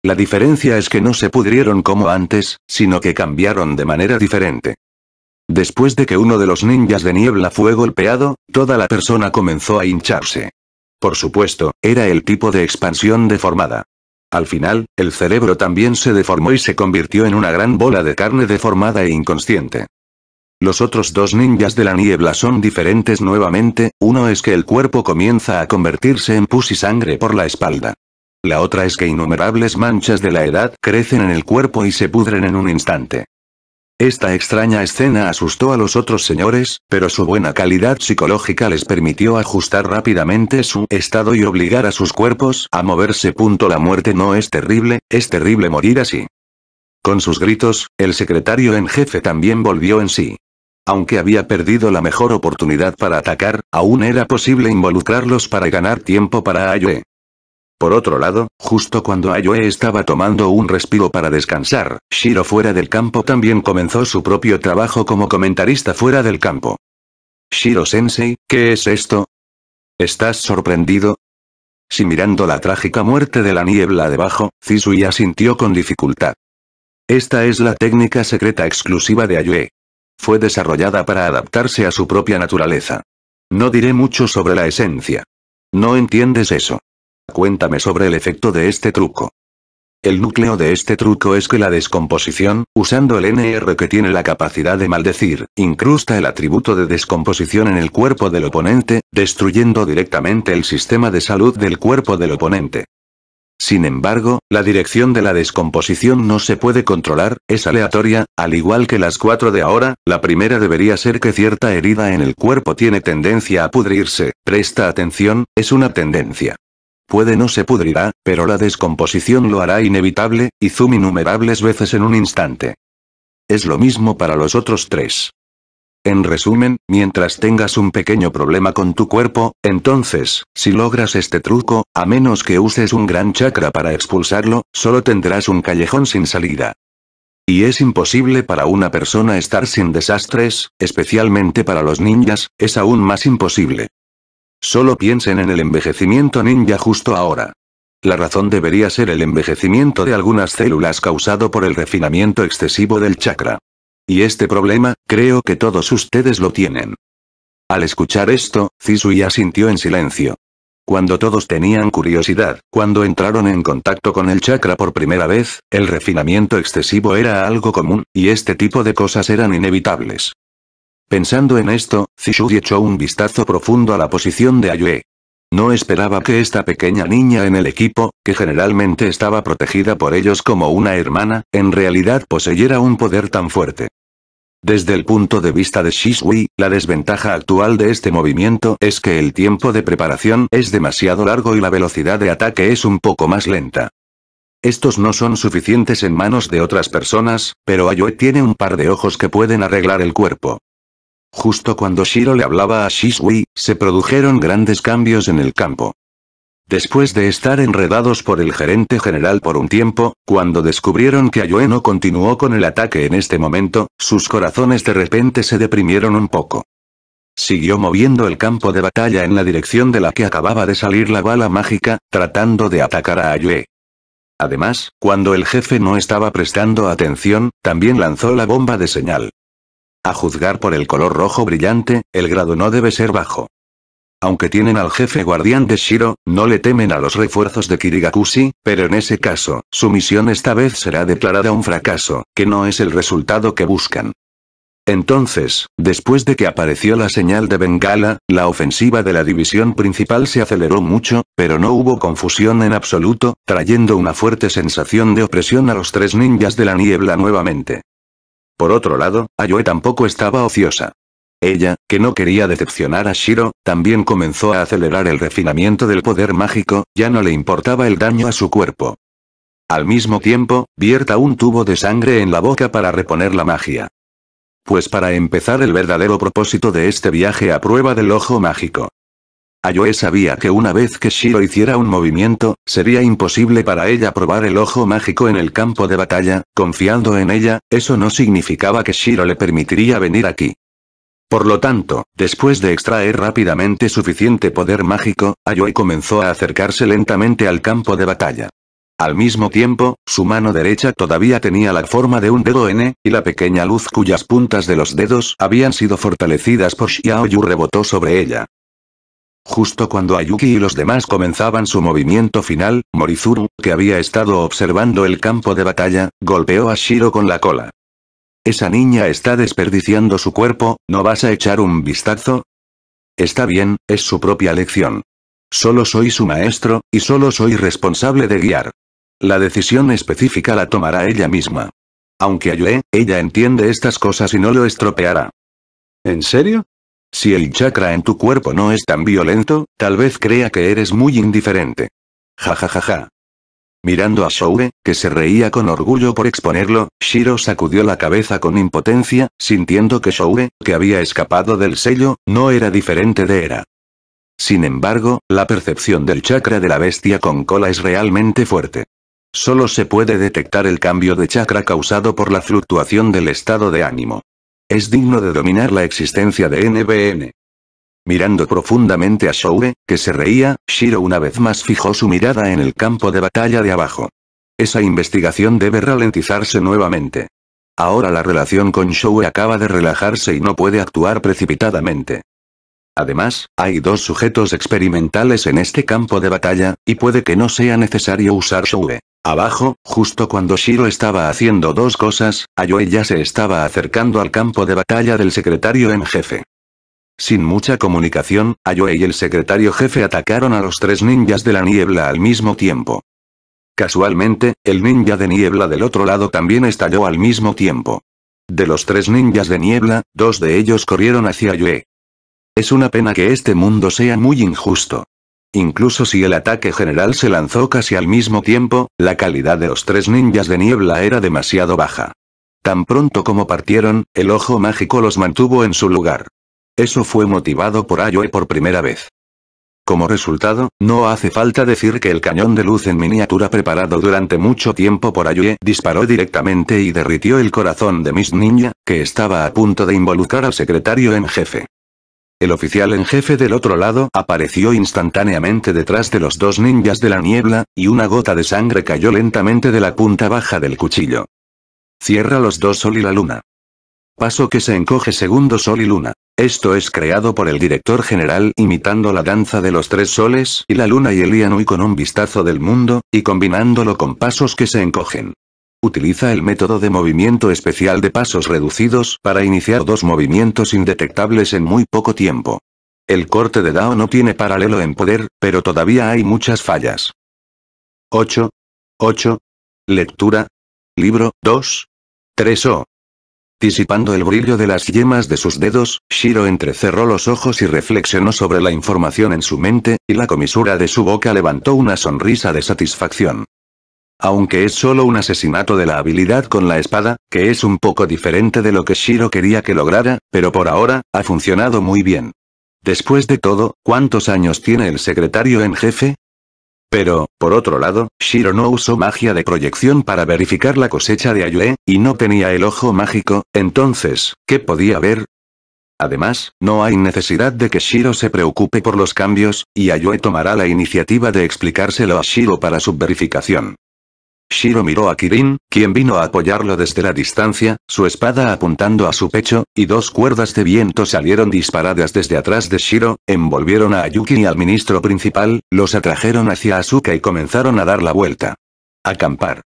La diferencia es que no se pudrieron como antes, sino que cambiaron de manera diferente. Después de que uno de los ninjas de niebla fue golpeado, toda la persona comenzó a hincharse. Por supuesto, era el tipo de expansión deformada. Al final, el cerebro también se deformó y se convirtió en una gran bola de carne deformada e inconsciente. Los otros dos ninjas de la niebla son diferentes nuevamente, uno es que el cuerpo comienza a convertirse en pus y sangre por la espalda. La otra es que innumerables manchas de la edad crecen en el cuerpo y se pudren en un instante. Esta extraña escena asustó a los otros señores, pero su buena calidad psicológica les permitió ajustar rápidamente su estado y obligar a sus cuerpos a moverse. La muerte no es terrible, es terrible morir así. Con sus gritos, el secretario en jefe también volvió en sí. Aunque había perdido la mejor oportunidad para atacar, aún era posible involucrarlos para ganar tiempo para Ayoe. Por otro lado, justo cuando Ayoe estaba tomando un respiro para descansar, Shiro fuera del campo también comenzó su propio trabajo como comentarista fuera del campo. Shiro-sensei, ¿qué es esto? ¿Estás sorprendido? Si mirando la trágica muerte de la niebla debajo, Zisuya sintió con dificultad. Esta es la técnica secreta exclusiva de Ayoe. Fue desarrollada para adaptarse a su propia naturaleza. No diré mucho sobre la esencia. No entiendes eso. Cuéntame sobre el efecto de este truco. El núcleo de este truco es que la descomposición, usando el NR que tiene la capacidad de maldecir, incrusta el atributo de descomposición en el cuerpo del oponente, destruyendo directamente el sistema de salud del cuerpo del oponente. Sin embargo, la dirección de la descomposición no se puede controlar, es aleatoria, al igual que las cuatro de ahora, la primera debería ser que cierta herida en el cuerpo tiene tendencia a pudrirse, presta atención, es una tendencia. Puede no se pudrirá, pero la descomposición lo hará inevitable, y zoom innumerables veces en un instante. Es lo mismo para los otros tres. En resumen, mientras tengas un pequeño problema con tu cuerpo, entonces, si logras este truco, a menos que uses un gran chakra para expulsarlo, solo tendrás un callejón sin salida. Y es imposible para una persona estar sin desastres, especialmente para los ninjas, es aún más imposible. Solo piensen en el envejecimiento ninja justo ahora. La razón debería ser el envejecimiento de algunas células causado por el refinamiento excesivo del chakra. Y este problema, creo que todos ustedes lo tienen. Al escuchar esto, Zisuya sintió en silencio. Cuando todos tenían curiosidad, cuando entraron en contacto con el chakra por primera vez, el refinamiento excesivo era algo común, y este tipo de cosas eran inevitables. Pensando en esto, Zishui echó un vistazo profundo a la posición de Ayue. No esperaba que esta pequeña niña en el equipo, que generalmente estaba protegida por ellos como una hermana, en realidad poseyera un poder tan fuerte. Desde el punto de vista de Shisui, la desventaja actual de este movimiento es que el tiempo de preparación es demasiado largo y la velocidad de ataque es un poco más lenta. Estos no son suficientes en manos de otras personas, pero Ayue tiene un par de ojos que pueden arreglar el cuerpo. Justo cuando Shiro le hablaba a Shisui, se produjeron grandes cambios en el campo. Después de estar enredados por el gerente general por un tiempo, cuando descubrieron que Ayoe no continuó con el ataque en este momento, sus corazones de repente se deprimieron un poco. Siguió moviendo el campo de batalla en la dirección de la que acababa de salir la bala mágica, tratando de atacar a Ayoe. Además, cuando el jefe no estaba prestando atención, también lanzó la bomba de señal. A juzgar por el color rojo brillante, el grado no debe ser bajo. Aunque tienen al jefe guardián de Shiro, no le temen a los refuerzos de Kirigakushi, pero en ese caso, su misión esta vez será declarada un fracaso, que no es el resultado que buscan. Entonces, después de que apareció la señal de Bengala, la ofensiva de la división principal se aceleró mucho, pero no hubo confusión en absoluto, trayendo una fuerte sensación de opresión a los tres ninjas de la niebla nuevamente. Por otro lado, Ayoe tampoco estaba ociosa. Ella, que no quería decepcionar a Shiro, también comenzó a acelerar el refinamiento del poder mágico, ya no le importaba el daño a su cuerpo. Al mismo tiempo, vierta un tubo de sangre en la boca para reponer la magia. Pues para empezar el verdadero propósito de este viaje a prueba del ojo mágico. Ayoe sabía que una vez que Shiro hiciera un movimiento, sería imposible para ella probar el ojo mágico en el campo de batalla, confiando en ella, eso no significaba que Shiro le permitiría venir aquí. Por lo tanto, después de extraer rápidamente suficiente poder mágico, Ayoe comenzó a acercarse lentamente al campo de batalla. Al mismo tiempo, su mano derecha todavía tenía la forma de un dedo N, y la pequeña luz cuyas puntas de los dedos habían sido fortalecidas por Xiaoyu rebotó sobre ella. Justo cuando Ayuki y los demás comenzaban su movimiento final, Morizuru, que había estado observando el campo de batalla, golpeó a Shiro con la cola. Esa niña está desperdiciando su cuerpo, ¿no vas a echar un vistazo? Está bien, es su propia lección. Solo soy su maestro, y solo soy responsable de guiar. La decisión específica la tomará ella misma. Aunque Ayue, ella entiende estas cosas y no lo estropeará. ¿En serio? Si el chakra en tu cuerpo no es tan violento, tal vez crea que eres muy indiferente. Ja ja ja ja. Mirando a Shoue, que se reía con orgullo por exponerlo, Shiro sacudió la cabeza con impotencia, sintiendo que Shoue, que había escapado del sello, no era diferente de Era. Sin embargo, la percepción del chakra de la bestia con cola es realmente fuerte. Solo se puede detectar el cambio de chakra causado por la fluctuación del estado de ánimo. Es digno de dominar la existencia de NBN. Mirando profundamente a Shoue, que se reía, Shiro una vez más fijó su mirada en el campo de batalla de abajo. Esa investigación debe ralentizarse nuevamente. Ahora la relación con Shoue acaba de relajarse y no puede actuar precipitadamente. Además, hay dos sujetos experimentales en este campo de batalla, y puede que no sea necesario usar Shoue. Abajo, justo cuando Shiro estaba haciendo dos cosas, Ayoe ya se estaba acercando al campo de batalla del secretario en jefe. Sin mucha comunicación, Ayoe y el secretario jefe atacaron a los tres ninjas de la niebla al mismo tiempo. Casualmente, el ninja de niebla del otro lado también estalló al mismo tiempo. De los tres ninjas de niebla, dos de ellos corrieron hacia Ayoe. Es una pena que este mundo sea muy injusto. Incluso si el ataque general se lanzó casi al mismo tiempo, la calidad de los tres ninjas de niebla era demasiado baja. Tan pronto como partieron, el ojo mágico los mantuvo en su lugar. Eso fue motivado por Ayoe por primera vez. Como resultado, no hace falta decir que el cañón de luz en miniatura preparado durante mucho tiempo por Ayoe disparó directamente y derritió el corazón de Miss Ninja, que estaba a punto de involucrar al secretario en jefe. El oficial en jefe del otro lado apareció instantáneamente detrás de los dos ninjas de la niebla, y una gota de sangre cayó lentamente de la punta baja del cuchillo. Cierra los dos sol y la luna. Paso que se encoge segundo sol y luna. Esto es creado por el director general imitando la danza de los tres soles y la luna y el Ianui con un vistazo del mundo, y combinándolo con pasos que se encogen. Utiliza el método de movimiento especial de pasos reducidos para iniciar dos movimientos indetectables en muy poco tiempo. El corte de Dao no tiene paralelo en poder, pero todavía hay muchas fallas. 8. 8. Lectura. Libro, 2. 3 o. Disipando el brillo de las yemas de sus dedos, Shiro entrecerró los ojos y reflexionó sobre la información en su mente, y la comisura de su boca levantó una sonrisa de satisfacción. Aunque es solo un asesinato de la habilidad con la espada, que es un poco diferente de lo que Shiro quería que lograra, pero por ahora, ha funcionado muy bien. Después de todo, ¿cuántos años tiene el secretario en jefe? Pero, por otro lado, Shiro no usó magia de proyección para verificar la cosecha de Ayue, y no tenía el ojo mágico, entonces, ¿qué podía ver? Además, no hay necesidad de que Shiro se preocupe por los cambios, y Ayue tomará la iniciativa de explicárselo a Shiro para su verificación. Shiro miró a Kirin, quien vino a apoyarlo desde la distancia, su espada apuntando a su pecho, y dos cuerdas de viento salieron disparadas desde atrás de Shiro, envolvieron a Ayuki y al ministro principal, los atrajeron hacia Asuka y comenzaron a dar la vuelta. Acampar.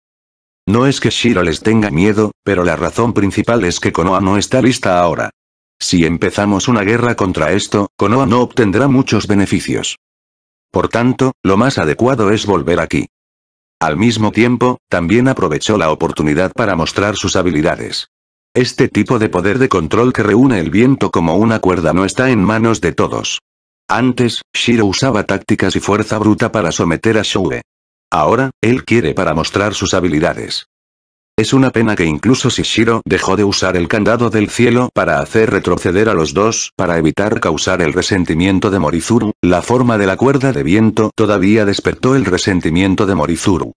No es que Shiro les tenga miedo, pero la razón principal es que Konoha no está lista ahora. Si empezamos una guerra contra esto, Konoha no obtendrá muchos beneficios. Por tanto, lo más adecuado es volver aquí. Al mismo tiempo, también aprovechó la oportunidad para mostrar sus habilidades. Este tipo de poder de control que reúne el viento como una cuerda no está en manos de todos. Antes, Shiro usaba tácticas y fuerza bruta para someter a Shoue. Ahora, él quiere para mostrar sus habilidades. Es una pena que incluso si Shiro dejó de usar el candado del cielo para hacer retroceder a los dos para evitar causar el resentimiento de Morizuru, la forma de la cuerda de viento todavía despertó el resentimiento de Morizuru.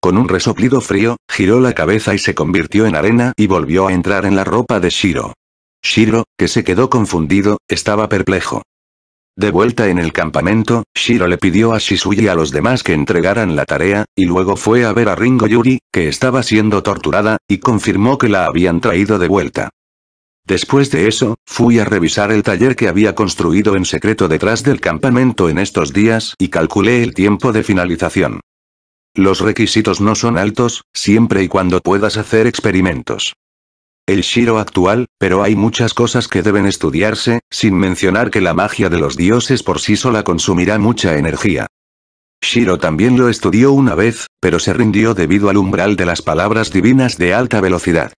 Con un resoplido frío, giró la cabeza y se convirtió en arena y volvió a entrar en la ropa de Shiro. Shiro, que se quedó confundido, estaba perplejo. De vuelta en el campamento, Shiro le pidió a Shisui y a los demás que entregaran la tarea, y luego fue a ver a Ringo Yuri, que estaba siendo torturada, y confirmó que la habían traído de vuelta. Después de eso, fui a revisar el taller que había construido en secreto detrás del campamento en estos días y calculé el tiempo de finalización. Los requisitos no son altos, siempre y cuando puedas hacer experimentos el Shiro actual, pero hay muchas cosas que deben estudiarse, sin mencionar que la magia de los dioses por sí sola consumirá mucha energía. Shiro también lo estudió una vez, pero se rindió debido al umbral de las palabras divinas de alta velocidad.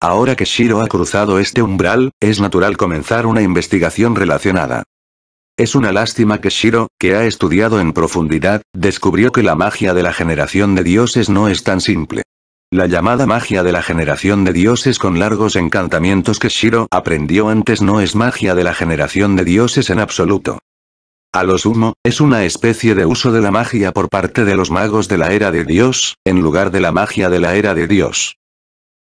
Ahora que Shiro ha cruzado este umbral, es natural comenzar una investigación relacionada. Es una lástima que Shiro, que ha estudiado en profundidad, descubrió que la magia de la generación de dioses no es tan simple. La llamada magia de la generación de dioses con largos encantamientos que Shiro aprendió antes no es magia de la generación de dioses en absoluto. A lo sumo, es una especie de uso de la magia por parte de los magos de la era de Dios, en lugar de la magia de la era de Dios.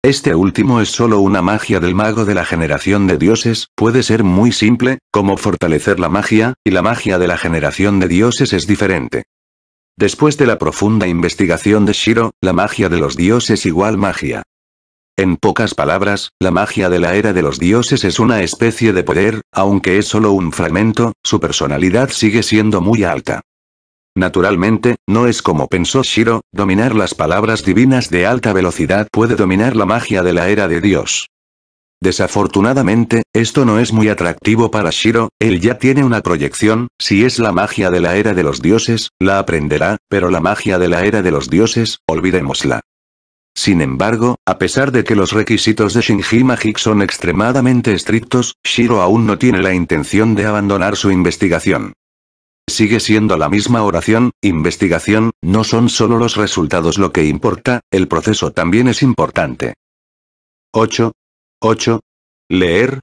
Este último es solo una magia del mago de la generación de dioses, puede ser muy simple, como fortalecer la magia, y la magia de la generación de dioses es diferente. Después de la profunda investigación de Shiro, la magia de los dioses igual magia. En pocas palabras, la magia de la era de los dioses es una especie de poder, aunque es solo un fragmento, su personalidad sigue siendo muy alta. Naturalmente, no es como pensó Shiro, dominar las palabras divinas de alta velocidad puede dominar la magia de la era de Dios. Desafortunadamente, esto no es muy atractivo para Shiro, él ya tiene una proyección, si es la magia de la era de los dioses, la aprenderá, pero la magia de la era de los dioses, olvidémosla. Sin embargo, a pesar de que los requisitos de Shinji Magic son extremadamente estrictos, Shiro aún no tiene la intención de abandonar su investigación. Sigue siendo la misma oración, investigación, no son solo los resultados lo que importa, el proceso también es importante. 8. 8. Leer.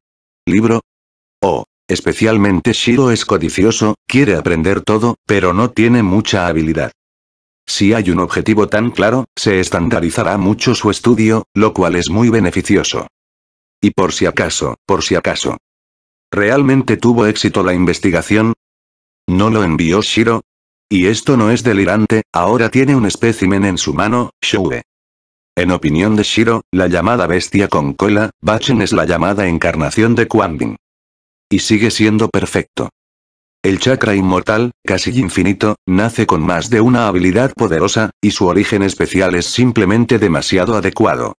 Libro. O. Especialmente Shiro es codicioso, quiere aprender todo, pero no tiene mucha habilidad. Si hay un objetivo tan claro, se estandarizará mucho su estudio, lo cual es muy beneficioso. Y por si acaso, por si acaso. ¿Realmente tuvo éxito la investigación? ¿No lo envió Shiro? Y esto no es delirante, ahora tiene un espécimen en su mano, Shoue. En opinión de Shiro, la llamada bestia con cola, Bachen es la llamada encarnación de Bin. Y sigue siendo perfecto. El chakra inmortal, casi infinito, nace con más de una habilidad poderosa, y su origen especial es simplemente demasiado adecuado.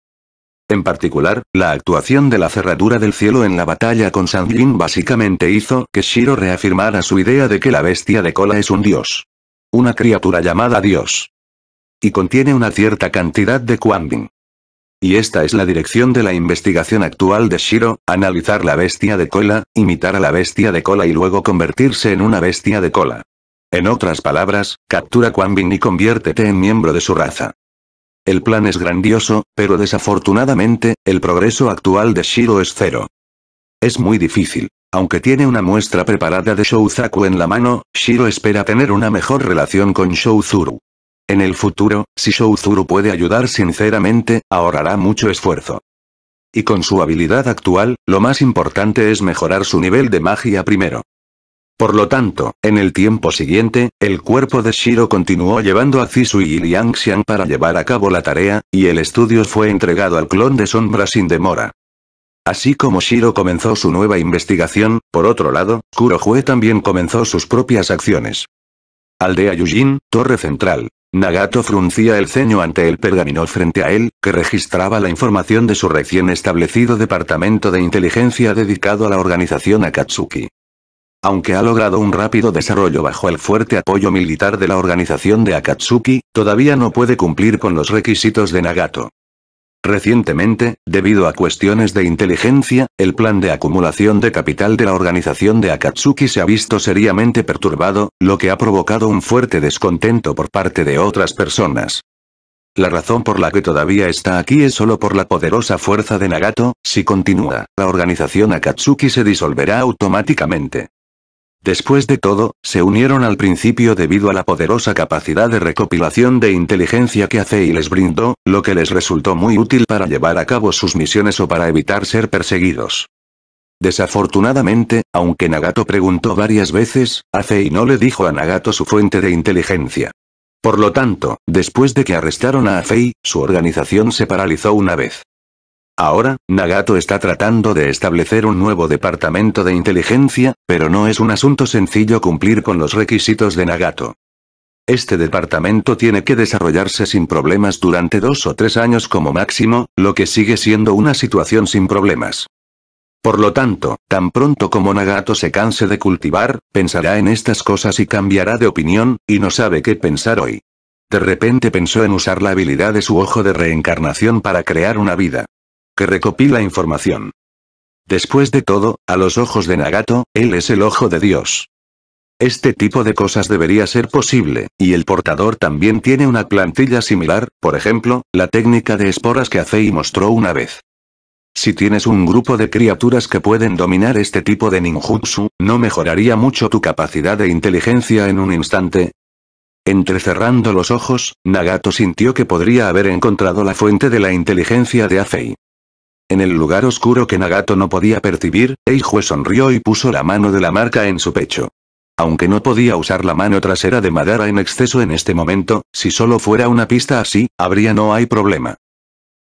En particular, la actuación de la cerradura del cielo en la batalla con Sanjin básicamente hizo que Shiro reafirmara su idea de que la bestia de cola es un dios. Una criatura llamada dios y contiene una cierta cantidad de Bin. Y esta es la dirección de la investigación actual de Shiro, analizar la bestia de cola, imitar a la bestia de cola y luego convertirse en una bestia de cola. En otras palabras, captura Bin y conviértete en miembro de su raza. El plan es grandioso, pero desafortunadamente, el progreso actual de Shiro es cero. Es muy difícil. Aunque tiene una muestra preparada de Shouzaku en la mano, Shiro espera tener una mejor relación con Shouzuru. En el futuro, si Shouzuru puede ayudar sinceramente, ahorrará mucho esfuerzo. Y con su habilidad actual, lo más importante es mejorar su nivel de magia primero. Por lo tanto, en el tiempo siguiente, el cuerpo de Shiro continuó llevando a Zisui y Liangxiang para llevar a cabo la tarea, y el estudio fue entregado al clon de sombra sin demora. Así como Shiro comenzó su nueva investigación, por otro lado, Kurohue también comenzó sus propias acciones. Aldea Yujin, Torre Central. Nagato fruncía el ceño ante el pergamino frente a él, que registraba la información de su recién establecido departamento de inteligencia dedicado a la organización Akatsuki. Aunque ha logrado un rápido desarrollo bajo el fuerte apoyo militar de la organización de Akatsuki, todavía no puede cumplir con los requisitos de Nagato. Recientemente, debido a cuestiones de inteligencia, el plan de acumulación de capital de la organización de Akatsuki se ha visto seriamente perturbado, lo que ha provocado un fuerte descontento por parte de otras personas. La razón por la que todavía está aquí es solo por la poderosa fuerza de Nagato, si continúa, la organización Akatsuki se disolverá automáticamente. Después de todo, se unieron al principio debido a la poderosa capacidad de recopilación de inteligencia que Acei les brindó, lo que les resultó muy útil para llevar a cabo sus misiones o para evitar ser perseguidos. Desafortunadamente, aunque Nagato preguntó varias veces, Acei no le dijo a Nagato su fuente de inteligencia. Por lo tanto, después de que arrestaron a Afei, su organización se paralizó una vez. Ahora, Nagato está tratando de establecer un nuevo departamento de inteligencia, pero no es un asunto sencillo cumplir con los requisitos de Nagato. Este departamento tiene que desarrollarse sin problemas durante dos o tres años como máximo, lo que sigue siendo una situación sin problemas. Por lo tanto, tan pronto como Nagato se canse de cultivar, pensará en estas cosas y cambiará de opinión, y no sabe qué pensar hoy. De repente pensó en usar la habilidad de su ojo de reencarnación para crear una vida que recopila información. Después de todo, a los ojos de Nagato, él es el ojo de Dios. Este tipo de cosas debería ser posible, y el portador también tiene una plantilla similar, por ejemplo, la técnica de esporas que Acei mostró una vez. Si tienes un grupo de criaturas que pueden dominar este tipo de ninjutsu, ¿no mejoraría mucho tu capacidad de inteligencia en un instante? Entrecerrando los ojos, Nagato sintió que podría haber encontrado la fuente de la inteligencia de Afei. En el lugar oscuro que Nagato no podía percibir, Eijue sonrió y puso la mano de la marca en su pecho. Aunque no podía usar la mano trasera de Madara en exceso en este momento, si solo fuera una pista así, habría no hay problema.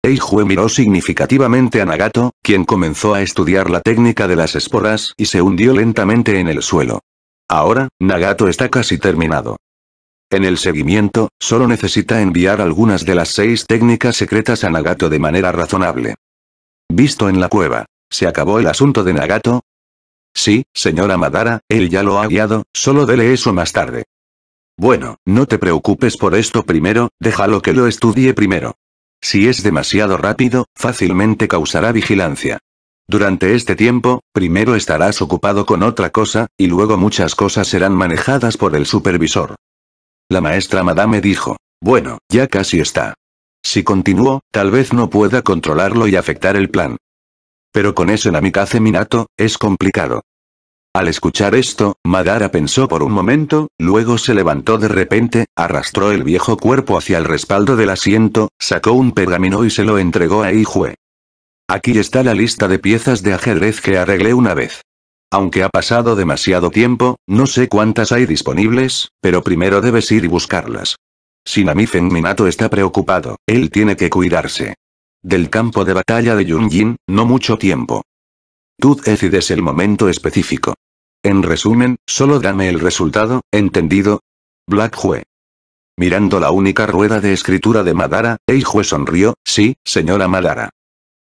Eijue miró significativamente a Nagato, quien comenzó a estudiar la técnica de las esporas y se hundió lentamente en el suelo. Ahora, Nagato está casi terminado. En el seguimiento, solo necesita enviar algunas de las seis técnicas secretas a Nagato de manera razonable. Visto en la cueva. ¿Se acabó el asunto de Nagato? Sí, señora Madara, él ya lo ha guiado, solo dele eso más tarde. Bueno, no te preocupes por esto primero, déjalo que lo estudie primero. Si es demasiado rápido, fácilmente causará vigilancia. Durante este tiempo, primero estarás ocupado con otra cosa, y luego muchas cosas serán manejadas por el supervisor. La maestra Madame dijo. Bueno, ya casi está. Si continúo, tal vez no pueda controlarlo y afectar el plan. Pero con eso Namikaze Minato, es complicado. Al escuchar esto, Madara pensó por un momento, luego se levantó de repente, arrastró el viejo cuerpo hacia el respaldo del asiento, sacó un pergamino y se lo entregó a Eijue. Aquí está la lista de piezas de ajedrez que arreglé una vez. Aunque ha pasado demasiado tiempo, no sé cuántas hay disponibles, pero primero debes ir y buscarlas. Si Namifen Minato está preocupado, él tiene que cuidarse. Del campo de batalla de Yunjin, no mucho tiempo. Tú decides el momento específico. En resumen, solo dame el resultado, ¿entendido? Black Hue. Mirando la única rueda de escritura de Madara, Eijue sonrió, sí, señora Madara.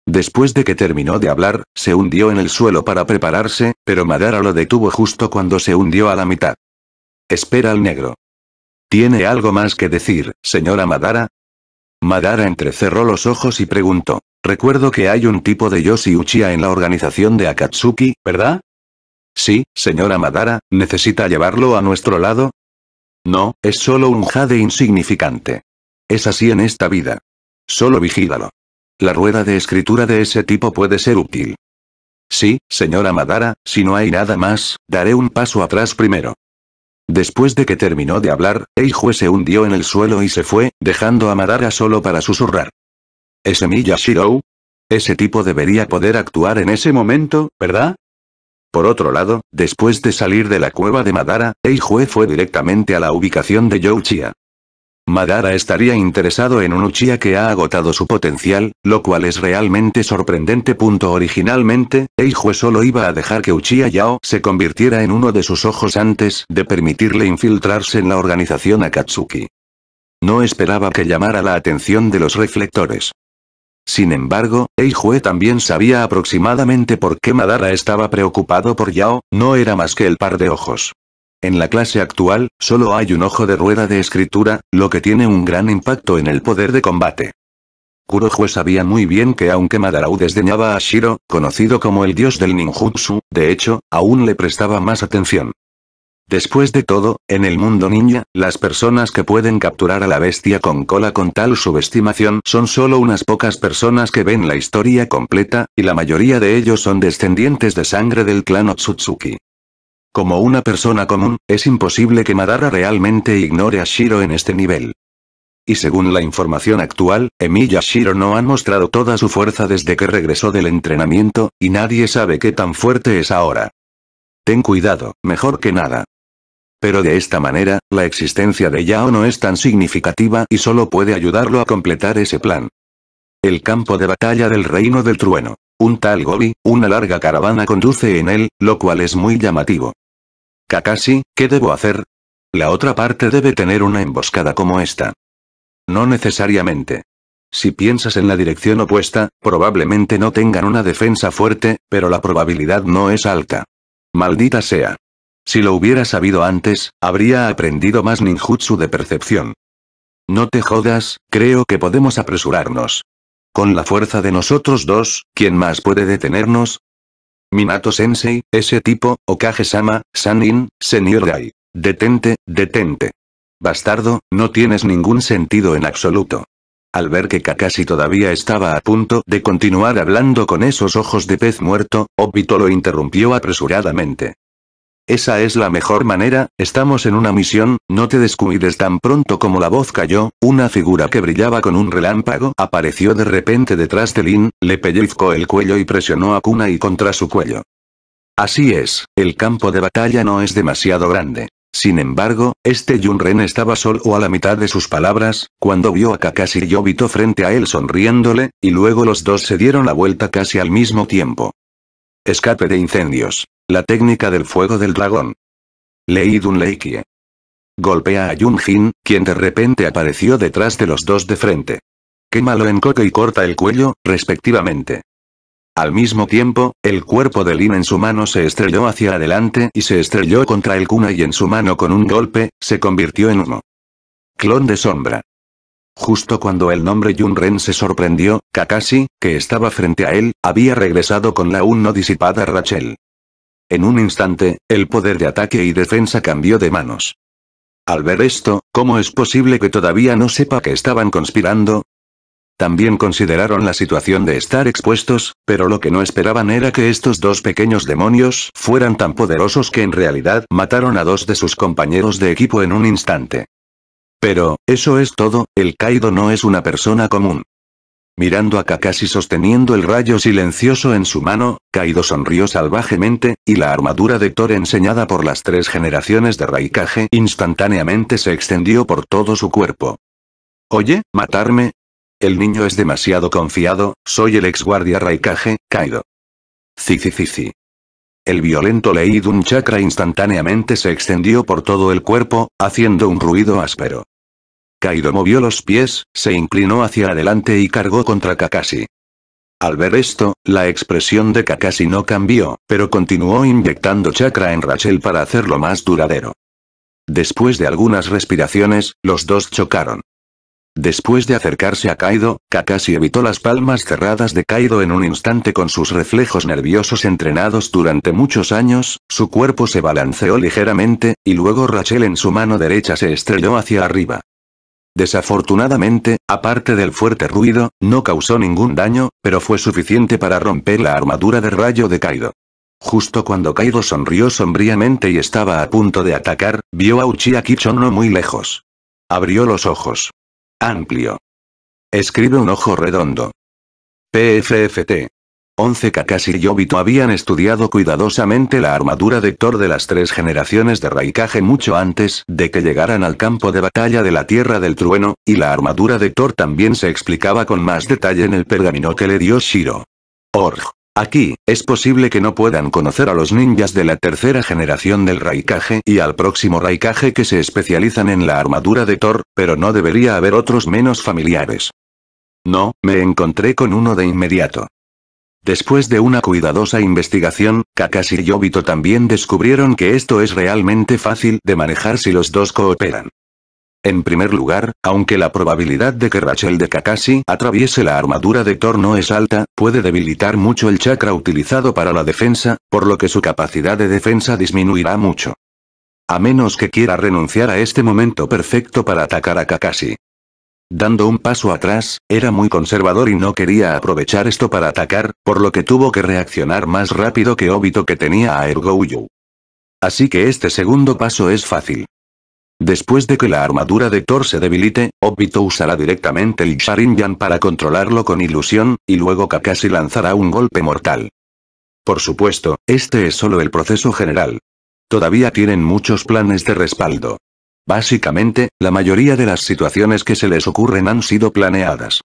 Después de que terminó de hablar, se hundió en el suelo para prepararse, pero Madara lo detuvo justo cuando se hundió a la mitad. Espera al negro. ¿Tiene algo más que decir, señora Madara? Madara entrecerró los ojos y preguntó. Recuerdo que hay un tipo de Yoshi Uchiha en la organización de Akatsuki, ¿verdad? Sí, señora Madara, ¿necesita llevarlo a nuestro lado? No, es solo un jade insignificante. Es así en esta vida. Solo vigílalo. La rueda de escritura de ese tipo puede ser útil. Sí, señora Madara, si no hay nada más, daré un paso atrás primero. Después de que terminó de hablar, Eijue se hundió en el suelo y se fue, dejando a Madara solo para susurrar. ¿Ese Miyashiro? Ese tipo debería poder actuar en ese momento, ¿verdad? Por otro lado, después de salir de la cueva de Madara, Eijue fue directamente a la ubicación de Youchia. Madara estaría interesado en un Uchiha que ha agotado su potencial, lo cual es realmente sorprendente. Originalmente, Eijue solo iba a dejar que Uchiha Yao se convirtiera en uno de sus ojos antes de permitirle infiltrarse en la organización Akatsuki. no esperaba que llamara la atención de los reflectores. Sin embargo, Eijue también sabía aproximadamente por qué Madara estaba preocupado por Yao, no era más que el par de ojos. En la clase actual, solo hay un ojo de rueda de escritura, lo que tiene un gran impacto en el poder de combate. Kurohue sabía muy bien que aunque Madarau desdeñaba a Shiro, conocido como el dios del ninjutsu, de hecho, aún le prestaba más atención. Después de todo, en el mundo ninja, las personas que pueden capturar a la bestia con cola con tal subestimación son solo unas pocas personas que ven la historia completa, y la mayoría de ellos son descendientes de sangre del clan Otsutsuki. Como una persona común, es imposible que Madara realmente ignore a Shiro en este nivel. Y según la información actual, Emi y Shiro no han mostrado toda su fuerza desde que regresó del entrenamiento, y nadie sabe qué tan fuerte es ahora. Ten cuidado, mejor que nada. Pero de esta manera, la existencia de Yao no es tan significativa y solo puede ayudarlo a completar ese plan. El campo de batalla del Reino del Trueno. Un tal Gobi, una larga caravana conduce en él, lo cual es muy llamativo. Kakashi, ¿qué debo hacer? La otra parte debe tener una emboscada como esta. No necesariamente. Si piensas en la dirección opuesta, probablemente no tengan una defensa fuerte, pero la probabilidad no es alta. Maldita sea. Si lo hubiera sabido antes, habría aprendido más ninjutsu de percepción. No te jodas, creo que podemos apresurarnos. Con la fuerza de nosotros dos, ¿quién más puede detenernos? Minato Sensei, ese tipo, Okage-sama, Sanin, Senior Gai. Detente, detente. Bastardo, no tienes ningún sentido en absoluto. Al ver que Kakashi todavía estaba a punto de continuar hablando con esos ojos de pez muerto, Obito lo interrumpió apresuradamente. Esa es la mejor manera, estamos en una misión, no te descuides tan pronto como la voz cayó, una figura que brillaba con un relámpago apareció de repente detrás de Lin, le pellizcó el cuello y presionó a Kunai contra su cuello. Así es, el campo de batalla no es demasiado grande. Sin embargo, este Junren estaba solo a la mitad de sus palabras, cuando vio a Kakashi y Obito frente a él sonriéndole, y luego los dos se dieron la vuelta casi al mismo tiempo. Escape de incendios. La técnica del fuego del dragón. Leidun Leikie. Golpea a Jin, quien de repente apareció detrás de los dos de frente. Quémalo en coque y corta el cuello, respectivamente. Al mismo tiempo, el cuerpo de Lin en su mano se estrelló hacia adelante y se estrelló contra el Kuna y en su mano con un golpe, se convirtió en humo. Clon de sombra. Justo cuando el nombre Junren se sorprendió, Kakashi, que estaba frente a él, había regresado con la aún no disipada Rachel. En un instante, el poder de ataque y defensa cambió de manos. Al ver esto, ¿cómo es posible que todavía no sepa que estaban conspirando? También consideraron la situación de estar expuestos, pero lo que no esperaban era que estos dos pequeños demonios fueran tan poderosos que en realidad mataron a dos de sus compañeros de equipo en un instante. Pero, eso es todo, el Kaido no es una persona común. Mirando a Kakashi sosteniendo el rayo silencioso en su mano, Kaido sonrió salvajemente, y la armadura de Thor enseñada por las tres generaciones de Raikage instantáneamente se extendió por todo su cuerpo. Oye, ¿matarme? El niño es demasiado confiado, soy el ex guardia Raikage, Kaido. Cici El violento ley de un chakra instantáneamente se extendió por todo el cuerpo, haciendo un ruido áspero. Kaido movió los pies, se inclinó hacia adelante y cargó contra Kakashi. Al ver esto, la expresión de Kakashi no cambió, pero continuó inyectando chakra en Rachel para hacerlo más duradero. Después de algunas respiraciones, los dos chocaron. Después de acercarse a Kaido, Kakashi evitó las palmas cerradas de Kaido en un instante con sus reflejos nerviosos entrenados durante muchos años, su cuerpo se balanceó ligeramente, y luego Rachel en su mano derecha se estrelló hacia arriba. Desafortunadamente, aparte del fuerte ruido, no causó ningún daño, pero fue suficiente para romper la armadura de rayo de Kaido. Justo cuando Kaido sonrió sombríamente y estaba a punto de atacar, vio a Uchiha Kichono muy lejos. Abrió los ojos. Amplio. Escribe un ojo redondo. PFFT. 11 Kakashi y Obito habían estudiado cuidadosamente la armadura de Thor de las tres generaciones de Raikage mucho antes de que llegaran al campo de batalla de la Tierra del Trueno, y la armadura de Thor también se explicaba con más detalle en el pergamino que le dio Shiro. Org. Aquí, es posible que no puedan conocer a los ninjas de la tercera generación del Raikage y al próximo Raikage que se especializan en la armadura de Thor, pero no debería haber otros menos familiares. No, me encontré con uno de inmediato. Después de una cuidadosa investigación, Kakashi y Obito también descubrieron que esto es realmente fácil de manejar si los dos cooperan. En primer lugar, aunque la probabilidad de que Rachel de Kakashi atraviese la armadura de Thor no es alta, puede debilitar mucho el chakra utilizado para la defensa, por lo que su capacidad de defensa disminuirá mucho. A menos que quiera renunciar a este momento perfecto para atacar a Kakashi. Dando un paso atrás, era muy conservador y no quería aprovechar esto para atacar, por lo que tuvo que reaccionar más rápido que Obito que tenía a Ergouyu. Así que este segundo paso es fácil. Después de que la armadura de Thor se debilite, Obito usará directamente el Sharingan para controlarlo con ilusión, y luego Kakashi lanzará un golpe mortal. Por supuesto, este es solo el proceso general. Todavía tienen muchos planes de respaldo. Básicamente, la mayoría de las situaciones que se les ocurren han sido planeadas.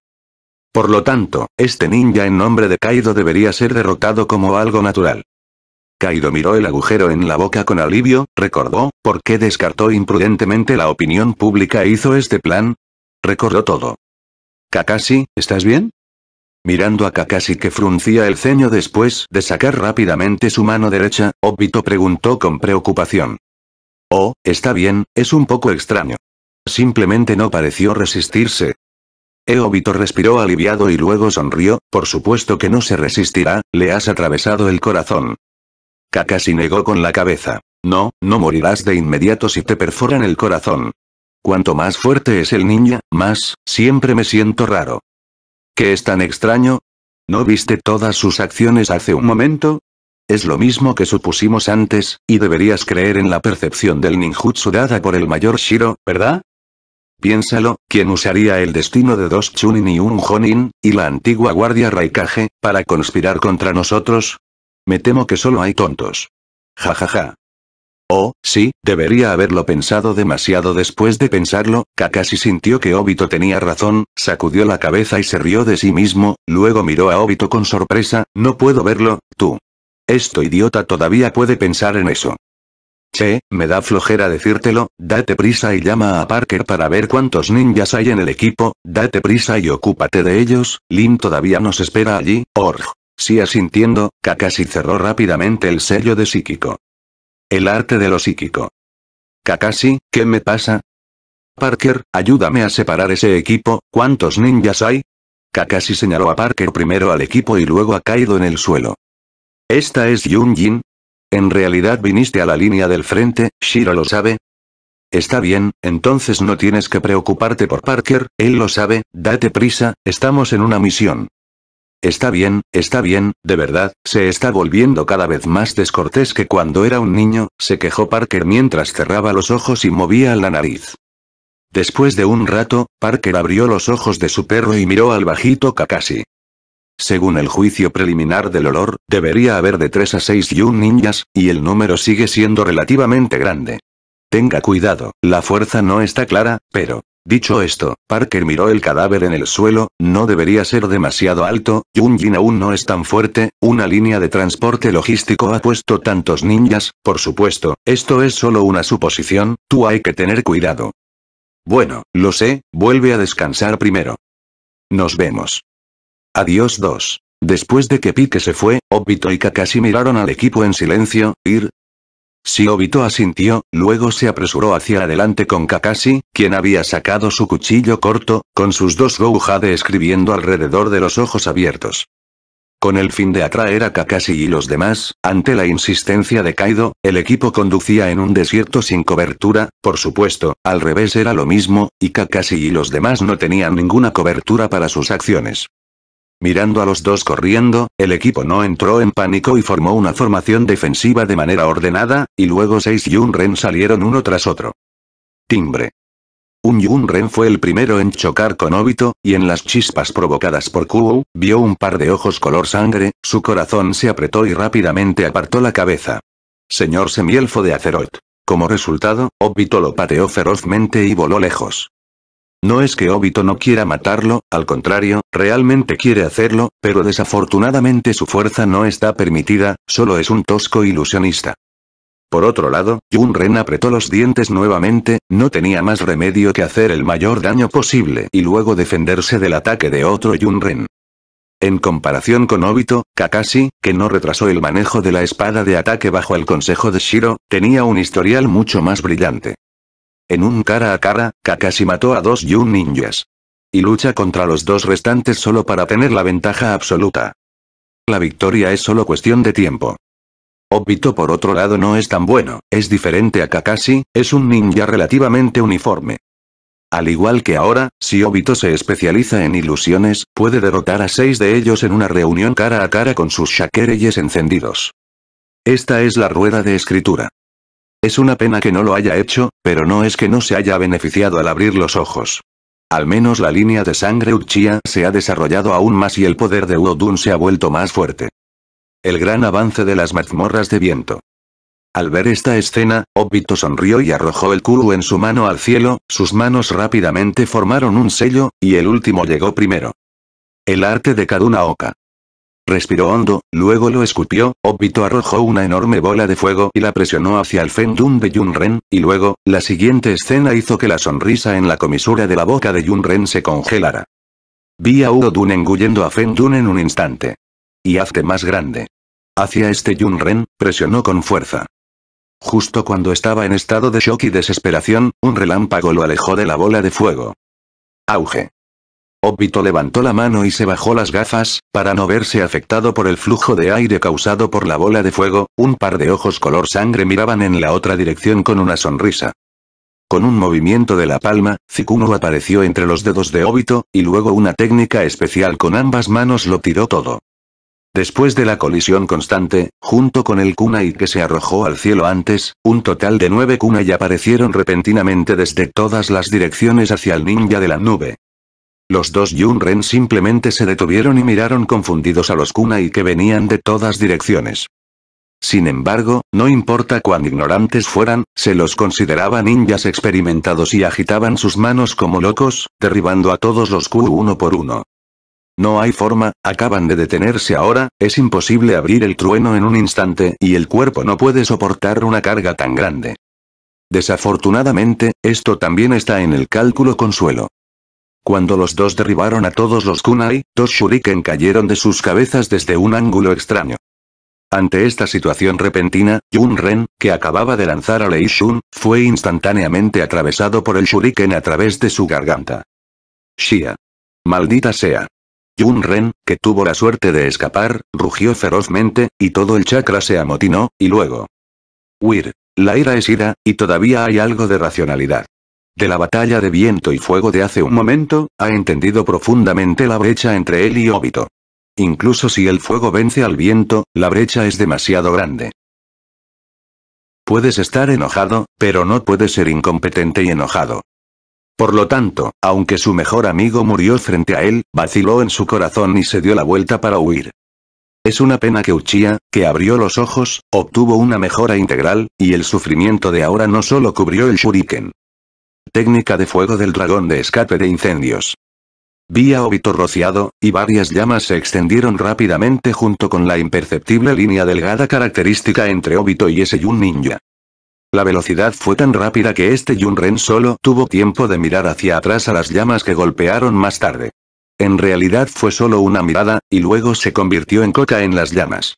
Por lo tanto, este ninja en nombre de Kaido debería ser derrotado como algo natural. Kaido miró el agujero en la boca con alivio, recordó, por qué descartó imprudentemente la opinión pública e hizo este plan. Recordó todo. Kakashi, ¿estás bien? Mirando a Kakashi que fruncía el ceño después de sacar rápidamente su mano derecha, Obito preguntó con preocupación. Oh, está bien, es un poco extraño. Simplemente no pareció resistirse. Eobito respiró aliviado y luego sonrió, por supuesto que no se resistirá, le has atravesado el corazón. Kakashi negó con la cabeza. No, no morirás de inmediato si te perforan el corazón. Cuanto más fuerte es el ninja, más, siempre me siento raro. ¿Qué es tan extraño? ¿No viste todas sus acciones hace un momento? Es lo mismo que supusimos antes, y deberías creer en la percepción del ninjutsu dada por el mayor Shiro, ¿verdad? Piénsalo, ¿quién usaría el destino de dos Chunin y un Jonin, y la antigua guardia Raikage, para conspirar contra nosotros? Me temo que solo hay tontos. Ja ja ja. Oh, sí, debería haberlo pensado demasiado después de pensarlo, Kakashi sintió que Obito tenía razón, sacudió la cabeza y se rió de sí mismo, luego miró a Obito con sorpresa, no puedo verlo, tú. Esto idiota todavía puede pensar en eso. Che, me da flojera decírtelo, date prisa y llama a Parker para ver cuántos ninjas hay en el equipo, date prisa y ocúpate de ellos, Lin todavía nos espera allí, Org. Sí asintiendo, Kakashi cerró rápidamente el sello de psíquico. El arte de lo psíquico. Kakashi, ¿qué me pasa? Parker, ayúdame a separar ese equipo, ¿cuántos ninjas hay? Kakashi señaló a Parker primero al equipo y luego a Kaido en el suelo. ¿Esta es Yun Jin? ¿En realidad viniste a la línea del frente, Shiro lo sabe? Está bien, entonces no tienes que preocuparte por Parker, él lo sabe, date prisa, estamos en una misión. Está bien, está bien, de verdad, se está volviendo cada vez más descortés que cuando era un niño, se quejó Parker mientras cerraba los ojos y movía la nariz. Después de un rato, Parker abrió los ojos de su perro y miró al bajito Kakashi. Según el juicio preliminar del olor, debería haber de 3 a 6 Yun ninjas, y el número sigue siendo relativamente grande. Tenga cuidado, la fuerza no está clara, pero... Dicho esto, Parker miró el cadáver en el suelo, no debería ser demasiado alto, Yun aún no es tan fuerte, una línea de transporte logístico ha puesto tantos ninjas, por supuesto, esto es solo una suposición, tú hay que tener cuidado. Bueno, lo sé, vuelve a descansar primero. Nos vemos. Adiós 2. Después de que Pique se fue, Obito y Kakashi miraron al equipo en silencio, ir. Si Obito asintió, luego se apresuró hacia adelante con Kakashi, quien había sacado su cuchillo corto, con sus dos Gouhade escribiendo alrededor de los ojos abiertos. Con el fin de atraer a Kakashi y los demás, ante la insistencia de Kaido, el equipo conducía en un desierto sin cobertura, por supuesto, al revés era lo mismo, y Kakashi y los demás no tenían ninguna cobertura para sus acciones. Mirando a los dos corriendo, el equipo no entró en pánico y formó una formación defensiva de manera ordenada, y luego seis Yunren salieron uno tras otro. Timbre. Un Yunren fue el primero en chocar con Obito, y en las chispas provocadas por Kuo, vio un par de ojos color sangre, su corazón se apretó y rápidamente apartó la cabeza. Señor semielfo de Azeroth. Como resultado, Obito lo pateó ferozmente y voló lejos. No es que Obito no quiera matarlo, al contrario, realmente quiere hacerlo, pero desafortunadamente su fuerza no está permitida, solo es un tosco ilusionista. Por otro lado, Ren apretó los dientes nuevamente, no tenía más remedio que hacer el mayor daño posible y luego defenderse del ataque de otro Ren. En comparación con Obito, Kakashi, que no retrasó el manejo de la espada de ataque bajo el consejo de Shiro, tenía un historial mucho más brillante. En un cara a cara, Kakashi mató a dos Yun ninjas. Y lucha contra los dos restantes solo para tener la ventaja absoluta. La victoria es solo cuestión de tiempo. Obito por otro lado no es tan bueno, es diferente a Kakashi, es un ninja relativamente uniforme. Al igual que ahora, si Obito se especializa en ilusiones, puede derrotar a seis de ellos en una reunión cara a cara con sus shakereyes encendidos. Esta es la rueda de escritura. Es una pena que no lo haya hecho, pero no es que no se haya beneficiado al abrir los ojos. Al menos la línea de sangre Uchiha se ha desarrollado aún más y el poder de Uodun se ha vuelto más fuerte. El gran avance de las mazmorras de viento. Al ver esta escena, Obito sonrió y arrojó el Kuru en su mano al cielo, sus manos rápidamente formaron un sello, y el último llegó primero. El arte de Kaduna Oka. Respiró hondo, luego lo escupió, Obito arrojó una enorme bola de fuego y la presionó hacia el Fendun de Yunren, y luego, la siguiente escena hizo que la sonrisa en la comisura de la boca de Yunren se congelara. Vi a Udon engullendo a Fendun en un instante. Y hazte más grande. Hacia este Yunren, presionó con fuerza. Justo cuando estaba en estado de shock y desesperación, un relámpago lo alejó de la bola de fuego. Auge. Obito levantó la mano y se bajó las gafas, para no verse afectado por el flujo de aire causado por la bola de fuego, un par de ojos color sangre miraban en la otra dirección con una sonrisa. Con un movimiento de la palma, Zikuno apareció entre los dedos de Obito, y luego una técnica especial con ambas manos lo tiró todo. Después de la colisión constante, junto con el kunai que se arrojó al cielo antes, un total de nueve kunai aparecieron repentinamente desde todas las direcciones hacia el ninja de la nube. Los dos Yunren simplemente se detuvieron y miraron confundidos a los kunai que venían de todas direcciones. Sin embargo, no importa cuán ignorantes fueran, se los consideraba ninjas experimentados y agitaban sus manos como locos, derribando a todos los Q uno por uno. No hay forma, acaban de detenerse ahora, es imposible abrir el trueno en un instante y el cuerpo no puede soportar una carga tan grande. Desafortunadamente, esto también está en el cálculo consuelo. Cuando los dos derribaron a todos los kunai, dos shuriken cayeron de sus cabezas desde un ángulo extraño. Ante esta situación repentina, Yun Ren, que acababa de lanzar a Lei Shun, fue instantáneamente atravesado por el shuriken a través de su garganta. Shia. Maldita sea. Yun Ren, que tuvo la suerte de escapar, rugió ferozmente, y todo el chakra se amotinó, y luego. Wir. La ira es ira, y todavía hay algo de racionalidad de la batalla de viento y fuego de hace un momento, ha entendido profundamente la brecha entre él y Obito. Incluso si el fuego vence al viento, la brecha es demasiado grande. Puedes estar enojado, pero no puedes ser incompetente y enojado. Por lo tanto, aunque su mejor amigo murió frente a él, vaciló en su corazón y se dio la vuelta para huir. Es una pena que Uchiha, que abrió los ojos, obtuvo una mejora integral, y el sufrimiento de ahora no solo cubrió el shuriken. Técnica de fuego del dragón de escape de incendios. Vi a Obito rociado, y varias llamas se extendieron rápidamente junto con la imperceptible línea delgada característica entre Obito y ese Yun ninja. La velocidad fue tan rápida que este Yun Ren solo tuvo tiempo de mirar hacia atrás a las llamas que golpearon más tarde. En realidad fue solo una mirada, y luego se convirtió en coca en las llamas.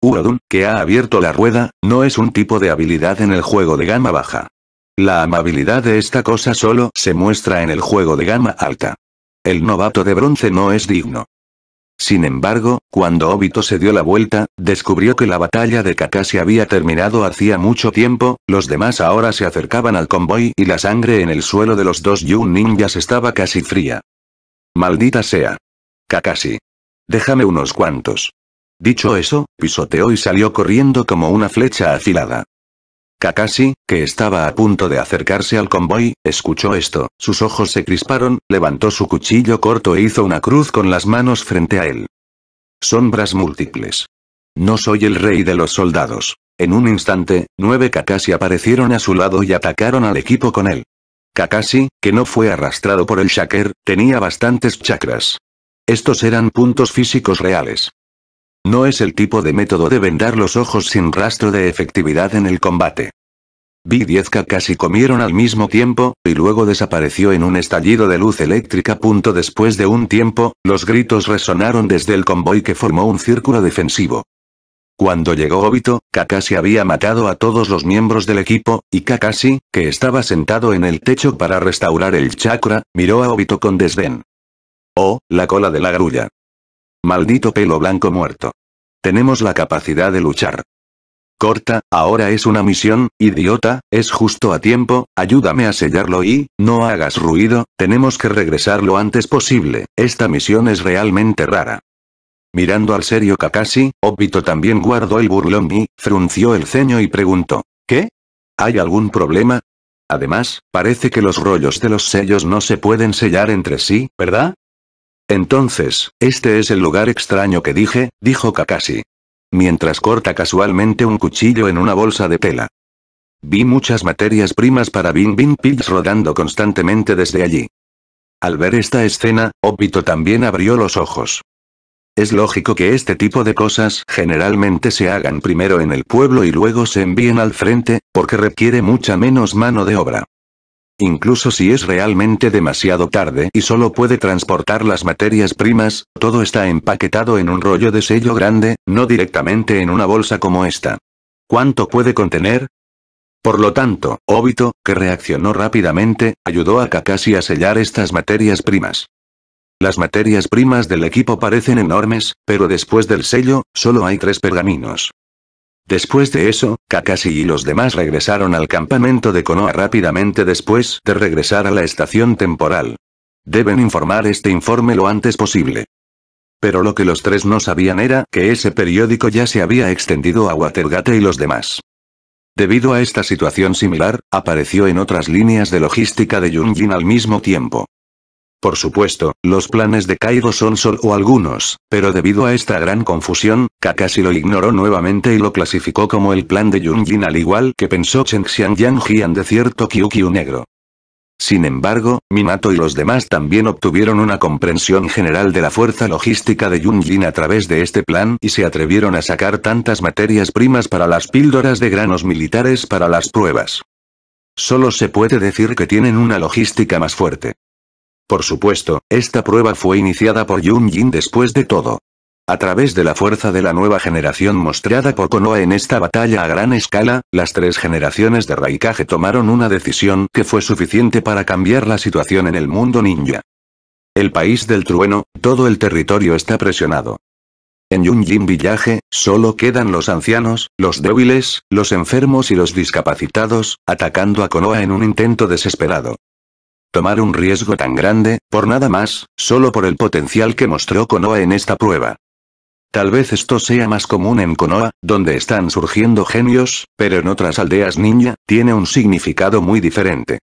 Urodun, que ha abierto la rueda, no es un tipo de habilidad en el juego de gama baja. La amabilidad de esta cosa solo se muestra en el juego de gama alta. El novato de bronce no es digno. Sin embargo, cuando Obito se dio la vuelta, descubrió que la batalla de Kakashi había terminado hacía mucho tiempo, los demás ahora se acercaban al convoy y la sangre en el suelo de los dos Yun ninjas estaba casi fría. Maldita sea. Kakashi. Déjame unos cuantos. Dicho eso, pisoteó y salió corriendo como una flecha afilada. Kakashi, que estaba a punto de acercarse al convoy, escuchó esto, sus ojos se crisparon, levantó su cuchillo corto e hizo una cruz con las manos frente a él. Sombras múltiples. No soy el rey de los soldados. En un instante, nueve Kakashi aparecieron a su lado y atacaron al equipo con él. Kakashi, que no fue arrastrado por el Shaker, tenía bastantes chakras. Estos eran puntos físicos reales. No es el tipo de método de vendar los ojos sin rastro de efectividad en el combate. Vi 10 Kakashi comieron al mismo tiempo, y luego desapareció en un estallido de luz eléctrica. Después de un tiempo, los gritos resonaron desde el convoy que formó un círculo defensivo. Cuando llegó Obito, Kakashi había matado a todos los miembros del equipo, y Kakashi, que estaba sentado en el techo para restaurar el chakra, miró a Obito con desdén. Oh, la cola de la grulla. Maldito pelo blanco muerto. Tenemos la capacidad de luchar. Corta, ahora es una misión, idiota, es justo a tiempo, ayúdame a sellarlo y, no hagas ruido, tenemos que regresar lo antes posible, esta misión es realmente rara. Mirando al serio Kakashi, Obito también guardó el burlón y, frunció el ceño y preguntó, ¿qué? ¿Hay algún problema? Además, parece que los rollos de los sellos no se pueden sellar entre sí, ¿verdad? Entonces, este es el lugar extraño que dije, dijo Kakashi. Mientras corta casualmente un cuchillo en una bolsa de tela. Vi muchas materias primas para Bin Bin Pigs rodando constantemente desde allí. Al ver esta escena, Obito también abrió los ojos. Es lógico que este tipo de cosas generalmente se hagan primero en el pueblo y luego se envíen al frente, porque requiere mucha menos mano de obra. Incluso si es realmente demasiado tarde y solo puede transportar las materias primas, todo está empaquetado en un rollo de sello grande, no directamente en una bolsa como esta. ¿Cuánto puede contener? Por lo tanto, Obito, que reaccionó rápidamente, ayudó a Kakashi a sellar estas materias primas. Las materias primas del equipo parecen enormes, pero después del sello, solo hay tres pergaminos. Después de eso, Kakashi y los demás regresaron al campamento de Konoha rápidamente después de regresar a la estación temporal. Deben informar este informe lo antes posible. Pero lo que los tres no sabían era que ese periódico ya se había extendido a Watergate y los demás. Debido a esta situación similar, apareció en otras líneas de logística de Yunjin al mismo tiempo. Por supuesto, los planes de Kaido son solo algunos, pero debido a esta gran confusión, Kakashi lo ignoró nuevamente y lo clasificó como el plan de Yunjin al igual que pensó Chen Xiangyang Jian de cierto Kyukyu negro. Sin embargo, Minato y los demás también obtuvieron una comprensión general de la fuerza logística de Yunjin a través de este plan y se atrevieron a sacar tantas materias primas para las píldoras de granos militares para las pruebas. Solo se puede decir que tienen una logística más fuerte. Por supuesto, esta prueba fue iniciada por Yun Jin después de todo. A través de la fuerza de la nueva generación mostrada por Konoha en esta batalla a gran escala, las tres generaciones de Raikage tomaron una decisión que fue suficiente para cambiar la situación en el mundo ninja. El país del trueno, todo el territorio está presionado. En Yunjin Village, solo quedan los ancianos, los débiles, los enfermos y los discapacitados, atacando a Konoha en un intento desesperado. Tomar un riesgo tan grande, por nada más, solo por el potencial que mostró Konoha en esta prueba. Tal vez esto sea más común en Konoha, donde están surgiendo genios, pero en otras aldeas ninja, tiene un significado muy diferente.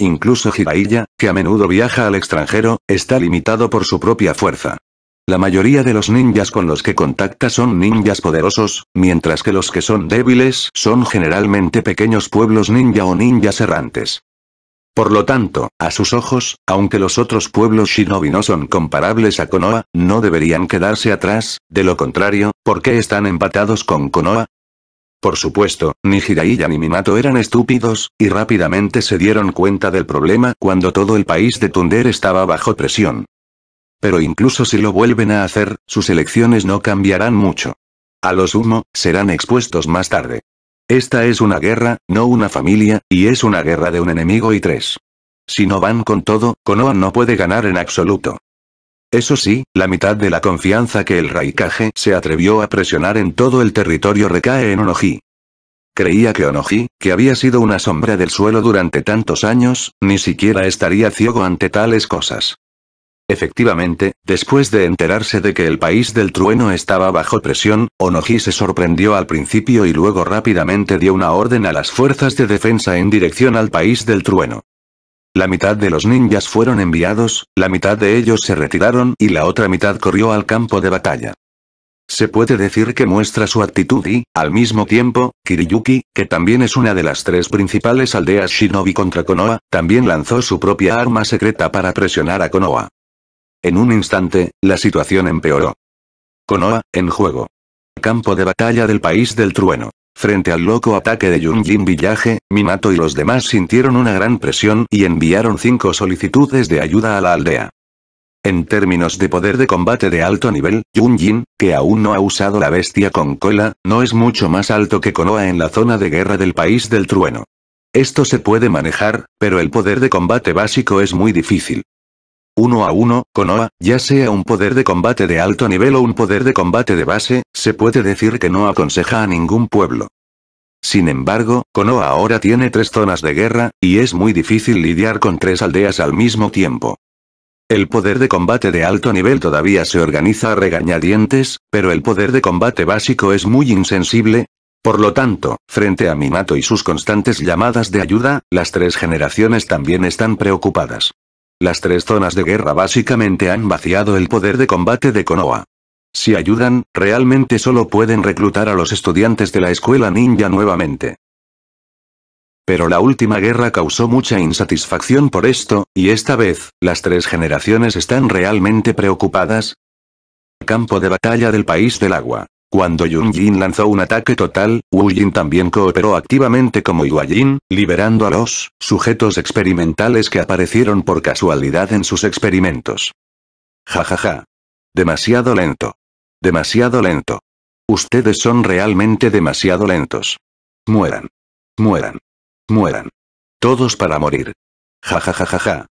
Incluso Jiraiya, que a menudo viaja al extranjero, está limitado por su propia fuerza. La mayoría de los ninjas con los que contacta son ninjas poderosos, mientras que los que son débiles son generalmente pequeños pueblos ninja o ninjas errantes. Por lo tanto, a sus ojos, aunque los otros pueblos shinobi no son comparables a Konoha, no deberían quedarse atrás, de lo contrario, ¿por qué están empatados con Konoha? Por supuesto, ni Jiraiya ni Minato eran estúpidos, y rápidamente se dieron cuenta del problema cuando todo el país de Tunder estaba bajo presión. Pero incluso si lo vuelven a hacer, sus elecciones no cambiarán mucho. A los humo, serán expuestos más tarde. Esta es una guerra, no una familia, y es una guerra de un enemigo y tres. Si no van con todo, Konoha no puede ganar en absoluto. Eso sí, la mitad de la confianza que el Raikage se atrevió a presionar en todo el territorio recae en Onoji. Creía que Onoji, que había sido una sombra del suelo durante tantos años, ni siquiera estaría ciego ante tales cosas. Efectivamente, después de enterarse de que el país del trueno estaba bajo presión, Onoji se sorprendió al principio y luego rápidamente dio una orden a las fuerzas de defensa en dirección al país del trueno. La mitad de los ninjas fueron enviados, la mitad de ellos se retiraron y la otra mitad corrió al campo de batalla. se puede decir que muestra su actitud y, al mismo tiempo, Kiriyuki, que también es una de las tres principales aldeas shinobi contra Konoha, también lanzó su propia arma secreta para presionar a Konoha. En un instante, la situación empeoró. Konoha, en juego. Campo de batalla del país del trueno. Frente al loco ataque de Yunjin Village, Minato y los demás sintieron una gran presión y enviaron cinco solicitudes de ayuda a la aldea. En términos de poder de combate de alto nivel, Yunjin, que aún no ha usado la bestia con cola, no es mucho más alto que Konoha en la zona de guerra del país del trueno. Esto se puede manejar, pero el poder de combate básico es muy difícil. Uno a uno, Konoha, ya sea un poder de combate de alto nivel o un poder de combate de base, se puede decir que no aconseja a ningún pueblo. Sin embargo, Konoha ahora tiene tres zonas de guerra, y es muy difícil lidiar con tres aldeas al mismo tiempo. El poder de combate de alto nivel todavía se organiza a regañadientes, pero el poder de combate básico es muy insensible. Por lo tanto, frente a Minato y sus constantes llamadas de ayuda, las tres generaciones también están preocupadas. Las tres zonas de guerra básicamente han vaciado el poder de combate de Konoha. Si ayudan, realmente solo pueden reclutar a los estudiantes de la escuela ninja nuevamente. Pero la última guerra causó mucha insatisfacción por esto, y esta vez, las tres generaciones están realmente preocupadas. Campo de batalla del país del agua. Cuando Yunjin lanzó un ataque total, Wu Jin también cooperó activamente como Yuajin, liberando a los sujetos experimentales que aparecieron por casualidad en sus experimentos. Jajaja. Ja, ja. Demasiado lento. Demasiado lento. Ustedes son realmente demasiado lentos. Mueran. Mueran. Mueran. Todos para morir. Ja ja ja ja ja.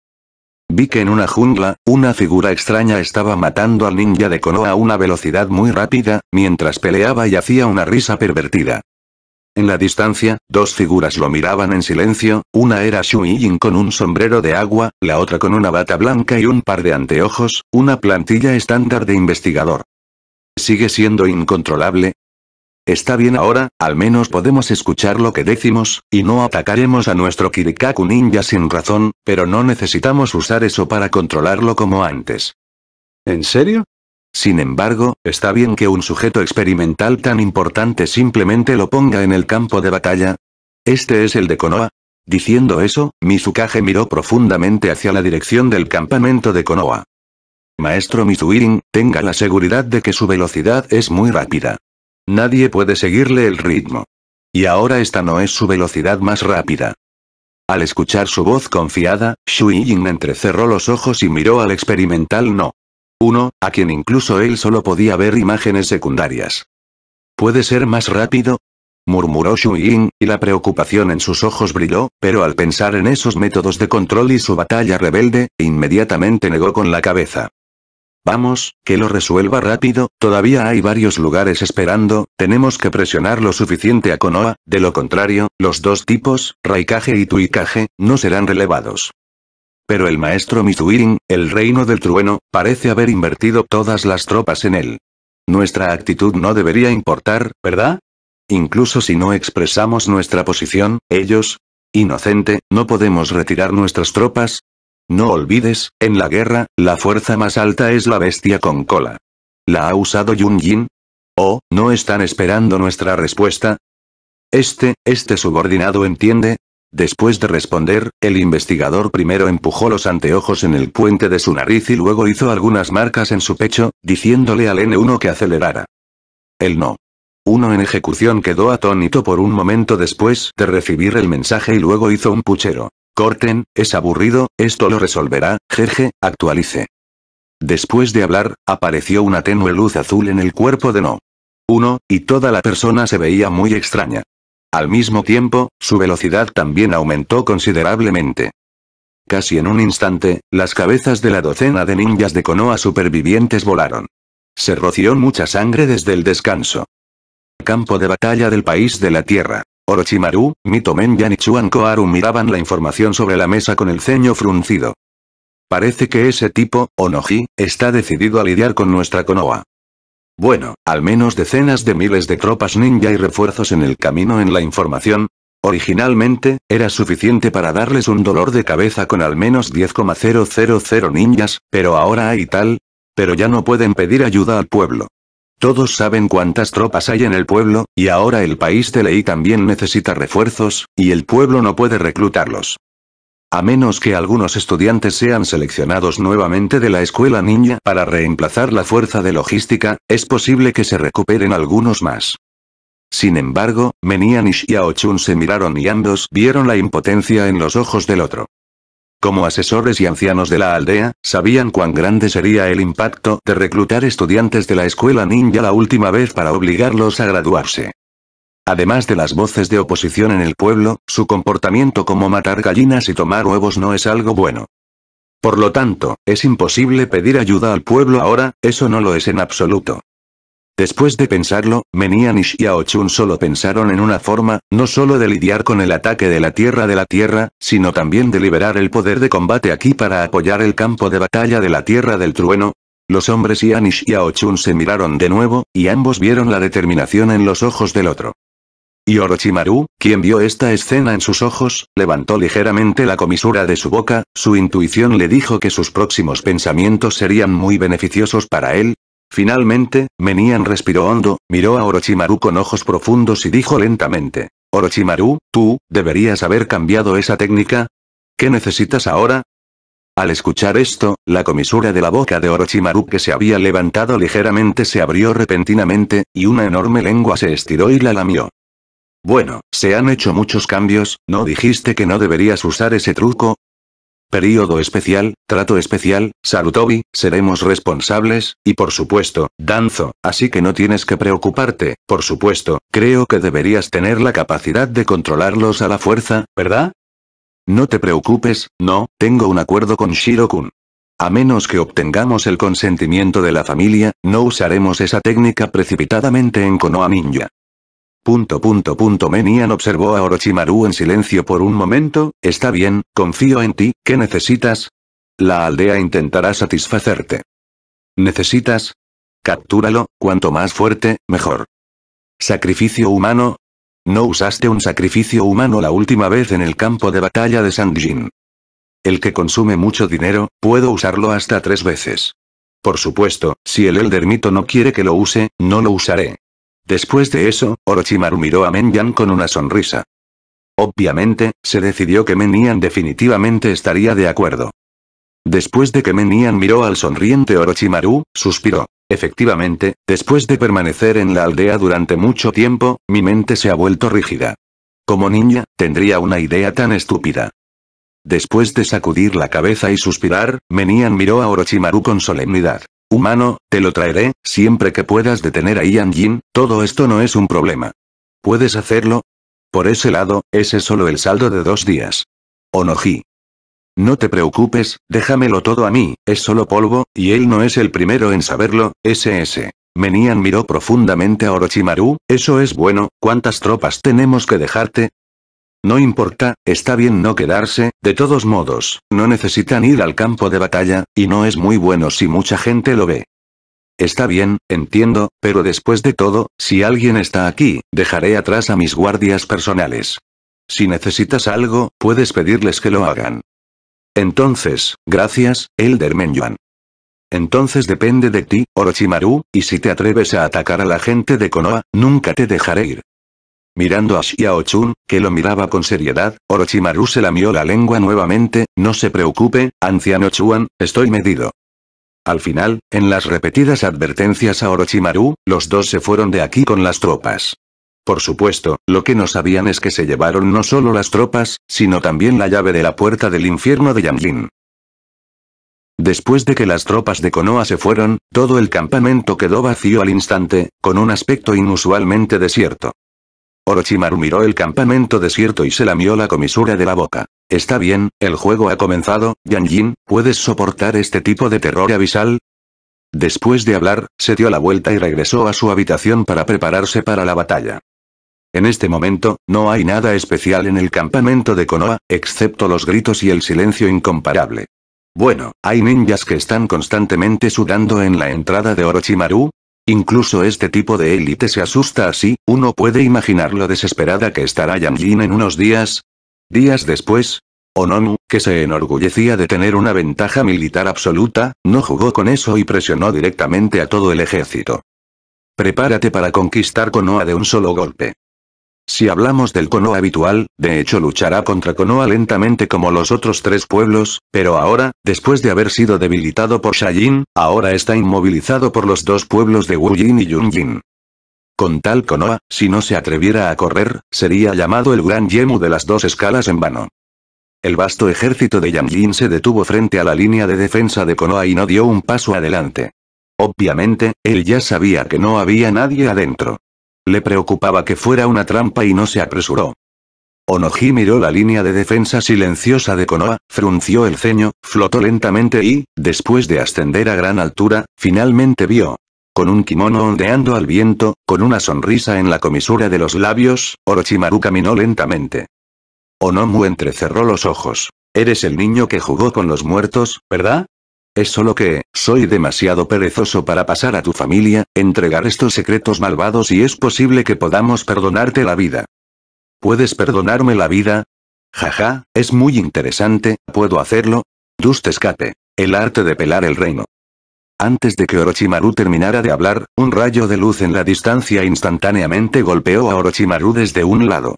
Vi que en una jungla, una figura extraña estaba matando al ninja de Konoha a una velocidad muy rápida, mientras peleaba y hacía una risa pervertida. En la distancia, dos figuras lo miraban en silencio, una era Shuiyin con un sombrero de agua, la otra con una bata blanca y un par de anteojos, una plantilla estándar de investigador. ¿Sigue siendo incontrolable? Está bien ahora, al menos podemos escuchar lo que decimos, y no atacaremos a nuestro Kirikaku ninja sin razón, pero no necesitamos usar eso para controlarlo como antes. ¿En serio? Sin embargo, está bien que un sujeto experimental tan importante simplemente lo ponga en el campo de batalla. Este es el de Konoha. Diciendo eso, Mizukage miró profundamente hacia la dirección del campamento de Konoha. Maestro Mizuirin, tenga la seguridad de que su velocidad es muy rápida. Nadie puede seguirle el ritmo. Y ahora esta no es su velocidad más rápida. Al escuchar su voz confiada, Shui Jin entrecerró los ojos y miró al experimental No. Uno, a quien incluso él solo podía ver imágenes secundarias. ¿Puede ser más rápido? murmuró Shui y la preocupación en sus ojos brilló, pero al pensar en esos métodos de control y su batalla rebelde, inmediatamente negó con la cabeza. Vamos, que lo resuelva rápido, todavía hay varios lugares esperando, tenemos que presionar lo suficiente a Konoha, de lo contrario, los dos tipos, Raikage y Tuikage, no serán relevados. Pero el maestro Mizuirin, el reino del trueno, parece haber invertido todas las tropas en él. Nuestra actitud no debería importar, ¿verdad? Incluso si no expresamos nuestra posición, ellos... Inocente, no podemos retirar nuestras tropas, no olvides, en la guerra, la fuerza más alta es la bestia con cola. ¿La ha usado Yun Jin? ¿O, no están esperando nuestra respuesta? Este, este subordinado entiende. Después de responder, el investigador primero empujó los anteojos en el puente de su nariz y luego hizo algunas marcas en su pecho, diciéndole al N1 que acelerara. El no. Uno en ejecución quedó atónito por un momento después de recibir el mensaje y luego hizo un puchero. Corten, es aburrido, esto lo resolverá, jeje, actualice. Después de hablar, apareció una tenue luz azul en el cuerpo de No. Uno, y toda la persona se veía muy extraña. Al mismo tiempo, su velocidad también aumentó considerablemente. Casi en un instante, las cabezas de la docena de ninjas de Konoha supervivientes volaron. Se roció mucha sangre desde el descanso. Campo de batalla del país de la Tierra. Orochimaru, Mitomen y Chuan Koharu miraban la información sobre la mesa con el ceño fruncido. Parece que ese tipo, Onoji, está decidido a lidiar con nuestra Konoha. Bueno, al menos decenas de miles de tropas ninja y refuerzos en el camino en la información. Originalmente, era suficiente para darles un dolor de cabeza con al menos 10,000 ninjas, pero ahora hay tal. Pero ya no pueden pedir ayuda al pueblo. Todos saben cuántas tropas hay en el pueblo, y ahora el país de Lei también necesita refuerzos, y el pueblo no puede reclutarlos. A menos que algunos estudiantes sean seleccionados nuevamente de la escuela ninja para reemplazar la fuerza de logística, es posible que se recuperen algunos más. Sin embargo, Menian y Xiaochun se miraron y ambos vieron la impotencia en los ojos del otro. Como asesores y ancianos de la aldea, sabían cuán grande sería el impacto de reclutar estudiantes de la escuela ninja la última vez para obligarlos a graduarse. Además de las voces de oposición en el pueblo, su comportamiento como matar gallinas y tomar huevos no es algo bueno. Por lo tanto, es imposible pedir ayuda al pueblo ahora, eso no lo es en absoluto. Después de pensarlo, Menian y Xiao Chun solo pensaron en una forma, no solo de lidiar con el ataque de la Tierra de la Tierra, sino también de liberar el poder de combate aquí para apoyar el campo de batalla de la Tierra del Trueno. Los hombres Ian y Xiao Chun se miraron de nuevo, y ambos vieron la determinación en los ojos del otro. Y Orochimaru, quien vio esta escena en sus ojos, levantó ligeramente la comisura de su boca, su intuición le dijo que sus próximos pensamientos serían muy beneficiosos para él, Finalmente, Menian respiró hondo, miró a Orochimaru con ojos profundos y dijo lentamente. Orochimaru, tú, deberías haber cambiado esa técnica. ¿Qué necesitas ahora? Al escuchar esto, la comisura de la boca de Orochimaru que se había levantado ligeramente se abrió repentinamente, y una enorme lengua se estiró y la lamió. Bueno, se han hecho muchos cambios, ¿no dijiste que no deberías usar ese truco? Período especial, trato especial, Sarutobi, seremos responsables, y por supuesto, Danzo, así que no tienes que preocuparte, por supuesto, creo que deberías tener la capacidad de controlarlos a la fuerza, ¿verdad? No te preocupes, no, tengo un acuerdo con Shirokun. A menos que obtengamos el consentimiento de la familia, no usaremos esa técnica precipitadamente en Konoha Ninja. Punto punto punto Menian observó a Orochimaru en silencio por un momento, está bien, confío en ti, ¿qué necesitas? La aldea intentará satisfacerte. ¿Necesitas? Captúralo, cuanto más fuerte, mejor. ¿Sacrificio humano? No usaste un sacrificio humano la última vez en el campo de batalla de Sanjin. El que consume mucho dinero, puedo usarlo hasta tres veces. Por supuesto, si el Elder Mito no quiere que lo use, no lo usaré. Después de eso, Orochimaru miró a Menyan con una sonrisa. Obviamente, se decidió que Menian definitivamente estaría de acuerdo. Después de que Menian miró al sonriente Orochimaru, suspiró. Efectivamente, después de permanecer en la aldea durante mucho tiempo, mi mente se ha vuelto rígida. Como niña, tendría una idea tan estúpida. Después de sacudir la cabeza y suspirar, Menian miró a Orochimaru con solemnidad. Humano, te lo traeré, siempre que puedas detener a Ian Jin, todo esto no es un problema. ¿Puedes hacerlo? Por ese lado, ese es solo el saldo de dos días. Onoji. No te preocupes, déjamelo todo a mí, es solo polvo, y él no es el primero en saberlo, SS. Menian miró profundamente a Orochimaru, eso es bueno, ¿cuántas tropas tenemos que dejarte? No importa, está bien no quedarse, de todos modos, no necesitan ir al campo de batalla, y no es muy bueno si mucha gente lo ve. Está bien, entiendo, pero después de todo, si alguien está aquí, dejaré atrás a mis guardias personales. Si necesitas algo, puedes pedirles que lo hagan. Entonces, gracias, Elder Menyuan. Entonces depende de ti, Orochimaru, y si te atreves a atacar a la gente de Konoha, nunca te dejaré ir. Mirando a Xiao Chun, que lo miraba con seriedad, Orochimaru se lamió la lengua nuevamente, no se preocupe, anciano Chuan, estoy medido. Al final, en las repetidas advertencias a Orochimaru, los dos se fueron de aquí con las tropas. Por supuesto, lo que no sabían es que se llevaron no solo las tropas, sino también la llave de la puerta del infierno de Yanjin. Después de que las tropas de Konoha se fueron, todo el campamento quedó vacío al instante, con un aspecto inusualmente desierto. Orochimaru miró el campamento desierto y se lamió la comisura de la boca. Está bien, el juego ha comenzado, Yanjin, ¿puedes soportar este tipo de terror avisal? Después de hablar, se dio la vuelta y regresó a su habitación para prepararse para la batalla. En este momento, no hay nada especial en el campamento de Konoha, excepto los gritos y el silencio incomparable. Bueno, hay ninjas que están constantemente sudando en la entrada de Orochimaru, Incluso este tipo de élite se asusta así, uno puede imaginar lo desesperada que estará Yanjin en unos días. Días después, Onomu, que se enorgullecía de tener una ventaja militar absoluta, no jugó con eso y presionó directamente a todo el ejército. prepárate para conquistar Konoha de un solo golpe. Si hablamos del Konoha habitual, de hecho luchará contra Konoha lentamente como los otros tres pueblos, pero ahora, después de haber sido debilitado por Shajin, ahora está inmovilizado por los dos pueblos de Wujin y Yunjin. Con tal Konoha, si no se atreviera a correr, sería llamado el Gran Yemu de las dos escalas en vano. El vasto ejército de Yanjin se detuvo frente a la línea de defensa de Konoha y no dio un paso adelante. Obviamente, él ya sabía que no había nadie adentro. Le preocupaba que fuera una trampa y no se apresuró. Onoji miró la línea de defensa silenciosa de Konoha, frunció el ceño, flotó lentamente y, después de ascender a gran altura, finalmente vio. Con un kimono ondeando al viento, con una sonrisa en la comisura de los labios, Orochimaru caminó lentamente. Onomu entrecerró los ojos. Eres el niño que jugó con los muertos, ¿verdad? Es solo que, soy demasiado perezoso para pasar a tu familia, entregar estos secretos malvados y es posible que podamos perdonarte la vida. ¿Puedes perdonarme la vida? Jaja, es muy interesante, ¿puedo hacerlo? Dust escape. El arte de pelar el reino. Antes de que Orochimaru terminara de hablar, un rayo de luz en la distancia instantáneamente golpeó a Orochimaru desde un lado.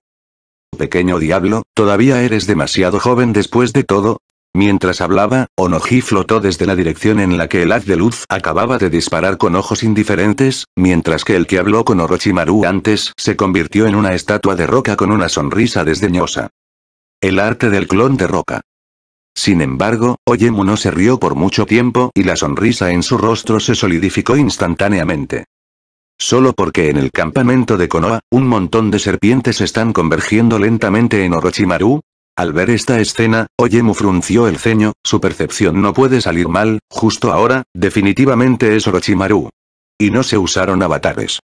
Pequeño diablo, todavía eres demasiado joven después de todo, Mientras hablaba, Onoji flotó desde la dirección en la que el haz de luz acababa de disparar con ojos indiferentes, mientras que el que habló con Orochimaru antes se convirtió en una estatua de roca con una sonrisa desdeñosa. El arte del clon de roca. Sin embargo, Oyemu no se rió por mucho tiempo y la sonrisa en su rostro se solidificó instantáneamente. Solo porque en el campamento de Konoha, un montón de serpientes están convergiendo lentamente en Orochimaru, al ver esta escena, Oyemu frunció el ceño, su percepción no puede salir mal, justo ahora, definitivamente es Orochimaru. Y no se usaron avatares.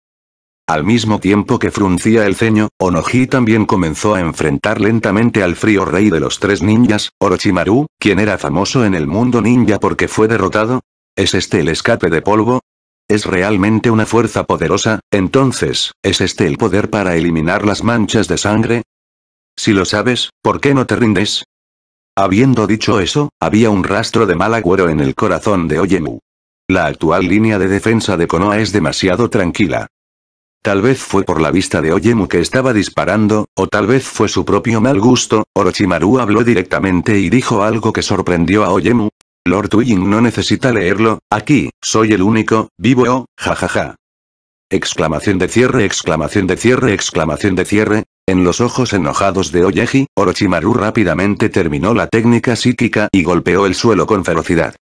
Al mismo tiempo que fruncía el ceño, Onoji también comenzó a enfrentar lentamente al frío rey de los tres ninjas, Orochimaru, quien era famoso en el mundo ninja porque fue derrotado. ¿Es este el escape de polvo? ¿Es realmente una fuerza poderosa? Entonces, ¿es este el poder para eliminar las manchas de sangre? Si lo sabes, ¿por qué no te rindes? Habiendo dicho eso, había un rastro de mal agüero en el corazón de Oyemu. La actual línea de defensa de Konoha es demasiado tranquila. Tal vez fue por la vista de Oyemu que estaba disparando, o tal vez fue su propio mal gusto, Orochimaru habló directamente y dijo algo que sorprendió a Oyemu. Lord Twing no necesita leerlo, aquí, soy el único, vivo oh, jajaja. Exclamación de cierre, exclamación de cierre, exclamación de cierre, en los ojos enojados de Oyeji, Orochimaru rápidamente terminó la técnica psíquica y golpeó el suelo con ferocidad.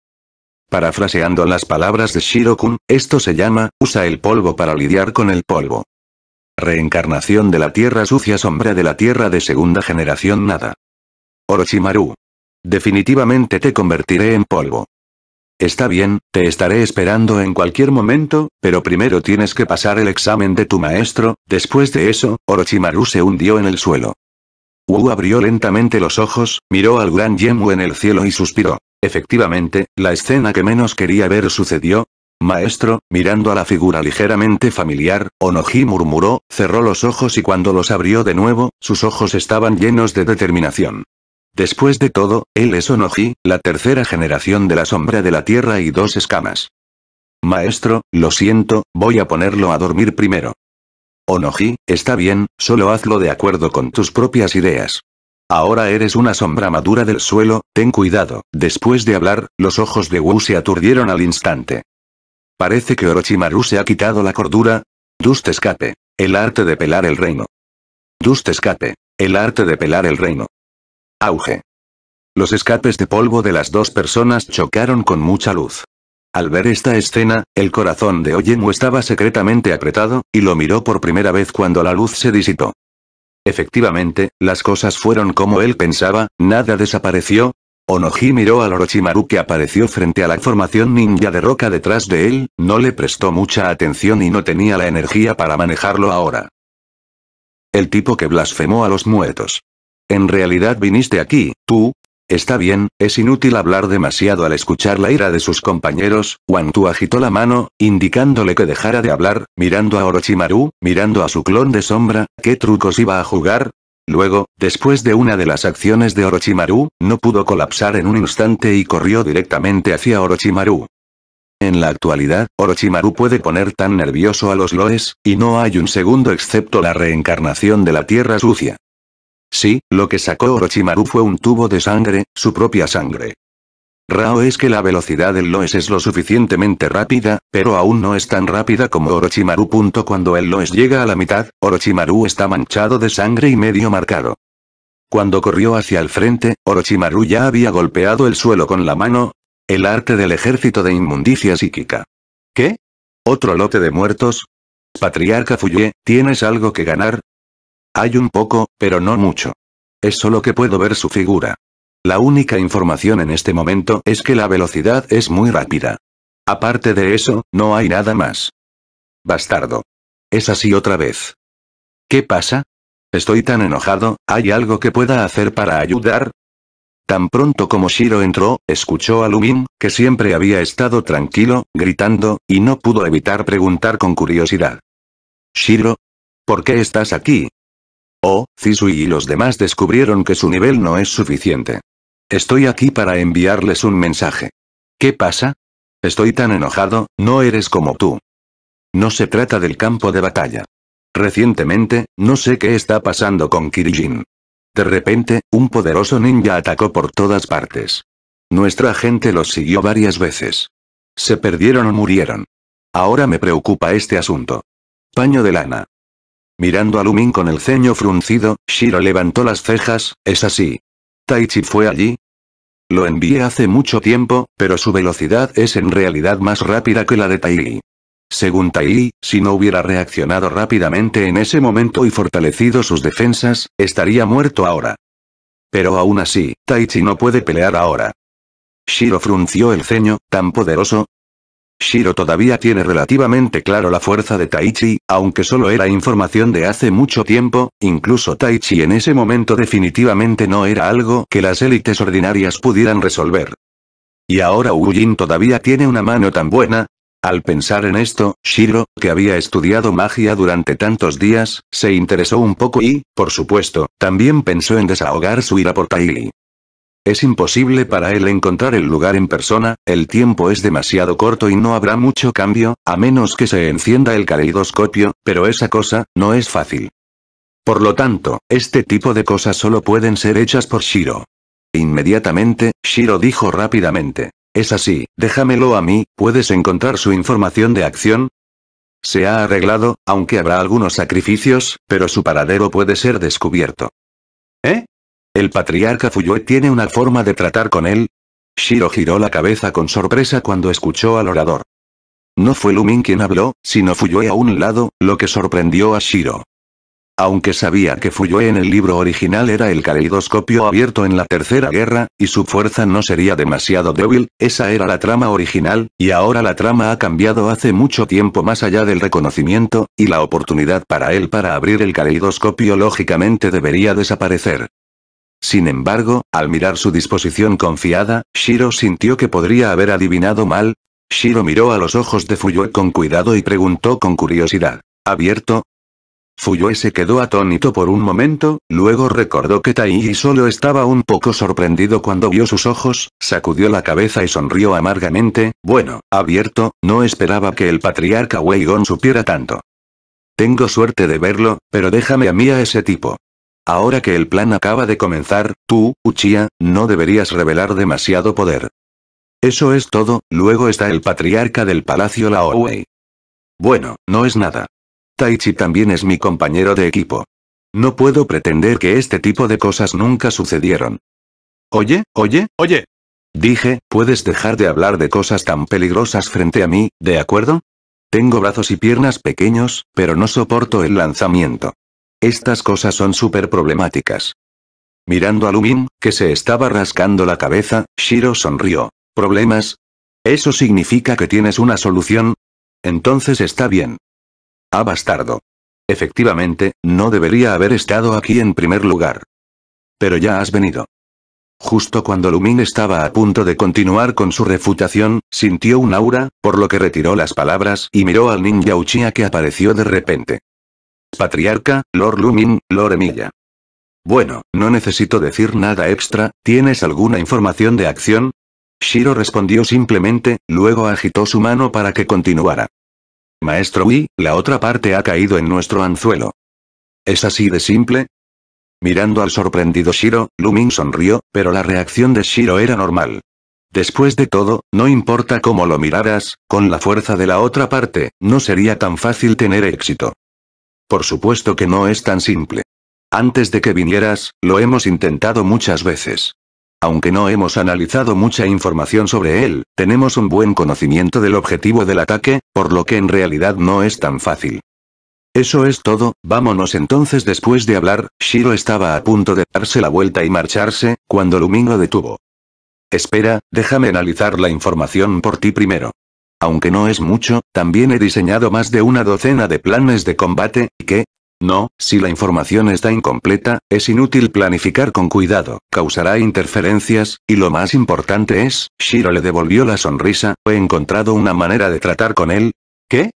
Parafraseando las palabras de Shirokun, esto se llama, usa el polvo para lidiar con el polvo. Reencarnación de la tierra sucia sombra de la tierra de segunda generación nada. Orochimaru. Definitivamente te convertiré en polvo. Está bien, te estaré esperando en cualquier momento, pero primero tienes que pasar el examen de tu maestro, después de eso, Orochimaru se hundió en el suelo. Wu abrió lentamente los ojos, miró al gran Yemu en el cielo y suspiró. Efectivamente, la escena que menos quería ver sucedió. Maestro, mirando a la figura ligeramente familiar, Onoji murmuró, cerró los ojos y cuando los abrió de nuevo, sus ojos estaban llenos de determinación. Después de todo, él es Onoji, la tercera generación de la sombra de la tierra y dos escamas. Maestro, lo siento, voy a ponerlo a dormir primero. Onoji, está bien, solo hazlo de acuerdo con tus propias ideas. Ahora eres una sombra madura del suelo, ten cuidado. Después de hablar, los ojos de Wu se aturdieron al instante. Parece que Orochimaru se ha quitado la cordura. Dust escape. El arte de pelar el reino. Dust escape. El arte de pelar el reino. Auge. Los escapes de polvo de las dos personas chocaron con mucha luz. Al ver esta escena, el corazón de Oyemu estaba secretamente apretado, y lo miró por primera vez cuando la luz se disipó. Efectivamente, las cosas fueron como él pensaba, nada desapareció. Onoji miró al Orochimaru que apareció frente a la formación ninja de roca detrás de él, no le prestó mucha atención y no tenía la energía para manejarlo ahora. El tipo que blasfemó a los muertos. En realidad viniste aquí, tú. Está bien, es inútil hablar demasiado al escuchar la ira de sus compañeros, Tu agitó la mano, indicándole que dejara de hablar, mirando a Orochimaru, mirando a su clon de sombra, ¿qué trucos iba a jugar? Luego, después de una de las acciones de Orochimaru, no pudo colapsar en un instante y corrió directamente hacia Orochimaru. En la actualidad, Orochimaru puede poner tan nervioso a los Loes, y no hay un segundo excepto la reencarnación de la tierra sucia. Sí, lo que sacó Orochimaru fue un tubo de sangre, su propia sangre. Rao es que la velocidad del Loes es lo suficientemente rápida, pero aún no es tan rápida como Orochimaru. Cuando el Loes llega a la mitad, Orochimaru está manchado de sangre y medio marcado. Cuando corrió hacia el frente, Orochimaru ya había golpeado el suelo con la mano, el arte del ejército de inmundicia psíquica. ¿Qué? ¿Otro lote de muertos? Patriarca Fuyue, ¿tienes algo que ganar? Hay un poco, pero no mucho. Es solo que puedo ver su figura. La única información en este momento es que la velocidad es muy rápida. Aparte de eso, no hay nada más. Bastardo. Es así otra vez. ¿Qué pasa? Estoy tan enojado, ¿hay algo que pueda hacer para ayudar? Tan pronto como Shiro entró, escuchó a Lumin, que siempre había estado tranquilo, gritando, y no pudo evitar preguntar con curiosidad. Shiro, ¿por qué estás aquí? Oh, Zisui y los demás descubrieron que su nivel no es suficiente. Estoy aquí para enviarles un mensaje. ¿Qué pasa? Estoy tan enojado, no eres como tú. No se trata del campo de batalla. Recientemente, no sé qué está pasando con Kirijin. De repente, un poderoso ninja atacó por todas partes. Nuestra gente los siguió varias veces. Se perdieron o murieron. Ahora me preocupa este asunto. Paño de lana. Mirando a Lumin con el ceño fruncido, Shiro levantó las cejas, es así. ¿Taichi fue allí? Lo envié hace mucho tiempo, pero su velocidad es en realidad más rápida que la de Tai. Según Tai, si no hubiera reaccionado rápidamente en ese momento y fortalecido sus defensas, estaría muerto ahora. Pero aún así, Taichi no puede pelear ahora. Shiro frunció el ceño, tan poderoso. Shiro todavía tiene relativamente claro la fuerza de Taichi, aunque solo era información de hace mucho tiempo, incluso Taichi en ese momento definitivamente no era algo que las élites ordinarias pudieran resolver. Y ahora Ujin todavía tiene una mano tan buena, al pensar en esto, Shiro, que había estudiado magia durante tantos días, se interesó un poco y, por supuesto, también pensó en desahogar su ira por Taili. Es imposible para él encontrar el lugar en persona, el tiempo es demasiado corto y no habrá mucho cambio, a menos que se encienda el caleidoscopio, pero esa cosa, no es fácil. Por lo tanto, este tipo de cosas solo pueden ser hechas por Shiro. Inmediatamente, Shiro dijo rápidamente. Es así, déjamelo a mí, ¿puedes encontrar su información de acción? Se ha arreglado, aunque habrá algunos sacrificios, pero su paradero puede ser descubierto. ¿Eh? ¿El patriarca Fuyue tiene una forma de tratar con él? Shiro giró la cabeza con sorpresa cuando escuchó al orador. No fue Lumin quien habló, sino Fuyue a un lado, lo que sorprendió a Shiro. Aunque sabía que Fuyue en el libro original era el caleidoscopio abierto en la Tercera Guerra, y su fuerza no sería demasiado débil, esa era la trama original, y ahora la trama ha cambiado hace mucho tiempo más allá del reconocimiento, y la oportunidad para él para abrir el caleidoscopio lógicamente debería desaparecer. Sin embargo, al mirar su disposición confiada, Shiro sintió que podría haber adivinado mal. Shiro miró a los ojos de Fuyue con cuidado y preguntó con curiosidad. ¿Abierto? Fuyue se quedó atónito por un momento, luego recordó que Tai solo estaba un poco sorprendido cuando vio sus ojos, sacudió la cabeza y sonrió amargamente, bueno, abierto, no esperaba que el patriarca Weigon supiera tanto. Tengo suerte de verlo, pero déjame a mí a ese tipo. Ahora que el plan acaba de comenzar, tú, Uchiha, no deberías revelar demasiado poder. Eso es todo, luego está el patriarca del palacio Laowei. Bueno, no es nada. Taichi también es mi compañero de equipo. No puedo pretender que este tipo de cosas nunca sucedieron. Oye, oye, oye. Dije, puedes dejar de hablar de cosas tan peligrosas frente a mí, ¿de acuerdo? Tengo brazos y piernas pequeños, pero no soporto el lanzamiento. Estas cosas son súper problemáticas. Mirando a Lumin, que se estaba rascando la cabeza, Shiro sonrió. ¿Problemas? ¿Eso significa que tienes una solución? Entonces está bien. Ah bastardo. Efectivamente, no debería haber estado aquí en primer lugar. Pero ya has venido. Justo cuando Lumin estaba a punto de continuar con su refutación, sintió un aura, por lo que retiró las palabras y miró al ninja Uchiha que apareció de repente. Patriarca, Lord Lumin, Lord Emilia. Bueno, no necesito decir nada extra, ¿tienes alguna información de acción? Shiro respondió simplemente, luego agitó su mano para que continuara. Maestro Wii, la otra parte ha caído en nuestro anzuelo. ¿Es así de simple? Mirando al sorprendido Shiro, Lumin sonrió, pero la reacción de Shiro era normal. Después de todo, no importa cómo lo miraras, con la fuerza de la otra parte, no sería tan fácil tener éxito. Por supuesto que no es tan simple. Antes de que vinieras, lo hemos intentado muchas veces. Aunque no hemos analizado mucha información sobre él, tenemos un buen conocimiento del objetivo del ataque, por lo que en realidad no es tan fácil. Eso es todo, vámonos entonces después de hablar, Shiro estaba a punto de darse la vuelta y marcharse, cuando Lumin lo detuvo. Espera, déjame analizar la información por ti primero. Aunque no es mucho, también he diseñado más de una docena de planes de combate, que, no, si la información está incompleta, es inútil planificar con cuidado, causará interferencias, y lo más importante es, Shiro le devolvió la sonrisa, he encontrado una manera de tratar con él. ¿Qué?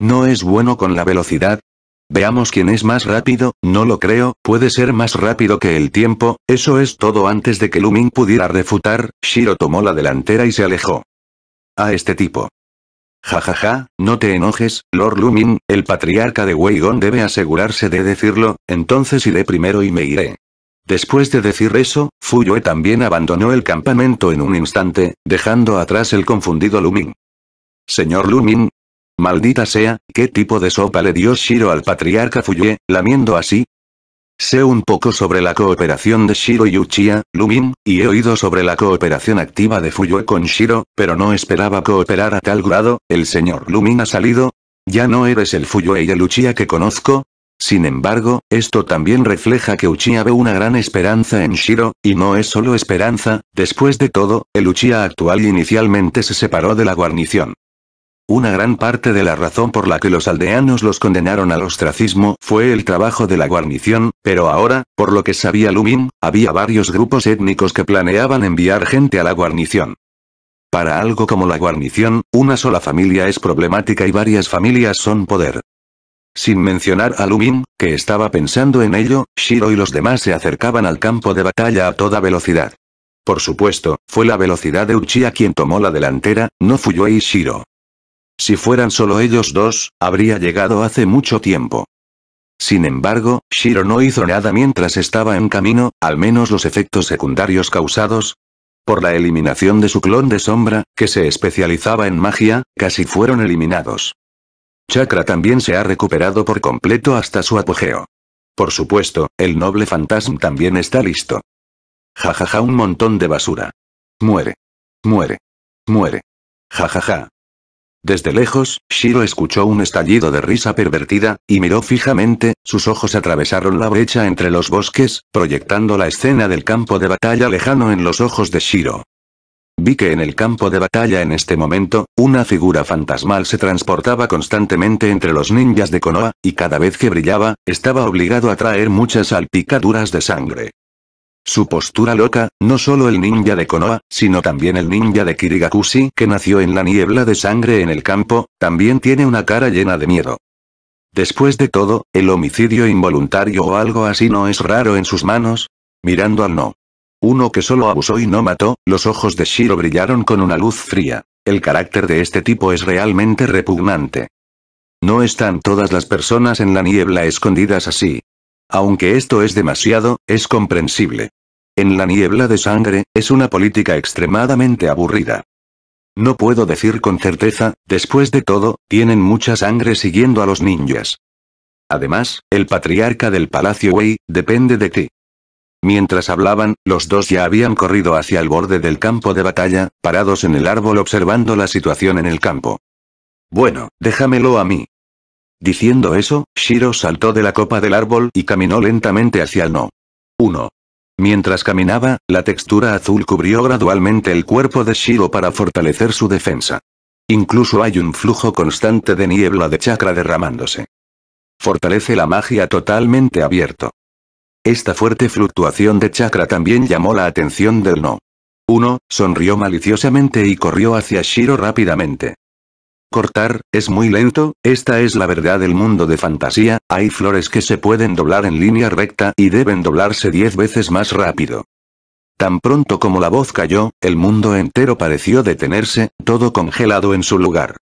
¿No es bueno con la velocidad? Veamos quién es más rápido, no lo creo, puede ser más rápido que el tiempo, eso es todo antes de que Lumin pudiera refutar, Shiro tomó la delantera y se alejó. A este tipo. Jajaja, ja, ja, no te enojes, Lord Lumin, el patriarca de Weigon debe asegurarse de decirlo, entonces iré primero y me iré. Después de decir eso, Fuyue también abandonó el campamento en un instante, dejando atrás el confundido Lumin. Señor Lumin. Maldita sea, ¿qué tipo de sopa le dio Shiro al patriarca Fuyue, lamiendo así? Sé un poco sobre la cooperación de Shiro y Uchiha, Lumin, y he oído sobre la cooperación activa de Fuyue con Shiro, pero no esperaba cooperar a tal grado, el señor Lumin ha salido. ¿Ya no eres el Fuyue y el Uchiha que conozco? Sin embargo, esto también refleja que Uchiha ve una gran esperanza en Shiro, y no es solo esperanza, después de todo, el Uchiha actual inicialmente se separó de la guarnición. Una gran parte de la razón por la que los aldeanos los condenaron al ostracismo fue el trabajo de la guarnición, pero ahora, por lo que sabía Lumin, había varios grupos étnicos que planeaban enviar gente a la guarnición. Para algo como la guarnición, una sola familia es problemática y varias familias son poder. Sin mencionar a Lumin, que estaba pensando en ello, Shiro y los demás se acercaban al campo de batalla a toda velocidad. Por supuesto, fue la velocidad de Uchiha quien tomó la delantera, no Fuyue y Shiro. Si fueran solo ellos dos, habría llegado hace mucho tiempo. Sin embargo, Shiro no hizo nada mientras estaba en camino, al menos los efectos secundarios causados por la eliminación de su clon de sombra, que se especializaba en magia, casi fueron eliminados. Chakra también se ha recuperado por completo hasta su apogeo. Por supuesto, el noble fantasma también está listo. Jajaja ja, ja, un montón de basura. Muere. Muere. Muere. Jajaja. Ja, desde lejos, Shiro escuchó un estallido de risa pervertida, y miró fijamente, sus ojos atravesaron la brecha entre los bosques, proyectando la escena del campo de batalla lejano en los ojos de Shiro. Vi que en el campo de batalla en este momento, una figura fantasmal se transportaba constantemente entre los ninjas de Konoha, y cada vez que brillaba, estaba obligado a traer muchas salpicaduras de sangre. Su postura loca, no solo el ninja de Konoha, sino también el ninja de Kirigakushi que nació en la niebla de sangre en el campo, también tiene una cara llena de miedo. Después de todo, el homicidio involuntario o algo así no es raro en sus manos. Mirando al no. Uno que solo abusó y no mató, los ojos de Shiro brillaron con una luz fría. El carácter de este tipo es realmente repugnante. No están todas las personas en la niebla escondidas así. Aunque esto es demasiado, es comprensible. En la niebla de sangre, es una política extremadamente aburrida. No puedo decir con certeza, después de todo, tienen mucha sangre siguiendo a los ninjas. Además, el patriarca del Palacio Wei, depende de ti. Mientras hablaban, los dos ya habían corrido hacia el borde del campo de batalla, parados en el árbol observando la situación en el campo. Bueno, déjamelo a mí. Diciendo eso, Shiro saltó de la copa del árbol y caminó lentamente hacia el no. 1. Mientras caminaba, la textura azul cubrió gradualmente el cuerpo de Shiro para fortalecer su defensa. Incluso hay un flujo constante de niebla de chakra derramándose. Fortalece la magia totalmente abierto. Esta fuerte fluctuación de chakra también llamó la atención del no. 1. Sonrió maliciosamente y corrió hacia Shiro rápidamente. Cortar, es muy lento, esta es la verdad del mundo de fantasía, hay flores que se pueden doblar en línea recta y deben doblarse diez veces más rápido. Tan pronto como la voz cayó, el mundo entero pareció detenerse, todo congelado en su lugar.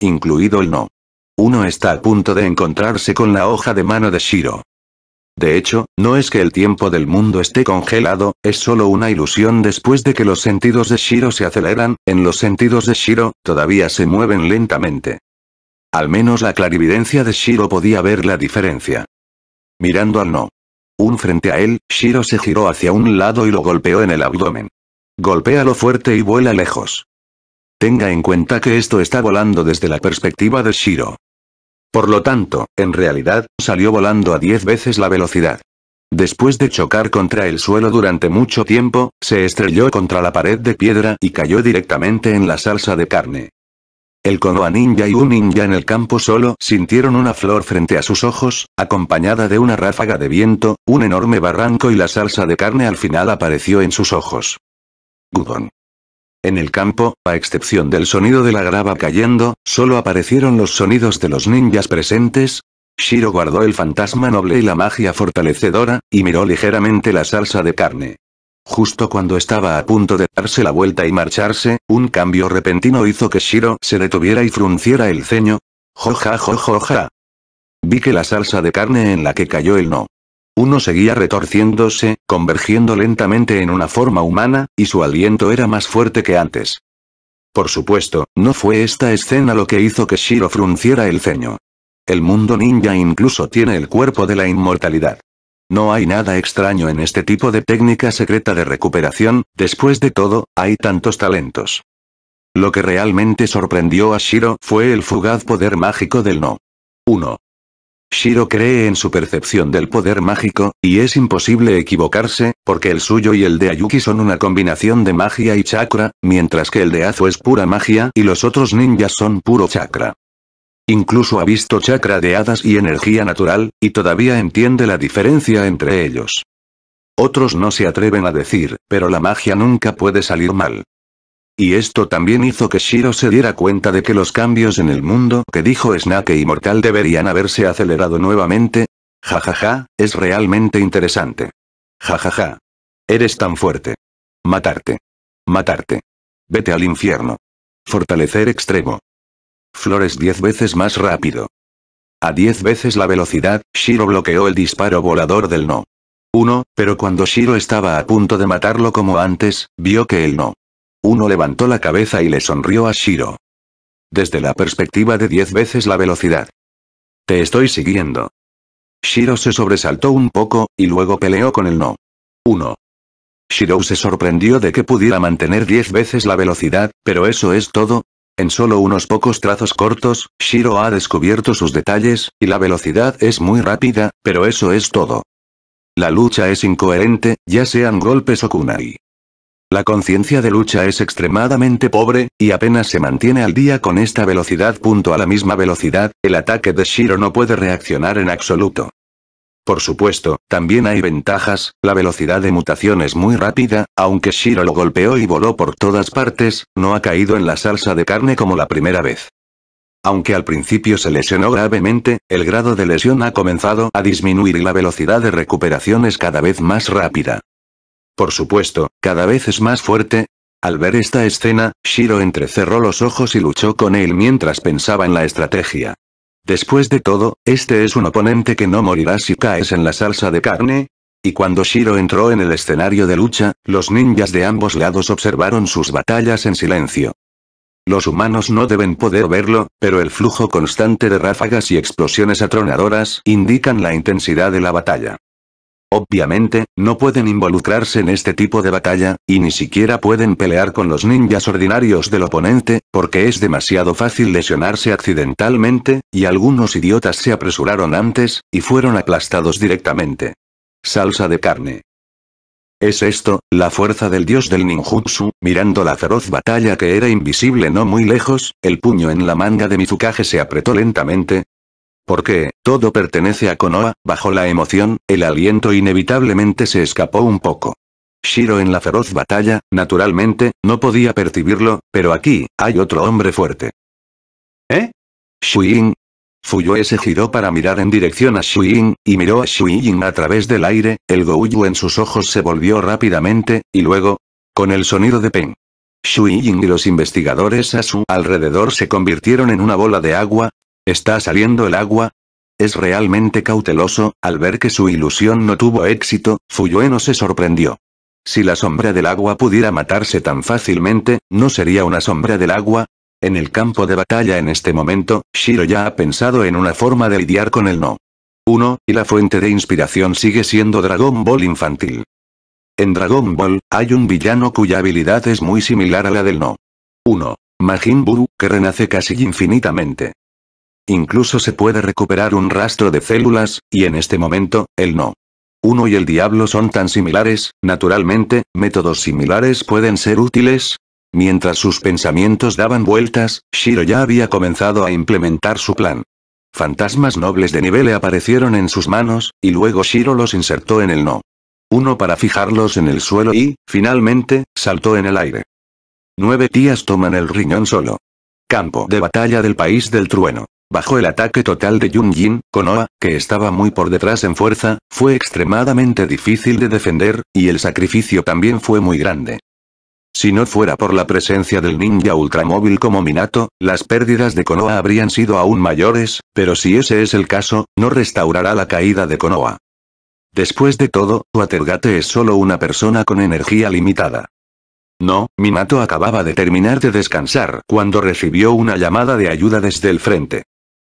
Incluido el no. Uno está a punto de encontrarse con la hoja de mano de Shiro. De hecho, no es que el tiempo del mundo esté congelado, es solo una ilusión después de que los sentidos de Shiro se aceleran, en los sentidos de Shiro, todavía se mueven lentamente. Al menos la clarividencia de Shiro podía ver la diferencia. Mirando al no. Un frente a él, Shiro se giró hacia un lado y lo golpeó en el abdomen. Golpéalo fuerte y vuela lejos. Tenga en cuenta que esto está volando desde la perspectiva de Shiro. Por lo tanto, en realidad, salió volando a 10 veces la velocidad. Después de chocar contra el suelo durante mucho tiempo, se estrelló contra la pared de piedra y cayó directamente en la salsa de carne. El Konoha ninja y un ninja en el campo solo sintieron una flor frente a sus ojos, acompañada de una ráfaga de viento, un enorme barranco y la salsa de carne al final apareció en sus ojos. Gudon. En el campo, a excepción del sonido de la grava cayendo, solo aparecieron los sonidos de los ninjas presentes. Shiro guardó el fantasma noble y la magia fortalecedora, y miró ligeramente la salsa de carne. Justo cuando estaba a punto de darse la vuelta y marcharse, un cambio repentino hizo que Shiro se detuviera y frunciera el ceño. Joja jojoja. Vi que la salsa de carne en la que cayó el no uno seguía retorciéndose, convergiendo lentamente en una forma humana, y su aliento era más fuerte que antes. Por supuesto, no fue esta escena lo que hizo que Shiro frunciera el ceño. El mundo ninja incluso tiene el cuerpo de la inmortalidad. No hay nada extraño en este tipo de técnica secreta de recuperación, después de todo, hay tantos talentos. Lo que realmente sorprendió a Shiro fue el fugaz poder mágico del no. 1. Shiro cree en su percepción del poder mágico, y es imposible equivocarse, porque el suyo y el de Ayuki son una combinación de magia y chakra, mientras que el de Azu es pura magia y los otros ninjas son puro chakra. Incluso ha visto chakra de hadas y energía natural, y todavía entiende la diferencia entre ellos. Otros no se atreven a decir, pero la magia nunca puede salir mal. Y esto también hizo que Shiro se diera cuenta de que los cambios en el mundo que dijo Snake y Mortal deberían haberse acelerado nuevamente. Jajaja, es realmente interesante. Jajaja. Eres tan fuerte. Matarte. Matarte. Vete al infierno. Fortalecer extremo. Flores diez veces más rápido. A diez veces la velocidad, Shiro bloqueó el disparo volador del no. Uno, pero cuando Shiro estaba a punto de matarlo como antes, vio que el no. Uno levantó la cabeza y le sonrió a Shiro. Desde la perspectiva de diez veces la velocidad. Te estoy siguiendo. Shiro se sobresaltó un poco, y luego peleó con el no. 1. Shiro se sorprendió de que pudiera mantener diez veces la velocidad, pero eso es todo. En solo unos pocos trazos cortos, Shiro ha descubierto sus detalles, y la velocidad es muy rápida, pero eso es todo. La lucha es incoherente, ya sean golpes o kunai. La conciencia de lucha es extremadamente pobre, y apenas se mantiene al día con esta velocidad. Punto a la misma velocidad, el ataque de Shiro no puede reaccionar en absoluto. Por supuesto, también hay ventajas, la velocidad de mutación es muy rápida, aunque Shiro lo golpeó y voló por todas partes, no ha caído en la salsa de carne como la primera vez. Aunque al principio se lesionó gravemente, el grado de lesión ha comenzado a disminuir y la velocidad de recuperación es cada vez más rápida. Por supuesto, cada vez es más fuerte. Al ver esta escena, Shiro entrecerró los ojos y luchó con él mientras pensaba en la estrategia. Después de todo, este es un oponente que no morirá si caes en la salsa de carne. Y cuando Shiro entró en el escenario de lucha, los ninjas de ambos lados observaron sus batallas en silencio. Los humanos no deben poder verlo, pero el flujo constante de ráfagas y explosiones atronadoras indican la intensidad de la batalla. Obviamente, no pueden involucrarse en este tipo de batalla, y ni siquiera pueden pelear con los ninjas ordinarios del oponente, porque es demasiado fácil lesionarse accidentalmente, y algunos idiotas se apresuraron antes, y fueron aplastados directamente. Salsa de carne. ¿Es esto, la fuerza del dios del ninjutsu? Mirando la feroz batalla que era invisible no muy lejos, el puño en la manga de Mizukage se apretó lentamente, porque, todo pertenece a Konoha, bajo la emoción, el aliento inevitablemente se escapó un poco. Shiro en la feroz batalla, naturalmente, no podía percibirlo, pero aquí, hay otro hombre fuerte. ¿Eh? Shuin. Fuyue se giró para mirar en dirección a Shuyin, y miró a Shuyin a través del aire, el Gouyu en sus ojos se volvió rápidamente, y luego, con el sonido de Peng. Shuyin y los investigadores a su alrededor se convirtieron en una bola de agua. ¿Está saliendo el agua? Es realmente cauteloso, al ver que su ilusión no tuvo éxito, Fuyue no se sorprendió. Si la sombra del agua pudiera matarse tan fácilmente, ¿no sería una sombra del agua? En el campo de batalla en este momento, Shiro ya ha pensado en una forma de lidiar con el no. 1, y la fuente de inspiración sigue siendo Dragon Ball infantil. En Dragon Ball, hay un villano cuya habilidad es muy similar a la del no. 1. Majin Buu, que renace casi infinitamente. Incluso se puede recuperar un rastro de células, y en este momento, el no. Uno y el diablo son tan similares, naturalmente, métodos similares pueden ser útiles. Mientras sus pensamientos daban vueltas, Shiro ya había comenzado a implementar su plan. Fantasmas nobles de nivel aparecieron en sus manos, y luego Shiro los insertó en el no. Uno para fijarlos en el suelo y, finalmente, saltó en el aire. Nueve tías toman el riñón solo. Campo de batalla del país del trueno. Bajo el ataque total de Yun Jin, Konoha, que estaba muy por detrás en fuerza, fue extremadamente difícil de defender, y el sacrificio también fue muy grande. Si no fuera por la presencia del ninja ultramóvil como Minato, las pérdidas de Konoha habrían sido aún mayores, pero si ese es el caso, no restaurará la caída de Konoha. Después de todo, Watergate es solo una persona con energía limitada. No, Minato acababa de terminar de descansar cuando recibió una llamada de ayuda desde el frente.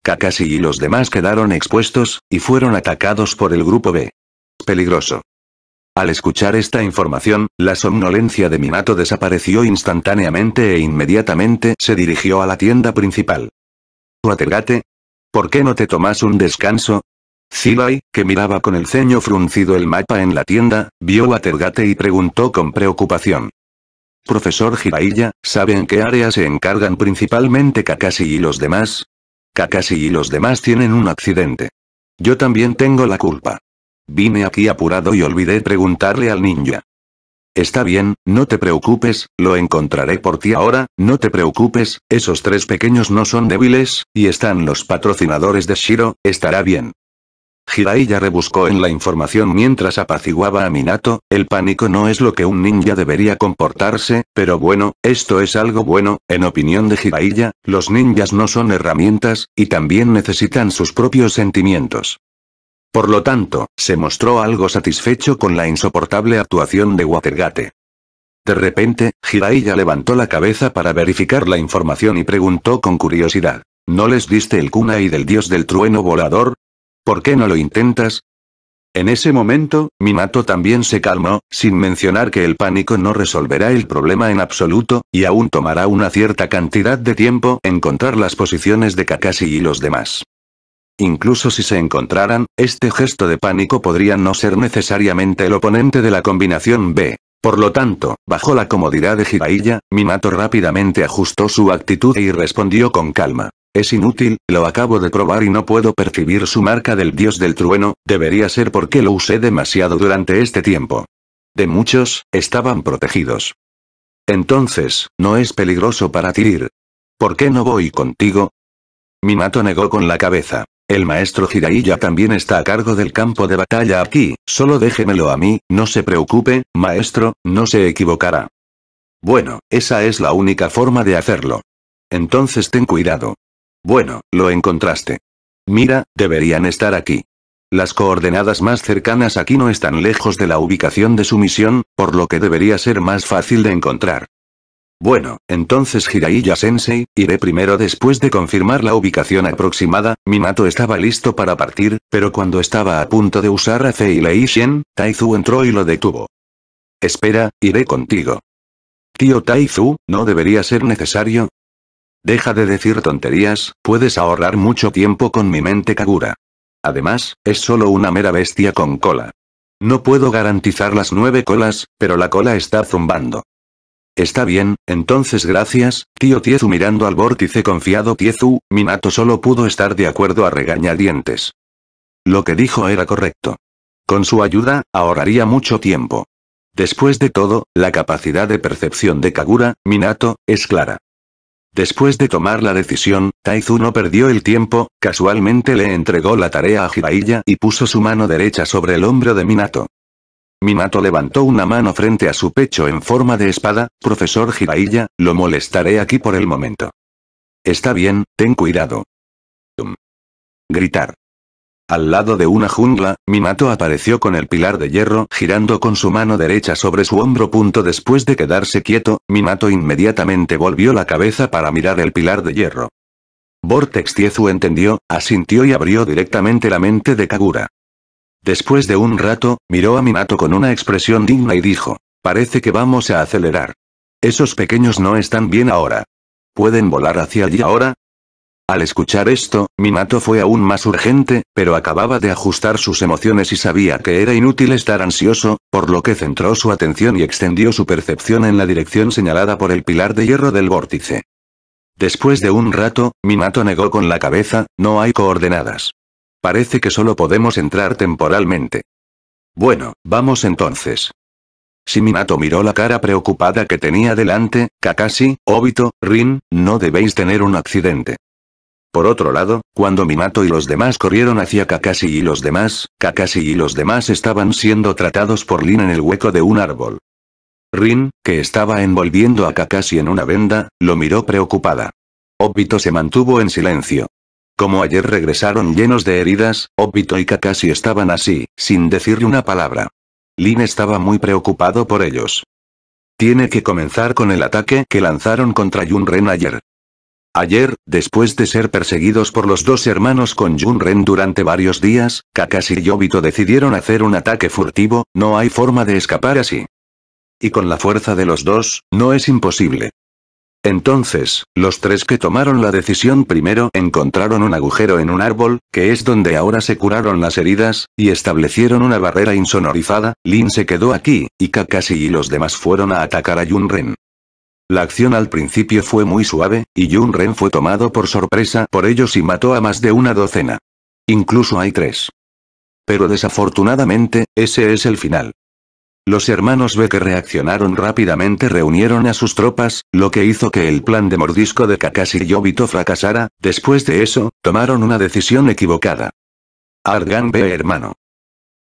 Kakashi y los demás quedaron expuestos, y fueron atacados por el grupo B. Peligroso. Al escuchar esta información, la somnolencia de Minato desapareció instantáneamente e inmediatamente se dirigió a la tienda principal. Watergate. ¿Por qué no te tomas un descanso? Zibai, que miraba con el ceño fruncido el mapa en la tienda, vio Watergate y preguntó con preocupación. Profesor Jiraiya, ¿sabe en qué área se encargan principalmente Kakashi y los demás? Kakashi y los demás tienen un accidente. Yo también tengo la culpa. Vine aquí apurado y olvidé preguntarle al ninja. Está bien, no te preocupes, lo encontraré por ti ahora, no te preocupes, esos tres pequeños no son débiles, y están los patrocinadores de Shiro, estará bien. Jiraiya rebuscó en la información mientras apaciguaba a Minato, el pánico no es lo que un ninja debería comportarse, pero bueno, esto es algo bueno, en opinión de Jiraiya, los ninjas no son herramientas, y también necesitan sus propios sentimientos. Por lo tanto, se mostró algo satisfecho con la insoportable actuación de Watergate. De repente, Jiraiya levantó la cabeza para verificar la información y preguntó con curiosidad. ¿No les diste el kunai del dios del trueno volador? ¿Por qué no lo intentas? En ese momento, Minato también se calmó, sin mencionar que el pánico no resolverá el problema en absoluto, y aún tomará una cierta cantidad de tiempo encontrar las posiciones de Kakashi y los demás. Incluso si se encontraran, este gesto de pánico podría no ser necesariamente el oponente de la combinación B. Por lo tanto, bajo la comodidad de Jiraiya, Minato rápidamente ajustó su actitud y respondió con calma. Es inútil, lo acabo de probar y no puedo percibir su marca del dios del trueno, debería ser porque lo usé demasiado durante este tiempo. De muchos, estaban protegidos. Entonces, no es peligroso para ti ir. ¿Por qué no voy contigo? Minato negó con la cabeza. El maestro Jiraiya también está a cargo del campo de batalla aquí, solo déjemelo a mí, no se preocupe, maestro, no se equivocará. Bueno, esa es la única forma de hacerlo. Entonces ten cuidado. Bueno, lo encontraste. Mira, deberían estar aquí. Las coordenadas más cercanas aquí no están lejos de la ubicación de su misión, por lo que debería ser más fácil de encontrar. Bueno, entonces Jiraiya Sensei, iré primero después de confirmar la ubicación aproximada, Minato estaba listo para partir, pero cuando estaba a punto de usar a Fei Shen, Taizu entró y lo detuvo. Espera, iré contigo. Tío Taizu, ¿no debería ser necesario? Deja de decir tonterías, puedes ahorrar mucho tiempo con mi mente Kagura. Además, es solo una mera bestia con cola. No puedo garantizar las nueve colas, pero la cola está zumbando. Está bien, entonces gracias, tío Tiezu mirando al vórtice confiado Tiezu, Minato solo pudo estar de acuerdo a regañadientes. Lo que dijo era correcto. Con su ayuda, ahorraría mucho tiempo. Después de todo, la capacidad de percepción de Kagura, Minato, es clara. Después de tomar la decisión, Taizu no perdió el tiempo, casualmente le entregó la tarea a Jiraiya y puso su mano derecha sobre el hombro de Minato. Minato levantó una mano frente a su pecho en forma de espada, profesor Jiraiya, lo molestaré aquí por el momento. Está bien, ten cuidado. Gritar. Al lado de una jungla, Minato apareció con el pilar de hierro girando con su mano derecha sobre su hombro. Punto después de quedarse quieto, Minato inmediatamente volvió la cabeza para mirar el pilar de hierro. Vortex Tiezu entendió, asintió y abrió directamente la mente de Kagura. Después de un rato, miró a Minato con una expresión digna y dijo, parece que vamos a acelerar. Esos pequeños no están bien ahora. ¿Pueden volar hacia allí ahora? Al escuchar esto, Minato fue aún más urgente, pero acababa de ajustar sus emociones y sabía que era inútil estar ansioso, por lo que centró su atención y extendió su percepción en la dirección señalada por el pilar de hierro del vórtice. Después de un rato, Minato negó con la cabeza, no hay coordenadas. Parece que solo podemos entrar temporalmente. Bueno, vamos entonces. Si Minato miró la cara preocupada que tenía delante, Kakashi, Obito, Rin, no debéis tener un accidente. Por otro lado, cuando Minato y los demás corrieron hacia Kakashi y los demás, Kakashi y los demás estaban siendo tratados por Lin en el hueco de un árbol. Rin, que estaba envolviendo a Kakashi en una venda, lo miró preocupada. Obito se mantuvo en silencio. Como ayer regresaron llenos de heridas, Obito y Kakashi estaban así, sin decirle una palabra. Lin estaba muy preocupado por ellos. Tiene que comenzar con el ataque que lanzaron contra Yunren ayer. Ayer, después de ser perseguidos por los dos hermanos con Junren durante varios días, Kakashi y Obito decidieron hacer un ataque furtivo, no hay forma de escapar así. Y con la fuerza de los dos, no es imposible. Entonces, los tres que tomaron la decisión primero encontraron un agujero en un árbol, que es donde ahora se curaron las heridas, y establecieron una barrera insonorizada, Lin se quedó aquí, y Kakashi y los demás fueron a atacar a Junren. La acción al principio fue muy suave, y Yun Ren fue tomado por sorpresa por ellos y mató a más de una docena. Incluso hay tres. Pero desafortunadamente, ese es el final. Los hermanos B que reaccionaron rápidamente reunieron a sus tropas, lo que hizo que el plan de mordisco de Kakashi y Obito fracasara, después de eso, tomaron una decisión equivocada. Argan B hermano.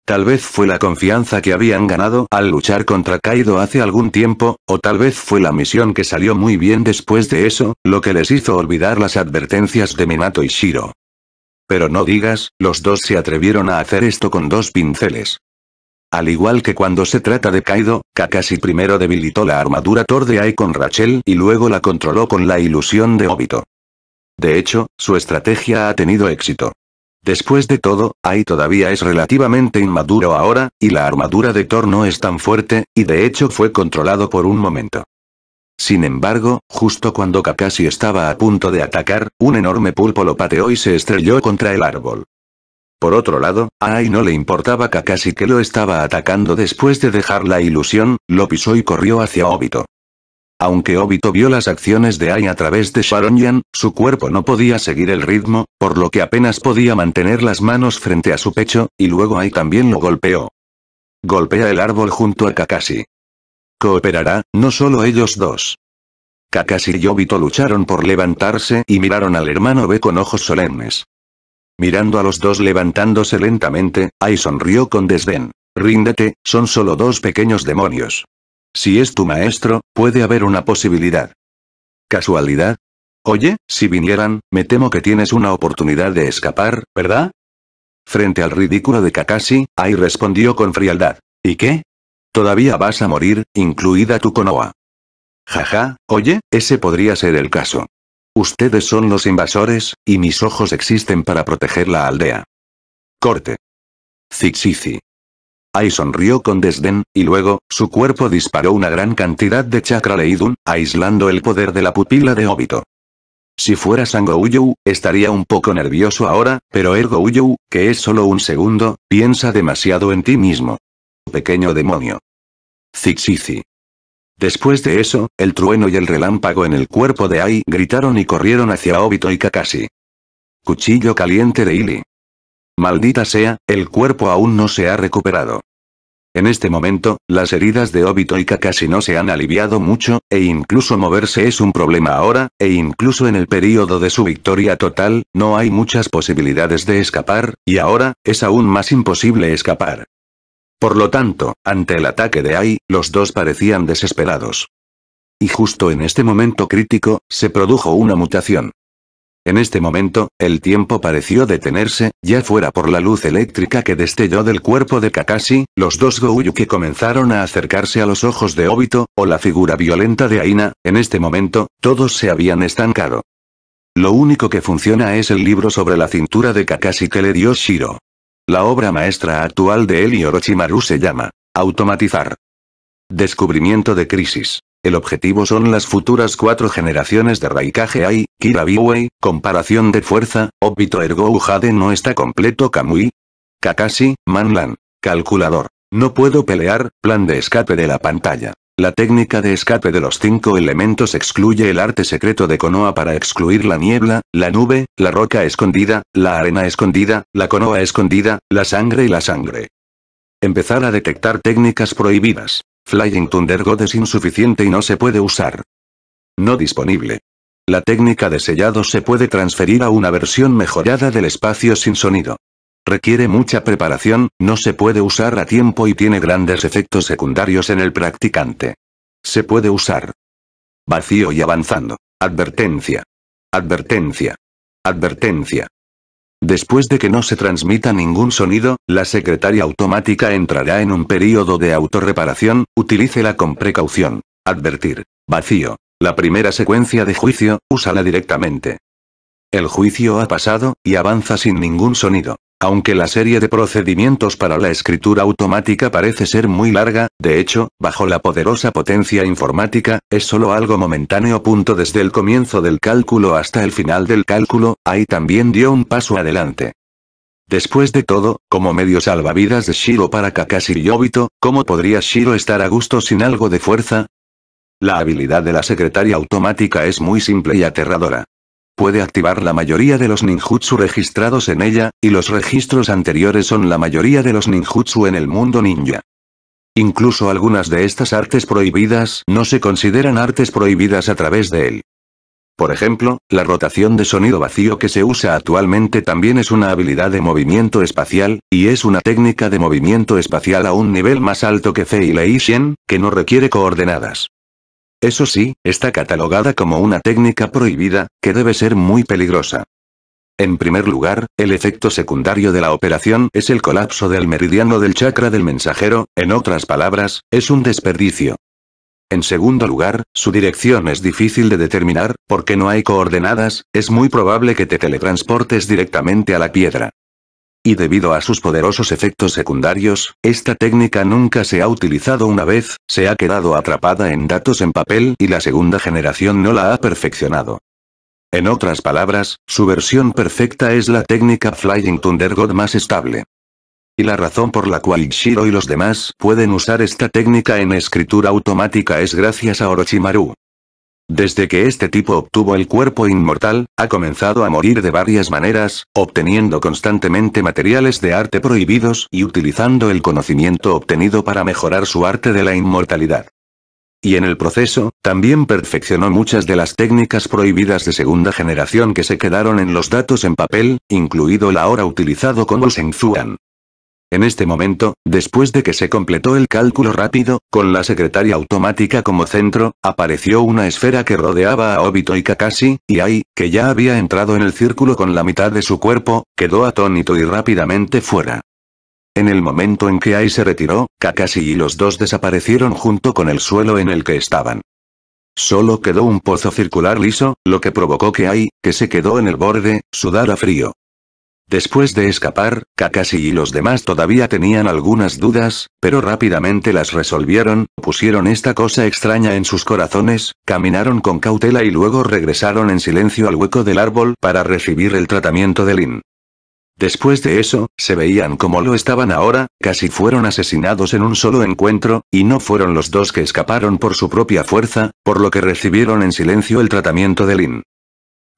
Tal vez fue la confianza que habían ganado al luchar contra Kaido hace algún tiempo, o tal vez fue la misión que salió muy bien después de eso, lo que les hizo olvidar las advertencias de Minato y Shiro. Pero no digas, los dos se atrevieron a hacer esto con dos pinceles. Al igual que cuando se trata de Kaido, Kakashi primero debilitó la armadura Thor de con Rachel y luego la controló con la ilusión de Obito. De hecho, su estrategia ha tenido éxito. Después de todo, Ai todavía es relativamente inmaduro ahora, y la armadura de Thor no es tan fuerte, y de hecho fue controlado por un momento. Sin embargo, justo cuando Kakashi estaba a punto de atacar, un enorme pulpo lo pateó y se estrelló contra el árbol. Por otro lado, a Ai no le importaba Kakashi que lo estaba atacando después de dejar la ilusión, lo pisó y corrió hacia Obito. Aunque Obito vio las acciones de Ai a través de Sharonyan, su cuerpo no podía seguir el ritmo, por lo que apenas podía mantener las manos frente a su pecho, y luego Ai también lo golpeó. Golpea el árbol junto a Kakashi. Cooperará, no solo ellos dos. Kakashi y Obito lucharon por levantarse y miraron al hermano B con ojos solemnes. Mirando a los dos levantándose lentamente, Ai sonrió con desdén. Ríndete, son solo dos pequeños demonios. Si es tu maestro, puede haber una posibilidad. ¿Casualidad? Oye, si vinieran, me temo que tienes una oportunidad de escapar, ¿verdad? Frente al ridículo de Kakashi, Ai respondió con frialdad. ¿Y qué? Todavía vas a morir, incluida tu Konoha. Jaja, oye, ese podría ser el caso. Ustedes son los invasores, y mis ojos existen para proteger la aldea. Corte. Zixizi. Ai sonrió con desdén, y luego, su cuerpo disparó una gran cantidad de chakra Leidun, aislando el poder de la pupila de Obito. Si fuera Sangouyou, estaría un poco nervioso ahora, pero Ergo Uyou, que es solo un segundo, piensa demasiado en ti mismo. Pequeño demonio. Zixizi. Después de eso, el trueno y el relámpago en el cuerpo de Ai gritaron y corrieron hacia Obito y Kakashi. Cuchillo caliente de Ili. Maldita sea, el cuerpo aún no se ha recuperado. En este momento, las heridas de Obito y Kakashi no se han aliviado mucho, e incluso moverse es un problema ahora, e incluso en el período de su victoria total, no hay muchas posibilidades de escapar, y ahora, es aún más imposible escapar. Por lo tanto, ante el ataque de Ai, los dos parecían desesperados. Y justo en este momento crítico, se produjo una mutación. En este momento, el tiempo pareció detenerse, ya fuera por la luz eléctrica que destelló del cuerpo de Kakashi, los dos que comenzaron a acercarse a los ojos de Obito, o la figura violenta de Aina, en este momento, todos se habían estancado. Lo único que funciona es el libro sobre la cintura de Kakashi que le dio Shiro. La obra maestra actual de él y Orochimaru se llama Automatizar. Descubrimiento de crisis. El objetivo son las futuras cuatro generaciones de Raikage Ai, Kira Biwei, comparación de fuerza, Obito Ergo Ujade no está completo Kamui. Kakashi, Manlan. Calculador. No puedo pelear, plan de escape de la pantalla. La técnica de escape de los cinco elementos excluye el arte secreto de Konoha para excluir la niebla, la nube, la roca escondida, la arena escondida, la Konoha escondida, la sangre y la sangre. Empezar a detectar técnicas prohibidas. Flying Thunder God es insuficiente y no se puede usar. No disponible. La técnica de sellado se puede transferir a una versión mejorada del espacio sin sonido. Requiere mucha preparación, no se puede usar a tiempo y tiene grandes efectos secundarios en el practicante. Se puede usar. Vacío y avanzando. Advertencia. Advertencia. Advertencia. Después de que no se transmita ningún sonido, la secretaria automática entrará en un período de autorreparación, utilícela con precaución. Advertir. Vacío. La primera secuencia de juicio, úsala directamente. El juicio ha pasado, y avanza sin ningún sonido. Aunque la serie de procedimientos para la escritura automática parece ser muy larga, de hecho, bajo la poderosa potencia informática, es solo algo momentáneo. Punto desde el comienzo del cálculo hasta el final del cálculo, ahí también dio un paso adelante. Después de todo, como medio salvavidas de Shiro para Kakashi y Obito, ¿cómo podría Shiro estar a gusto sin algo de fuerza? La habilidad de la secretaria automática es muy simple y aterradora. Puede activar la mayoría de los ninjutsu registrados en ella, y los registros anteriores son la mayoría de los ninjutsu en el mundo ninja. Incluso algunas de estas artes prohibidas no se consideran artes prohibidas a través de él. Por ejemplo, la rotación de sonido vacío que se usa actualmente también es una habilidad de movimiento espacial, y es una técnica de movimiento espacial a un nivel más alto que Fei Lei Shen, que no requiere coordenadas. Eso sí, está catalogada como una técnica prohibida, que debe ser muy peligrosa. En primer lugar, el efecto secundario de la operación es el colapso del meridiano del chakra del mensajero, en otras palabras, es un desperdicio. En segundo lugar, su dirección es difícil de determinar, porque no hay coordenadas, es muy probable que te teletransportes directamente a la piedra. Y debido a sus poderosos efectos secundarios, esta técnica nunca se ha utilizado una vez, se ha quedado atrapada en datos en papel y la segunda generación no la ha perfeccionado. En otras palabras, su versión perfecta es la técnica Flying Thunder God más estable. Y la razón por la cual Shiro y los demás pueden usar esta técnica en escritura automática es gracias a Orochimaru. Desde que este tipo obtuvo el cuerpo inmortal, ha comenzado a morir de varias maneras, obteniendo constantemente materiales de arte prohibidos y utilizando el conocimiento obtenido para mejorar su arte de la inmortalidad. Y en el proceso, también perfeccionó muchas de las técnicas prohibidas de segunda generación que se quedaron en los datos en papel, incluido el ahora utilizado como Shenzhuan. En este momento, después de que se completó el cálculo rápido, con la secretaria automática como centro, apareció una esfera que rodeaba a Obito y Kakashi, y Ai, que ya había entrado en el círculo con la mitad de su cuerpo, quedó atónito y rápidamente fuera. En el momento en que Ai se retiró, Kakashi y los dos desaparecieron junto con el suelo en el que estaban. Solo quedó un pozo circular liso, lo que provocó que Ai, que se quedó en el borde, sudara frío. Después de escapar, Kakashi y los demás todavía tenían algunas dudas, pero rápidamente las resolvieron, pusieron esta cosa extraña en sus corazones, caminaron con cautela y luego regresaron en silencio al hueco del árbol para recibir el tratamiento de Lin. Después de eso, se veían como lo estaban ahora, casi fueron asesinados en un solo encuentro, y no fueron los dos que escaparon por su propia fuerza, por lo que recibieron en silencio el tratamiento de Lin.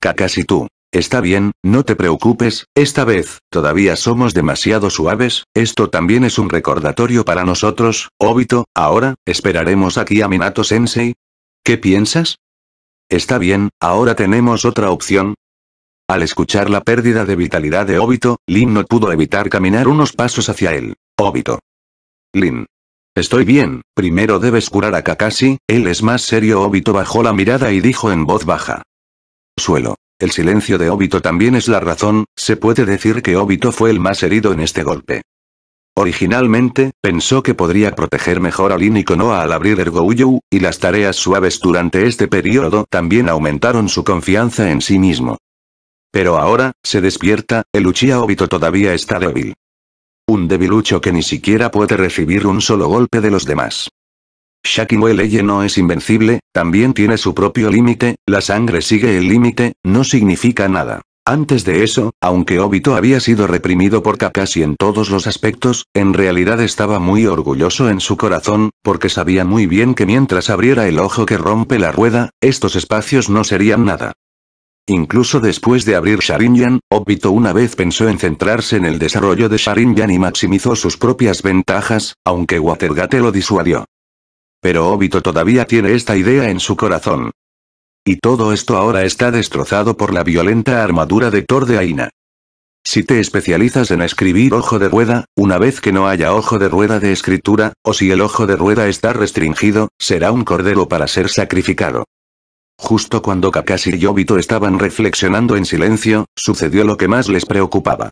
Kakashi tú. Está bien, no te preocupes, esta vez, todavía somos demasiado suaves, esto también es un recordatorio para nosotros, Obito, ahora, esperaremos aquí a Minato Sensei. ¿Qué piensas? Está bien, ahora tenemos otra opción. Al escuchar la pérdida de vitalidad de Obito, Lin no pudo evitar caminar unos pasos hacia él. Obito. Lin. Estoy bien, primero debes curar a Kakashi, él es más serio. Obito bajó la mirada y dijo en voz baja. Suelo. El silencio de Obito también es la razón, se puede decir que Obito fue el más herido en este golpe. Originalmente, pensó que podría proteger mejor a Lin y Konoha al abrir el Gouyou, y las tareas suaves durante este periodo también aumentaron su confianza en sí mismo. Pero ahora, se despierta, el Uchiha Obito todavía está débil. Un debilucho que ni siquiera puede recibir un solo golpe de los demás. Shakinue Leye no es invencible, también tiene su propio límite, la sangre sigue el límite, no significa nada. Antes de eso, aunque Obito había sido reprimido por Kakashi en todos los aspectos, en realidad estaba muy orgulloso en su corazón, porque sabía muy bien que mientras abriera el ojo que rompe la rueda, estos espacios no serían nada. Incluso después de abrir Sharingan, Obito una vez pensó en centrarse en el desarrollo de Sharingan y maximizó sus propias ventajas, aunque Watergate lo disuadió. Pero Obito todavía tiene esta idea en su corazón. Y todo esto ahora está destrozado por la violenta armadura de Thor de Aina. Si te especializas en escribir ojo de rueda, una vez que no haya ojo de rueda de escritura, o si el ojo de rueda está restringido, será un cordero para ser sacrificado. Justo cuando Kakashi y Obito estaban reflexionando en silencio, sucedió lo que más les preocupaba.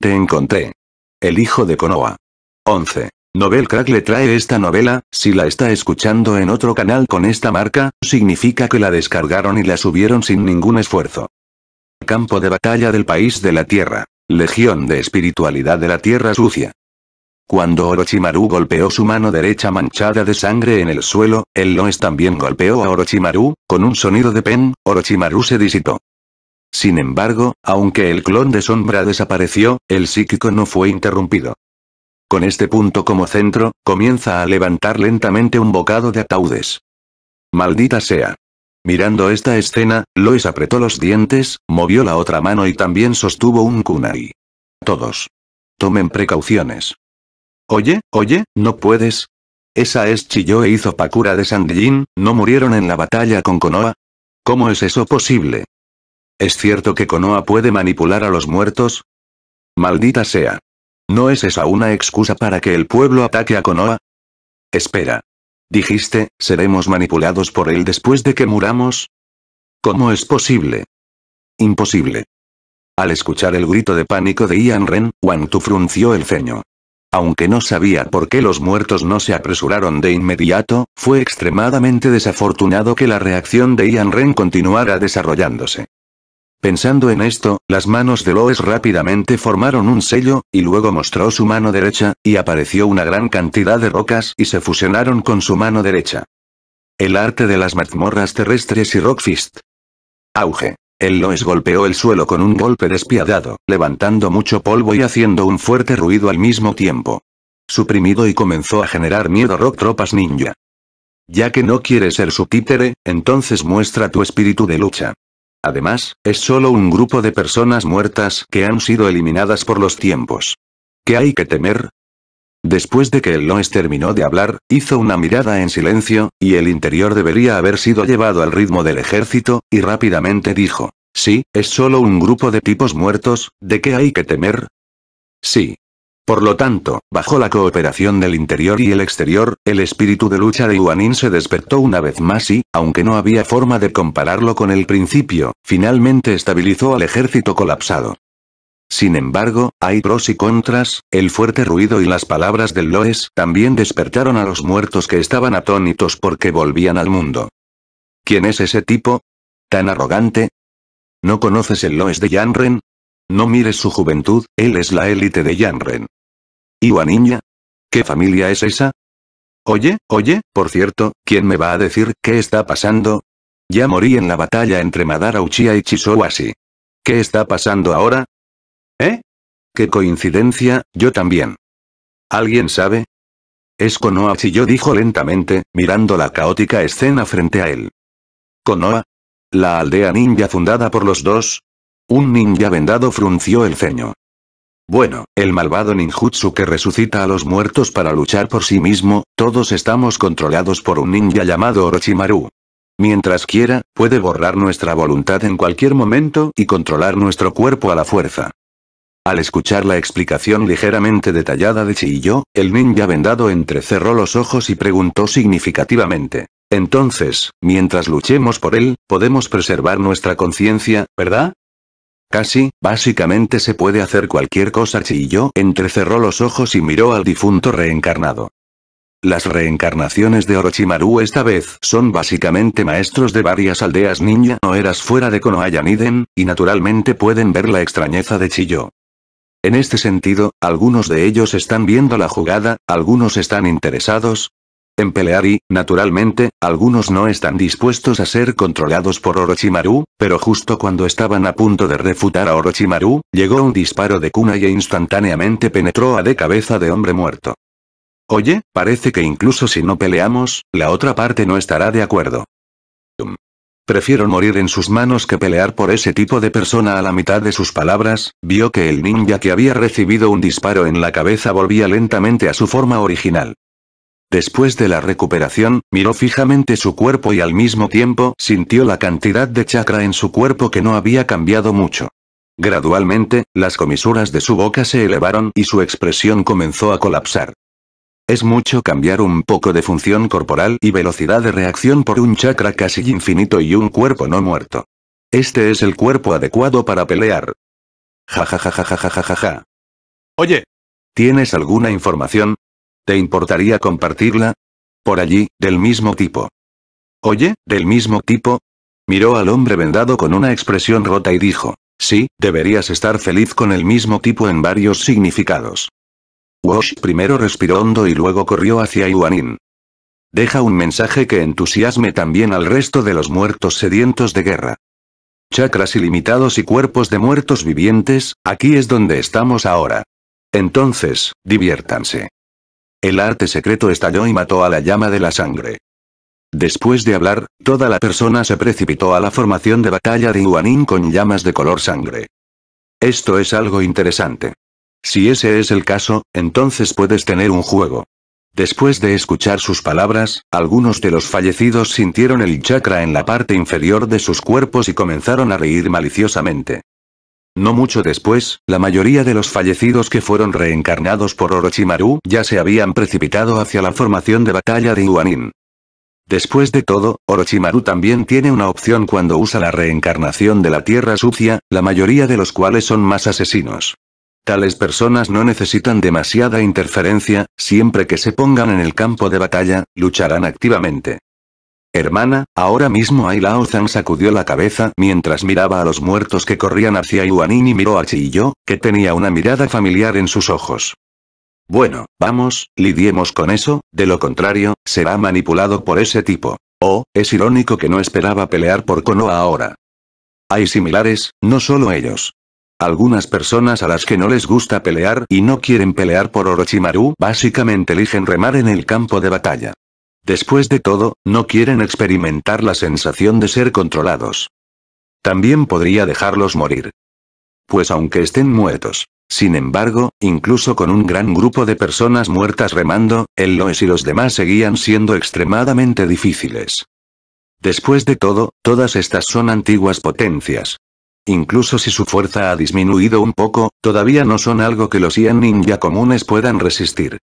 Te encontré. El hijo de Konoha. 11. Novel Crack le trae esta novela, si la está escuchando en otro canal con esta marca, significa que la descargaron y la subieron sin ningún esfuerzo. Campo de batalla del país de la tierra. Legión de espiritualidad de la tierra sucia. Cuando Orochimaru golpeó su mano derecha manchada de sangre en el suelo, el Loes también golpeó a Orochimaru, con un sonido de pen, Orochimaru se disipó. Sin embargo, aunque el clon de sombra desapareció, el psíquico no fue interrumpido. Con este punto como centro, comienza a levantar lentamente un bocado de ataúdes. Maldita sea. Mirando esta escena, Lois apretó los dientes, movió la otra mano y también sostuvo un kunai. Todos. Tomen precauciones. Oye, oye, no puedes. Esa es Chiyo e hizo Pakura de Sandjin, ¿no murieron en la batalla con Konoha? ¿Cómo es eso posible? ¿Es cierto que Konoha puede manipular a los muertos? Maldita sea. ¿No es esa una excusa para que el pueblo ataque a Konoha? Espera. Dijiste, ¿seremos manipulados por él después de que muramos? ¿Cómo es posible? Imposible. Al escuchar el grito de pánico de Ian Ren, Wang frunció el ceño. Aunque no sabía por qué los muertos no se apresuraron de inmediato, fue extremadamente desafortunado que la reacción de Ian Ren continuara desarrollándose. Pensando en esto, las manos de Loes rápidamente formaron un sello, y luego mostró su mano derecha, y apareció una gran cantidad de rocas y se fusionaron con su mano derecha. El arte de las mazmorras terrestres y Rockfist. Auge. El Loes golpeó el suelo con un golpe despiadado, levantando mucho polvo y haciendo un fuerte ruido al mismo tiempo. Suprimido y comenzó a generar miedo Rock Tropas Ninja. Ya que no quieres ser su títere, entonces muestra tu espíritu de lucha. Además, es solo un grupo de personas muertas que han sido eliminadas por los tiempos. ¿Qué hay que temer? Después de que el Loes terminó de hablar, hizo una mirada en silencio, y el interior debería haber sido llevado al ritmo del ejército, y rápidamente dijo, sí, es solo un grupo de tipos muertos, ¿de qué hay que temer? Sí. Por lo tanto, bajo la cooperación del interior y el exterior, el espíritu de lucha de Yuanin se despertó una vez más y, aunque no había forma de compararlo con el principio, finalmente estabilizó al ejército colapsado. Sin embargo, hay pros y contras, el fuerte ruido y las palabras del Loes también despertaron a los muertos que estaban atónitos porque volvían al mundo. ¿Quién es ese tipo? ¿Tan arrogante? ¿No conoces el Loes de Yanren? No mires su juventud, él es la élite de Yanren. ¿Iwa niña? ¿Qué familia es esa? Oye, oye, por cierto, ¿quién me va a decir qué está pasando? Ya morí en la batalla entre Madara Uchiha y Chisowashi. ¿Qué está pasando ahora? ¿Eh? ¡Qué coincidencia, yo también! ¿Alguien sabe? Es Konoha yo dijo lentamente, mirando la caótica escena frente a él. ¿Konoha? ¿La aldea ninja fundada por los dos? Un ninja vendado frunció el ceño. Bueno, el malvado ninjutsu que resucita a los muertos para luchar por sí mismo, todos estamos controlados por un ninja llamado Orochimaru. Mientras quiera, puede borrar nuestra voluntad en cualquier momento y controlar nuestro cuerpo a la fuerza. Al escuchar la explicación ligeramente detallada de Chiyo, el ninja vendado entrecerró los ojos y preguntó significativamente. Entonces, mientras luchemos por él, podemos preservar nuestra conciencia, ¿verdad? Casi, básicamente se puede hacer cualquier cosa chilló, entrecerró los ojos y miró al difunto reencarnado. Las reencarnaciones de Orochimaru esta vez son básicamente maestros de varias aldeas ninja o eras fuera de Konoha Niden, y naturalmente pueden ver la extrañeza de Chiyo. En este sentido, algunos de ellos están viendo la jugada, algunos están interesados, en pelear y, naturalmente, algunos no están dispuestos a ser controlados por Orochimaru, pero justo cuando estaban a punto de refutar a Orochimaru, llegó un disparo de Kunai e instantáneamente penetró a de cabeza de hombre muerto. Oye, parece que incluso si no peleamos, la otra parte no estará de acuerdo. Prefiero morir en sus manos que pelear por ese tipo de persona a la mitad de sus palabras, vio que el ninja que había recibido un disparo en la cabeza volvía lentamente a su forma original. Después de la recuperación, miró fijamente su cuerpo y al mismo tiempo sintió la cantidad de chakra en su cuerpo que no había cambiado mucho. Gradualmente, las comisuras de su boca se elevaron y su expresión comenzó a colapsar. Es mucho cambiar un poco de función corporal y velocidad de reacción por un chakra casi infinito y un cuerpo no muerto. Este es el cuerpo adecuado para pelear. Ja ja ja ja ja ja ja ja. Oye. ¿Tienes alguna información? ¿Te importaría compartirla? Por allí, del mismo tipo. Oye, del mismo tipo. Miró al hombre vendado con una expresión rota y dijo, sí, deberías estar feliz con el mismo tipo en varios significados. Wash primero respiró hondo y luego corrió hacia Yuanin. Deja un mensaje que entusiasme también al resto de los muertos sedientos de guerra. Chakras ilimitados y cuerpos de muertos vivientes, aquí es donde estamos ahora. Entonces, diviértanse. El arte secreto estalló y mató a la llama de la sangre. Después de hablar, toda la persona se precipitó a la formación de batalla de Yuanin con llamas de color sangre. Esto es algo interesante. Si ese es el caso, entonces puedes tener un juego. Después de escuchar sus palabras, algunos de los fallecidos sintieron el chakra en la parte inferior de sus cuerpos y comenzaron a reír maliciosamente. No mucho después, la mayoría de los fallecidos que fueron reencarnados por Orochimaru ya se habían precipitado hacia la formación de batalla de Iwanin. Después de todo, Orochimaru también tiene una opción cuando usa la reencarnación de la Tierra Sucia, la mayoría de los cuales son más asesinos. Tales personas no necesitan demasiada interferencia, siempre que se pongan en el campo de batalla, lucharán activamente. Hermana, ahora mismo Ai sacudió la cabeza mientras miraba a los muertos que corrían hacia Yuanin y miró a Chi Yo, que tenía una mirada familiar en sus ojos. Bueno, vamos, lidiemos con eso, de lo contrario, será manipulado por ese tipo. Oh, es irónico que no esperaba pelear por Konoha ahora. Hay similares, no solo ellos. Algunas personas a las que no les gusta pelear y no quieren pelear por Orochimaru básicamente eligen remar en el campo de batalla. Después de todo, no quieren experimentar la sensación de ser controlados. También podría dejarlos morir. Pues aunque estén muertos. Sin embargo, incluso con un gran grupo de personas muertas remando, el Loes y los demás seguían siendo extremadamente difíciles. Después de todo, todas estas son antiguas potencias. Incluso si su fuerza ha disminuido un poco, todavía no son algo que los Ian Ninja comunes puedan resistir.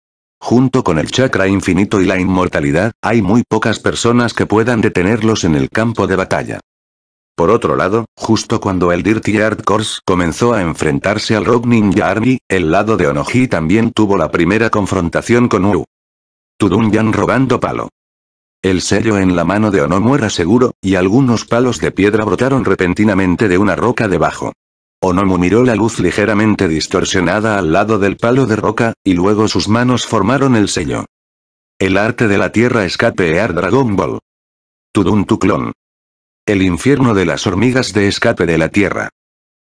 Junto con el chakra infinito y la inmortalidad, hay muy pocas personas que puedan detenerlos en el campo de batalla. Por otro lado, justo cuando el Dirty Art Course comenzó a enfrentarse al Rogue Ninja Army, el lado de Onoji también tuvo la primera confrontación con Uru. Tudunyan robando palo. El sello en la mano de Onomu era seguro, y algunos palos de piedra brotaron repentinamente de una roca debajo. Onomu miró la luz ligeramente distorsionada al lado del palo de roca, y luego sus manos formaron el sello. El arte de la tierra escape Air Dragon Ball. Tudun Tuclon. El infierno de las hormigas de escape de la tierra.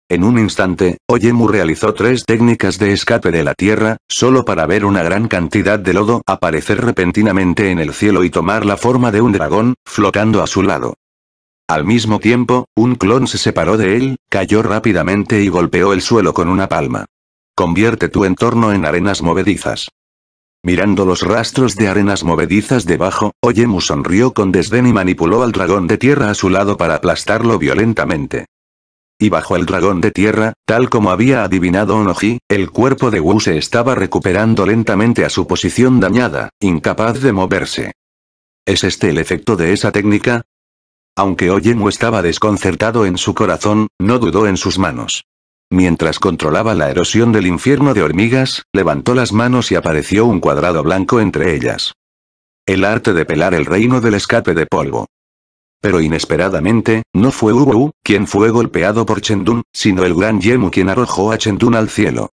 En un instante, Oyemu realizó tres técnicas de escape de la tierra, solo para ver una gran cantidad de lodo aparecer repentinamente en el cielo y tomar la forma de un dragón, flotando a su lado. Al mismo tiempo, un clon se separó de él, cayó rápidamente y golpeó el suelo con una palma. Convierte tu entorno en arenas movedizas. Mirando los rastros de arenas movedizas debajo, Oyemu sonrió con desdén y manipuló al dragón de tierra a su lado para aplastarlo violentamente. Y bajo el dragón de tierra, tal como había adivinado Onoji, el cuerpo de Wu se estaba recuperando lentamente a su posición dañada, incapaz de moverse. ¿Es este el efecto de esa técnica? Aunque Oyemu estaba desconcertado en su corazón, no dudó en sus manos. Mientras controlaba la erosión del infierno de hormigas, levantó las manos y apareció un cuadrado blanco entre ellas. El arte de pelar el reino del escape de polvo. Pero inesperadamente, no fue Wu quien fue golpeado por Chendun, sino el gran Yemu quien arrojó a Chendun al cielo.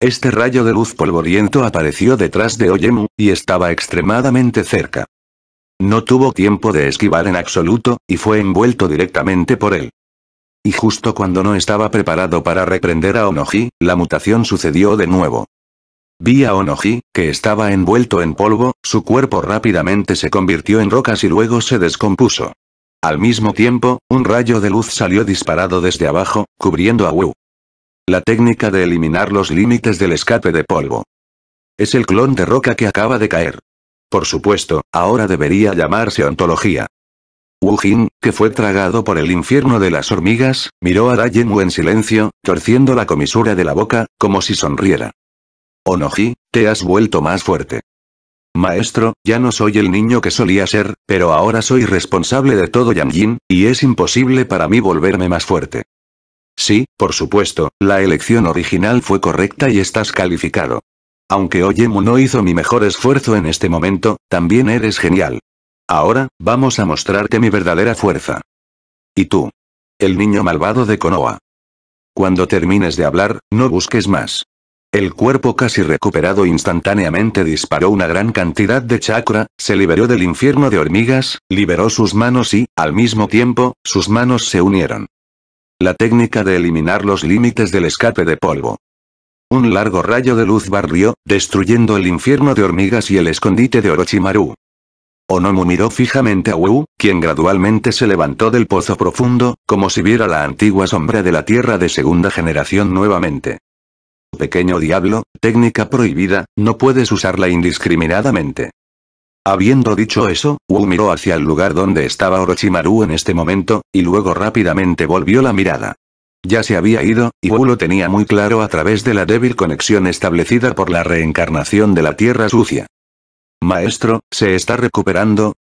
Este rayo de luz polvoriento apareció detrás de Oyemu, y estaba extremadamente cerca. No tuvo tiempo de esquivar en absoluto, y fue envuelto directamente por él. Y justo cuando no estaba preparado para reprender a Onoji, la mutación sucedió de nuevo. Vi a Onoji, que estaba envuelto en polvo, su cuerpo rápidamente se convirtió en rocas y luego se descompuso. Al mismo tiempo, un rayo de luz salió disparado desde abajo, cubriendo a Wu. La técnica de eliminar los límites del escape de polvo. Es el clon de roca que acaba de caer. Por supuesto, ahora debería llamarse ontología. Wu Jin, que fue tragado por el infierno de las hormigas, miró a Dayenwu en silencio, torciendo la comisura de la boca, como si sonriera. Onoji, te has vuelto más fuerte. Maestro, ya no soy el niño que solía ser, pero ahora soy responsable de todo Yanjin, y es imposible para mí volverme más fuerte. Sí, por supuesto, la elección original fue correcta y estás calificado. Aunque Oyemu no hizo mi mejor esfuerzo en este momento, también eres genial. Ahora, vamos a mostrarte mi verdadera fuerza. ¿Y tú? El niño malvado de Konoha. Cuando termines de hablar, no busques más. El cuerpo casi recuperado instantáneamente disparó una gran cantidad de chakra, se liberó del infierno de hormigas, liberó sus manos y, al mismo tiempo, sus manos se unieron. La técnica de eliminar los límites del escape de polvo. Un largo rayo de luz barrió, destruyendo el infierno de hormigas y el escondite de Orochimaru. Onomu miró fijamente a Wu, quien gradualmente se levantó del pozo profundo, como si viera la antigua sombra de la tierra de segunda generación nuevamente. Pequeño diablo, técnica prohibida, no puedes usarla indiscriminadamente. Habiendo dicho eso, Wu miró hacia el lugar donde estaba Orochimaru en este momento, y luego rápidamente volvió la mirada. Ya se había ido, y Wu lo tenía muy claro a través de la débil conexión establecida por la reencarnación de la tierra sucia. Maestro, ¿se está recuperando?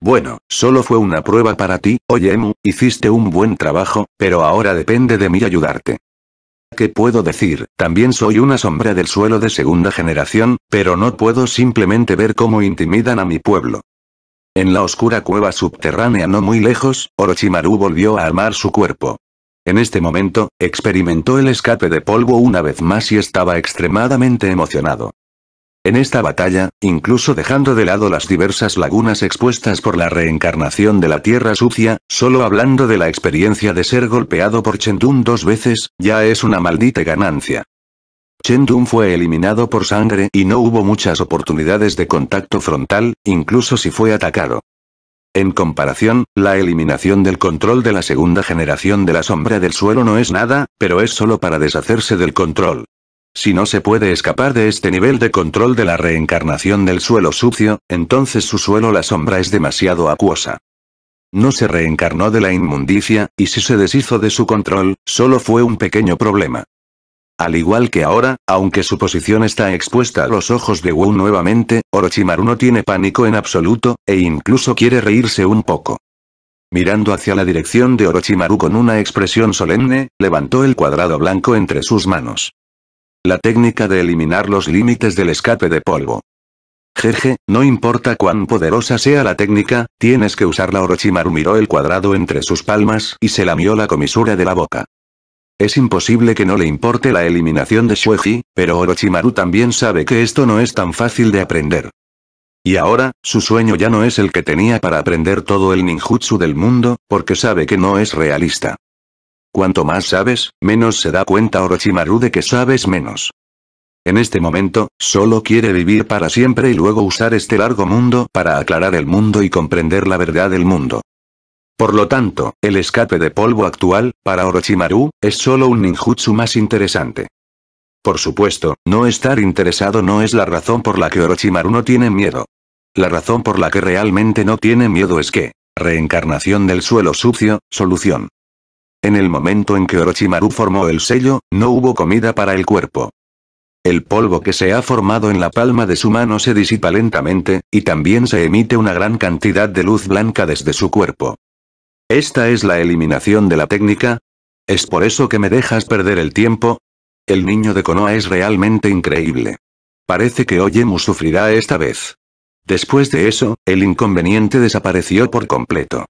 Bueno, solo fue una prueba para ti, Oyemu, hiciste un buen trabajo, pero ahora depende de mí ayudarte. ¿Qué puedo decir? También soy una sombra del suelo de segunda generación, pero no puedo simplemente ver cómo intimidan a mi pueblo. En la oscura cueva subterránea no muy lejos, Orochimaru volvió a armar su cuerpo. En este momento, experimentó el escape de polvo una vez más y estaba extremadamente emocionado. En esta batalla, incluso dejando de lado las diversas lagunas expuestas por la reencarnación de la tierra sucia, solo hablando de la experiencia de ser golpeado por Chendun dos veces, ya es una maldita ganancia. Chendun fue eliminado por sangre y no hubo muchas oportunidades de contacto frontal, incluso si fue atacado. En comparación, la eliminación del control de la segunda generación de la sombra del suelo no es nada, pero es solo para deshacerse del control. Si no se puede escapar de este nivel de control de la reencarnación del suelo sucio, entonces su suelo la sombra es demasiado acuosa. No se reencarnó de la inmundicia, y si se deshizo de su control, solo fue un pequeño problema. Al igual que ahora, aunque su posición está expuesta a los ojos de Wu nuevamente, Orochimaru no tiene pánico en absoluto, e incluso quiere reírse un poco. Mirando hacia la dirección de Orochimaru con una expresión solemne, levantó el cuadrado blanco entre sus manos. La técnica de eliminar los límites del escape de polvo. Jeje, no importa cuán poderosa sea la técnica, tienes que usarla Orochimaru miró el cuadrado entre sus palmas y se lamió la comisura de la boca. Es imposible que no le importe la eliminación de Shueji, pero Orochimaru también sabe que esto no es tan fácil de aprender. Y ahora, su sueño ya no es el que tenía para aprender todo el ninjutsu del mundo, porque sabe que no es realista. Cuanto más sabes, menos se da cuenta Orochimaru de que sabes menos. En este momento, solo quiere vivir para siempre y luego usar este largo mundo para aclarar el mundo y comprender la verdad del mundo. Por lo tanto, el escape de polvo actual, para Orochimaru, es solo un ninjutsu más interesante. Por supuesto, no estar interesado no es la razón por la que Orochimaru no tiene miedo. La razón por la que realmente no tiene miedo es que, reencarnación del suelo sucio, solución. En el momento en que Orochimaru formó el sello, no hubo comida para el cuerpo. El polvo que se ha formado en la palma de su mano se disipa lentamente, y también se emite una gran cantidad de luz blanca desde su cuerpo. ¿Esta es la eliminación de la técnica? ¿Es por eso que me dejas perder el tiempo? El niño de Konoha es realmente increíble. Parece que Oyemu sufrirá esta vez. Después de eso, el inconveniente desapareció por completo.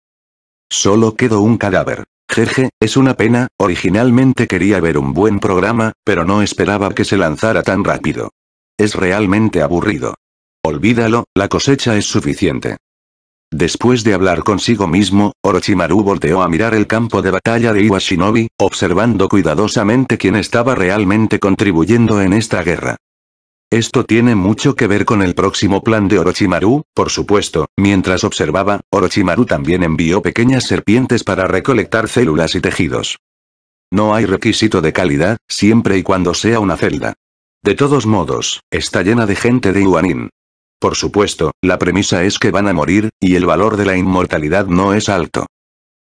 Solo quedó un cadáver. Jeje, es una pena, originalmente quería ver un buen programa, pero no esperaba que se lanzara tan rápido. Es realmente aburrido. Olvídalo, la cosecha es suficiente. Después de hablar consigo mismo, Orochimaru volteó a mirar el campo de batalla de Iwashinobi, observando cuidadosamente quién estaba realmente contribuyendo en esta guerra. Esto tiene mucho que ver con el próximo plan de Orochimaru, por supuesto, mientras observaba, Orochimaru también envió pequeñas serpientes para recolectar células y tejidos. No hay requisito de calidad, siempre y cuando sea una celda. De todos modos, está llena de gente de Iwanin. Por supuesto, la premisa es que van a morir, y el valor de la inmortalidad no es alto.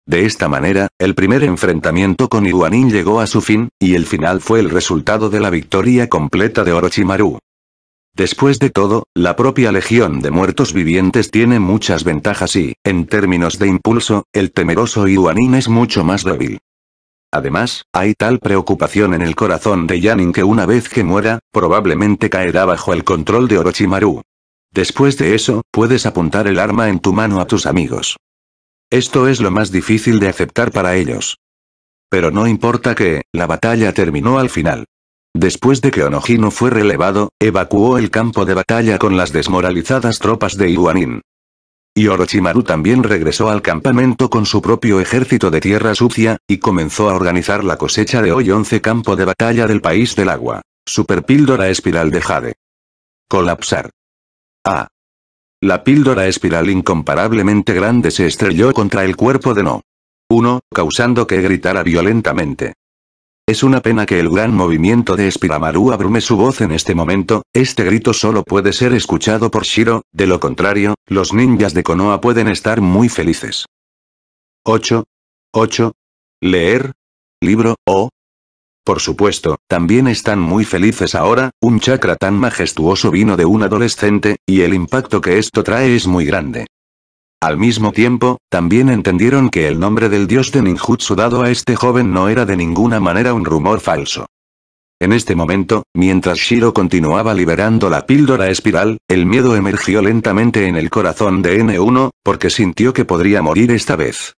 De esta manera, el primer enfrentamiento con Iwanin llegó a su fin, y el final fue el resultado de la victoria completa de Orochimaru. Después de todo, la propia Legión de Muertos Vivientes tiene muchas ventajas y, en términos de impulso, el temeroso Iwanin es mucho más débil. Además, hay tal preocupación en el corazón de Yanin que una vez que muera, probablemente caerá bajo el control de Orochimaru. Después de eso, puedes apuntar el arma en tu mano a tus amigos. Esto es lo más difícil de aceptar para ellos. Pero no importa que, la batalla terminó al final. Después de que Onojino fue relevado, evacuó el campo de batalla con las desmoralizadas tropas de Iwanin. Y Orochimaru también regresó al campamento con su propio ejército de tierra sucia, y comenzó a organizar la cosecha de hoy 11 campo de batalla del país del agua. Superpíldora espiral de Jade. Colapsar. La píldora espiral incomparablemente grande se estrelló contra el cuerpo de No. 1, causando que gritara violentamente. Es una pena que el gran movimiento de Espiramaru abrume su voz en este momento, este grito solo puede ser escuchado por Shiro, de lo contrario, los ninjas de Konoha pueden estar muy felices. 8. 8. Leer. Libro, o, por supuesto, también están muy felices ahora, un chakra tan majestuoso vino de un adolescente, y el impacto que esto trae es muy grande. Al mismo tiempo, también entendieron que el nombre del dios de ninjutsu dado a este joven no era de ninguna manera un rumor falso. En este momento, mientras Shiro continuaba liberando la píldora espiral, el miedo emergió lentamente en el corazón de N1, porque sintió que podría morir esta vez.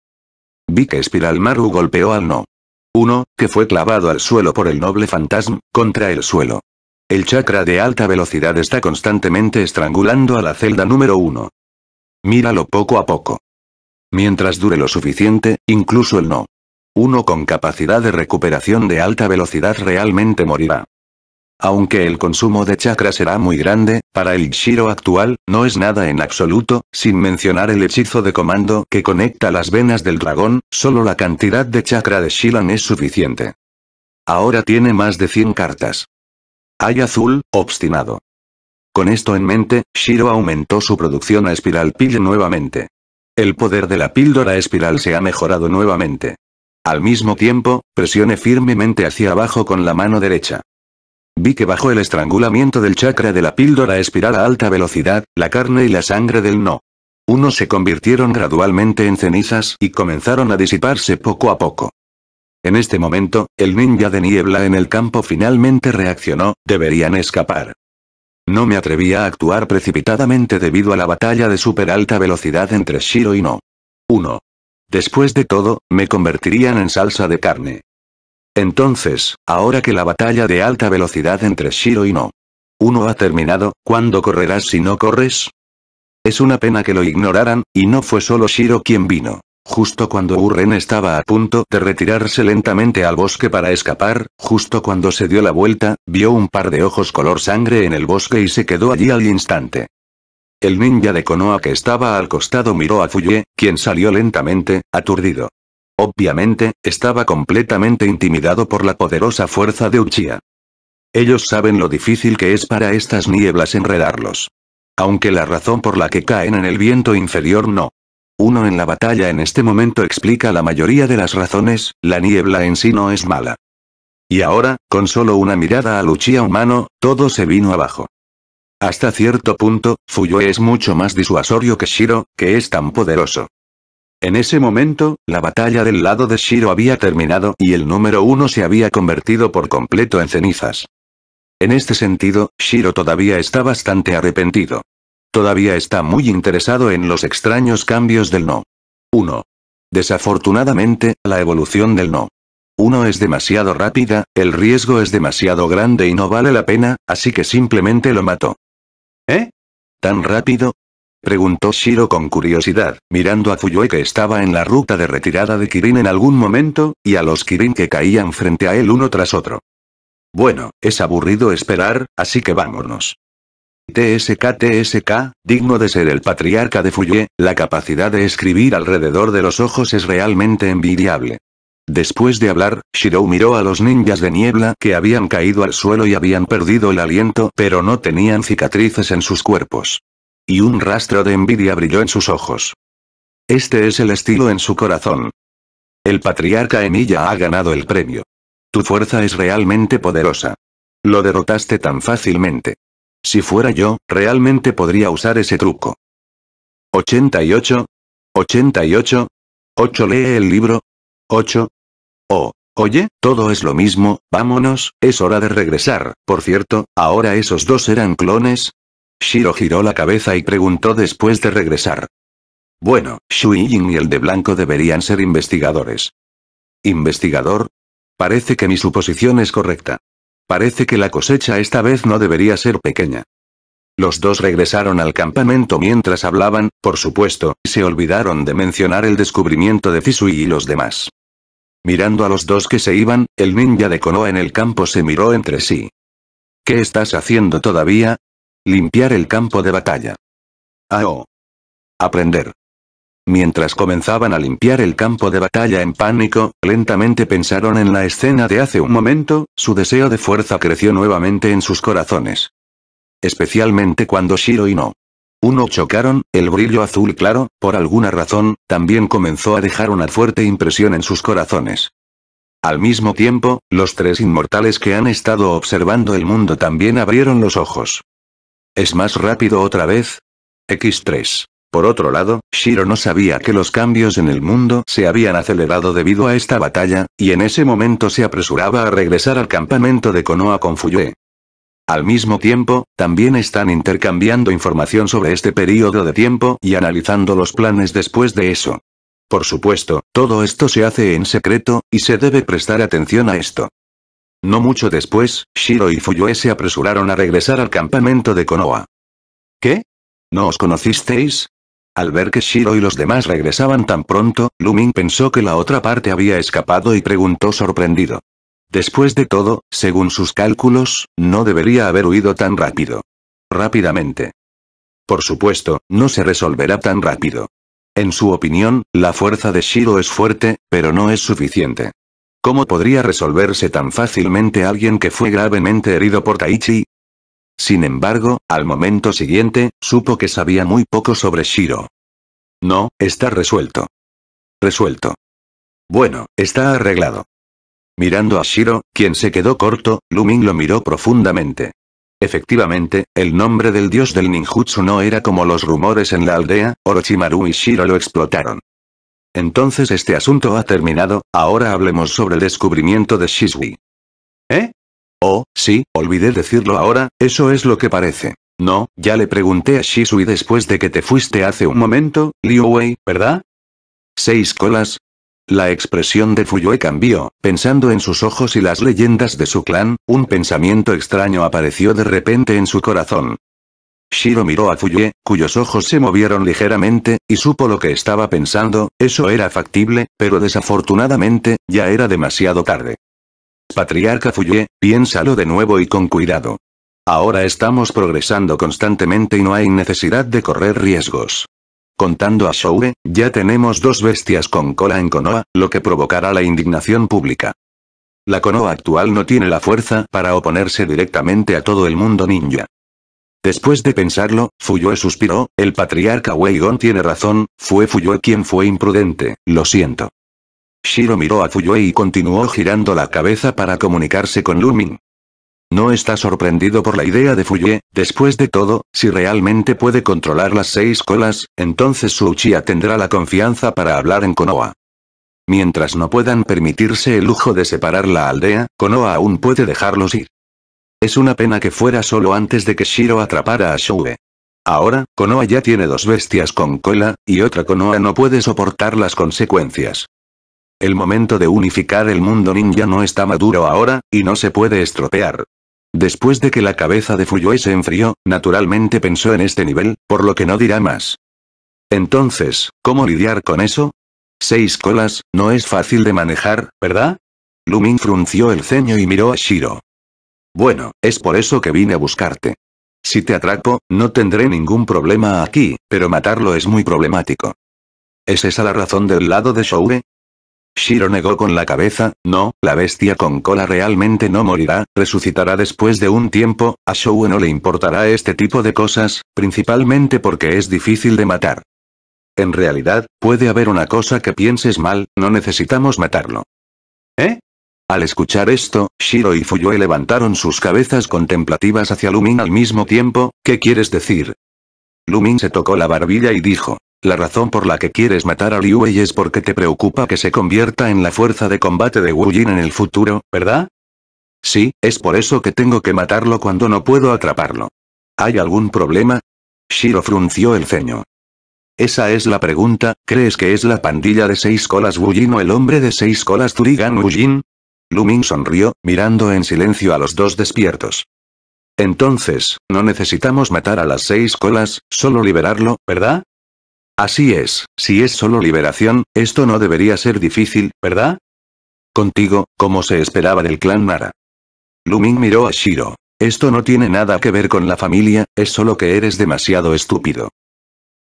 Vi que Espiral Maru golpeó al no. Uno, que fue clavado al suelo por el noble fantasma, contra el suelo. El chakra de alta velocidad está constantemente estrangulando a la celda número uno. Míralo poco a poco. Mientras dure lo suficiente, incluso el no. Uno con capacidad de recuperación de alta velocidad realmente morirá. Aunque el consumo de chakra será muy grande, para el Shiro actual, no es nada en absoluto, sin mencionar el hechizo de comando que conecta las venas del dragón, solo la cantidad de chakra de Shilan es suficiente. Ahora tiene más de 100 cartas. Hay azul, obstinado. Con esto en mente, Shiro aumentó su producción a Espiral Pill nuevamente. El poder de la píldora espiral se ha mejorado nuevamente. Al mismo tiempo, presione firmemente hacia abajo con la mano derecha. Vi que bajo el estrangulamiento del chakra de la píldora espiral a alta velocidad, la carne y la sangre del no. Uno se convirtieron gradualmente en cenizas y comenzaron a disiparse poco a poco. En este momento, el ninja de niebla en el campo finalmente reaccionó, deberían escapar. No me atrevía a actuar precipitadamente debido a la batalla de super alta velocidad entre Shiro y No. 1. Después de todo, me convertirían en salsa de carne. Entonces, ahora que la batalla de alta velocidad entre Shiro y No. Uno ha terminado, ¿cuándo correrás si no corres? Es una pena que lo ignoraran, y no fue solo Shiro quien vino. Justo cuando Urren estaba a punto de retirarse lentamente al bosque para escapar, justo cuando se dio la vuelta, vio un par de ojos color sangre en el bosque y se quedó allí al instante. El ninja de Konoha que estaba al costado miró a Fuyue, quien salió lentamente, aturdido. Obviamente, estaba completamente intimidado por la poderosa fuerza de Uchiha. Ellos saben lo difícil que es para estas nieblas enredarlos. Aunque la razón por la que caen en el viento inferior no. Uno en la batalla en este momento explica la mayoría de las razones, la niebla en sí no es mala. Y ahora, con solo una mirada al Uchiha humano, todo se vino abajo. Hasta cierto punto, Fuyue es mucho más disuasorio que Shiro, que es tan poderoso. En ese momento, la batalla del lado de Shiro había terminado y el número uno se había convertido por completo en cenizas. En este sentido, Shiro todavía está bastante arrepentido. Todavía está muy interesado en los extraños cambios del no. 1. Desafortunadamente, la evolución del no. 1 es demasiado rápida, el riesgo es demasiado grande y no vale la pena, así que simplemente lo mató. ¿Eh? ¿Tan rápido? Preguntó Shiro con curiosidad, mirando a Fuyue que estaba en la ruta de retirada de Kirin en algún momento, y a los Kirin que caían frente a él uno tras otro. Bueno, es aburrido esperar, así que vámonos. TSK TSK, digno de ser el patriarca de Fuyue, la capacidad de escribir alrededor de los ojos es realmente envidiable. Después de hablar, Shiro miró a los ninjas de niebla que habían caído al suelo y habían perdido el aliento pero no tenían cicatrices en sus cuerpos. Y un rastro de envidia brilló en sus ojos. Este es el estilo en su corazón. El patriarca Emilia ha ganado el premio. Tu fuerza es realmente poderosa. Lo derrotaste tan fácilmente. Si fuera yo, realmente podría usar ese truco. 88. 88. 8 lee el libro. 8. Oh, oye, todo es lo mismo, vámonos, es hora de regresar, por cierto, ¿ahora esos dos eran clones? Shiro giró la cabeza y preguntó después de regresar. Bueno, Shui y el de blanco deberían ser investigadores. ¿Investigador? Parece que mi suposición es correcta. Parece que la cosecha esta vez no debería ser pequeña. Los dos regresaron al campamento mientras hablaban, por supuesto, se olvidaron de mencionar el descubrimiento de Fisui y los demás. Mirando a los dos que se iban, el ninja de Konoha en el campo se miró entre sí. ¿Qué estás haciendo todavía? Limpiar el campo de batalla. Oh. Aprender. Mientras comenzaban a limpiar el campo de batalla en pánico, lentamente pensaron en la escena de hace un momento, su deseo de fuerza creció nuevamente en sus corazones. Especialmente cuando Shiro y no. Uno chocaron, el brillo azul claro, por alguna razón, también comenzó a dejar una fuerte impresión en sus corazones. Al mismo tiempo, los tres inmortales que han estado observando el mundo también abrieron los ojos. ¿Es más rápido otra vez? X3. Por otro lado, Shiro no sabía que los cambios en el mundo se habían acelerado debido a esta batalla, y en ese momento se apresuraba a regresar al campamento de Konoha con Fuyue. Al mismo tiempo, también están intercambiando información sobre este periodo de tiempo y analizando los planes después de eso. Por supuesto, todo esto se hace en secreto, y se debe prestar atención a esto. No mucho después, Shiro y Fuyue se apresuraron a regresar al campamento de Konoha. ¿Qué? ¿No os conocisteis? Al ver que Shiro y los demás regresaban tan pronto, Lumin pensó que la otra parte había escapado y preguntó sorprendido. Después de todo, según sus cálculos, no debería haber huido tan rápido. Rápidamente. Por supuesto, no se resolverá tan rápido. En su opinión, la fuerza de Shiro es fuerte, pero no es suficiente. ¿Cómo podría resolverse tan fácilmente alguien que fue gravemente herido por Taichi? Sin embargo, al momento siguiente, supo que sabía muy poco sobre Shiro. No, está resuelto. Resuelto. Bueno, está arreglado. Mirando a Shiro, quien se quedó corto, Lumin lo miró profundamente. Efectivamente, el nombre del dios del ninjutsu no era como los rumores en la aldea, Orochimaru y Shiro lo explotaron. Entonces este asunto ha terminado, ahora hablemos sobre el descubrimiento de Shisui. ¿Eh? Oh, sí, olvidé decirlo ahora, eso es lo que parece. No, ya le pregunté a Shisui después de que te fuiste hace un momento, Liu Wei, ¿verdad? Seis colas, la expresión de Fuyue cambió, pensando en sus ojos y las leyendas de su clan, un pensamiento extraño apareció de repente en su corazón. Shiro miró a Fuyue, cuyos ojos se movieron ligeramente, y supo lo que estaba pensando, eso era factible, pero desafortunadamente, ya era demasiado tarde. Patriarca Fuyue, piénsalo de nuevo y con cuidado. Ahora estamos progresando constantemente y no hay necesidad de correr riesgos. Contando a Shoue, ya tenemos dos bestias con cola en Konoha, lo que provocará la indignación pública. La Konoha actual no tiene la fuerza para oponerse directamente a todo el mundo ninja. Después de pensarlo, Fuyue suspiró, el patriarca Weigon tiene razón, fue Fuyue quien fue imprudente, lo siento. Shiro miró a Fuyue y continuó girando la cabeza para comunicarse con Lumin. No está sorprendido por la idea de Fuyue, después de todo, si realmente puede controlar las seis colas, entonces su Uchiha tendrá la confianza para hablar en Konoha. Mientras no puedan permitirse el lujo de separar la aldea, Konoha aún puede dejarlos ir. Es una pena que fuera solo antes de que Shiro atrapara a Shoue. Ahora, Konoha ya tiene dos bestias con cola, y otra Konoha no puede soportar las consecuencias. El momento de unificar el mundo ninja no está maduro ahora, y no se puede estropear. Después de que la cabeza de Fuyue se enfrió, naturalmente pensó en este nivel, por lo que no dirá más. Entonces, ¿cómo lidiar con eso? Seis colas, no es fácil de manejar, ¿verdad? Lumin frunció el ceño y miró a Shiro. Bueno, es por eso que vine a buscarte. Si te atrapo, no tendré ningún problema aquí, pero matarlo es muy problemático. ¿Es esa la razón del lado de Shoure? Shiro negó con la cabeza, no, la bestia con cola realmente no morirá, resucitará después de un tiempo, a Shoue no le importará este tipo de cosas, principalmente porque es difícil de matar. En realidad, puede haber una cosa que pienses mal, no necesitamos matarlo. ¿Eh? Al escuchar esto, Shiro y Fuyue levantaron sus cabezas contemplativas hacia Lumin al mismo tiempo, ¿qué quieres decir? Lumin se tocó la barbilla y dijo. La razón por la que quieres matar a Liu es porque te preocupa que se convierta en la fuerza de combate de Wu Jin en el futuro, ¿verdad? Sí, es por eso que tengo que matarlo cuando no puedo atraparlo. ¿Hay algún problema? Shiro frunció el ceño. Esa es la pregunta, ¿crees que es la pandilla de seis colas Wu Jin o el hombre de seis colas Turigan Wu Jin? Lumin sonrió, mirando en silencio a los dos despiertos. Entonces, no necesitamos matar a las seis colas, solo liberarlo, ¿verdad? Así es, si es solo liberación, esto no debería ser difícil, ¿verdad? Contigo, como se esperaba del clan Nara. Lumin miró a Shiro. Esto no tiene nada que ver con la familia, es solo que eres demasiado estúpido.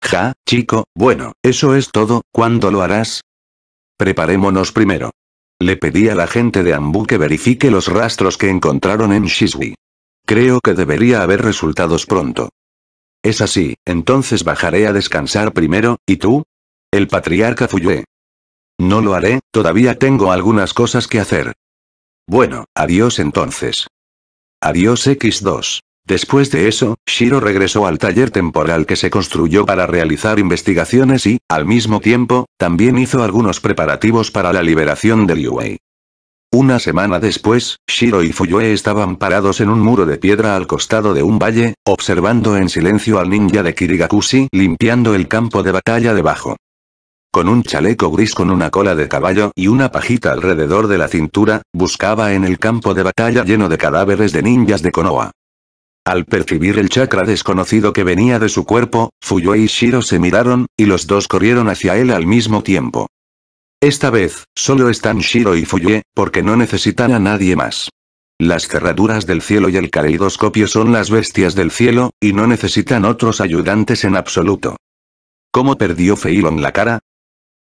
Ja, chico, bueno, eso es todo, ¿cuándo lo harás? Preparémonos primero. Le pedí a la gente de Ambu que verifique los rastros que encontraron en Shisui. Creo que debería haber resultados pronto. Es así, entonces bajaré a descansar primero, ¿y tú? El patriarca Fuyue. No lo haré, todavía tengo algunas cosas que hacer. Bueno, adiós entonces. Adiós X2. Después de eso, Shiro regresó al taller temporal que se construyó para realizar investigaciones y, al mismo tiempo, también hizo algunos preparativos para la liberación de Liu Wei. Una semana después, Shiro y Fuyue estaban parados en un muro de piedra al costado de un valle, observando en silencio al ninja de Kirigakushi limpiando el campo de batalla debajo. Con un chaleco gris con una cola de caballo y una pajita alrededor de la cintura, buscaba en el campo de batalla lleno de cadáveres de ninjas de Konoha. Al percibir el chakra desconocido que venía de su cuerpo, Fuyue y Shiro se miraron, y los dos corrieron hacia él al mismo tiempo. Esta vez, solo están Shiro y Fuyue, porque no necesitan a nadie más. Las cerraduras del cielo y el caleidoscopio son las bestias del cielo, y no necesitan otros ayudantes en absoluto. ¿Cómo perdió Feilon la cara?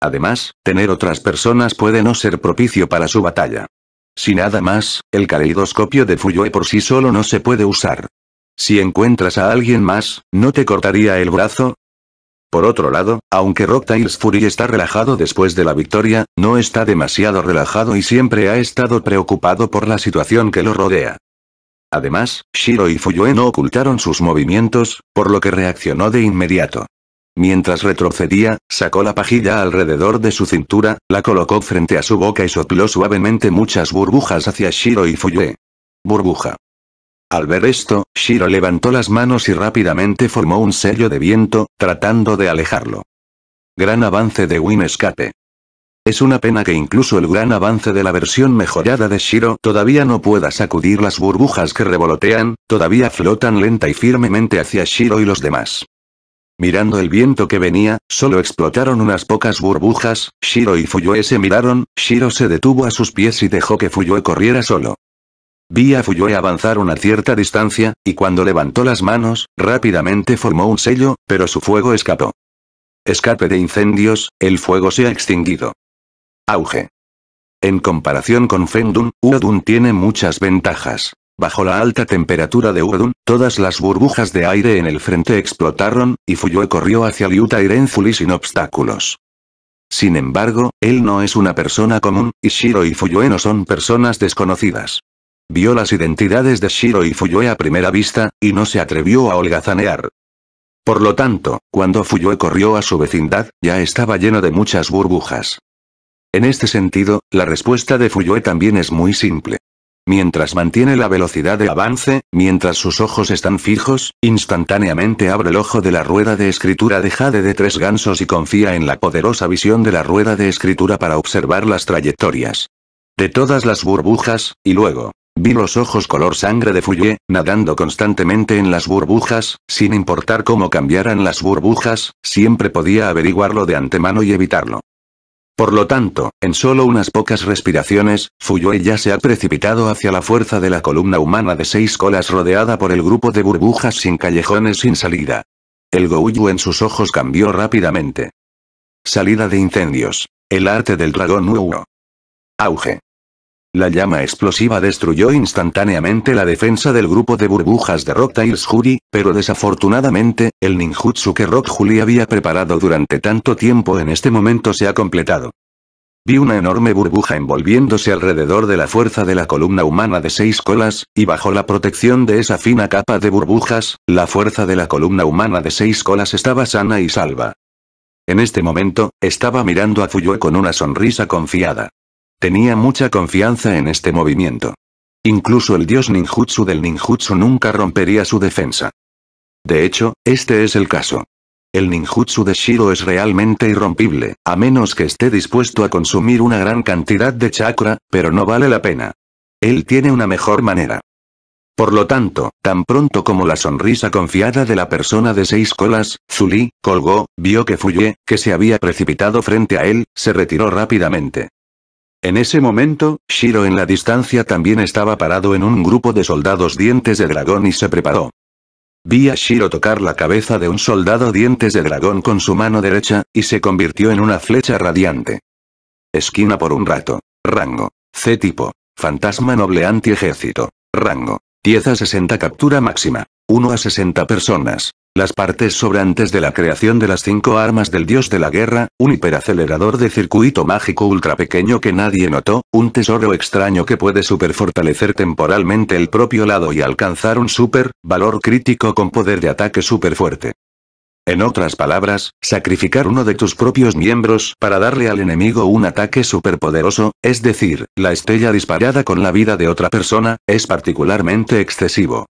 Además, tener otras personas puede no ser propicio para su batalla. Si nada más, el caleidoscopio de Fuyue por sí solo no se puede usar. Si encuentras a alguien más, ¿no te cortaría el brazo? Por otro lado, aunque Rocktails Fury está relajado después de la victoria, no está demasiado relajado y siempre ha estado preocupado por la situación que lo rodea. Además, Shiro y Fuyue no ocultaron sus movimientos, por lo que reaccionó de inmediato. Mientras retrocedía, sacó la pajilla alrededor de su cintura, la colocó frente a su boca y sopló suavemente muchas burbujas hacia Shiro y Fuyue. Burbuja. Al ver esto, Shiro levantó las manos y rápidamente formó un sello de viento, tratando de alejarlo. Gran avance de Win Escape. Es una pena que incluso el gran avance de la versión mejorada de Shiro todavía no pueda sacudir las burbujas que revolotean, todavía flotan lenta y firmemente hacia Shiro y los demás. Mirando el viento que venía, solo explotaron unas pocas burbujas, Shiro y Fuyue se miraron, Shiro se detuvo a sus pies y dejó que Fuyue corriera solo. Vi a Fuyue avanzar una cierta distancia, y cuando levantó las manos, rápidamente formó un sello, pero su fuego escapó. Escape de incendios, el fuego se ha extinguido. Auge. En comparación con Fendun, Uodun tiene muchas ventajas. Bajo la alta temperatura de Uodun, todas las burbujas de aire en el frente explotaron, y Fuyue corrió hacia Liuta Irenzuli sin obstáculos. Sin embargo, él no es una persona común, y Shiro y Fuyue no son personas desconocidas. Vio las identidades de Shiro y Fuyue a primera vista, y no se atrevió a holgazanear. Por lo tanto, cuando Fuyue corrió a su vecindad, ya estaba lleno de muchas burbujas. En este sentido, la respuesta de Fuyue también es muy simple. Mientras mantiene la velocidad de avance, mientras sus ojos están fijos, instantáneamente abre el ojo de la rueda de escritura de Jade de tres gansos y confía en la poderosa visión de la rueda de escritura para observar las trayectorias de todas las burbujas, y luego, Vi los ojos color sangre de Fuyue, nadando constantemente en las burbujas, sin importar cómo cambiaran las burbujas, siempre podía averiguarlo de antemano y evitarlo. Por lo tanto, en solo unas pocas respiraciones, Fuyue ya se ha precipitado hacia la fuerza de la columna humana de seis colas rodeada por el grupo de burbujas sin callejones sin salida. El Gouyu en sus ojos cambió rápidamente. Salida de incendios. El arte del dragón Uo. Auge. La llama explosiva destruyó instantáneamente la defensa del grupo de burbujas de Rock Tales Juri, pero desafortunadamente, el ninjutsu que Rock Juli había preparado durante tanto tiempo en este momento se ha completado. Vi una enorme burbuja envolviéndose alrededor de la fuerza de la columna humana de seis colas, y bajo la protección de esa fina capa de burbujas, la fuerza de la columna humana de seis colas estaba sana y salva. En este momento, estaba mirando a Fuyue con una sonrisa confiada. Tenía mucha confianza en este movimiento. Incluso el dios ninjutsu del ninjutsu nunca rompería su defensa. De hecho, este es el caso. El ninjutsu de Shiro es realmente irrompible, a menos que esté dispuesto a consumir una gran cantidad de chakra, pero no vale la pena. Él tiene una mejor manera. Por lo tanto, tan pronto como la sonrisa confiada de la persona de seis colas, Zuli, colgó, vio que Fuye, que se había precipitado frente a él, se retiró rápidamente. En ese momento, Shiro en la distancia también estaba parado en un grupo de soldados dientes de dragón y se preparó. Vi a Shiro tocar la cabeza de un soldado dientes de dragón con su mano derecha, y se convirtió en una flecha radiante. Esquina por un rato. Rango. C tipo. Fantasma noble anti-ejército. Rango. 10 a 60 captura máxima. 1 a 60 personas. Las partes sobrantes de la creación de las cinco armas del dios de la guerra, un hiperacelerador de circuito mágico ultra pequeño que nadie notó, un tesoro extraño que puede superfortalecer temporalmente el propio lado y alcanzar un super, valor crítico con poder de ataque super fuerte. En otras palabras, sacrificar uno de tus propios miembros para darle al enemigo un ataque superpoderoso, es decir, la estrella disparada con la vida de otra persona, es particularmente excesivo.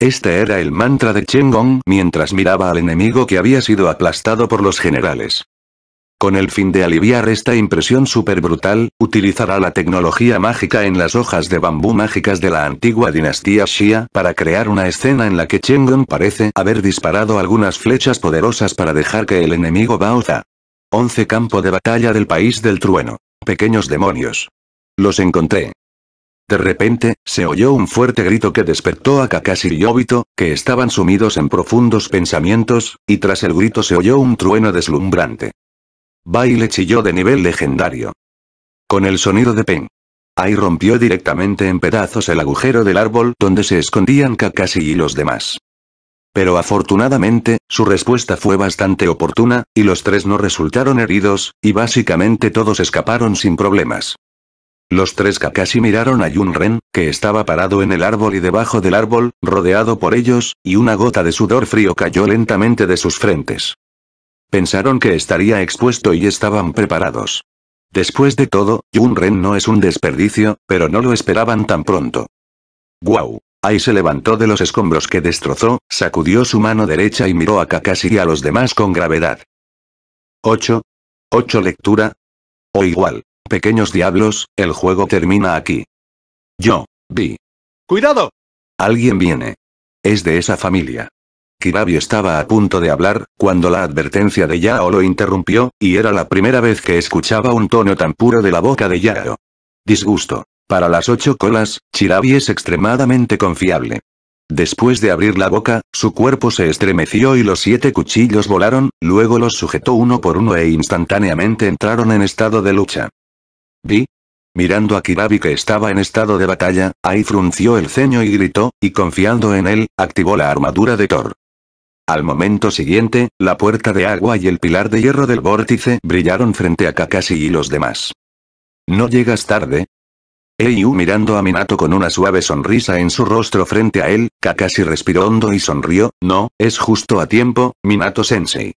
Este era el mantra de Gong mientras miraba al enemigo que había sido aplastado por los generales. Con el fin de aliviar esta impresión super brutal, utilizará la tecnología mágica en las hojas de bambú mágicas de la antigua dinastía Xia para crear una escena en la que Gong parece haber disparado algunas flechas poderosas para dejar que el enemigo Baoza. 11 Campo de batalla del país del trueno. Pequeños demonios. Los encontré. De repente, se oyó un fuerte grito que despertó a Kakashi y Obito, que estaban sumidos en profundos pensamientos, y tras el grito se oyó un trueno deslumbrante. Baile chilló de nivel legendario. Con el sonido de Pen. Ahí rompió directamente en pedazos el agujero del árbol donde se escondían Kakashi y los demás. Pero afortunadamente, su respuesta fue bastante oportuna, y los tres no resultaron heridos, y básicamente todos escaparon sin problemas. Los tres Kakashi miraron a Yunren, que estaba parado en el árbol y debajo del árbol, rodeado por ellos, y una gota de sudor frío cayó lentamente de sus frentes. Pensaron que estaría expuesto y estaban preparados. Después de todo, Yunren no es un desperdicio, pero no lo esperaban tan pronto. ¡Guau! Ahí se levantó de los escombros que destrozó, sacudió su mano derecha y miró a Kakashi y a los demás con gravedad. 8. 8 lectura. O igual. Pequeños diablos, el juego termina aquí. Yo. Vi. ¡Cuidado! Alguien viene. Es de esa familia. Kirabi estaba a punto de hablar, cuando la advertencia de Yao lo interrumpió, y era la primera vez que escuchaba un tono tan puro de la boca de Yao. Disgusto. Para las ocho colas, Chirabi es extremadamente confiable. Después de abrir la boca, su cuerpo se estremeció y los siete cuchillos volaron, luego los sujetó uno por uno e instantáneamente entraron en estado de lucha. Vi. Mirando a Kirabi que estaba en estado de batalla, Ai frunció el ceño y gritó, y confiando en él, activó la armadura de Thor. Al momento siguiente, la puerta de agua y el pilar de hierro del vórtice brillaron frente a Kakashi y los demás. ¿No llegas tarde? Eiyu mirando a Minato con una suave sonrisa en su rostro frente a él, Kakashi respiró hondo y sonrió, no, es justo a tiempo, Minato sensei.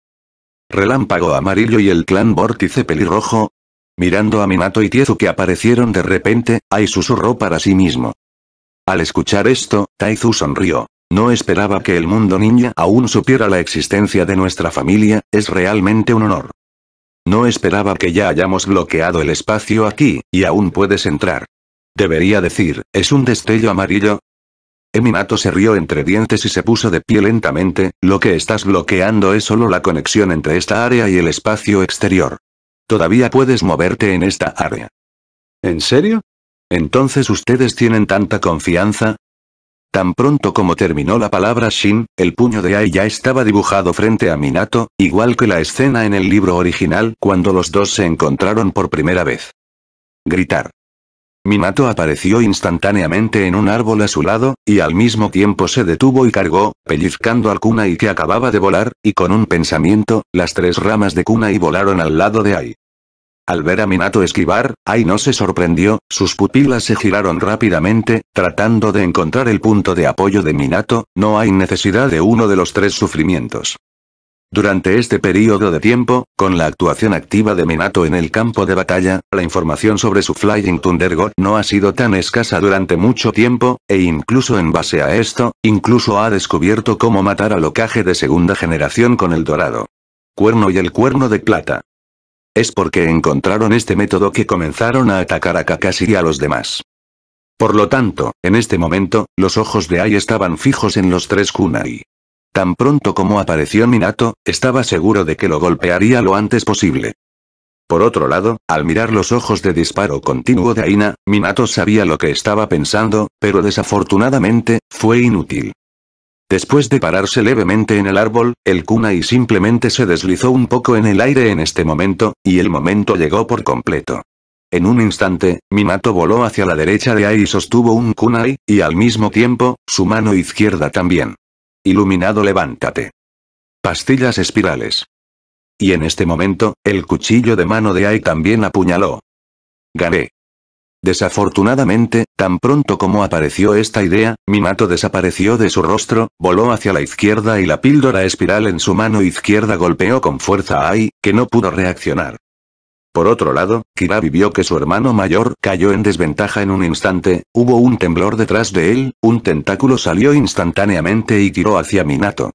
Relámpago amarillo y el clan vórtice pelirrojo. Mirando a Minato y Tiezu que aparecieron de repente, Ai susurró para sí mismo. Al escuchar esto, Taizu sonrió. No esperaba que el mundo ninja aún supiera la existencia de nuestra familia, es realmente un honor. No esperaba que ya hayamos bloqueado el espacio aquí, y aún puedes entrar. Debería decir, ¿es un destello amarillo? Eminato se rió entre dientes y se puso de pie lentamente, lo que estás bloqueando es solo la conexión entre esta área y el espacio exterior. Todavía puedes moverte en esta área. ¿En serio? Entonces ustedes tienen tanta confianza, Tan pronto como terminó la palabra Shin, el puño de Ai ya estaba dibujado frente a Minato, igual que la escena en el libro original cuando los dos se encontraron por primera vez. Gritar. Minato apareció instantáneamente en un árbol a su lado, y al mismo tiempo se detuvo y cargó, pellizcando al Kunai que acababa de volar, y con un pensamiento, las tres ramas de Kunai volaron al lado de Ai. Al ver a Minato esquivar, Ai no se sorprendió, sus pupilas se giraron rápidamente, tratando de encontrar el punto de apoyo de Minato, no hay necesidad de uno de los tres sufrimientos. Durante este periodo de tiempo, con la actuación activa de Minato en el campo de batalla, la información sobre su Flying Thunder God no ha sido tan escasa durante mucho tiempo, e incluso en base a esto, incluso ha descubierto cómo matar al ocaje de segunda generación con el dorado. Cuerno y el cuerno de plata. Es porque encontraron este método que comenzaron a atacar a Kakashi y a los demás. Por lo tanto, en este momento, los ojos de Ai estaban fijos en los tres kunai. Tan pronto como apareció Minato, estaba seguro de que lo golpearía lo antes posible. Por otro lado, al mirar los ojos de disparo continuo de Aina, Minato sabía lo que estaba pensando, pero desafortunadamente, fue inútil. Después de pararse levemente en el árbol, el kunai simplemente se deslizó un poco en el aire en este momento, y el momento llegó por completo. En un instante, Minato voló hacia la derecha de Ai y sostuvo un kunai, y al mismo tiempo, su mano izquierda también. Iluminado levántate. Pastillas espirales. Y en este momento, el cuchillo de mano de Ai también apuñaló. Gané. Desafortunadamente, tan pronto como apareció esta idea, Minato desapareció de su rostro, voló hacia la izquierda y la píldora espiral en su mano izquierda golpeó con fuerza a Ai, que no pudo reaccionar. Por otro lado, Kirabi vio que su hermano mayor cayó en desventaja en un instante, hubo un temblor detrás de él, un tentáculo salió instantáneamente y tiró hacia Minato.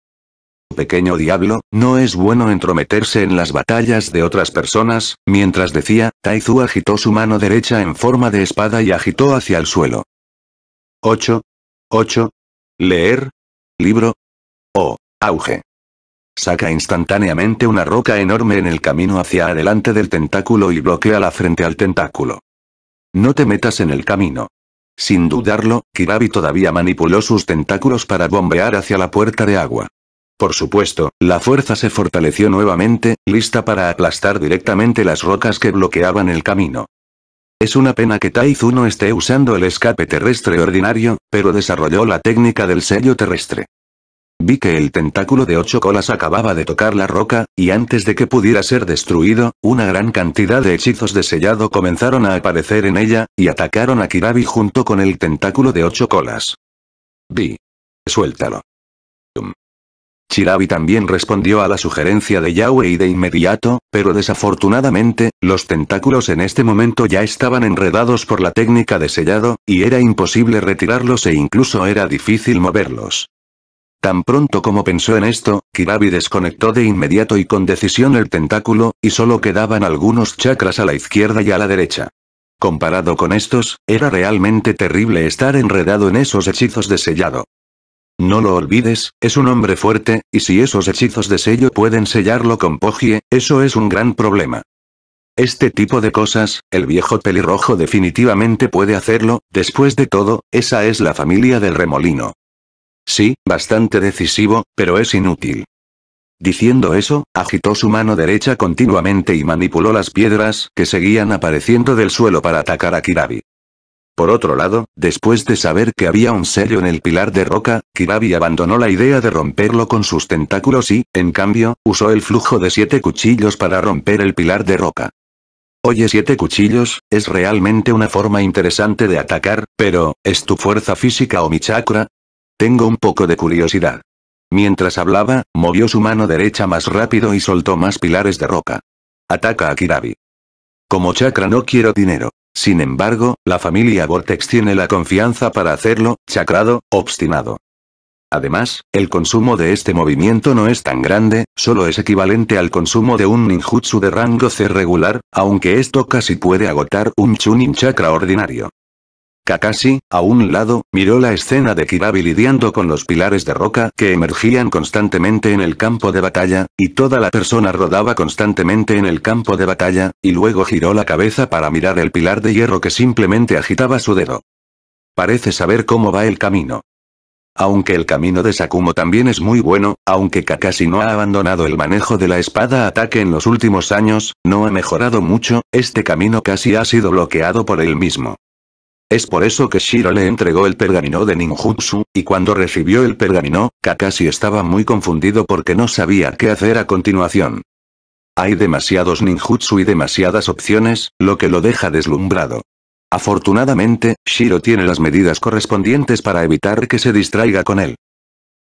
Pequeño diablo, no es bueno entrometerse en las batallas de otras personas, mientras decía, Taizu agitó su mano derecha en forma de espada y agitó hacia el suelo. 8. 8. Leer. Libro. O. Auge. Saca instantáneamente una roca enorme en el camino hacia adelante del tentáculo y bloquea la frente al tentáculo. No te metas en el camino. Sin dudarlo, Kirabi todavía manipuló sus tentáculos para bombear hacia la puerta de agua. Por supuesto, la fuerza se fortaleció nuevamente, lista para aplastar directamente las rocas que bloqueaban el camino. Es una pena que Taizu no esté usando el escape terrestre ordinario, pero desarrolló la técnica del sello terrestre. Vi que el tentáculo de ocho colas acababa de tocar la roca, y antes de que pudiera ser destruido, una gran cantidad de hechizos de sellado comenzaron a aparecer en ella, y atacaron a Kirabi junto con el tentáculo de ocho colas. Vi. Suéltalo. Chirabi también respondió a la sugerencia de Yahweh de inmediato, pero desafortunadamente, los tentáculos en este momento ya estaban enredados por la técnica de sellado, y era imposible retirarlos e incluso era difícil moverlos. Tan pronto como pensó en esto, Kirabi desconectó de inmediato y con decisión el tentáculo, y solo quedaban algunos chakras a la izquierda y a la derecha. Comparado con estos, era realmente terrible estar enredado en esos hechizos de sellado. No lo olvides, es un hombre fuerte, y si esos hechizos de sello pueden sellarlo con Pogie, eso es un gran problema. Este tipo de cosas, el viejo pelirrojo definitivamente puede hacerlo, después de todo, esa es la familia del remolino. Sí, bastante decisivo, pero es inútil. Diciendo eso, agitó su mano derecha continuamente y manipuló las piedras que seguían apareciendo del suelo para atacar a Kirabi. Por otro lado, después de saber que había un sello en el pilar de roca, Kirabi abandonó la idea de romperlo con sus tentáculos y, en cambio, usó el flujo de siete cuchillos para romper el pilar de roca. Oye siete cuchillos, es realmente una forma interesante de atacar, pero, ¿es tu fuerza física o mi chakra? Tengo un poco de curiosidad. Mientras hablaba, movió su mano derecha más rápido y soltó más pilares de roca. Ataca a Kirabi. Como chakra no quiero dinero. Sin embargo, la familia Vortex tiene la confianza para hacerlo, chacrado, obstinado. Además, el consumo de este movimiento no es tan grande, solo es equivalente al consumo de un ninjutsu de rango C regular, aunque esto casi puede agotar un chunin chakra ordinario. Kakashi, a un lado, miró la escena de Kirabi lidiando con los pilares de roca que emergían constantemente en el campo de batalla, y toda la persona rodaba constantemente en el campo de batalla, y luego giró la cabeza para mirar el pilar de hierro que simplemente agitaba su dedo. Parece saber cómo va el camino. Aunque el camino de Sakumo también es muy bueno, aunque Kakashi no ha abandonado el manejo de la espada ataque en los últimos años, no ha mejorado mucho, este camino casi ha sido bloqueado por él mismo. Es por eso que Shiro le entregó el pergamino de ninjutsu, y cuando recibió el pergamino, Kakashi estaba muy confundido porque no sabía qué hacer a continuación. Hay demasiados ninjutsu y demasiadas opciones, lo que lo deja deslumbrado. Afortunadamente, Shiro tiene las medidas correspondientes para evitar que se distraiga con él.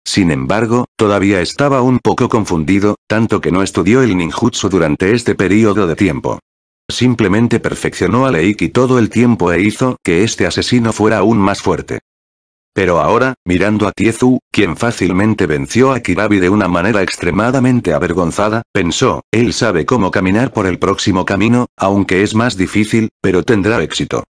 Sin embargo, todavía estaba un poco confundido, tanto que no estudió el ninjutsu durante este periodo de tiempo. Simplemente perfeccionó a Leiki todo el tiempo e hizo que este asesino fuera aún más fuerte. Pero ahora, mirando a Tiezu, quien fácilmente venció a Kirabi de una manera extremadamente avergonzada, pensó, él sabe cómo caminar por el próximo camino, aunque es más difícil, pero tendrá éxito.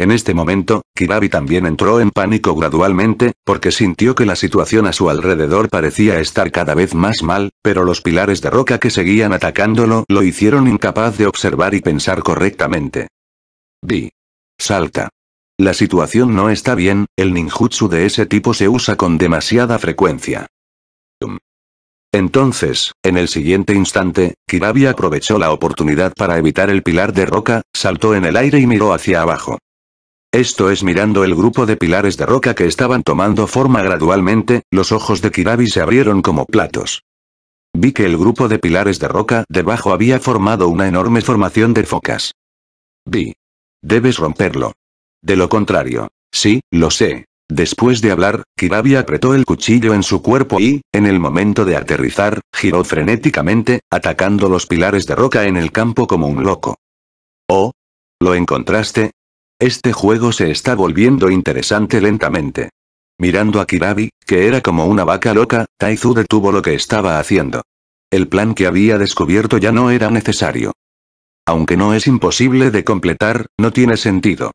En este momento, Kirabi también entró en pánico gradualmente, porque sintió que la situación a su alrededor parecía estar cada vez más mal, pero los pilares de roca que seguían atacándolo lo hicieron incapaz de observar y pensar correctamente. Vi. Salta. La situación no está bien, el ninjutsu de ese tipo se usa con demasiada frecuencia. Entonces, en el siguiente instante, Kirabi aprovechó la oportunidad para evitar el pilar de roca, saltó en el aire y miró hacia abajo. Esto es mirando el grupo de pilares de roca que estaban tomando forma gradualmente, los ojos de Kirabi se abrieron como platos. Vi que el grupo de pilares de roca debajo había formado una enorme formación de focas. Vi. Debes romperlo. De lo contrario. Sí, lo sé. Después de hablar, Kirabi apretó el cuchillo en su cuerpo y, en el momento de aterrizar, giró frenéticamente, atacando los pilares de roca en el campo como un loco. ¿Oh? ¿Lo encontraste? Este juego se está volviendo interesante lentamente. Mirando a Kirabi, que era como una vaca loca, Taizu detuvo lo que estaba haciendo. El plan que había descubierto ya no era necesario. Aunque no es imposible de completar, no tiene sentido.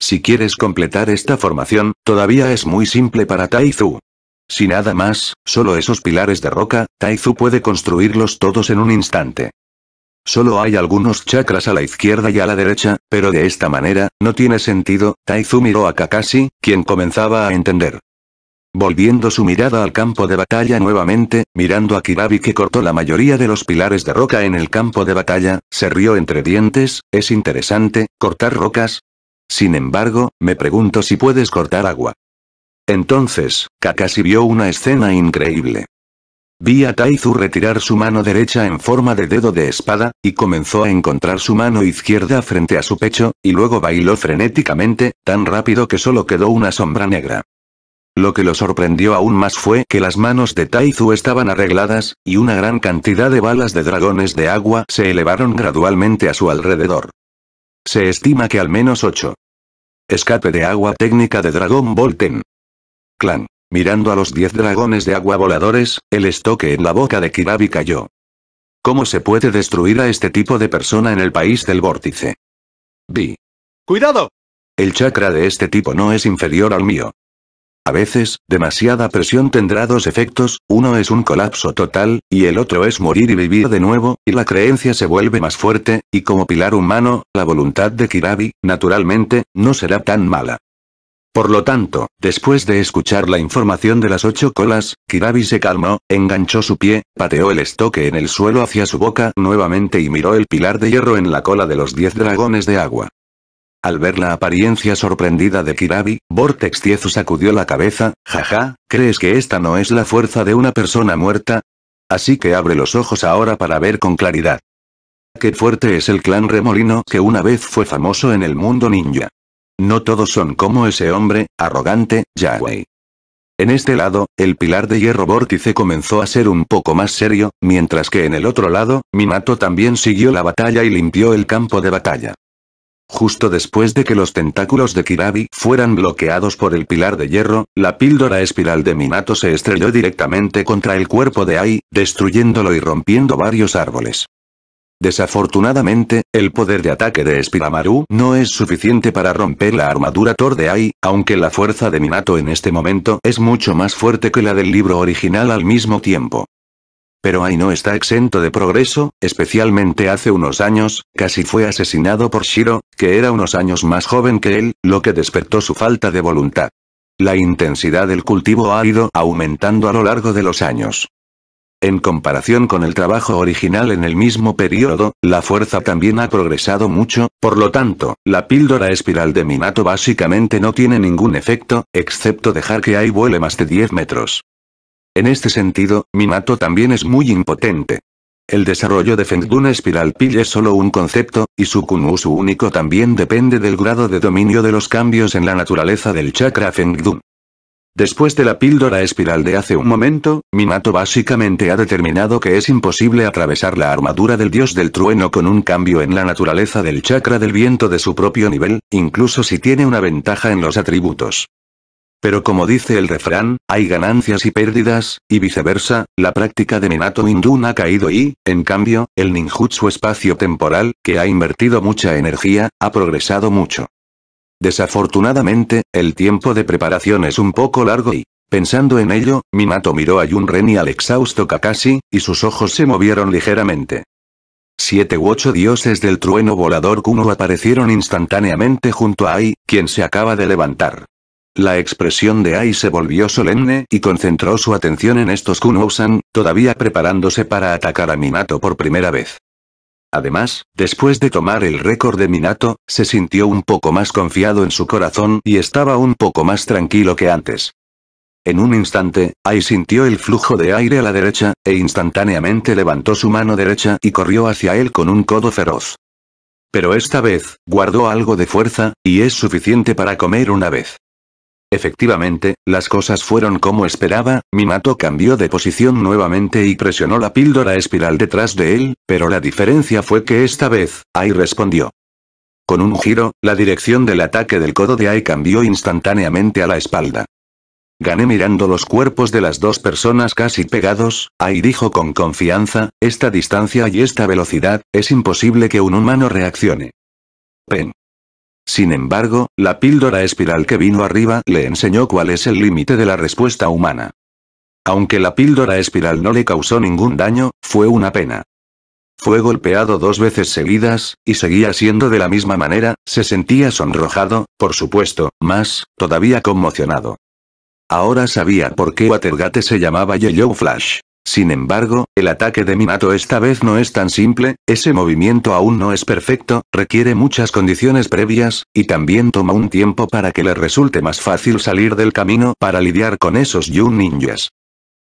Si quieres completar esta formación, todavía es muy simple para Taizu. Si nada más, solo esos pilares de roca, Taizu puede construirlos todos en un instante. Solo hay algunos chakras a la izquierda y a la derecha, pero de esta manera, no tiene sentido, Taizu miró a Kakashi, quien comenzaba a entender. Volviendo su mirada al campo de batalla nuevamente, mirando a Kirabi que cortó la mayoría de los pilares de roca en el campo de batalla, se rió entre dientes, es interesante, cortar rocas. Sin embargo, me pregunto si puedes cortar agua. Entonces, Kakashi vio una escena increíble. Vi a Taizu retirar su mano derecha en forma de dedo de espada, y comenzó a encontrar su mano izquierda frente a su pecho, y luego bailó frenéticamente, tan rápido que solo quedó una sombra negra. Lo que lo sorprendió aún más fue que las manos de Taizu estaban arregladas, y una gran cantidad de balas de dragones de agua se elevaron gradualmente a su alrededor. Se estima que al menos ocho. Escape de agua técnica de Dragón Volten. Clan. Mirando a los diez dragones de agua voladores, el estoque en la boca de Kirabi cayó. ¿Cómo se puede destruir a este tipo de persona en el país del vórtice? Vi. ¡Cuidado! El chakra de este tipo no es inferior al mío. A veces, demasiada presión tendrá dos efectos, uno es un colapso total, y el otro es morir y vivir de nuevo, y la creencia se vuelve más fuerte, y como pilar humano, la voluntad de Kirabi, naturalmente, no será tan mala. Por lo tanto, después de escuchar la información de las ocho colas, Kirabi se calmó, enganchó su pie, pateó el estoque en el suelo hacia su boca nuevamente y miró el pilar de hierro en la cola de los diez dragones de agua. Al ver la apariencia sorprendida de Kirabi, Vortex Tiezu sacudió la cabeza, jaja, ¿crees que esta no es la fuerza de una persona muerta? Así que abre los ojos ahora para ver con claridad. Qué fuerte es el clan Remolino que una vez fue famoso en el mundo ninja. No todos son como ese hombre, arrogante, Yahweh. En este lado, el pilar de hierro vórtice comenzó a ser un poco más serio, mientras que en el otro lado, Minato también siguió la batalla y limpió el campo de batalla. Justo después de que los tentáculos de Kirabi fueran bloqueados por el pilar de hierro, la píldora espiral de Minato se estrelló directamente contra el cuerpo de Ai, destruyéndolo y rompiendo varios árboles. Desafortunadamente, el poder de ataque de Espiramaru no es suficiente para romper la armadura Thor de Ai, aunque la fuerza de Minato en este momento es mucho más fuerte que la del libro original al mismo tiempo. Pero Ai no está exento de progreso, especialmente hace unos años, casi fue asesinado por Shiro, que era unos años más joven que él, lo que despertó su falta de voluntad. La intensidad del cultivo ha ido aumentando a lo largo de los años. En comparación con el trabajo original en el mismo periodo, la fuerza también ha progresado mucho, por lo tanto, la píldora espiral de Minato básicamente no tiene ningún efecto, excepto dejar que Ai vuele más de 10 metros. En este sentido, Minato también es muy impotente. El desarrollo de Fengdun Espiral Pill es solo un concepto, y su Kunusu único también depende del grado de dominio de los cambios en la naturaleza del chakra Fengdun. Después de la píldora espiral de hace un momento, Minato básicamente ha determinado que es imposible atravesar la armadura del dios del trueno con un cambio en la naturaleza del chakra del viento de su propio nivel, incluso si tiene una ventaja en los atributos. Pero como dice el refrán, hay ganancias y pérdidas, y viceversa, la práctica de Minato Mindun ha caído y, en cambio, el ninjutsu espacio-temporal, que ha invertido mucha energía, ha progresado mucho. Desafortunadamente, el tiempo de preparación es un poco largo y, pensando en ello, Minato miró a Yunren y al exhausto Kakashi, y sus ojos se movieron ligeramente. Siete u ocho dioses del trueno volador Kuno aparecieron instantáneamente junto a Ai, quien se acaba de levantar. La expresión de Ai se volvió solemne y concentró su atención en estos Kuno-san, todavía preparándose para atacar a Minato por primera vez. Además, después de tomar el récord de Minato, se sintió un poco más confiado en su corazón y estaba un poco más tranquilo que antes. En un instante, Ai sintió el flujo de aire a la derecha, e instantáneamente levantó su mano derecha y corrió hacia él con un codo feroz. Pero esta vez, guardó algo de fuerza, y es suficiente para comer una vez. Efectivamente, las cosas fueron como esperaba, Minato cambió de posición nuevamente y presionó la píldora espiral detrás de él, pero la diferencia fue que esta vez, Ai respondió. Con un giro, la dirección del ataque del codo de Ai cambió instantáneamente a la espalda. Gané mirando los cuerpos de las dos personas casi pegados, Ai dijo con confianza, esta distancia y esta velocidad, es imposible que un humano reaccione. Pen. Sin embargo, la píldora espiral que vino arriba le enseñó cuál es el límite de la respuesta humana. Aunque la píldora espiral no le causó ningún daño, fue una pena. Fue golpeado dos veces seguidas, y seguía siendo de la misma manera, se sentía sonrojado, por supuesto, más, todavía conmocionado. Ahora sabía por qué Watergate se llamaba Yellow Flash. Sin embargo, el ataque de Minato esta vez no es tan simple, ese movimiento aún no es perfecto, requiere muchas condiciones previas, y también toma un tiempo para que le resulte más fácil salir del camino para lidiar con esos Yun ninjas.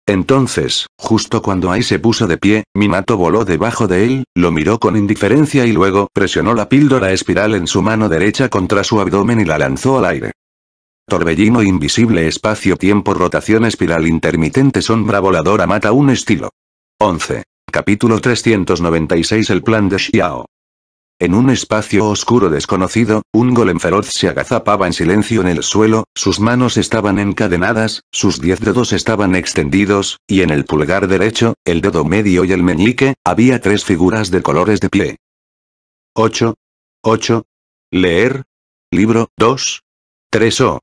Entonces, justo cuando Ai se puso de pie, Minato voló debajo de él, lo miró con indiferencia y luego presionó la píldora espiral en su mano derecha contra su abdomen y la lanzó al aire. Torbellino invisible espacio-tiempo rotación espiral intermitente sombra voladora mata un estilo. 11. Capítulo 396 El plan de Xiao. En un espacio oscuro desconocido, un golem feroz se agazapaba en silencio en el suelo, sus manos estaban encadenadas, sus diez dedos estaban extendidos, y en el pulgar derecho, el dedo medio y el meñique, había tres figuras de colores de pie. 8. 8. Leer. Libro 2. 3 o.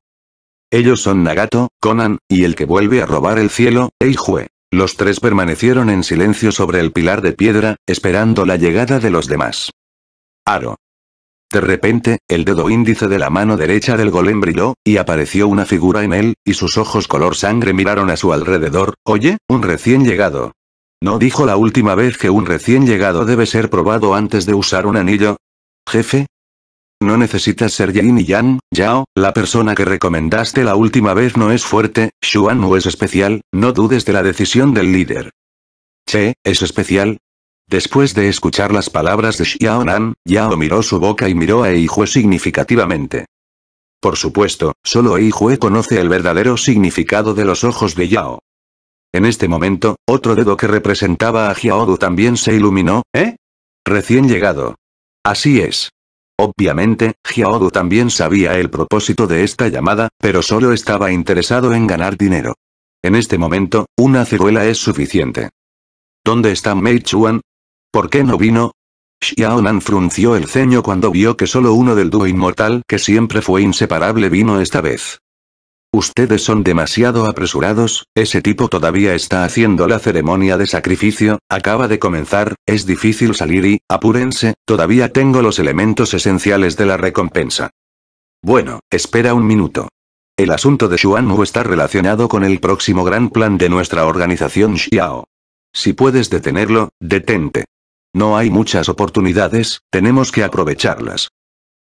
Ellos son Nagato, Conan, y el que vuelve a robar el cielo, Eijue. Los tres permanecieron en silencio sobre el pilar de piedra, esperando la llegada de los demás. Aro. De repente, el dedo índice de la mano derecha del golem brilló, y apareció una figura en él, y sus ojos color sangre miraron a su alrededor, oye, un recién llegado. ¿No dijo la última vez que un recién llegado debe ser probado antes de usar un anillo? Jefe, no necesitas ser Yin y Yang, Yao, la persona que recomendaste la última vez no es fuerte, Xuan no es especial, no dudes de la decisión del líder. Che, ¿es especial? Después de escuchar las palabras de Xiaonan, Yao miró su boca y miró a Eijue significativamente. Por supuesto, solo Eijue conoce el verdadero significado de los ojos de Yao. En este momento, otro dedo que representaba a Xiaodu también se iluminó, ¿eh? Recién llegado. Así es. Obviamente, Xiaodu también sabía el propósito de esta llamada, pero solo estaba interesado en ganar dinero. En este momento, una ciruela es suficiente. ¿Dónde está Mei Chuan? ¿Por qué no vino? Xiaonan frunció el ceño cuando vio que solo uno del dúo inmortal que siempre fue inseparable vino esta vez. Ustedes son demasiado apresurados, ese tipo todavía está haciendo la ceremonia de sacrificio, acaba de comenzar, es difícil salir y, apúrense, todavía tengo los elementos esenciales de la recompensa. Bueno, espera un minuto. El asunto de Xuan Wu está relacionado con el próximo gran plan de nuestra organización Xiao. Si puedes detenerlo, detente. No hay muchas oportunidades, tenemos que aprovecharlas.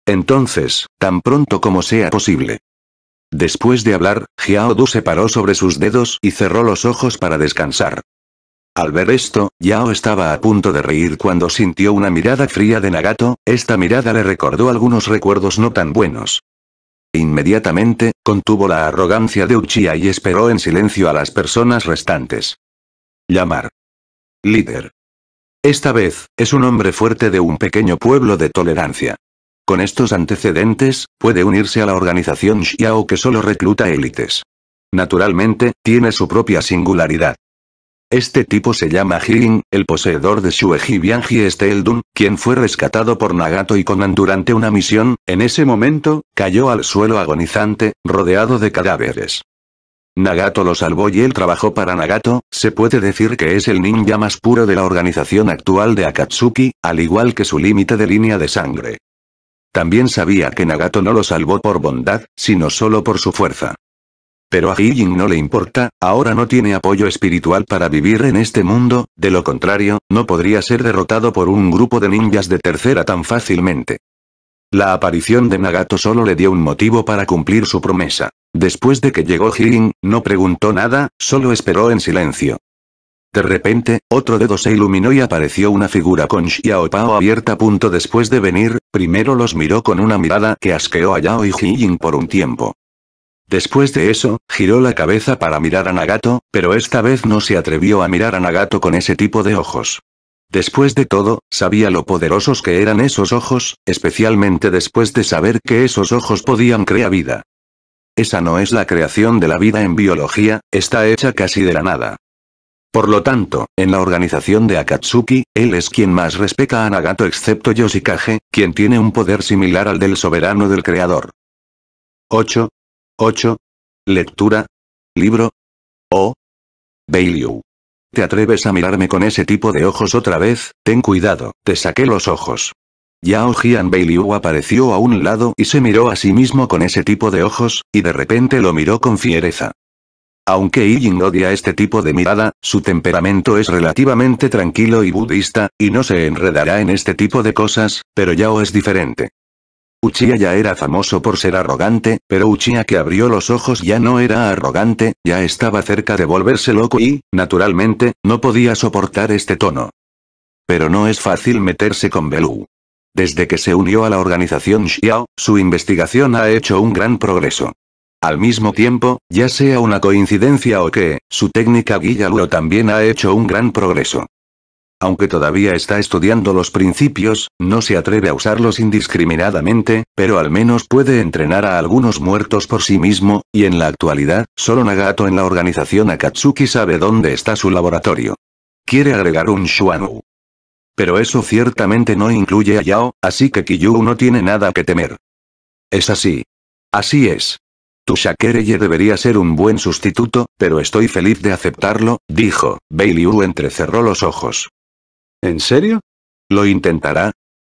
Entonces, tan pronto como sea posible. Después de hablar, Xiao Du se paró sobre sus dedos y cerró los ojos para descansar. Al ver esto, Yao estaba a punto de reír cuando sintió una mirada fría de Nagato, esta mirada le recordó algunos recuerdos no tan buenos. Inmediatamente, contuvo la arrogancia de Uchiha y esperó en silencio a las personas restantes. Llamar. Líder. Esta vez, es un hombre fuerte de un pequeño pueblo de tolerancia. Con estos antecedentes, puede unirse a la organización Xiao que solo recluta élites. Naturalmente, tiene su propia singularidad. Este tipo se llama Jin, el poseedor de Shueji Bianji Esteldun, quien fue rescatado por Nagato y Conan durante una misión, en ese momento, cayó al suelo agonizante, rodeado de cadáveres. Nagato lo salvó y él trabajó para Nagato, se puede decir que es el ninja más puro de la organización actual de Akatsuki, al igual que su límite de línea de sangre. También sabía que Nagato no lo salvó por bondad, sino solo por su fuerza. Pero a Hyjin no le importa, ahora no tiene apoyo espiritual para vivir en este mundo, de lo contrario, no podría ser derrotado por un grupo de ninjas de tercera tan fácilmente. La aparición de Nagato solo le dio un motivo para cumplir su promesa. Después de que llegó Hyjin, no preguntó nada, solo esperó en silencio. De repente, otro dedo se iluminó y apareció una figura con Xiao Pao abierta. Punto después de venir, primero los miró con una mirada que asqueó a Yao y Jin por un tiempo. Después de eso, giró la cabeza para mirar a Nagato, pero esta vez no se atrevió a mirar a Nagato con ese tipo de ojos. Después de todo, sabía lo poderosos que eran esos ojos, especialmente después de saber que esos ojos podían crear vida. Esa no es la creación de la vida en biología, está hecha casi de la nada. Por lo tanto, en la organización de Akatsuki, él es quien más respeta a Nagato excepto Yoshikage, quien tiene un poder similar al del soberano del creador. 8. 8. Lectura. Libro. O. Beiliu. ¿Te atreves a mirarme con ese tipo de ojos otra vez? Ten cuidado, te saqué los ojos. Yao Jian Beiliu apareció a un lado y se miró a sí mismo con ese tipo de ojos, y de repente lo miró con fiereza. Aunque Yin odia este tipo de mirada, su temperamento es relativamente tranquilo y budista, y no se enredará en este tipo de cosas, pero Yao es diferente. Uchiha ya era famoso por ser arrogante, pero Uchiha que abrió los ojos ya no era arrogante, ya estaba cerca de volverse loco y, naturalmente, no podía soportar este tono. Pero no es fácil meterse con Belu. Desde que se unió a la organización Xiao, su investigación ha hecho un gran progreso. Al mismo tiempo, ya sea una coincidencia o que, su técnica Guillaluo también ha hecho un gran progreso. Aunque todavía está estudiando los principios, no se atreve a usarlos indiscriminadamente, pero al menos puede entrenar a algunos muertos por sí mismo, y en la actualidad, solo Nagato en la organización Akatsuki sabe dónde está su laboratorio. Quiere agregar un Shuanu. Pero eso ciertamente no incluye a Yao, así que Kiyu no tiene nada que temer. Es así. Así es. Tu Shakereye debería ser un buen sustituto, pero estoy feliz de aceptarlo, dijo. Bailey entrecerró los ojos. ¿En serio? ¿Lo intentará?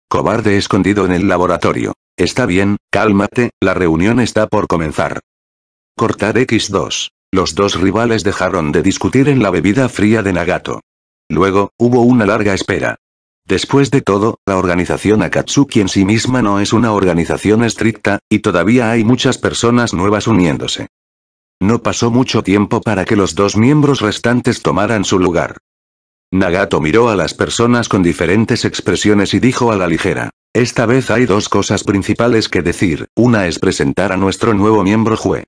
Cobarde escondido en el laboratorio. Está bien, cálmate, la reunión está por comenzar. Cortar X2. Los dos rivales dejaron de discutir en la bebida fría de Nagato. Luego, hubo una larga espera. Después de todo, la organización Akatsuki en sí misma no es una organización estricta, y todavía hay muchas personas nuevas uniéndose. No pasó mucho tiempo para que los dos miembros restantes tomaran su lugar. Nagato miró a las personas con diferentes expresiones y dijo a la ligera. Esta vez hay dos cosas principales que decir, una es presentar a nuestro nuevo miembro Jue.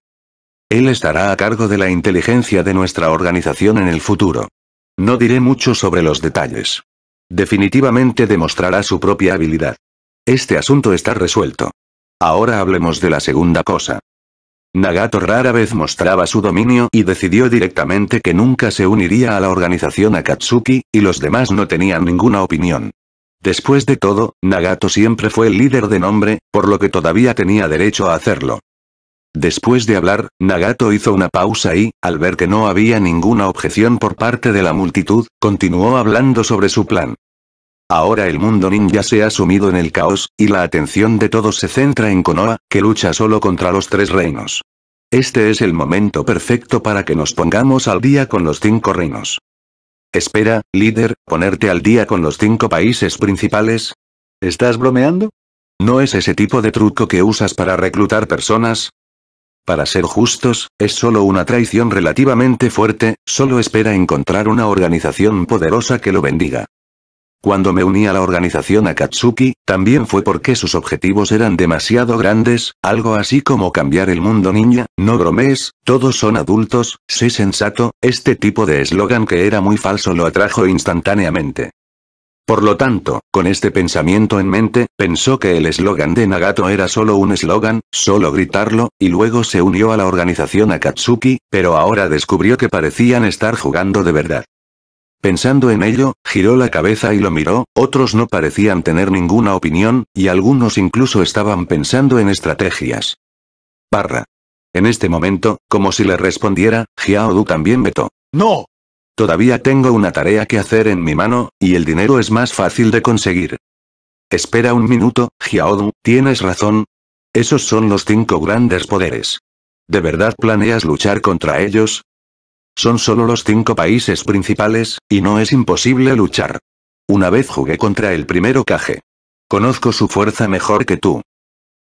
Él estará a cargo de la inteligencia de nuestra organización en el futuro. No diré mucho sobre los detalles. Definitivamente demostrará su propia habilidad. Este asunto está resuelto. Ahora hablemos de la segunda cosa. Nagato rara vez mostraba su dominio y decidió directamente que nunca se uniría a la organización Akatsuki, y los demás no tenían ninguna opinión. Después de todo, Nagato siempre fue el líder de nombre, por lo que todavía tenía derecho a hacerlo. Después de hablar, Nagato hizo una pausa y, al ver que no había ninguna objeción por parte de la multitud, continuó hablando sobre su plan. Ahora el mundo ninja se ha sumido en el caos, y la atención de todos se centra en Konoha, que lucha solo contra los tres reinos. Este es el momento perfecto para que nos pongamos al día con los cinco reinos. Espera, líder, ponerte al día con los cinco países principales. ¿Estás bromeando? ¿No es ese tipo de truco que usas para reclutar personas? Para ser justos, es solo una traición relativamente fuerte, solo espera encontrar una organización poderosa que lo bendiga. Cuando me uní a la organización Akatsuki, también fue porque sus objetivos eran demasiado grandes, algo así como cambiar el mundo ninja, no bromees, todos son adultos, sé sensato, este tipo de eslogan que era muy falso lo atrajo instantáneamente. Por lo tanto, con este pensamiento en mente, pensó que el eslogan de Nagato era solo un eslogan, solo gritarlo, y luego se unió a la organización Akatsuki, pero ahora descubrió que parecían estar jugando de verdad. Pensando en ello, giró la cabeza y lo miró, otros no parecían tener ninguna opinión, y algunos incluso estaban pensando en estrategias. Barra. En este momento, como si le respondiera, Xiaodu también vetó. ¡No! Todavía tengo una tarea que hacer en mi mano, y el dinero es más fácil de conseguir. Espera un minuto, Xiaodu, tienes razón. Esos son los cinco grandes poderes. ¿De verdad planeas luchar contra ellos? Son solo los cinco países principales, y no es imposible luchar. Una vez jugué contra el primero Kage. Conozco su fuerza mejor que tú.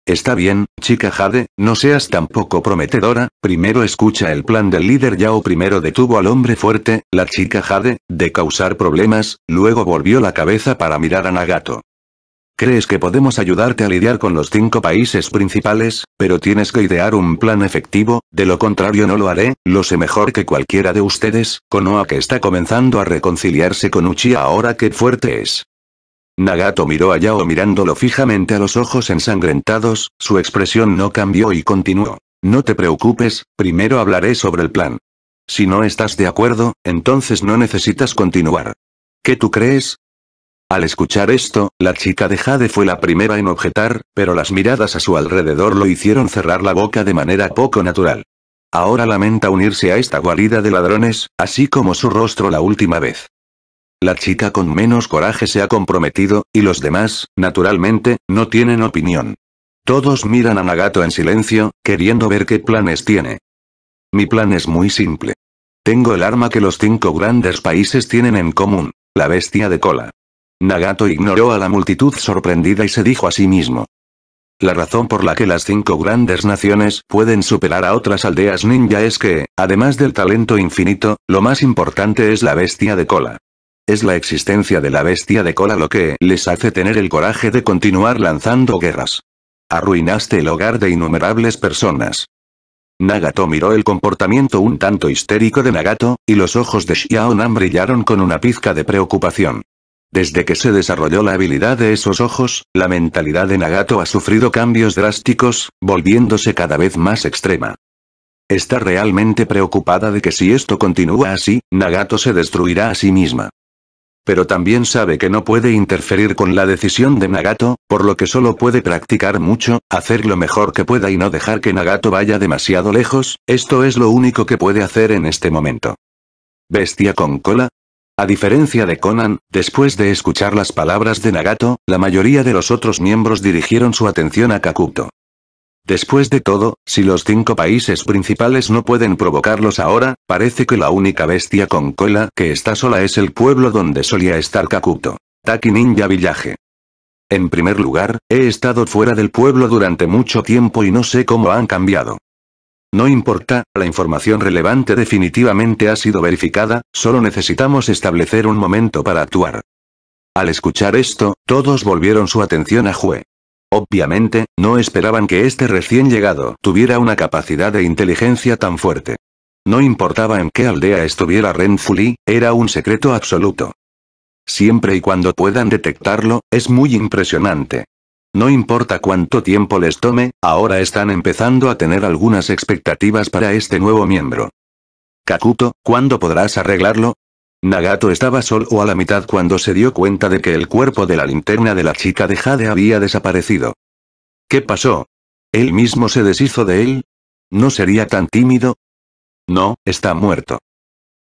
Está bien, chica Jade, no seas tampoco prometedora, primero escucha el plan del líder Yao primero detuvo al hombre fuerte, la chica Jade, de causar problemas, luego volvió la cabeza para mirar a Nagato. ¿Crees que podemos ayudarte a lidiar con los cinco países principales? Pero tienes que idear un plan efectivo, de lo contrario no lo haré, lo sé mejor que cualquiera de ustedes, Konoha que está comenzando a reconciliarse con Uchiha ahora que fuerte es. Nagato miró a Yao mirándolo fijamente a los ojos ensangrentados, su expresión no cambió y continuó. No te preocupes, primero hablaré sobre el plan. Si no estás de acuerdo, entonces no necesitas continuar. ¿Qué tú crees? Al escuchar esto, la chica de Jade fue la primera en objetar, pero las miradas a su alrededor lo hicieron cerrar la boca de manera poco natural. Ahora lamenta unirse a esta guarida de ladrones, así como su rostro la última vez. La chica con menos coraje se ha comprometido, y los demás, naturalmente, no tienen opinión. Todos miran a Nagato en silencio, queriendo ver qué planes tiene. Mi plan es muy simple. Tengo el arma que los cinco grandes países tienen en común, la bestia de cola. Nagato ignoró a la multitud sorprendida y se dijo a sí mismo. La razón por la que las cinco grandes naciones pueden superar a otras aldeas ninja es que, además del talento infinito, lo más importante es la bestia de cola. Es la existencia de la bestia de cola lo que les hace tener el coraje de continuar lanzando guerras. Arruinaste el hogar de innumerables personas. Nagato miró el comportamiento un tanto histérico de Nagato, y los ojos de Xiaonan brillaron con una pizca de preocupación. Desde que se desarrolló la habilidad de esos ojos, la mentalidad de Nagato ha sufrido cambios drásticos, volviéndose cada vez más extrema. Está realmente preocupada de que si esto continúa así, Nagato se destruirá a sí misma. Pero también sabe que no puede interferir con la decisión de Nagato, por lo que solo puede practicar mucho, hacer lo mejor que pueda y no dejar que Nagato vaya demasiado lejos, esto es lo único que puede hacer en este momento. ¿Bestia con cola? A diferencia de Conan, después de escuchar las palabras de Nagato, la mayoría de los otros miembros dirigieron su atención a Kakuto. Después de todo, si los cinco países principales no pueden provocarlos ahora, parece que la única bestia con cola que está sola es el pueblo donde solía estar Kakuto. Taki Ninja Village. En primer lugar, he estado fuera del pueblo durante mucho tiempo y no sé cómo han cambiado. No importa, la información relevante definitivamente ha sido verificada, solo necesitamos establecer un momento para actuar. Al escuchar esto, todos volvieron su atención a Jue. Obviamente, no esperaban que este recién llegado tuviera una capacidad de inteligencia tan fuerte. No importaba en qué aldea estuviera Renfuli, era un secreto absoluto. Siempre y cuando puedan detectarlo, es muy impresionante. No importa cuánto tiempo les tome, ahora están empezando a tener algunas expectativas para este nuevo miembro. Kakuto, ¿cuándo podrás arreglarlo? Nagato estaba solo a la mitad cuando se dio cuenta de que el cuerpo de la linterna de la chica de Jade había desaparecido. ¿Qué pasó? ¿Él mismo se deshizo de él? ¿No sería tan tímido? No, está muerto.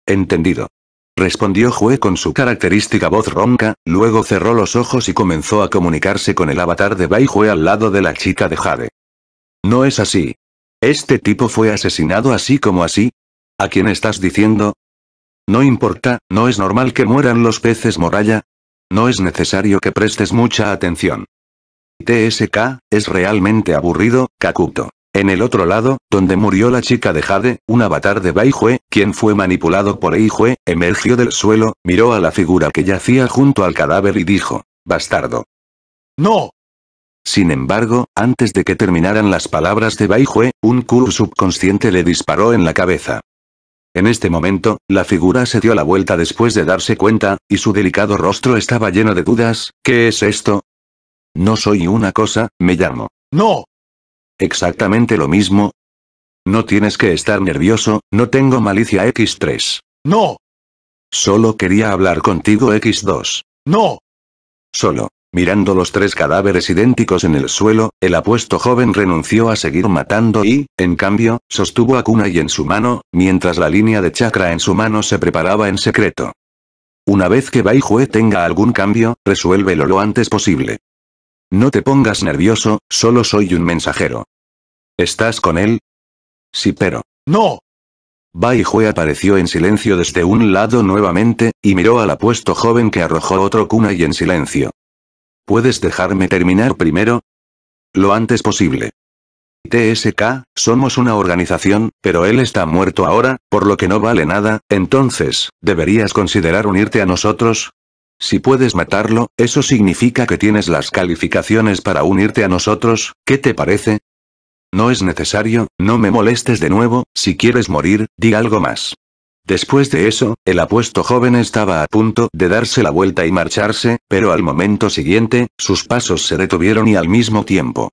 Entendido. Respondió Jue con su característica voz ronca, luego cerró los ojos y comenzó a comunicarse con el avatar de Bai Jue al lado de la chica de Jade. No es así. ¿Este tipo fue asesinado así como así? ¿A quién estás diciendo? No importa, no es normal que mueran los peces moralla. No es necesario que prestes mucha atención. TSK, es realmente aburrido, Kakuto. En el otro lado, donde murió la chica de Jade, un avatar de Baijue, quien fue manipulado por Eijue, emergió del suelo, miró a la figura que yacía junto al cadáver y dijo, bastardo. ¡No! Sin embargo, antes de que terminaran las palabras de Baijue, un Kuru subconsciente le disparó en la cabeza. En este momento, la figura se dio la vuelta después de darse cuenta, y su delicado rostro estaba lleno de dudas, ¿qué es esto? No soy una cosa, me llamo. ¡No! Exactamente lo mismo. No tienes que estar nervioso, no tengo malicia X3. ¡No! Solo quería hablar contigo X2. ¡No! Solo. Mirando los tres cadáveres idénticos en el suelo, el apuesto joven renunció a seguir matando y, en cambio, sostuvo a Kunai en su mano, mientras la línea de chakra en su mano se preparaba en secreto. Una vez que Bai Jue tenga algún cambio, resuélvelo lo antes posible. No te pongas nervioso, solo soy un mensajero. ¿Estás con él? Sí, pero. ¡No! Bai Jue apareció en silencio desde un lado nuevamente, y miró al apuesto joven que arrojó otro kunai en silencio. ¿Puedes dejarme terminar primero? Lo antes posible. TSK, somos una organización, pero él está muerto ahora, por lo que no vale nada, entonces, ¿deberías considerar unirte a nosotros? Si puedes matarlo, eso significa que tienes las calificaciones para unirte a nosotros, ¿qué te parece? No es necesario, no me molestes de nuevo, si quieres morir, di algo más. Después de eso, el apuesto joven estaba a punto de darse la vuelta y marcharse, pero al momento siguiente, sus pasos se detuvieron y al mismo tiempo.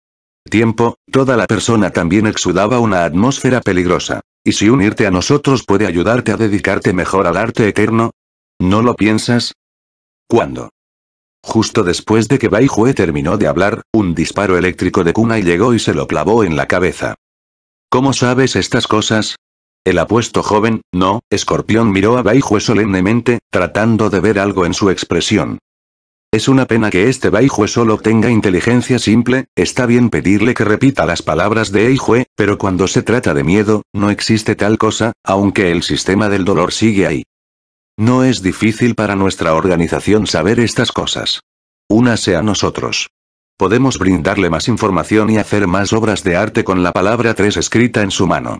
Tiempo, toda la persona también exudaba una atmósfera peligrosa. ¿Y si unirte a nosotros puede ayudarte a dedicarte mejor al arte eterno? ¿No lo piensas? ¿Cuándo? Justo después de que Bai Jue terminó de hablar, un disparo eléctrico de Kunai llegó y se lo clavó en la cabeza. ¿Cómo sabes estas cosas? El apuesto joven, no, Escorpión miró a Baijue solemnemente, tratando de ver algo en su expresión. Es una pena que este Baijue solo tenga inteligencia simple, está bien pedirle que repita las palabras de Eijue, pero cuando se trata de miedo, no existe tal cosa, aunque el sistema del dolor sigue ahí. No es difícil para nuestra organización saber estas cosas. Únase a nosotros. Podemos brindarle más información y hacer más obras de arte con la palabra 3 escrita en su mano.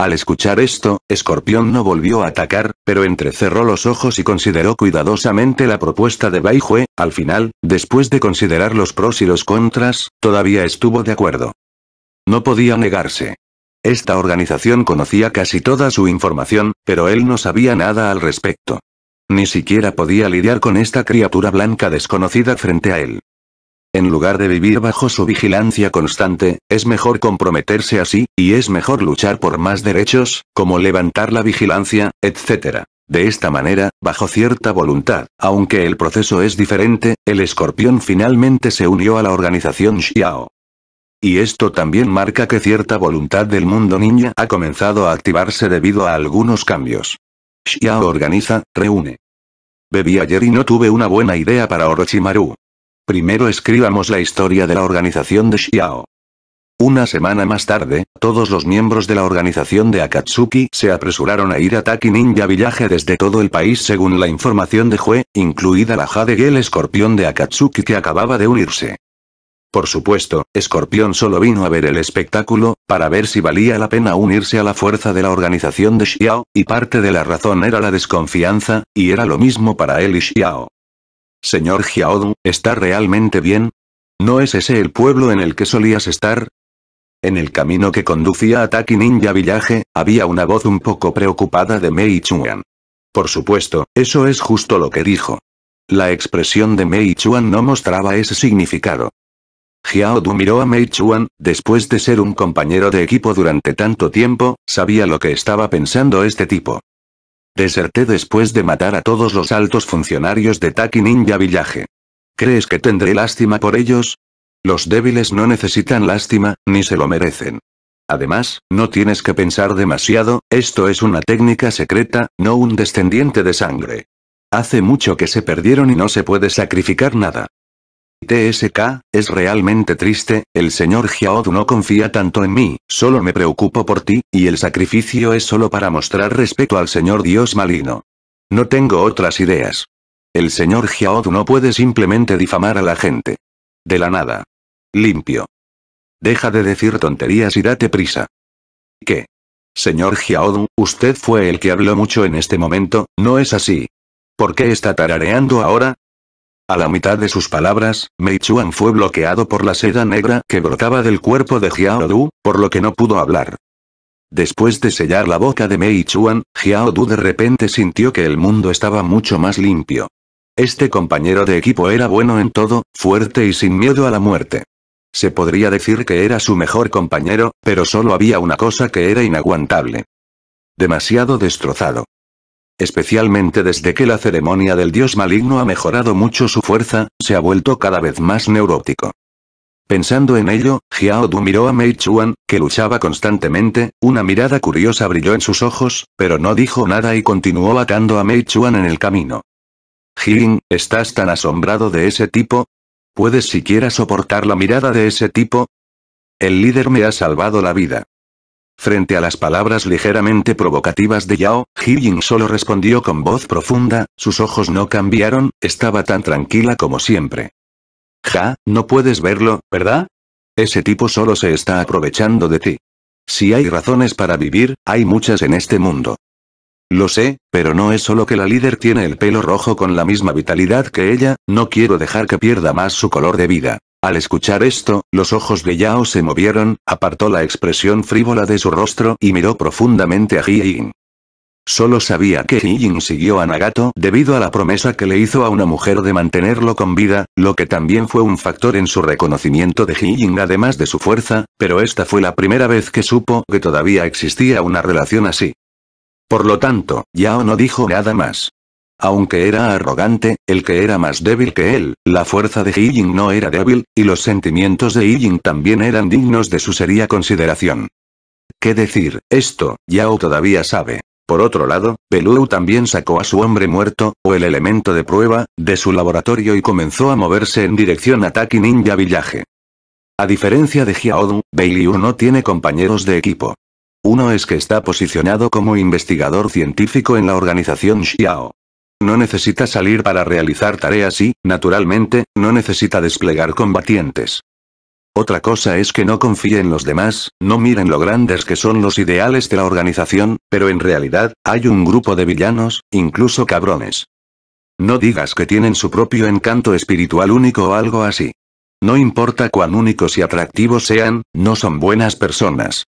Al escuchar esto, Escorpión no volvió a atacar, pero entrecerró los ojos y consideró cuidadosamente la propuesta de Baijue, al final, después de considerar los pros y los contras, todavía estuvo de acuerdo. No podía negarse. Esta organización conocía casi toda su información, pero él no sabía nada al respecto. Ni siquiera podía lidiar con esta criatura blanca desconocida frente a él. En lugar de vivir bajo su vigilancia constante, es mejor comprometerse así, y es mejor luchar por más derechos, como levantar la vigilancia, etc. De esta manera, bajo cierta voluntad, aunque el proceso es diferente, el escorpión finalmente se unió a la organización Xiao. Y esto también marca que cierta voluntad del mundo ninja ha comenzado a activarse debido a algunos cambios. Xiao organiza, reúne. Bebí ayer y no tuve una buena idea para Orochimaru. Primero escribamos la historia de la organización de Xiao. Una semana más tarde, todos los miembros de la organización de Akatsuki se apresuraron a ir a Taki Ninja Village desde todo el país según la información de Jue, incluida la Jade el escorpión de Akatsuki que acababa de unirse. Por supuesto, Escorpión solo vino a ver el espectáculo, para ver si valía la pena unirse a la fuerza de la organización de Xiao, y parte de la razón era la desconfianza, y era lo mismo para él y Xiao. Señor Xiaodu, ¿está realmente bien? ¿No es ese el pueblo en el que solías estar? En el camino que conducía a Taki Ninja Village, había una voz un poco preocupada de Mei Chuan. Por supuesto, eso es justo lo que dijo. La expresión de Mei Chuan no mostraba ese significado. Xiaodu miró a Mei Chuan, después de ser un compañero de equipo durante tanto tiempo, sabía lo que estaba pensando este tipo. Deserté después de matar a todos los altos funcionarios de Taki Ninja Village. ¿Crees que tendré lástima por ellos? Los débiles no necesitan lástima, ni se lo merecen. Además, no tienes que pensar demasiado, esto es una técnica secreta, no un descendiente de sangre. Hace mucho que se perdieron y no se puede sacrificar nada. TSK, es realmente triste, el señor Xiaodu no confía tanto en mí, solo me preocupo por ti, y el sacrificio es solo para mostrar respeto al señor dios maligno. No tengo otras ideas. El señor Xiaodu no puede simplemente difamar a la gente. De la nada. Limpio. Deja de decir tonterías y date prisa. ¿Qué? Señor Xiaodu, usted fue el que habló mucho en este momento, ¿no es así? ¿Por qué está tarareando ahora? A la mitad de sus palabras, Mei Chuan fue bloqueado por la seda negra que brotaba del cuerpo de Xiao Du, por lo que no pudo hablar. Después de sellar la boca de Mei Chuan, Xiao Du de repente sintió que el mundo estaba mucho más limpio. Este compañero de equipo era bueno en todo, fuerte y sin miedo a la muerte. Se podría decir que era su mejor compañero, pero solo había una cosa que era inaguantable. Demasiado destrozado. Especialmente desde que la ceremonia del dios maligno ha mejorado mucho su fuerza, se ha vuelto cada vez más neurótico. Pensando en ello, Xiao Du miró a Mei Chuan, que luchaba constantemente, una mirada curiosa brilló en sus ojos, pero no dijo nada y continuó atando a Mei Chuan en el camino. Jin, ¿estás tan asombrado de ese tipo? ¿Puedes siquiera soportar la mirada de ese tipo? El líder me ha salvado la vida. Frente a las palabras ligeramente provocativas de Yao, Jin solo respondió con voz profunda, sus ojos no cambiaron, estaba tan tranquila como siempre. Ja, no puedes verlo, ¿verdad? Ese tipo solo se está aprovechando de ti. Si hay razones para vivir, hay muchas en este mundo. Lo sé, pero no es solo que la líder tiene el pelo rojo con la misma vitalidad que ella, no quiero dejar que pierda más su color de vida. Al escuchar esto, los ojos de Yao se movieron, apartó la expresión frívola de su rostro y miró profundamente a Yin. Solo sabía que Yin siguió a Nagato debido a la promesa que le hizo a una mujer de mantenerlo con vida, lo que también fue un factor en su reconocimiento de Yin además de su fuerza, pero esta fue la primera vez que supo que todavía existía una relación así. Por lo tanto, Yao no dijo nada más. Aunque era arrogante, el que era más débil que él, la fuerza de Ying no era débil, y los sentimientos de Ying también eran dignos de su seria consideración. ¿Qué decir? Esto, Yao todavía sabe. Por otro lado, Pelou también sacó a su hombre muerto, o el elemento de prueba, de su laboratorio y comenzó a moverse en dirección a Taki Ninja Village. A diferencia de Xiaodu, Beiliu no tiene compañeros de equipo. Uno es que está posicionado como investigador científico en la organización Xiao. No necesita salir para realizar tareas y, naturalmente, no necesita desplegar combatientes. Otra cosa es que no confíe en los demás, no miren lo grandes que son los ideales de la organización, pero en realidad, hay un grupo de villanos, incluso cabrones. No digas que tienen su propio encanto espiritual único o algo así. No importa cuán únicos y atractivos sean, no son buenas personas.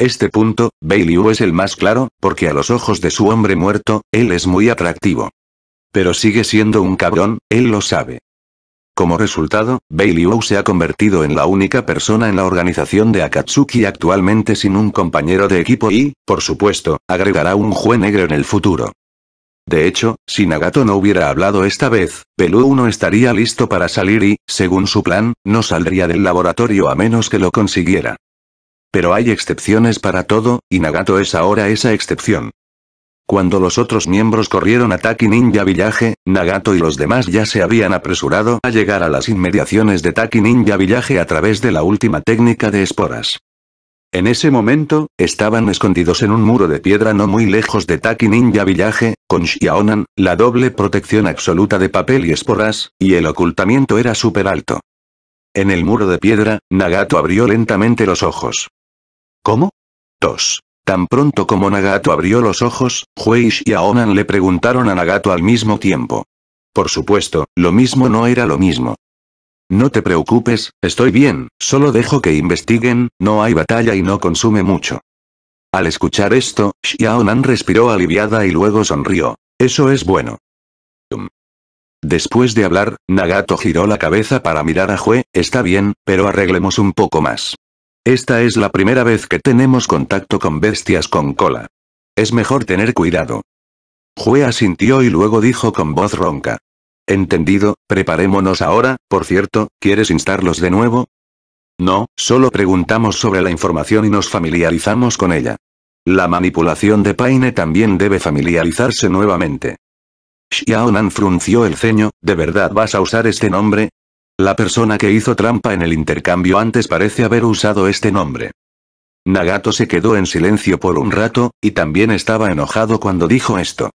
Este punto, Bailey es el más claro, porque a los ojos de su hombre muerto, él es muy atractivo. Pero sigue siendo un cabrón, él lo sabe. Como resultado, Liu se ha convertido en la única persona en la organización de Akatsuki actualmente sin un compañero de equipo y, por supuesto, agregará un jue negro en el futuro. De hecho, si Nagato no hubiera hablado esta vez, Pelú no estaría listo para salir y, según su plan, no saldría del laboratorio a menos que lo consiguiera. Pero hay excepciones para todo, y Nagato es ahora esa excepción. Cuando los otros miembros corrieron a Taki Ninja Village, Nagato y los demás ya se habían apresurado a llegar a las inmediaciones de Taki Ninja Village a través de la última técnica de esporas. En ese momento, estaban escondidos en un muro de piedra no muy lejos de Taki Ninja Village, con Xiaonan, la doble protección absoluta de papel y esporas, y el ocultamiento era súper alto. En el muro de piedra, Nagato abrió lentamente los ojos. ¿Cómo? Tos. Tan pronto como Nagato abrió los ojos, Huei y Xiaonan le preguntaron a Nagato al mismo tiempo. Por supuesto, lo mismo no era lo mismo. No te preocupes, estoy bien, solo dejo que investiguen, no hay batalla y no consume mucho. Al escuchar esto, Xiaonan respiró aliviada y luego sonrió. Eso es bueno. Después de hablar, Nagato giró la cabeza para mirar a Hue, está bien, pero arreglemos un poco más. Esta es la primera vez que tenemos contacto con bestias con cola. Es mejor tener cuidado. Hue asintió y luego dijo con voz ronca. Entendido, preparémonos ahora, por cierto, ¿quieres instarlos de nuevo? No, solo preguntamos sobre la información y nos familiarizamos con ella. La manipulación de Paine también debe familiarizarse nuevamente. Xiaonan frunció el ceño, ¿de verdad vas a usar este nombre? La persona que hizo trampa en el intercambio antes parece haber usado este nombre. Nagato se quedó en silencio por un rato, y también estaba enojado cuando dijo esto.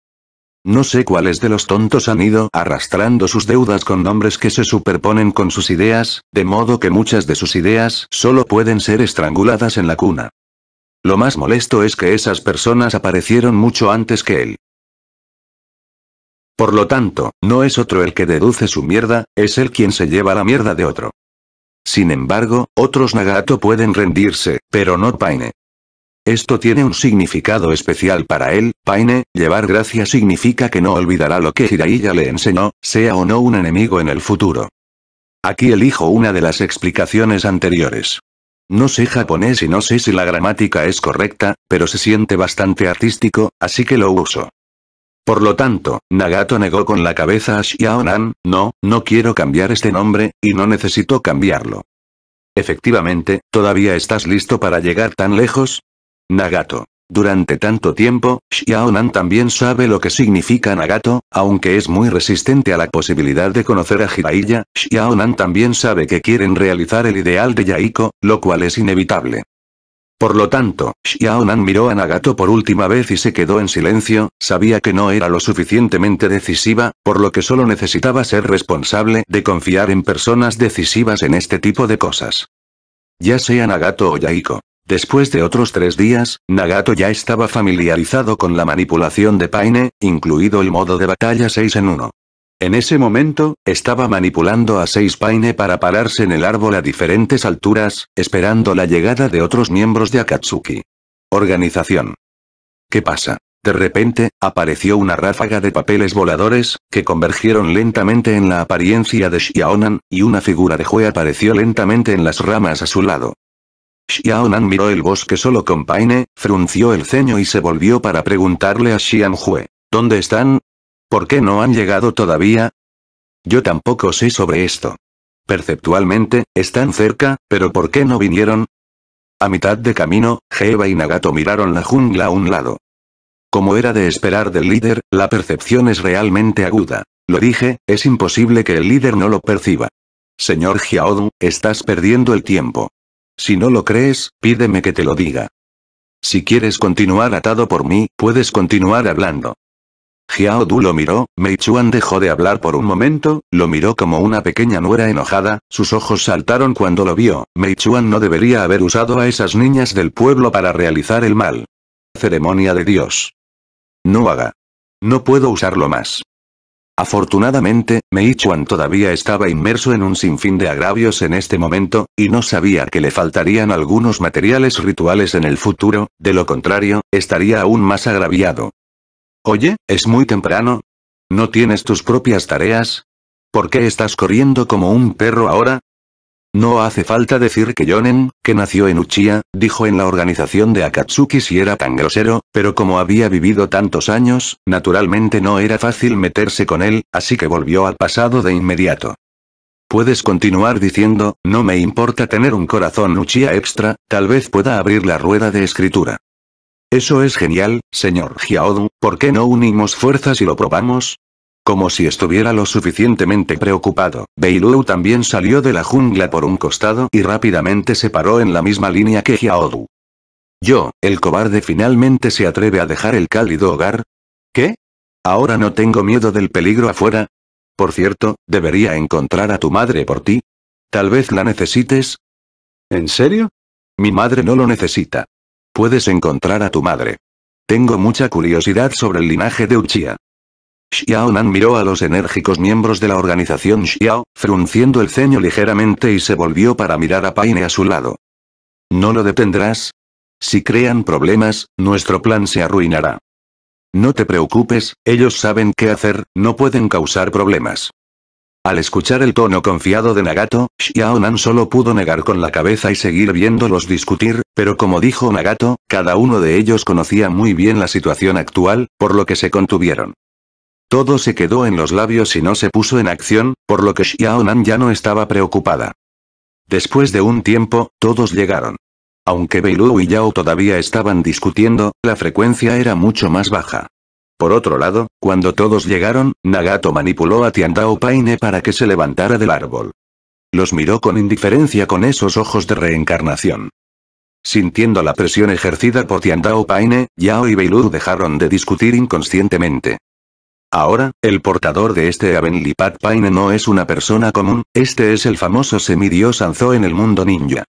No sé cuáles de los tontos han ido arrastrando sus deudas con nombres que se superponen con sus ideas, de modo que muchas de sus ideas solo pueden ser estranguladas en la cuna. Lo más molesto es que esas personas aparecieron mucho antes que él. Por lo tanto, no es otro el que deduce su mierda, es él quien se lleva la mierda de otro. Sin embargo, otros Nagato pueden rendirse, pero no Paine. Esto tiene un significado especial para él, Paine, llevar gracia significa que no olvidará lo que Jiraiya le enseñó, sea o no un enemigo en el futuro. Aquí elijo una de las explicaciones anteriores. No sé japonés y no sé si la gramática es correcta, pero se siente bastante artístico, así que lo uso. Por lo tanto, Nagato negó con la cabeza a Xiaonan, no, no quiero cambiar este nombre, y no necesito cambiarlo. Efectivamente, ¿todavía estás listo para llegar tan lejos? Nagato. Durante tanto tiempo, Xiaonan también sabe lo que significa Nagato, aunque es muy resistente a la posibilidad de conocer a Jiraiya, Xiaonan también sabe que quieren realizar el ideal de Yaiko, lo cual es inevitable. Por lo tanto, Xiaonan miró a Nagato por última vez y se quedó en silencio, sabía que no era lo suficientemente decisiva, por lo que solo necesitaba ser responsable de confiar en personas decisivas en este tipo de cosas. Ya sea Nagato o Yaiko. Después de otros tres días, Nagato ya estaba familiarizado con la manipulación de Paine, incluido el modo de batalla 6 en 1. En ese momento, estaba manipulando a 6 Paine para pararse en el árbol a diferentes alturas, esperando la llegada de otros miembros de Akatsuki. Organización. ¿Qué pasa? De repente, apareció una ráfaga de papeles voladores, que convergieron lentamente en la apariencia de Xiaonan, y una figura de Hue apareció lentamente en las ramas a su lado. Xiaonan miró el bosque solo con Paine, frunció el ceño y se volvió para preguntarle a Xianhue. ¿Dónde están? ¿Por qué no han llegado todavía? Yo tampoco sé sobre esto. Perceptualmente, están cerca, pero ¿por qué no vinieron? A mitad de camino, Geva y Nagato miraron la jungla a un lado. Como era de esperar del líder, la percepción es realmente aguda. Lo dije, es imposible que el líder no lo perciba. Señor Xiaodu, estás perdiendo el tiempo. Si no lo crees, pídeme que te lo diga. Si quieres continuar atado por mí, puedes continuar hablando. Xiao Du lo miró, Mei Chuan dejó de hablar por un momento, lo miró como una pequeña nuera enojada, sus ojos saltaron cuando lo vio, Mei Chuan no debería haber usado a esas niñas del pueblo para realizar el mal. Ceremonia de Dios. No haga. No puedo usarlo más. Afortunadamente, Meichuan todavía estaba inmerso en un sinfín de agravios en este momento, y no sabía que le faltarían algunos materiales rituales en el futuro, de lo contrario, estaría aún más agraviado. Oye, es muy temprano. ¿No tienes tus propias tareas? ¿Por qué estás corriendo como un perro ahora? No hace falta decir que Yonen, que nació en Uchiha, dijo en la organización de Akatsuki si era tan grosero, pero como había vivido tantos años, naturalmente no era fácil meterse con él, así que volvió al pasado de inmediato. Puedes continuar diciendo, no me importa tener un corazón Uchiha extra, tal vez pueda abrir la rueda de escritura. Eso es genial, señor Hyaodu, ¿por qué no unimos fuerzas y lo probamos? Como si estuviera lo suficientemente preocupado, Beilu también salió de la jungla por un costado y rápidamente se paró en la misma línea que Hyaodu. Yo, el cobarde finalmente se atreve a dejar el cálido hogar. ¿Qué? ¿Ahora no tengo miedo del peligro afuera? Por cierto, debería encontrar a tu madre por ti. Tal vez la necesites. ¿En serio? Mi madre no lo necesita. Puedes encontrar a tu madre. Tengo mucha curiosidad sobre el linaje de Uchiha. Xiao Nan miró a los enérgicos miembros de la organización Xiao, frunciendo el ceño ligeramente y se volvió para mirar a Paine a su lado. ¿No lo detendrás? Si crean problemas, nuestro plan se arruinará. No te preocupes, ellos saben qué hacer, no pueden causar problemas. Al escuchar el tono confiado de Nagato, Xiao Nan solo pudo negar con la cabeza y seguir viéndolos discutir, pero como dijo Nagato, cada uno de ellos conocía muy bien la situación actual, por lo que se contuvieron. Todo se quedó en los labios y no se puso en acción, por lo que Xiao Nan ya no estaba preocupada. Después de un tiempo, todos llegaron. Aunque Beilu y Yao todavía estaban discutiendo, la frecuencia era mucho más baja. Por otro lado, cuando todos llegaron, Nagato manipuló a Tiandao Paine para que se levantara del árbol. Los miró con indiferencia con esos ojos de reencarnación. Sintiendo la presión ejercida por Tiandao Paine, Yao y Beilu dejaron de discutir inconscientemente. Ahora, el portador de este Avenlipat Paine no es una persona común, este es el famoso semidios Anzo en el mundo ninja.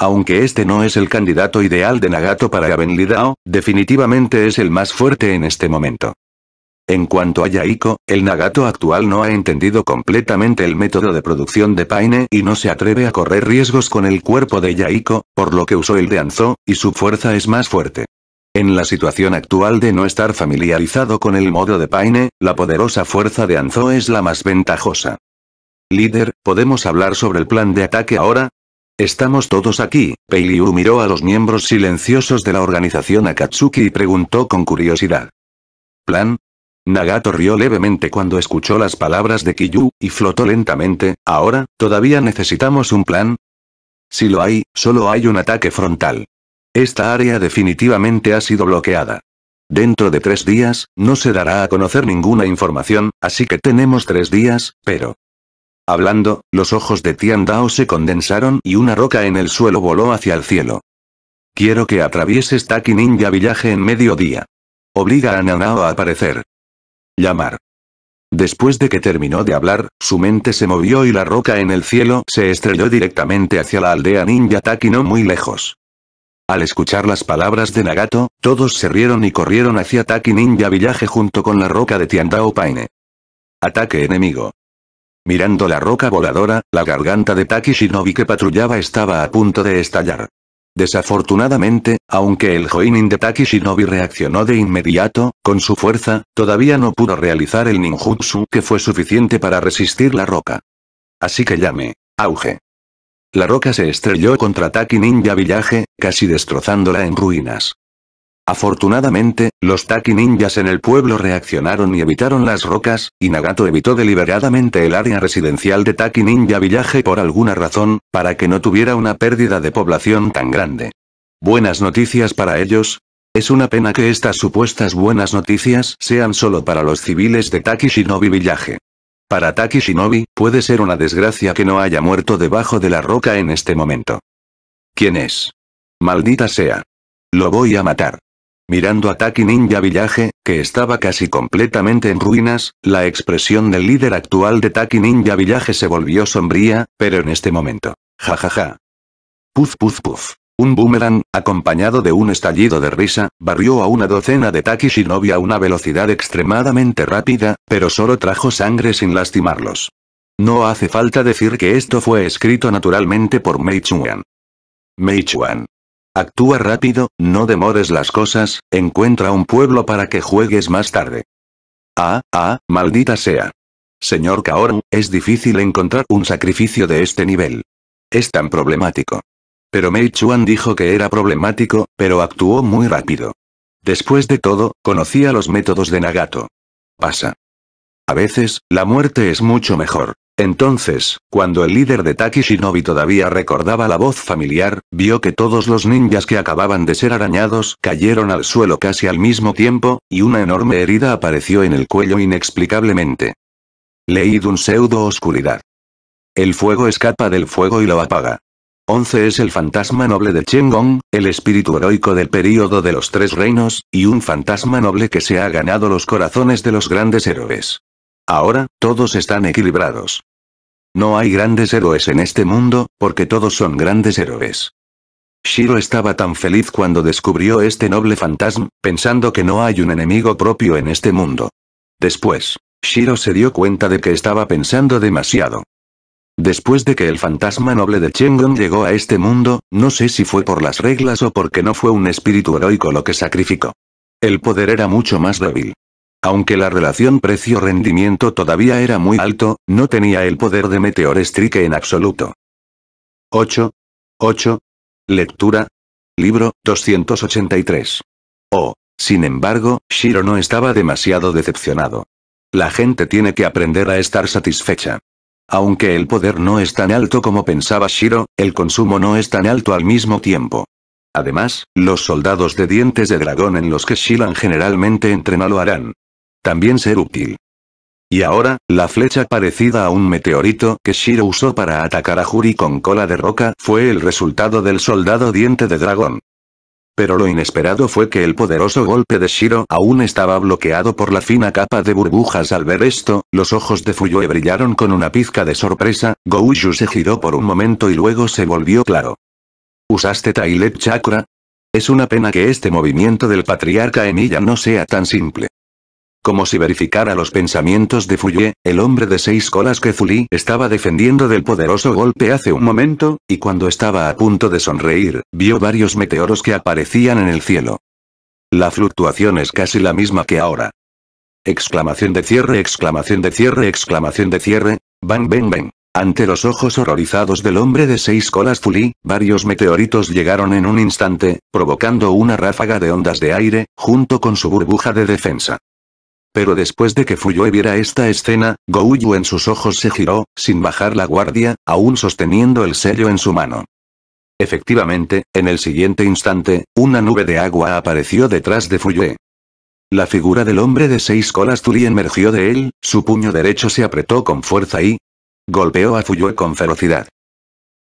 Aunque este no es el candidato ideal de Nagato para Avenlidao, definitivamente es el más fuerte en este momento. En cuanto a Yaiko, el Nagato actual no ha entendido completamente el método de producción de Paine y no se atreve a correr riesgos con el cuerpo de Yaiko, por lo que usó el de Anzo, y su fuerza es más fuerte. En la situación actual de no estar familiarizado con el modo de Paine, la poderosa fuerza de Anzo es la más ventajosa. Líder, ¿podemos hablar sobre el plan de ataque ahora? Estamos todos aquí, Peiliu miró a los miembros silenciosos de la organización Akatsuki y preguntó con curiosidad. ¿Plan? Nagato rió levemente cuando escuchó las palabras de Kiyu, y flotó lentamente, ¿ahora, todavía necesitamos un plan? Si lo hay, solo hay un ataque frontal. Esta área definitivamente ha sido bloqueada. Dentro de tres días, no se dará a conocer ninguna información, así que tenemos tres días, pero... Hablando, los ojos de Tian Dao se condensaron y una roca en el suelo voló hacia el cielo. Quiero que atravieses Taki Ninja Village en mediodía. Obliga a Nanao a aparecer. Llamar. Después de que terminó de hablar, su mente se movió y la roca en el cielo se estrelló directamente hacia la aldea ninja Taki no muy lejos. Al escuchar las palabras de Nagato, todos se rieron y corrieron hacia Taki Ninja Village junto con la roca de Tiandao Paine. Ataque enemigo. Mirando la roca voladora, la garganta de Taki Shinobi que patrullaba estaba a punto de estallar. Desafortunadamente, aunque el Joinin de Taki Shinobi reaccionó de inmediato, con su fuerza, todavía no pudo realizar el ninjutsu que fue suficiente para resistir la roca. Así que llame. Auge. La roca se estrelló contra Taki Ninja Village, casi destrozándola en ruinas. Afortunadamente, los Taki Ninjas en el pueblo reaccionaron y evitaron las rocas, y Nagato evitó deliberadamente el área residencial de Taki Ninja Village por alguna razón, para que no tuviera una pérdida de población tan grande. Buenas noticias para ellos. Es una pena que estas supuestas buenas noticias sean solo para los civiles de Taki Shinobi Village. Para Taki Shinobi, puede ser una desgracia que no haya muerto debajo de la roca en este momento. ¿Quién es? Maldita sea. Lo voy a matar. Mirando a Taki Ninja Village, que estaba casi completamente en ruinas, la expresión del líder actual de Taki Ninja Village se volvió sombría, pero en este momento. Ja ja ja. Puf puf puf. Un boomerang, acompañado de un estallido de risa, barrió a una docena de Taki Shinobi a una velocidad extremadamente rápida, pero solo trajo sangre sin lastimarlos. No hace falta decir que esto fue escrito naturalmente por Mei Chuan. Mei Chuan. Actúa rápido, no demores las cosas, encuentra un pueblo para que juegues más tarde. Ah, ah, maldita sea. Señor Kaoru, es difícil encontrar un sacrificio de este nivel. Es tan problemático. Pero Mei Chuan dijo que era problemático, pero actuó muy rápido. Después de todo, conocía los métodos de Nagato. Pasa. A veces, la muerte es mucho mejor. Entonces, cuando el líder de Taki Shinobi todavía recordaba la voz familiar, vio que todos los ninjas que acababan de ser arañados cayeron al suelo casi al mismo tiempo, y una enorme herida apareció en el cuello inexplicablemente. Leí un pseudo oscuridad. El fuego escapa del fuego y lo apaga. 11 es el fantasma noble de Gong, el espíritu heroico del período de los tres reinos, y un fantasma noble que se ha ganado los corazones de los grandes héroes. Ahora, todos están equilibrados. No hay grandes héroes en este mundo, porque todos son grandes héroes. Shiro estaba tan feliz cuando descubrió este noble fantasma, pensando que no hay un enemigo propio en este mundo. Después, Shiro se dio cuenta de que estaba pensando demasiado. Después de que el fantasma noble de Chengon llegó a este mundo, no sé si fue por las reglas o porque no fue un espíritu heroico lo que sacrificó. El poder era mucho más débil. Aunque la relación precio-rendimiento todavía era muy alto, no tenía el poder de Meteor Strike en absoluto. 8. 8. Lectura. Libro, 283. Oh. Sin embargo, Shiro no estaba demasiado decepcionado. La gente tiene que aprender a estar satisfecha. Aunque el poder no es tan alto como pensaba Shiro, el consumo no es tan alto al mismo tiempo. Además, los soldados de dientes de dragón en los que Shilan generalmente entrena lo harán también ser útil. Y ahora, la flecha parecida a un meteorito que Shiro usó para atacar a Juri con cola de roca fue el resultado del soldado diente de dragón. Pero lo inesperado fue que el poderoso golpe de Shiro aún estaba bloqueado por la fina capa de burbujas al ver esto, los ojos de Fuyue brillaron con una pizca de sorpresa, Goushu se giró por un momento y luego se volvió claro. ¿Usaste Tailet Chakra? Es una pena que este movimiento del patriarca Emilia no sea tan simple. Como si verificara los pensamientos de Fuyue, el hombre de seis colas que Zuli estaba defendiendo del poderoso golpe hace un momento, y cuando estaba a punto de sonreír, vio varios meteoros que aparecían en el cielo. La fluctuación es casi la misma que ahora. Exclamación de cierre, exclamación de cierre, exclamación de cierre, bang bang bang. Ante los ojos horrorizados del hombre de seis colas Zuli, varios meteoritos llegaron en un instante, provocando una ráfaga de ondas de aire, junto con su burbuja de defensa. Pero después de que Fuyue viera esta escena, Gouyu en sus ojos se giró, sin bajar la guardia, aún sosteniendo el sello en su mano. Efectivamente, en el siguiente instante, una nube de agua apareció detrás de Fuyue. La figura del hombre de seis colas Tuli emergió de él, su puño derecho se apretó con fuerza y golpeó a Fuyue con ferocidad.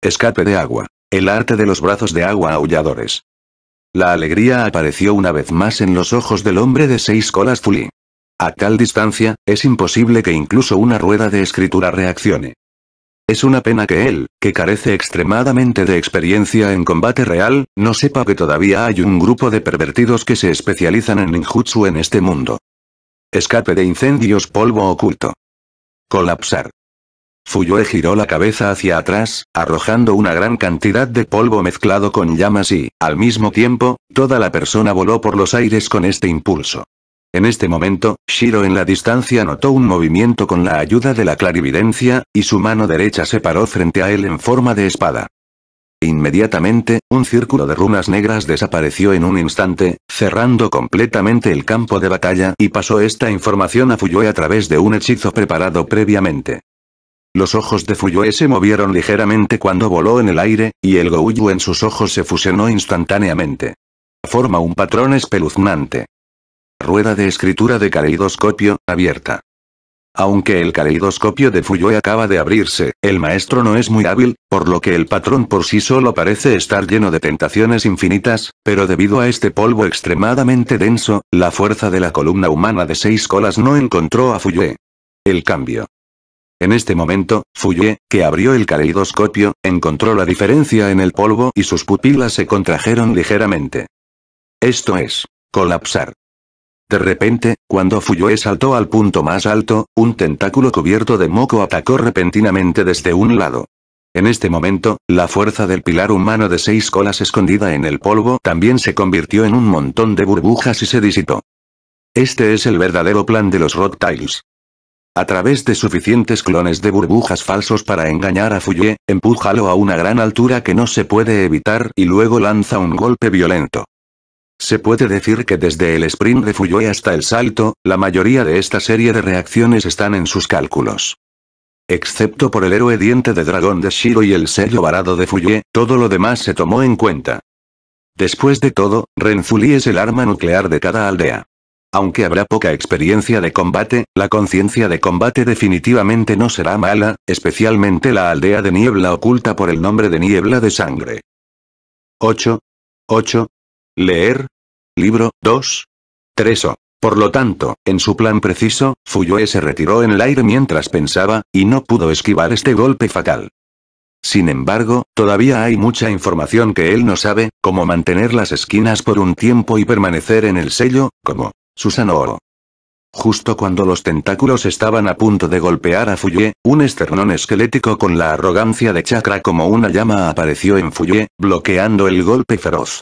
Escape de agua. El arte de los brazos de agua aulladores. La alegría apareció una vez más en los ojos del hombre de seis colas Tuli. A tal distancia, es imposible que incluso una rueda de escritura reaccione. Es una pena que él, que carece extremadamente de experiencia en combate real, no sepa que todavía hay un grupo de pervertidos que se especializan en ninjutsu en este mundo. Escape de incendios polvo oculto. Colapsar. Fuyue giró la cabeza hacia atrás, arrojando una gran cantidad de polvo mezclado con llamas y, al mismo tiempo, toda la persona voló por los aires con este impulso. En este momento, Shiro en la distancia notó un movimiento con la ayuda de la clarividencia, y su mano derecha se paró frente a él en forma de espada. Inmediatamente, un círculo de runas negras desapareció en un instante, cerrando completamente el campo de batalla y pasó esta información a Fuyue a través de un hechizo preparado previamente. Los ojos de Fuyue se movieron ligeramente cuando voló en el aire, y el Gouyu en sus ojos se fusionó instantáneamente. Forma un patrón espeluznante. Rueda de escritura de caleidoscopio, abierta. Aunque el caleidoscopio de Fuyue acaba de abrirse, el maestro no es muy hábil, por lo que el patrón por sí solo parece estar lleno de tentaciones infinitas, pero debido a este polvo extremadamente denso, la fuerza de la columna humana de seis colas no encontró a Fuyue. El cambio. En este momento, Fuyue, que abrió el caleidoscopio, encontró la diferencia en el polvo y sus pupilas se contrajeron ligeramente. Esto es, colapsar. De repente, cuando Fuyue saltó al punto más alto, un tentáculo cubierto de moco atacó repentinamente desde un lado. En este momento, la fuerza del pilar humano de seis colas escondida en el polvo también se convirtió en un montón de burbujas y se disipó. Este es el verdadero plan de los Rock a través de suficientes clones de burbujas falsos para engañar a Fuyue, empújalo a una gran altura que no se puede evitar y luego lanza un golpe violento. Se puede decir que desde el sprint de Fuyue hasta el salto, la mayoría de esta serie de reacciones están en sus cálculos. Excepto por el héroe diente de dragón de Shiro y el sello varado de Fuyue, todo lo demás se tomó en cuenta. Después de todo, Renzuli es el arma nuclear de cada aldea. Aunque habrá poca experiencia de combate, la conciencia de combate definitivamente no será mala, especialmente la aldea de niebla oculta por el nombre de niebla de sangre. 8. 8. Leer. Libro 2. 3 o. Por lo tanto, en su plan preciso, Fuyue se retiró en el aire mientras pensaba, y no pudo esquivar este golpe fatal. Sin embargo, todavía hay mucha información que él no sabe, como mantener las esquinas por un tiempo y permanecer en el sello, como Susanoo. Justo cuando los tentáculos estaban a punto de golpear a Fuyue, un esternón esquelético con la arrogancia de chakra como una llama apareció en Fuyue, bloqueando el golpe feroz.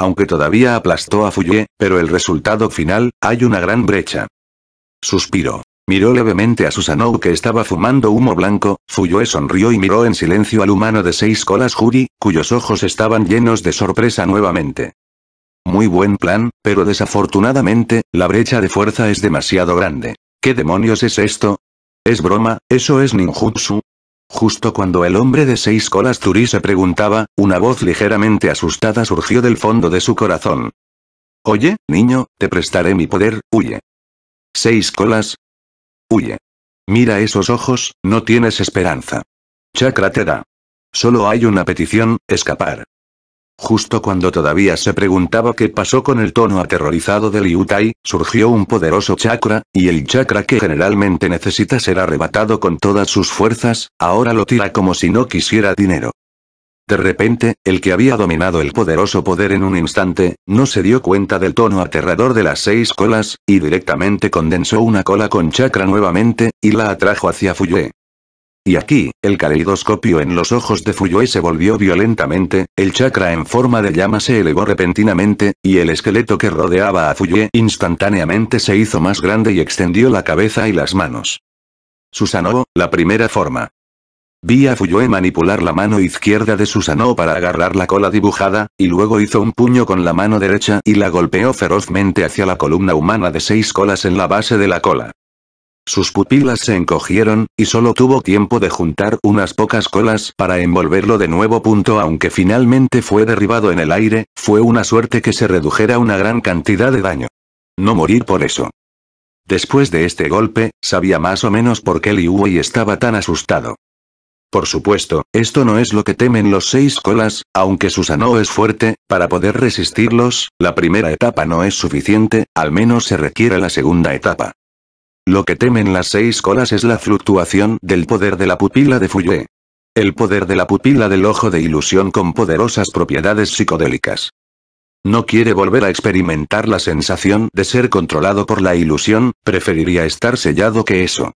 Aunque todavía aplastó a Fuyue, pero el resultado final, hay una gran brecha. Suspiró. Miró levemente a Susanoo que estaba fumando humo blanco, Fuyue sonrió y miró en silencio al humano de seis colas Juri, cuyos ojos estaban llenos de sorpresa nuevamente. Muy buen plan, pero desafortunadamente, la brecha de fuerza es demasiado grande. ¿Qué demonios es esto? ¿Es broma? ¿Eso es ninjutsu? Justo cuando el hombre de seis colas Turi se preguntaba, una voz ligeramente asustada surgió del fondo de su corazón. Oye, niño, te prestaré mi poder, huye. Seis colas, Huye. Mira esos ojos, no tienes esperanza. Chakra te da. Solo hay una petición, escapar. Justo cuando todavía se preguntaba qué pasó con el tono aterrorizado de Liu Tai, surgió un poderoso chakra, y el chakra que generalmente necesita ser arrebatado con todas sus fuerzas, ahora lo tira como si no quisiera dinero. De repente, el que había dominado el poderoso poder en un instante, no se dio cuenta del tono aterrador de las seis colas, y directamente condensó una cola con chakra nuevamente, y la atrajo hacia Fuyue. Y aquí, el caleidoscopio en los ojos de Fuyue se volvió violentamente, el chakra en forma de llama se elevó repentinamente, y el esqueleto que rodeaba a Fuyue instantáneamente se hizo más grande y extendió la cabeza y las manos. Susanoo, la primera forma. Vi a Fuyue manipular la mano izquierda de Susanoo para agarrar la cola dibujada, y luego hizo un puño con la mano derecha y la golpeó ferozmente hacia la columna humana de seis colas en la base de la cola. Sus pupilas se encogieron, y solo tuvo tiempo de juntar unas pocas colas para envolverlo de nuevo. Punto aunque finalmente fue derribado en el aire, fue una suerte que se redujera una gran cantidad de daño. No morir por eso. Después de este golpe, sabía más o menos por qué Liu Wei estaba tan asustado. Por supuesto, esto no es lo que temen los seis colas, aunque Susanoo es fuerte, para poder resistirlos, la primera etapa no es suficiente, al menos se requiere la segunda etapa. Lo que temen las seis colas es la fluctuación del poder de la pupila de Fuyue. El poder de la pupila del ojo de ilusión con poderosas propiedades psicodélicas. No quiere volver a experimentar la sensación de ser controlado por la ilusión, preferiría estar sellado que eso.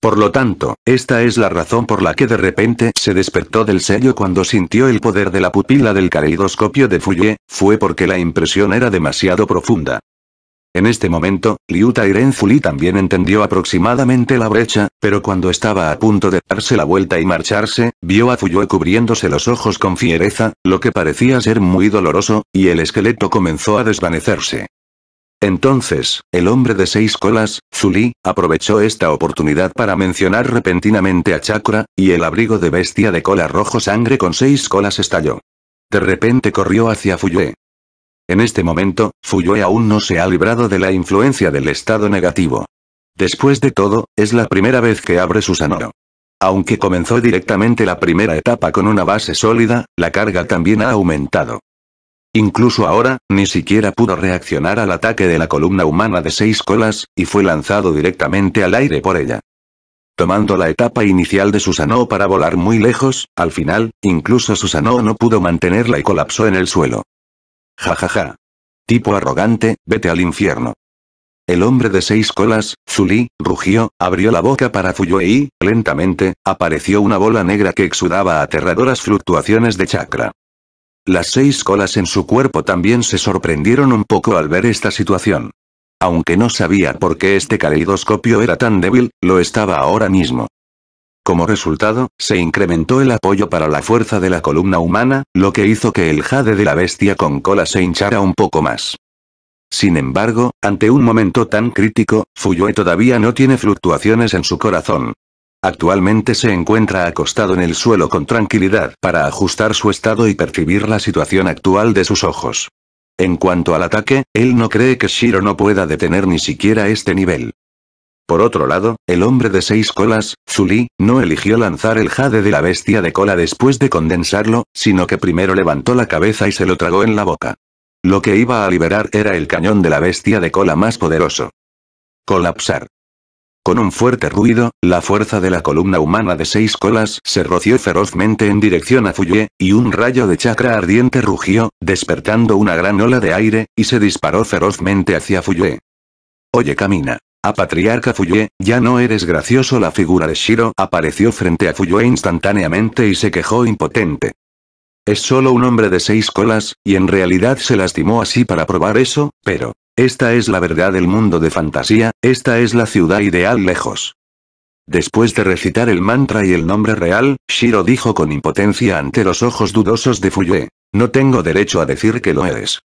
Por lo tanto, esta es la razón por la que de repente se despertó del sello cuando sintió el poder de la pupila del caleidoscopio de Fuyue, fue porque la impresión era demasiado profunda. En este momento, Liu Tairenzuli también entendió aproximadamente la brecha, pero cuando estaba a punto de darse la vuelta y marcharse, vio a Fuyue cubriéndose los ojos con fiereza, lo que parecía ser muy doloroso, y el esqueleto comenzó a desvanecerse. Entonces, el hombre de seis colas, Zuli, aprovechó esta oportunidad para mencionar repentinamente a Chakra, y el abrigo de bestia de cola rojo sangre con seis colas estalló. De repente corrió hacia Fuyue. En este momento, Fuyue aún no se ha librado de la influencia del estado negativo. Después de todo, es la primera vez que abre su. Aunque comenzó directamente la primera etapa con una base sólida, la carga también ha aumentado. Incluso ahora, ni siquiera pudo reaccionar al ataque de la columna humana de seis colas, y fue lanzado directamente al aire por ella. Tomando la etapa inicial de Susanoo para volar muy lejos, al final, incluso Susanoo no pudo mantenerla y colapsó en el suelo. Ja ja ja. Tipo arrogante, vete al infierno. El hombre de seis colas, Zuli, rugió, abrió la boca para Fuyue y, lentamente, apareció una bola negra que exudaba aterradoras fluctuaciones de chakra. Las seis colas en su cuerpo también se sorprendieron un poco al ver esta situación. Aunque no sabía por qué este caleidoscopio era tan débil, lo estaba ahora mismo. Como resultado, se incrementó el apoyo para la fuerza de la columna humana, lo que hizo que el jade de la bestia con cola se hinchara un poco más. Sin embargo, ante un momento tan crítico, Fuyue todavía no tiene fluctuaciones en su corazón. Actualmente se encuentra acostado en el suelo con tranquilidad para ajustar su estado y percibir la situación actual de sus ojos. En cuanto al ataque, él no cree que Shiro no pueda detener ni siquiera este nivel. Por otro lado, el hombre de seis colas, Zuli, no eligió lanzar el jade de la bestia de cola después de condensarlo, sino que primero levantó la cabeza y se lo tragó en la boca. Lo que iba a liberar era el cañón de la bestia de cola más poderoso. Colapsar. Con un fuerte ruido, la fuerza de la columna humana de seis colas se roció ferozmente en dirección a Fuyue, y un rayo de chakra ardiente rugió, despertando una gran ola de aire, y se disparó ferozmente hacia Fuyue. Oye camina. A Patriarca Fuyue, ya no eres gracioso la figura de Shiro apareció frente a Fuyue instantáneamente y se quejó impotente. Es solo un hombre de seis colas, y en realidad se lastimó así para probar eso, pero... Esta es la verdad del mundo de fantasía, esta es la ciudad ideal lejos. Después de recitar el mantra y el nombre real, Shiro dijo con impotencia ante los ojos dudosos de Fuyue. No tengo derecho a decir que lo eres.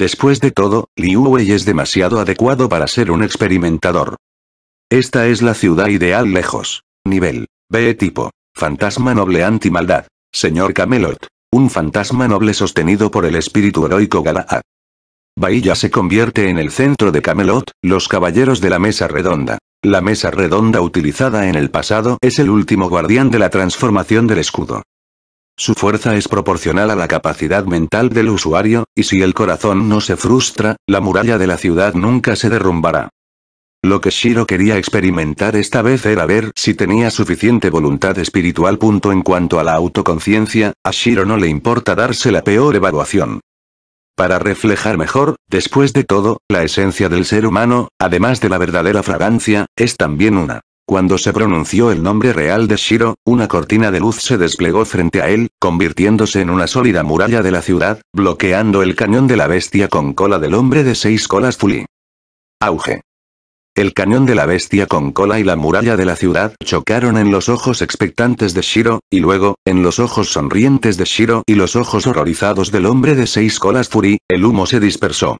Después de todo, Liu es demasiado adecuado para ser un experimentador. Esta es la ciudad ideal lejos. Nivel. B tipo. Fantasma noble anti-maldad. Señor Camelot. Un fantasma noble sostenido por el espíritu heroico Galahad. Bahía se convierte en el centro de Camelot, los caballeros de la mesa redonda. La mesa redonda utilizada en el pasado es el último guardián de la transformación del escudo. Su fuerza es proporcional a la capacidad mental del usuario, y si el corazón no se frustra, la muralla de la ciudad nunca se derrumbará. Lo que Shiro quería experimentar esta vez era ver si tenía suficiente voluntad espiritual. En cuanto a la autoconciencia, a Shiro no le importa darse la peor evaluación. Para reflejar mejor, después de todo, la esencia del ser humano, además de la verdadera fragancia, es también una. Cuando se pronunció el nombre real de Shiro, una cortina de luz se desplegó frente a él, convirtiéndose en una sólida muralla de la ciudad, bloqueando el cañón de la bestia con cola del hombre de seis colas Fuli. Auge. El cañón de la bestia con cola y la muralla de la ciudad chocaron en los ojos expectantes de Shiro, y luego, en los ojos sonrientes de Shiro y los ojos horrorizados del hombre de seis colas Furi, el humo se dispersó.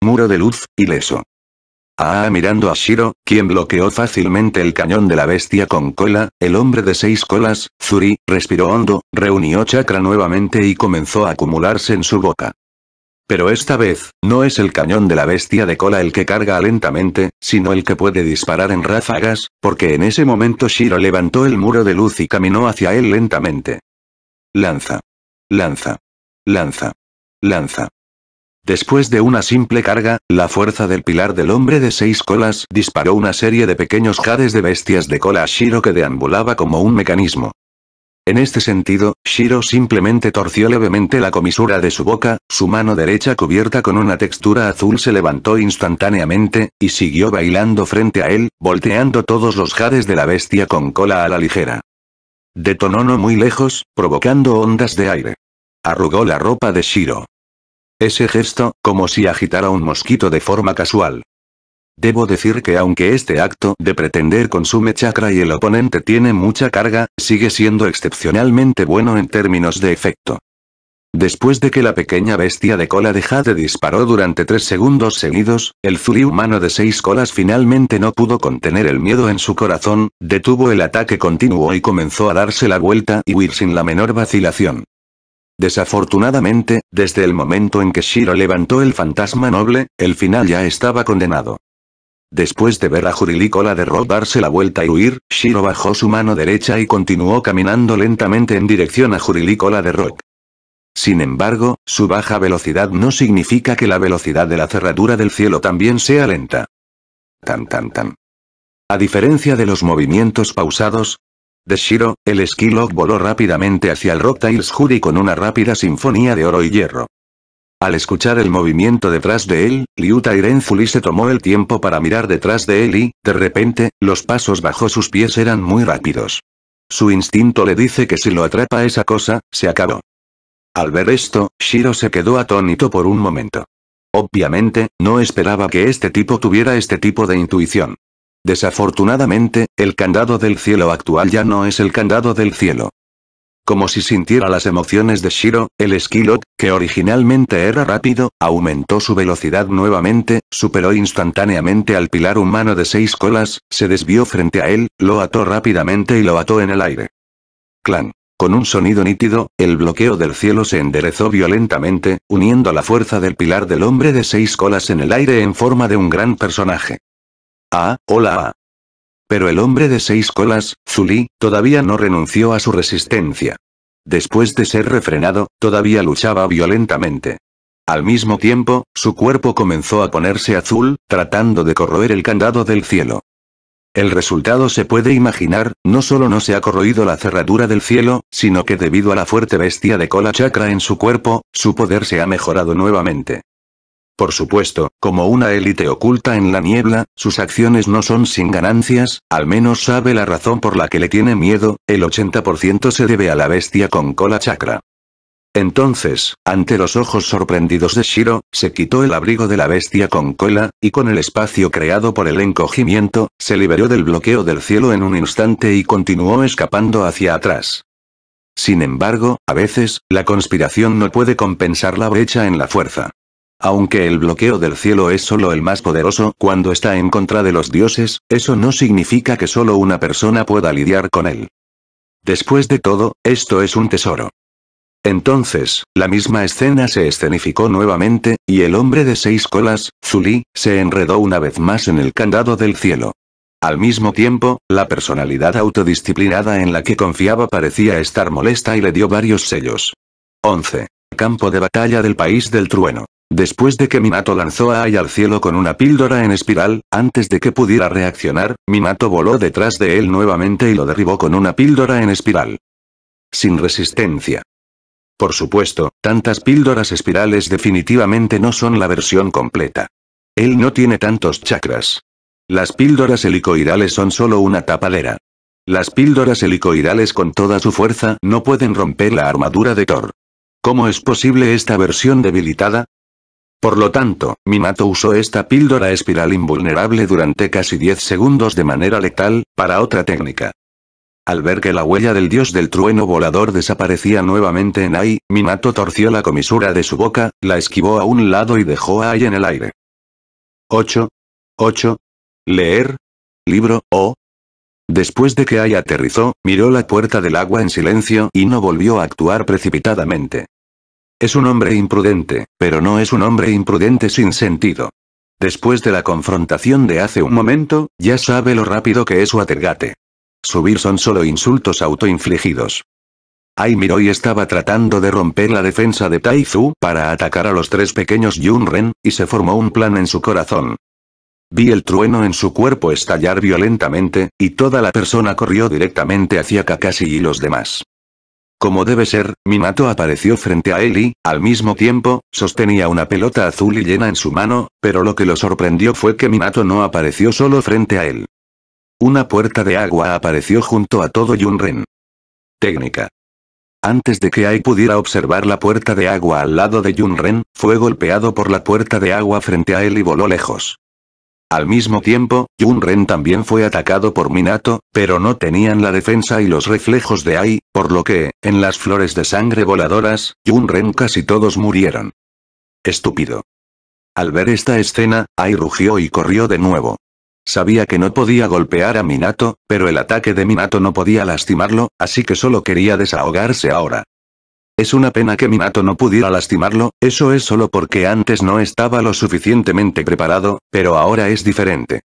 Muro de luz, ileso. Ah, mirando a Shiro, quien bloqueó fácilmente el cañón de la bestia con cola, el hombre de seis colas, Zuri, respiró hondo, reunió chakra nuevamente y comenzó a acumularse en su boca. Pero esta vez, no es el cañón de la bestia de cola el que carga lentamente, sino el que puede disparar en ráfagas, porque en ese momento Shiro levantó el muro de luz y caminó hacia él lentamente. Lanza. Lanza. Lanza. Lanza. Después de una simple carga, la fuerza del pilar del hombre de seis colas disparó una serie de pequeños jades de bestias de cola a Shiro que deambulaba como un mecanismo. En este sentido, Shiro simplemente torció levemente la comisura de su boca, su mano derecha cubierta con una textura azul se levantó instantáneamente, y siguió bailando frente a él, volteando todos los jades de la bestia con cola a la ligera. Detonó no muy lejos, provocando ondas de aire. Arrugó la ropa de Shiro. Ese gesto, como si agitara un mosquito de forma casual. Debo decir que aunque este acto de pretender consume chakra y el oponente tiene mucha carga, sigue siendo excepcionalmente bueno en términos de efecto. Después de que la pequeña bestia de cola de Jade disparó durante tres segundos seguidos, el Zuri humano de seis colas finalmente no pudo contener el miedo en su corazón, detuvo el ataque continuo y comenzó a darse la vuelta y huir sin la menor vacilación. Desafortunadamente, desde el momento en que Shiro levantó el fantasma noble, el final ya estaba condenado. Después de ver a Jurilícola de Rock darse la vuelta y huir, Shiro bajó su mano derecha y continuó caminando lentamente en dirección a Jurilícola de Rock. Sin embargo, su baja velocidad no significa que la velocidad de la cerradura del cielo también sea lenta. Tan tan tan. A diferencia de los movimientos pausados, de Shiro, el Skillock voló rápidamente hacia el Rock Tails Juri con una rápida sinfonía de oro y hierro. Al escuchar el movimiento detrás de él, Liu Tairenzuli se tomó el tiempo para mirar detrás de él y, de repente, los pasos bajo sus pies eran muy rápidos. Su instinto le dice que si lo atrapa esa cosa, se acabó. Al ver esto, Shiro se quedó atónito por un momento. Obviamente, no esperaba que este tipo tuviera este tipo de intuición. Desafortunadamente, el candado del cielo actual ya no es el candado del cielo. Como si sintiera las emociones de Shiro, el esquilot, que originalmente era rápido, aumentó su velocidad nuevamente, superó instantáneamente al pilar humano de seis colas, se desvió frente a él, lo ató rápidamente y lo ató en el aire. Clan. Con un sonido nítido, el bloqueo del cielo se enderezó violentamente, uniendo la fuerza del pilar del hombre de seis colas en el aire en forma de un gran personaje. Ah, hola. Pero el hombre de seis colas, Zuli, todavía no renunció a su resistencia. Después de ser refrenado, todavía luchaba violentamente. Al mismo tiempo, su cuerpo comenzó a ponerse azul, tratando de corroer el candado del cielo. El resultado se puede imaginar, no solo no se ha corroído la cerradura del cielo, sino que debido a la fuerte bestia de cola chakra en su cuerpo, su poder se ha mejorado nuevamente. Por supuesto, como una élite oculta en la niebla, sus acciones no son sin ganancias, al menos sabe la razón por la que le tiene miedo, el 80% se debe a la bestia con cola chakra. Entonces, ante los ojos sorprendidos de Shiro, se quitó el abrigo de la bestia con cola, y con el espacio creado por el encogimiento, se liberó del bloqueo del cielo en un instante y continuó escapando hacia atrás. Sin embargo, a veces, la conspiración no puede compensar la brecha en la fuerza. Aunque el bloqueo del cielo es solo el más poderoso cuando está en contra de los dioses, eso no significa que solo una persona pueda lidiar con él. Después de todo, esto es un tesoro. Entonces, la misma escena se escenificó nuevamente, y el hombre de seis colas, Zuli, se enredó una vez más en el candado del cielo. Al mismo tiempo, la personalidad autodisciplinada en la que confiaba parecía estar molesta y le dio varios sellos. 11. Campo de batalla del país del trueno. Después de que Minato lanzó a Ai al cielo con una píldora en espiral, antes de que pudiera reaccionar, Minato voló detrás de él nuevamente y lo derribó con una píldora en espiral. Sin resistencia. Por supuesto, tantas píldoras espirales definitivamente no son la versión completa. Él no tiene tantos chakras. Las píldoras helicoidales son solo una tapadera. Las píldoras helicoidales con toda su fuerza no pueden romper la armadura de Thor. ¿Cómo es posible esta versión debilitada? Por lo tanto, Minato usó esta píldora espiral invulnerable durante casi 10 segundos de manera letal, para otra técnica. Al ver que la huella del dios del trueno volador desaparecía nuevamente en Ai, Minato torció la comisura de su boca, la esquivó a un lado y dejó a Ai en el aire. 8. 8. Leer. Libro, O. Después de que Ai aterrizó, miró la puerta del agua en silencio y no volvió a actuar precipitadamente. Es un hombre imprudente, pero no es un hombre imprudente sin sentido. Después de la confrontación de hace un momento, ya sabe lo rápido que es Watergate. Subir son solo insultos autoinfligidos. Ai Miroi estaba tratando de romper la defensa de Taizu para atacar a los tres pequeños Yunren, y se formó un plan en su corazón. Vi el trueno en su cuerpo estallar violentamente, y toda la persona corrió directamente hacia Kakashi y los demás. Como debe ser, Minato apareció frente a él y, al mismo tiempo, sostenía una pelota azul y llena en su mano, pero lo que lo sorprendió fue que Minato no apareció solo frente a él. Una puerta de agua apareció junto a todo Yunren. Técnica. Antes de que Ai pudiera observar la puerta de agua al lado de Yunren, fue golpeado por la puerta de agua frente a él y voló lejos. Al mismo tiempo, Yunren también fue atacado por Minato, pero no tenían la defensa y los reflejos de Ai, por lo que, en las flores de sangre voladoras, Yunren casi todos murieron. Estúpido. Al ver esta escena, Ai rugió y corrió de nuevo. Sabía que no podía golpear a Minato, pero el ataque de Minato no podía lastimarlo, así que solo quería desahogarse ahora. Es una pena que Minato no pudiera lastimarlo, eso es solo porque antes no estaba lo suficientemente preparado, pero ahora es diferente.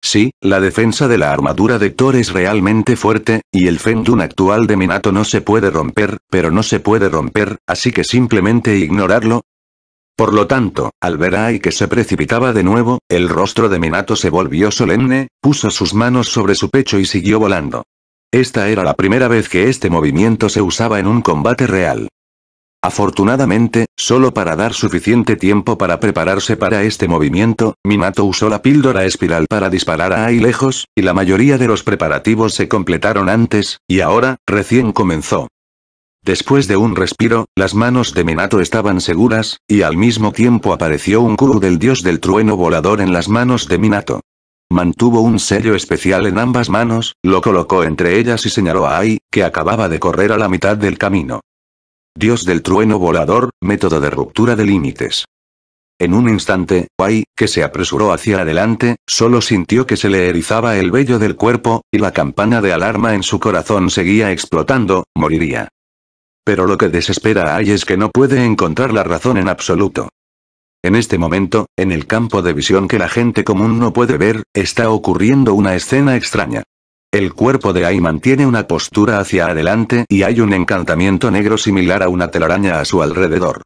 Sí, la defensa de la armadura de Thor es realmente fuerte, y el Fendun actual de Minato no se puede romper, pero no se puede romper, así que simplemente ignorarlo, por lo tanto, al ver a Ai que se precipitaba de nuevo, el rostro de Minato se volvió solemne, puso sus manos sobre su pecho y siguió volando. Esta era la primera vez que este movimiento se usaba en un combate real. Afortunadamente, solo para dar suficiente tiempo para prepararse para este movimiento, Minato usó la píldora espiral para disparar a Ai lejos, y la mayoría de los preparativos se completaron antes, y ahora, recién comenzó. Después de un respiro, las manos de Minato estaban seguras, y al mismo tiempo apareció un Kuru del dios del trueno volador en las manos de Minato. Mantuvo un sello especial en ambas manos, lo colocó entre ellas y señaló a Ai, que acababa de correr a la mitad del camino. Dios del trueno volador, método de ruptura de límites. En un instante, Ai, que se apresuró hacia adelante, solo sintió que se le erizaba el vello del cuerpo, y la campana de alarma en su corazón seguía explotando, moriría. Pero lo que desespera a Ai es que no puede encontrar la razón en absoluto. En este momento, en el campo de visión que la gente común no puede ver, está ocurriendo una escena extraña. El cuerpo de Ai mantiene una postura hacia adelante y hay un encantamiento negro similar a una telaraña a su alrededor.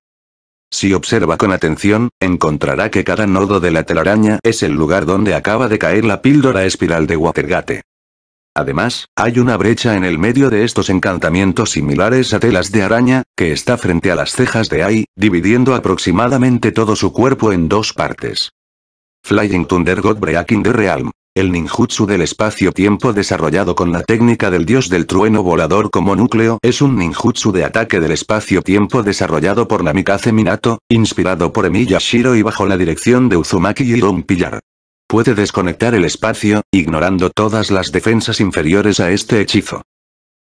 Si observa con atención, encontrará que cada nodo de la telaraña es el lugar donde acaba de caer la píldora espiral de Watergate. Además, hay una brecha en el medio de estos encantamientos similares a telas de araña, que está frente a las cejas de Ai, dividiendo aproximadamente todo su cuerpo en dos partes. Flying Thunder God Breaking the Realm. El ninjutsu del espacio-tiempo desarrollado con la técnica del dios del trueno volador como núcleo es un ninjutsu de ataque del espacio-tiempo desarrollado por Namikaze Minato, inspirado por Emi Yashiro y bajo la dirección de Uzumaki Hiron Pillar puede desconectar el espacio, ignorando todas las defensas inferiores a este hechizo.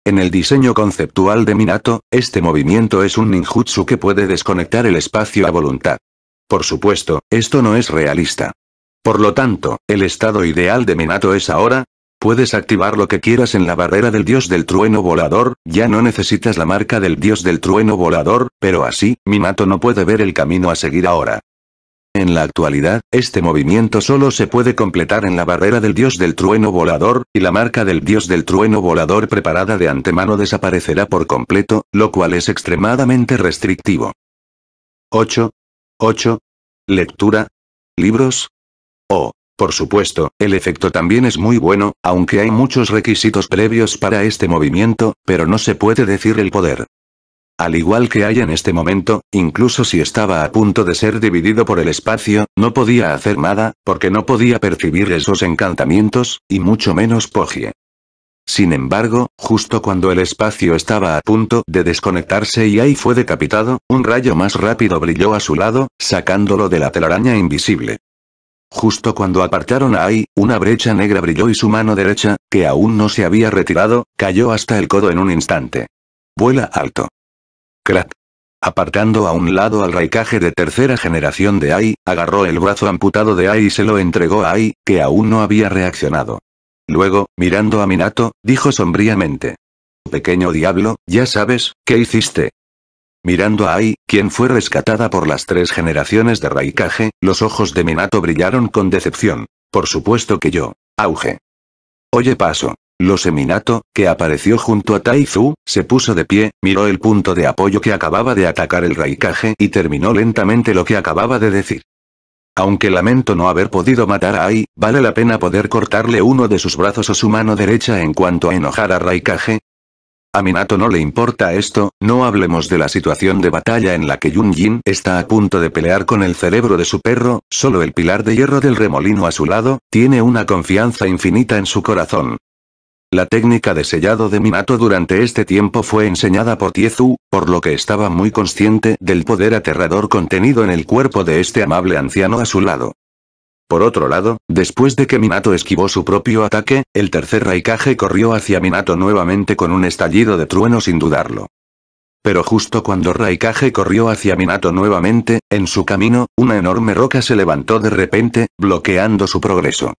En el diseño conceptual de Minato, este movimiento es un ninjutsu que puede desconectar el espacio a voluntad. Por supuesto, esto no es realista. Por lo tanto, el estado ideal de Minato es ahora, Puedes activar lo que quieras en la barrera del dios del trueno volador, ya no necesitas la marca del dios del trueno volador, pero así, Minato no puede ver el camino a seguir ahora. En la actualidad, este movimiento solo se puede completar en la barrera del dios del trueno volador, y la marca del dios del trueno volador preparada de antemano desaparecerá por completo, lo cual es extremadamente restrictivo. 8. 8. Lectura. Libros. Oh, por supuesto, el efecto también es muy bueno, aunque hay muchos requisitos previos para este movimiento, pero no se puede decir el poder. Al igual que hay en este momento, incluso si estaba a punto de ser dividido por el espacio, no podía hacer nada, porque no podía percibir esos encantamientos, y mucho menos Pogie. Sin embargo, justo cuando el espacio estaba a punto de desconectarse y ahí fue decapitado, un rayo más rápido brilló a su lado, sacándolo de la telaraña invisible. Justo cuando apartaron a Ai, una brecha negra brilló y su mano derecha, que aún no se había retirado, cayó hasta el codo en un instante. Vuela alto. Crack. Apartando a un lado al Raikaje de tercera generación de Ai, agarró el brazo amputado de Ai y se lo entregó a Ai, que aún no había reaccionado. Luego, mirando a Minato, dijo sombríamente. Pequeño diablo, ya sabes, ¿qué hiciste? Mirando a Ai, quien fue rescatada por las tres generaciones de Raikage, los ojos de Minato brillaron con decepción. Por supuesto que yo. Auge. Oye paso. Lo Seminato, que apareció junto a Taizu, se puso de pie, miró el punto de apoyo que acababa de atacar el Raikage y terminó lentamente lo que acababa de decir. Aunque lamento no haber podido matar a Ai, ¿vale la pena poder cortarle uno de sus brazos o su mano derecha en cuanto a enojar a Raikage? A Minato no le importa esto, no hablemos de la situación de batalla en la que Yun Jin está a punto de pelear con el cerebro de su perro, solo el pilar de hierro del remolino a su lado, tiene una confianza infinita en su corazón. La técnica de sellado de Minato durante este tiempo fue enseñada por Tiezu, por lo que estaba muy consciente del poder aterrador contenido en el cuerpo de este amable anciano a su lado. Por otro lado, después de que Minato esquivó su propio ataque, el tercer Raikage corrió hacia Minato nuevamente con un estallido de trueno sin dudarlo. Pero justo cuando Raikage corrió hacia Minato nuevamente, en su camino, una enorme roca se levantó de repente, bloqueando su progreso.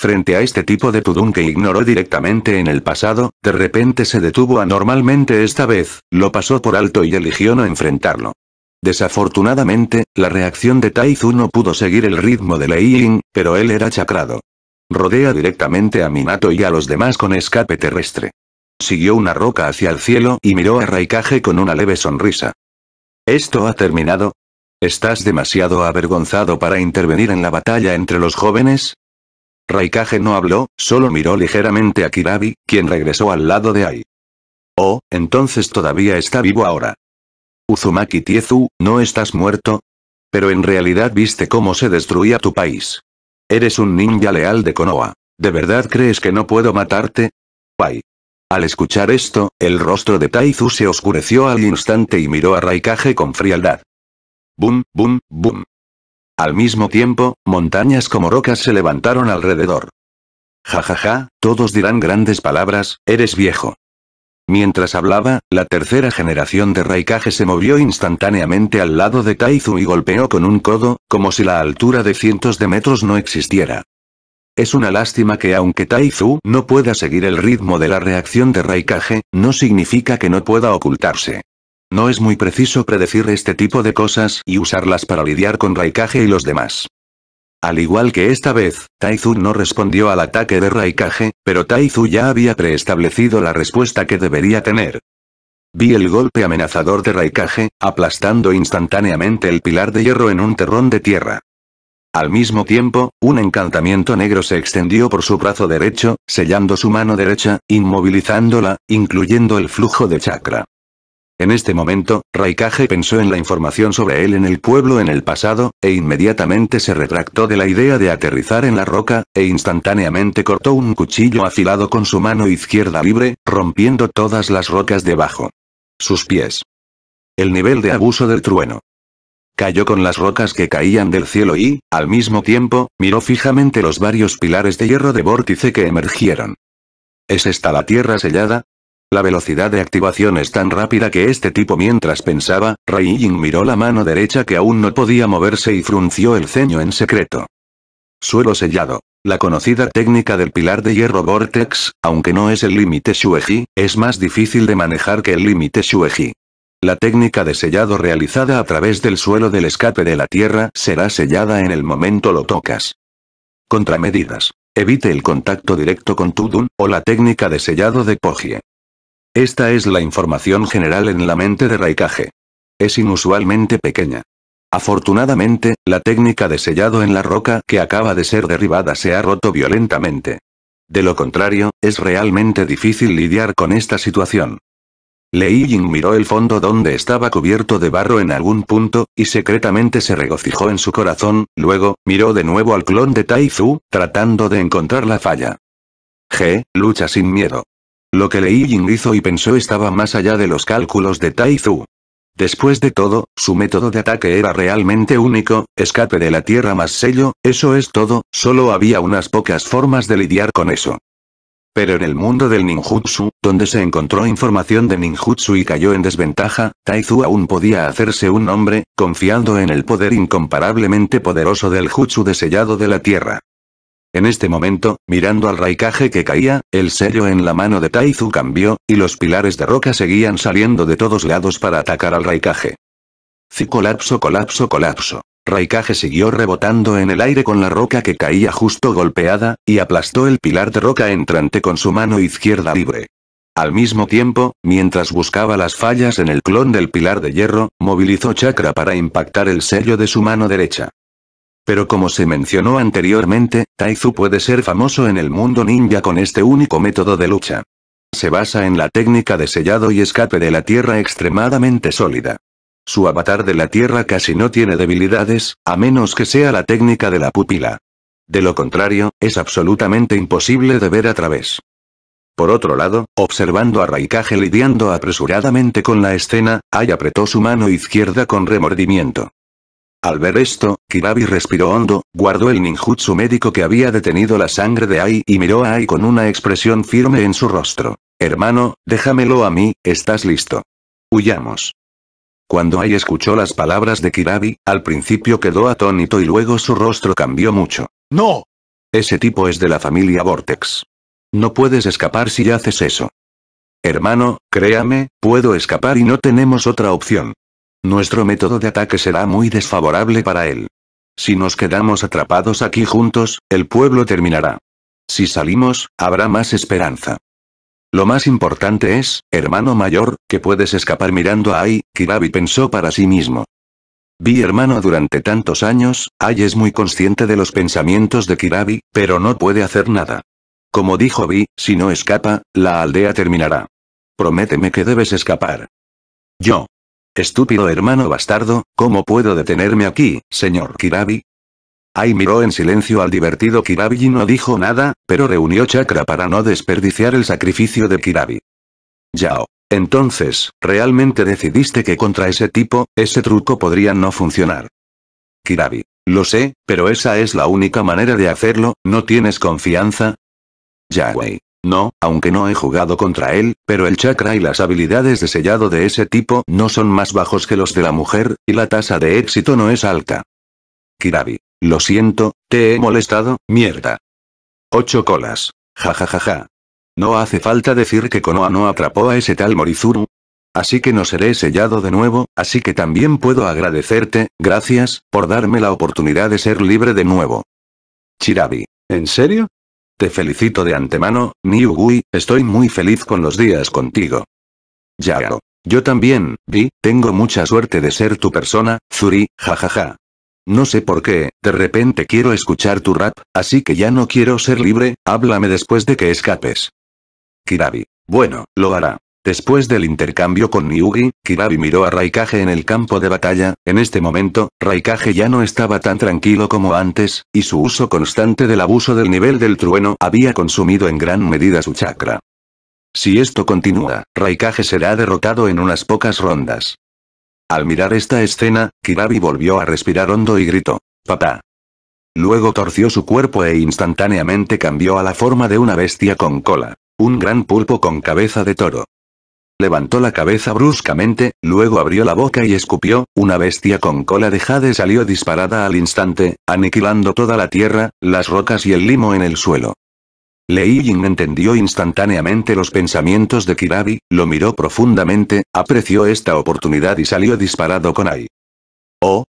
Frente a este tipo de Tudun que ignoró directamente en el pasado, de repente se detuvo anormalmente esta vez, lo pasó por alto y eligió no enfrentarlo. Desafortunadamente, la reacción de Taizu no pudo seguir el ritmo de Lei Ying, pero él era chacrado. Rodea directamente a Minato y a los demás con escape terrestre. Siguió una roca hacia el cielo y miró a Raikage con una leve sonrisa. ¿Esto ha terminado? ¿Estás demasiado avergonzado para intervenir en la batalla entre los jóvenes? Raikage no habló, solo miró ligeramente a Kirabi, quien regresó al lado de Ai. Oh, entonces todavía está vivo ahora. Uzumaki Tiezu, ¿no estás muerto? Pero en realidad viste cómo se destruía tu país. Eres un ninja leal de Konoha. ¿De verdad crees que no puedo matarte? Ai. Al escuchar esto, el rostro de Taizu se oscureció al instante y miró a Raikage con frialdad. Bum, bum, bum. Al mismo tiempo, montañas como rocas se levantaron alrededor. Ja ja ja, todos dirán grandes palabras, eres viejo. Mientras hablaba, la tercera generación de Raikage se movió instantáneamente al lado de Taizu y golpeó con un codo, como si la altura de cientos de metros no existiera. Es una lástima que aunque Taizu no pueda seguir el ritmo de la reacción de Raikage, no significa que no pueda ocultarse. No es muy preciso predecir este tipo de cosas y usarlas para lidiar con Raikage y los demás. Al igual que esta vez, Taizu no respondió al ataque de Raikage, pero Taizu ya había preestablecido la respuesta que debería tener. Vi el golpe amenazador de Raikage, aplastando instantáneamente el pilar de hierro en un terrón de tierra. Al mismo tiempo, un encantamiento negro se extendió por su brazo derecho, sellando su mano derecha, inmovilizándola, incluyendo el flujo de chakra. En este momento, Raikage pensó en la información sobre él en el pueblo en el pasado, e inmediatamente se retractó de la idea de aterrizar en la roca, e instantáneamente cortó un cuchillo afilado con su mano izquierda libre, rompiendo todas las rocas debajo. Sus pies. El nivel de abuso del trueno. Cayó con las rocas que caían del cielo y, al mismo tiempo, miró fijamente los varios pilares de hierro de vórtice que emergieron. ¿Es esta la tierra sellada? La velocidad de activación es tan rápida que este tipo mientras pensaba, Yin miró la mano derecha que aún no podía moverse y frunció el ceño en secreto. Suelo sellado. La conocida técnica del pilar de hierro Vortex, aunque no es el límite Shueji, es más difícil de manejar que el límite Shueji. La técnica de sellado realizada a través del suelo del escape de la tierra será sellada en el momento lo tocas. Contramedidas. Evite el contacto directo con Tudun, o la técnica de sellado de Pogie. Esta es la información general en la mente de Raikage. Es inusualmente pequeña. Afortunadamente, la técnica de sellado en la roca que acaba de ser derribada se ha roto violentamente. De lo contrario, es realmente difícil lidiar con esta situación. Lei Ying miró el fondo donde estaba cubierto de barro en algún punto, y secretamente se regocijó en su corazón, luego, miró de nuevo al clon de Taizu, tratando de encontrar la falla. G, lucha sin miedo. Lo que Lei Ying hizo y pensó estaba más allá de los cálculos de Tai Zu. Después de todo, su método de ataque era realmente único, escape de la tierra más sello, eso es todo, solo había unas pocas formas de lidiar con eso. Pero en el mundo del ninjutsu, donde se encontró información de ninjutsu y cayó en desventaja, Taizu aún podía hacerse un nombre, confiando en el poder incomparablemente poderoso del jutsu de sellado de la tierra. En este momento, mirando al Raikage que caía, el sello en la mano de Taizu cambió, y los pilares de roca seguían saliendo de todos lados para atacar al Raikage. Ci colapso colapso colapso. Raikage siguió rebotando en el aire con la roca que caía justo golpeada, y aplastó el pilar de roca entrante con su mano izquierda libre. Al mismo tiempo, mientras buscaba las fallas en el clon del pilar de hierro, movilizó chakra para impactar el sello de su mano derecha. Pero como se mencionó anteriormente, Taizu puede ser famoso en el mundo ninja con este único método de lucha. Se basa en la técnica de sellado y escape de la tierra extremadamente sólida. Su avatar de la tierra casi no tiene debilidades, a menos que sea la técnica de la pupila. De lo contrario, es absolutamente imposible de ver a través. Por otro lado, observando a Raikage lidiando apresuradamente con la escena, Ai apretó su mano izquierda con remordimiento. Al ver esto, Kirabi respiró hondo, guardó el ninjutsu médico que había detenido la sangre de Ai y miró a Ai con una expresión firme en su rostro. Hermano, déjamelo a mí, estás listo. Huyamos. Cuando Ai escuchó las palabras de Kirabi, al principio quedó atónito y luego su rostro cambió mucho. ¡No! Ese tipo es de la familia Vortex. No puedes escapar si haces eso. Hermano, créame, puedo escapar y no tenemos otra opción. Nuestro método de ataque será muy desfavorable para él. Si nos quedamos atrapados aquí juntos, el pueblo terminará. Si salimos, habrá más esperanza. Lo más importante es, hermano mayor, que puedes escapar mirando a Ai, Kirabi pensó para sí mismo. Vi hermano durante tantos años, Ai es muy consciente de los pensamientos de Kirabi, pero no puede hacer nada. Como dijo Vi, si no escapa, la aldea terminará. Prométeme que debes escapar. Yo. Estúpido hermano bastardo, ¿cómo puedo detenerme aquí, señor Kirabi? Ai miró en silencio al divertido Kirabi y no dijo nada, pero reunió chakra para no desperdiciar el sacrificio de Kirabi. Yao. Entonces, ¿realmente decidiste que contra ese tipo, ese truco podría no funcionar? Kirabi. Lo sé, pero esa es la única manera de hacerlo, ¿no tienes confianza? Yahweh. No, aunque no he jugado contra él, pero el chakra y las habilidades de sellado de ese tipo no son más bajos que los de la mujer, y la tasa de éxito no es alta. Kirabi. Lo siento, te he molestado, mierda. Ocho colas. Ja ja ja ja. No hace falta decir que Konoha no atrapó a ese tal Morizuru. Así que no seré sellado de nuevo, así que también puedo agradecerte, gracias, por darme la oportunidad de ser libre de nuevo. Chirabi. ¿En serio? Te felicito de antemano, Niugui, estoy muy feliz con los días contigo. Yao. Yo también, Vi, tengo mucha suerte de ser tu persona, Zuri, jajaja. No sé por qué, de repente quiero escuchar tu rap, así que ya no quiero ser libre, háblame después de que escapes. Kirabi. Bueno, lo hará. Después del intercambio con Niugi, Kirabi miró a Raikage en el campo de batalla, en este momento, Raikage ya no estaba tan tranquilo como antes, y su uso constante del abuso del nivel del trueno había consumido en gran medida su chakra. Si esto continúa, Raikage será derrotado en unas pocas rondas. Al mirar esta escena, Kirabi volvió a respirar hondo y gritó, papá. Luego torció su cuerpo e instantáneamente cambió a la forma de una bestia con cola. Un gran pulpo con cabeza de toro. Levantó la cabeza bruscamente, luego abrió la boca y escupió, una bestia con cola de jade salió disparada al instante, aniquilando toda la tierra, las rocas y el limo en el suelo. Lei Ying entendió instantáneamente los pensamientos de Kirabi, lo miró profundamente, apreció esta oportunidad y salió disparado con Ai. Oh.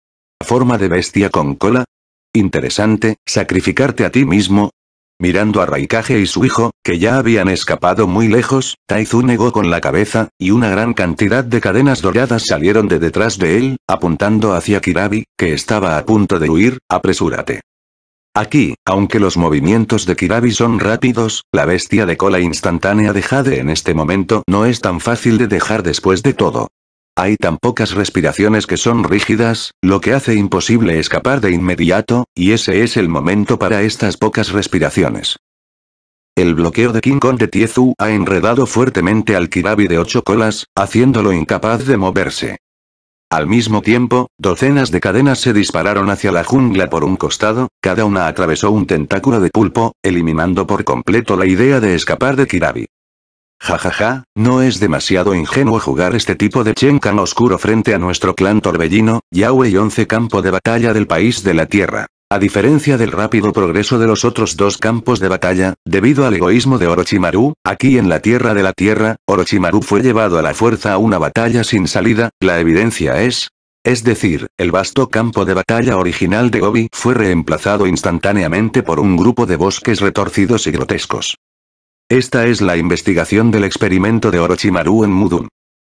¿Forma de bestia con cola? Interesante, sacrificarte a ti mismo, Mirando a Raikage y su hijo, que ya habían escapado muy lejos, Taizu negó con la cabeza, y una gran cantidad de cadenas doradas salieron de detrás de él, apuntando hacia Kirabi, que estaba a punto de huir, apresúrate. Aquí, aunque los movimientos de Kirabi son rápidos, la bestia de cola instantánea de Jade en este momento no es tan fácil de dejar después de todo. Hay tan pocas respiraciones que son rígidas, lo que hace imposible escapar de inmediato, y ese es el momento para estas pocas respiraciones. El bloqueo de King Kong de Tiezu ha enredado fuertemente al Kirabi de ocho colas, haciéndolo incapaz de moverse. Al mismo tiempo, docenas de cadenas se dispararon hacia la jungla por un costado, cada una atravesó un tentáculo de pulpo, eliminando por completo la idea de escapar de Kirabi. Jajaja, ja, ja, no es demasiado ingenuo jugar este tipo de Chenkan oscuro frente a nuestro clan torbellino, Yahweh y 11 campo de batalla del país de la tierra. A diferencia del rápido progreso de los otros dos campos de batalla, debido al egoísmo de Orochimaru, aquí en la Tierra de la Tierra, Orochimaru fue llevado a la fuerza a una batalla sin salida, la evidencia es... Es decir, el vasto campo de batalla original de Gobi fue reemplazado instantáneamente por un grupo de bosques retorcidos y grotescos. Esta es la investigación del experimento de Orochimaru en Mudun.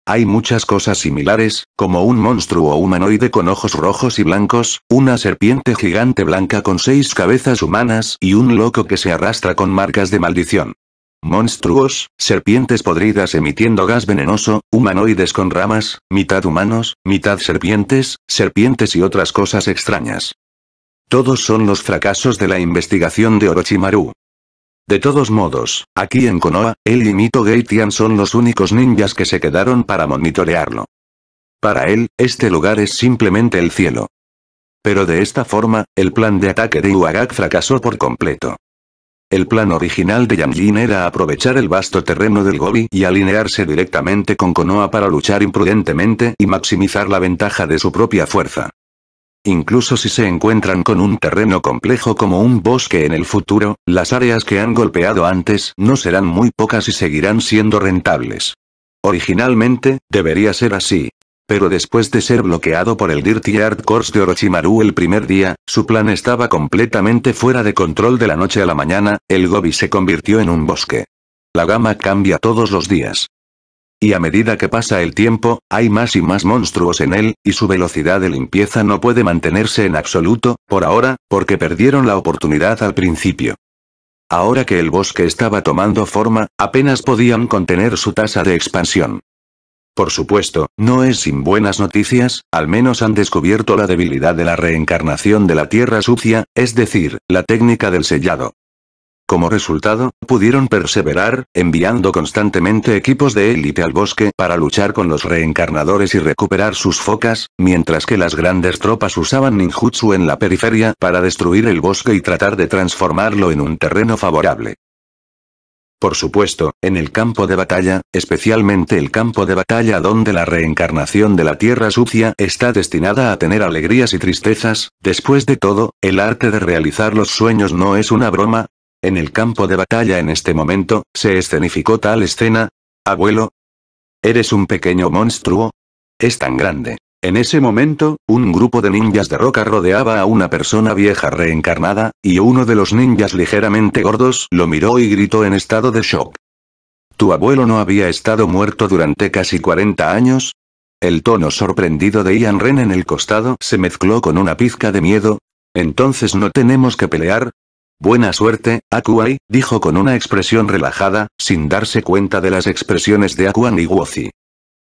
Hay muchas cosas similares, como un monstruo humanoide con ojos rojos y blancos, una serpiente gigante blanca con seis cabezas humanas y un loco que se arrastra con marcas de maldición. Monstruos, serpientes podridas emitiendo gas venenoso, humanoides con ramas, mitad humanos, mitad serpientes, serpientes y otras cosas extrañas. Todos son los fracasos de la investigación de Orochimaru. De todos modos, aquí en Konoha, él y Mito Geitian son los únicos ninjas que se quedaron para monitorearlo. Para él, este lugar es simplemente el cielo. Pero de esta forma, el plan de ataque de Uagak fracasó por completo. El plan original de Yanjin era aprovechar el vasto terreno del Gobi y alinearse directamente con Konoha para luchar imprudentemente y maximizar la ventaja de su propia fuerza. Incluso si se encuentran con un terreno complejo como un bosque en el futuro, las áreas que han golpeado antes no serán muy pocas y seguirán siendo rentables. Originalmente, debería ser así. Pero después de ser bloqueado por el Dirty Art Course de Orochimaru el primer día, su plan estaba completamente fuera de control de la noche a la mañana, el Gobi se convirtió en un bosque. La gama cambia todos los días. Y a medida que pasa el tiempo, hay más y más monstruos en él, y su velocidad de limpieza no puede mantenerse en absoluto, por ahora, porque perdieron la oportunidad al principio. Ahora que el bosque estaba tomando forma, apenas podían contener su tasa de expansión. Por supuesto, no es sin buenas noticias, al menos han descubierto la debilidad de la reencarnación de la tierra sucia, es decir, la técnica del sellado. Como resultado, pudieron perseverar, enviando constantemente equipos de élite al bosque para luchar con los reencarnadores y recuperar sus focas, mientras que las grandes tropas usaban ninjutsu en la periferia para destruir el bosque y tratar de transformarlo en un terreno favorable. Por supuesto, en el campo de batalla, especialmente el campo de batalla donde la reencarnación de la tierra sucia está destinada a tener alegrías y tristezas, después de todo, el arte de realizar los sueños no es una broma. En el campo de batalla en este momento, se escenificó tal escena. Abuelo. ¿Eres un pequeño monstruo? Es tan grande. En ese momento, un grupo de ninjas de roca rodeaba a una persona vieja reencarnada, y uno de los ninjas ligeramente gordos lo miró y gritó en estado de shock. ¿Tu abuelo no había estado muerto durante casi 40 años? El tono sorprendido de Ian Ren en el costado se mezcló con una pizca de miedo. Entonces no tenemos que pelear. Buena suerte, Akuai, dijo con una expresión relajada, sin darse cuenta de las expresiones de Akuan y Wozi.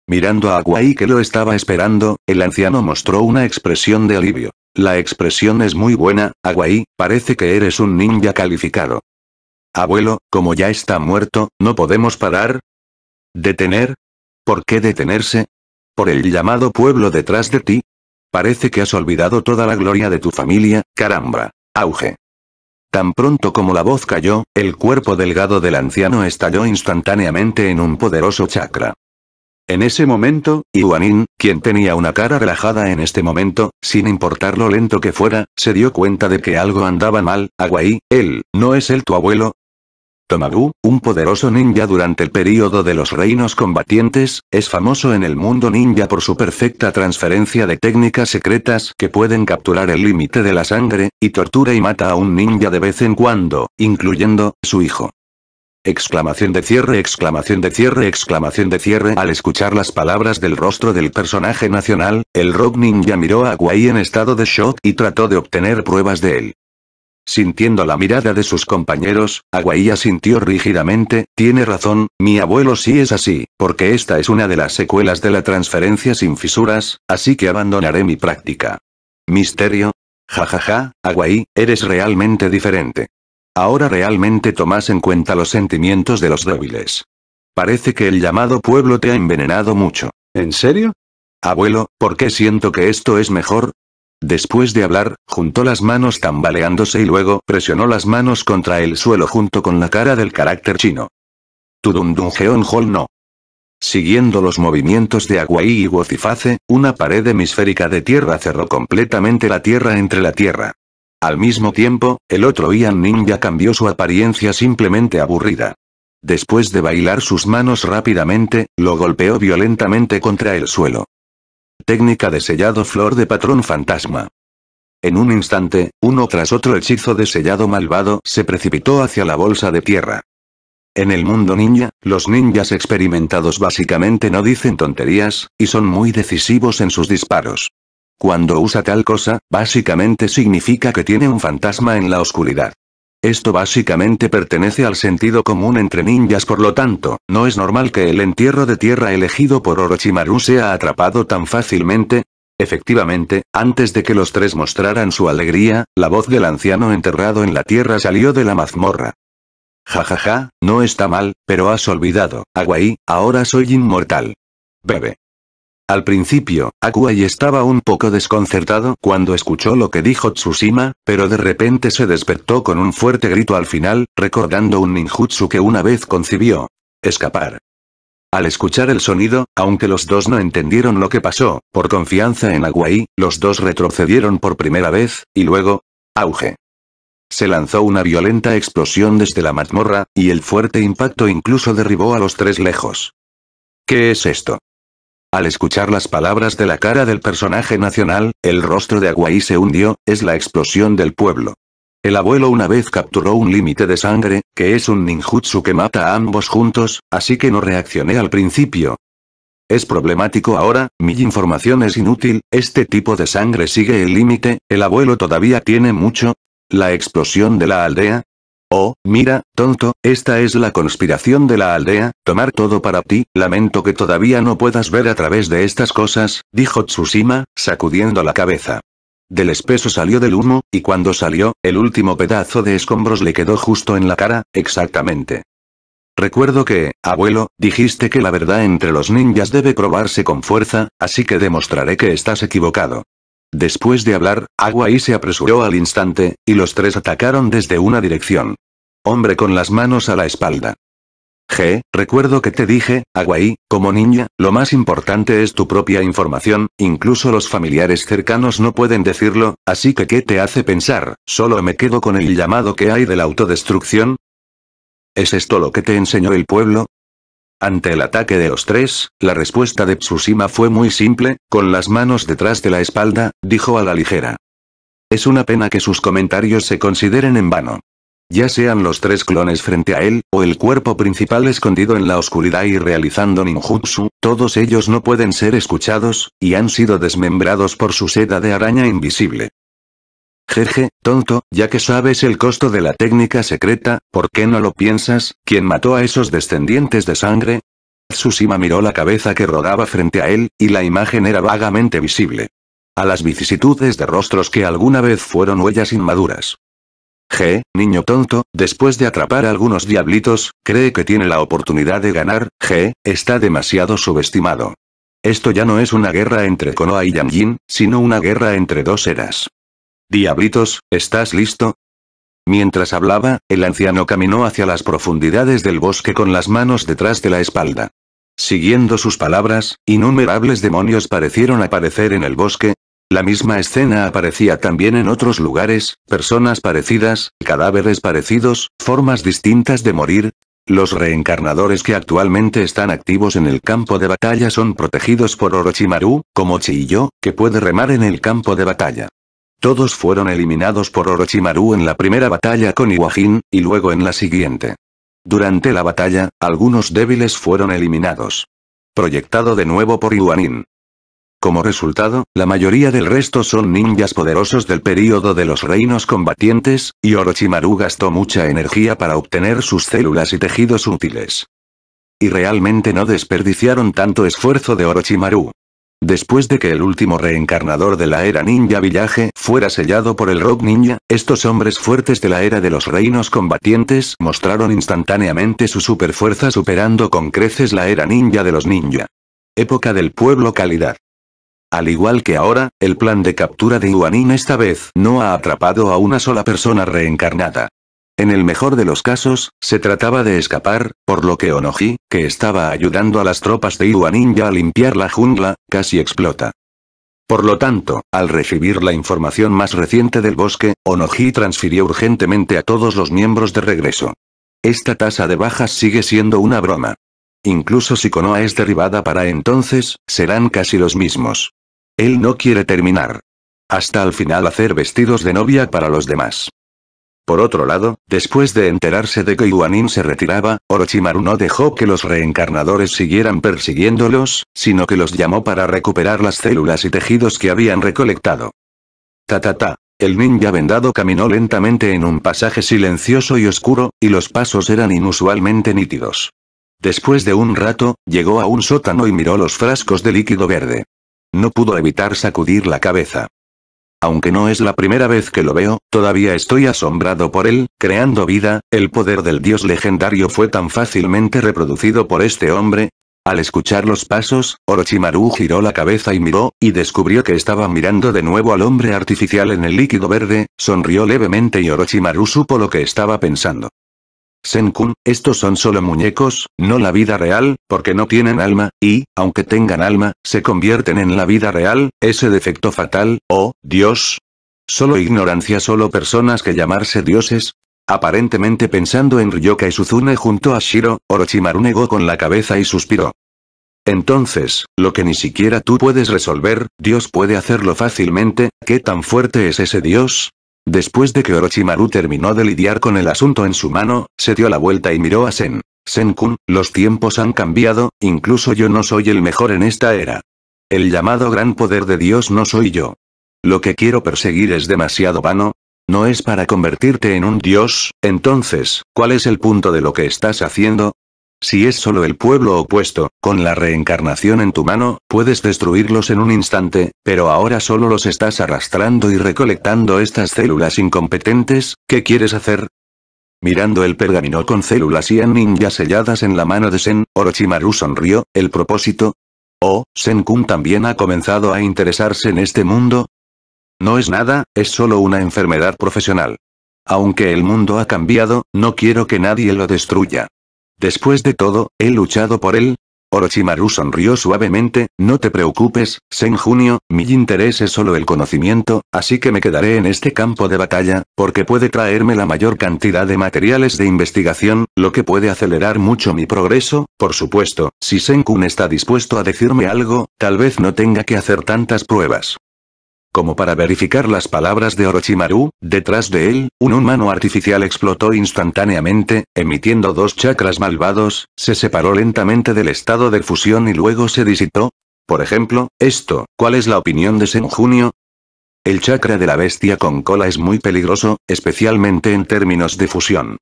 Mirando a Aguai que lo estaba esperando, el anciano mostró una expresión de alivio. La expresión es muy buena, Aguai, parece que eres un ninja calificado. Abuelo, como ya está muerto, ¿no podemos parar? ¿Detener? ¿Por qué detenerse? ¿Por el llamado pueblo detrás de ti? Parece que has olvidado toda la gloria de tu familia, caramba. Auge. Tan pronto como la voz cayó, el cuerpo delgado del anciano estalló instantáneamente en un poderoso chakra. En ese momento, Iwanin, quien tenía una cara relajada en este momento, sin importar lo lento que fuera, se dio cuenta de que algo andaba mal, Aguai, él, ¿no es él tu abuelo? Tomagu, un poderoso ninja durante el período de los reinos combatientes, es famoso en el mundo ninja por su perfecta transferencia de técnicas secretas que pueden capturar el límite de la sangre, y tortura y mata a un ninja de vez en cuando, incluyendo, su hijo. Exclamación de cierre, exclamación de cierre, exclamación de cierre. Al escuchar las palabras del rostro del personaje nacional, el Rock Ninja miró a Guay en estado de shock y trató de obtener pruebas de él. Sintiendo la mirada de sus compañeros, Aguaí asintió rígidamente, tiene razón, mi abuelo sí es así, porque esta es una de las secuelas de la transferencia sin fisuras, así que abandonaré mi práctica. Misterio. Jajaja, Aguaí, eres realmente diferente. Ahora realmente tomas en cuenta los sentimientos de los débiles. Parece que el llamado pueblo te ha envenenado mucho. ¿En serio? Abuelo, ¿por qué siento que esto es mejor? Después de hablar, juntó las manos tambaleándose y luego presionó las manos contra el suelo junto con la cara del carácter chino. Tudundungeon Hall no. Siguiendo los movimientos de Aguai y Woziface, una pared hemisférica de tierra cerró completamente la tierra entre la tierra. Al mismo tiempo, el otro Ian Ninja cambió su apariencia simplemente aburrida. Después de bailar sus manos rápidamente, lo golpeó violentamente contra el suelo. Técnica de sellado flor de patrón fantasma. En un instante, uno tras otro hechizo de sellado malvado se precipitó hacia la bolsa de tierra. En el mundo ninja, los ninjas experimentados básicamente no dicen tonterías, y son muy decisivos en sus disparos. Cuando usa tal cosa, básicamente significa que tiene un fantasma en la oscuridad. Esto básicamente pertenece al sentido común entre ninjas por lo tanto, no es normal que el entierro de tierra elegido por Orochimaru sea atrapado tan fácilmente. Efectivamente, antes de que los tres mostraran su alegría, la voz del anciano enterrado en la tierra salió de la mazmorra. Jajaja, ja, ja, no está mal, pero has olvidado, Aguai, ahora soy inmortal. Bebe. Al principio, Akuai estaba un poco desconcertado cuando escuchó lo que dijo Tsushima, pero de repente se despertó con un fuerte grito al final, recordando un ninjutsu que una vez concibió. Escapar. Al escuchar el sonido, aunque los dos no entendieron lo que pasó, por confianza en Aguai, los dos retrocedieron por primera vez, y luego... Auge. Se lanzó una violenta explosión desde la mazmorra, y el fuerte impacto incluso derribó a los tres lejos. ¿Qué es esto? Al escuchar las palabras de la cara del personaje nacional, el rostro de Aguay se hundió, es la explosión del pueblo. El abuelo una vez capturó un límite de sangre, que es un ninjutsu que mata a ambos juntos, así que no reaccioné al principio. Es problemático ahora, mi información es inútil, este tipo de sangre sigue el límite, el abuelo todavía tiene mucho. La explosión de la aldea, Oh, mira, tonto, esta es la conspiración de la aldea, tomar todo para ti, lamento que todavía no puedas ver a través de estas cosas, dijo Tsushima, sacudiendo la cabeza. Del espeso salió del humo, y cuando salió, el último pedazo de escombros le quedó justo en la cara, exactamente. Recuerdo que, abuelo, dijiste que la verdad entre los ninjas debe probarse con fuerza, así que demostraré que estás equivocado. Después de hablar, Aguai se apresuró al instante, y los tres atacaron desde una dirección. Hombre con las manos a la espalda. G, recuerdo que te dije, Aguai, como niña, lo más importante es tu propia información, incluso los familiares cercanos no pueden decirlo, así que ¿qué te hace pensar? Solo me quedo con el llamado que hay de la autodestrucción. ¿Es esto lo que te enseñó el pueblo? Ante el ataque de los tres, la respuesta de Tsushima fue muy simple, con las manos detrás de la espalda, dijo a la ligera. Es una pena que sus comentarios se consideren en vano. Ya sean los tres clones frente a él, o el cuerpo principal escondido en la oscuridad y realizando ninjutsu, todos ellos no pueden ser escuchados, y han sido desmembrados por su seda de araña invisible. Jeje, tonto, ya que sabes el costo de la técnica secreta, ¿por qué no lo piensas? ¿Quién mató a esos descendientes de sangre? Tsushima miró la cabeza que rodaba frente a él, y la imagen era vagamente visible. A las vicisitudes de rostros que alguna vez fueron huellas inmaduras. G, niño tonto, después de atrapar a algunos diablitos, cree que tiene la oportunidad de ganar, G, está demasiado subestimado. Esto ya no es una guerra entre Konoha y Yanjin, sino una guerra entre dos eras. Diablitos, ¿estás listo? Mientras hablaba, el anciano caminó hacia las profundidades del bosque con las manos detrás de la espalda. Siguiendo sus palabras, innumerables demonios parecieron aparecer en el bosque. La misma escena aparecía también en otros lugares, personas parecidas, cadáveres parecidos, formas distintas de morir. Los reencarnadores que actualmente están activos en el campo de batalla son protegidos por Orochimaru, como Chiyo, que puede remar en el campo de batalla. Todos fueron eliminados por Orochimaru en la primera batalla con Iwajin, y luego en la siguiente. Durante la batalla, algunos débiles fueron eliminados. Proyectado de nuevo por Iwanin. Como resultado, la mayoría del resto son ninjas poderosos del período de los reinos combatientes, y Orochimaru gastó mucha energía para obtener sus células y tejidos útiles. Y realmente no desperdiciaron tanto esfuerzo de Orochimaru. Después de que el último reencarnador de la era ninja Village fuera sellado por el Rock Ninja, estos hombres fuertes de la era de los reinos combatientes mostraron instantáneamente su superfuerza superando con creces la era ninja de los ninja. Época del pueblo calidad. Al igual que ahora, el plan de captura de Iwanin esta vez no ha atrapado a una sola persona reencarnada. En el mejor de los casos, se trataba de escapar, por lo que Onoji, que estaba ayudando a las tropas de Iwa Ninja a limpiar la jungla, casi explota. Por lo tanto, al recibir la información más reciente del bosque, Onoji transfirió urgentemente a todos los miembros de regreso. Esta tasa de bajas sigue siendo una broma. Incluso si Konoha es derribada para entonces, serán casi los mismos. Él no quiere terminar. Hasta al final hacer vestidos de novia para los demás. Por otro lado, después de enterarse de que Iwanin se retiraba, Orochimaru no dejó que los reencarnadores siguieran persiguiéndolos, sino que los llamó para recuperar las células y tejidos que habían recolectado. Ta ta ta. El ninja vendado caminó lentamente en un pasaje silencioso y oscuro, y los pasos eran inusualmente nítidos. Después de un rato, llegó a un sótano y miró los frascos de líquido verde. No pudo evitar sacudir la cabeza. Aunque no es la primera vez que lo veo, todavía estoy asombrado por él, creando vida, el poder del dios legendario fue tan fácilmente reproducido por este hombre. Al escuchar los pasos, Orochimaru giró la cabeza y miró, y descubrió que estaba mirando de nuevo al hombre artificial en el líquido verde, sonrió levemente y Orochimaru supo lo que estaba pensando. Senkun, estos son solo muñecos, no la vida real, porque no tienen alma, y, aunque tengan alma, se convierten en la vida real, ese defecto fatal, oh, Dios. Solo ignorancia, solo personas que llamarse dioses. Aparentemente pensando en Ryoka y Suzune junto a Shiro, Orochimaru negó con la cabeza y suspiró. Entonces, lo que ni siquiera tú puedes resolver, Dios puede hacerlo fácilmente, ¿qué tan fuerte es ese Dios? Después de que Orochimaru terminó de lidiar con el asunto en su mano, se dio la vuelta y miró a Sen. Senkun, los tiempos han cambiado, incluso yo no soy el mejor en esta era. El llamado gran poder de Dios no soy yo. Lo que quiero perseguir es demasiado vano. ¿No es para convertirte en un dios? Entonces, ¿cuál es el punto de lo que estás haciendo? Si es solo el pueblo opuesto, con la reencarnación en tu mano, puedes destruirlos en un instante, pero ahora solo los estás arrastrando y recolectando estas células incompetentes, ¿qué quieres hacer? Mirando el pergamino con células y ninja selladas en la mano de Sen, Orochimaru sonrió, ¿el propósito? ¿Oh, Sen-kun también ha comenzado a interesarse en este mundo? No es nada, es solo una enfermedad profesional. Aunque el mundo ha cambiado, no quiero que nadie lo destruya. Después de todo, he luchado por él. Orochimaru sonrió suavemente, no te preocupes, Sen Junio, mi interés es solo el conocimiento, así que me quedaré en este campo de batalla, porque puede traerme la mayor cantidad de materiales de investigación, lo que puede acelerar mucho mi progreso, por supuesto, si Sen-kun está dispuesto a decirme algo, tal vez no tenga que hacer tantas pruebas. Como para verificar las palabras de Orochimaru, detrás de él, un humano artificial explotó instantáneamente, emitiendo dos chakras malvados, se separó lentamente del estado de fusión y luego se disitó. Por ejemplo, esto, ¿cuál es la opinión de Sen Junio? El chakra de la bestia con cola es muy peligroso, especialmente en términos de fusión.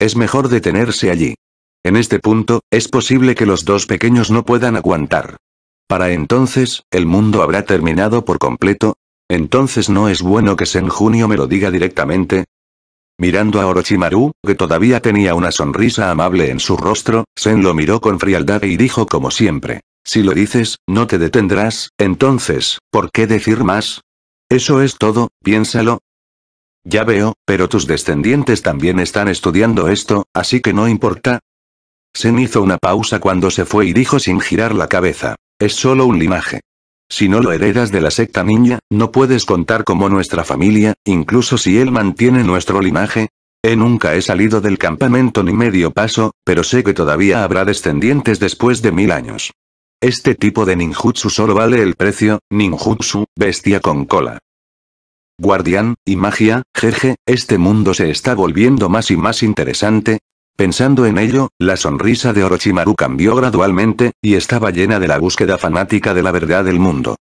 Es mejor detenerse allí. En este punto, es posible que los dos pequeños no puedan aguantar. Para entonces, el mundo habrá terminado por completo, entonces no es bueno que Sen Junio me lo diga directamente. Mirando a Orochimaru, que todavía tenía una sonrisa amable en su rostro, Sen lo miró con frialdad y dijo como siempre. Si lo dices, no te detendrás, entonces, ¿por qué decir más? Eso es todo, piénsalo. Ya veo, pero tus descendientes también están estudiando esto, así que no importa. Sen hizo una pausa cuando se fue y dijo sin girar la cabeza. Es solo un limaje. Si no lo heredas de la secta niña, no puedes contar como nuestra familia, incluso si él mantiene nuestro linaje. Nunca he salido del campamento ni medio paso, pero sé que todavía habrá descendientes después de mil años. Este tipo de ninjutsu solo vale el precio, ninjutsu, bestia con cola. Guardián, y magia, jeje, este mundo se está volviendo más y más interesante, Pensando en ello, la sonrisa de Orochimaru cambió gradualmente, y estaba llena de la búsqueda fanática de la verdad del mundo.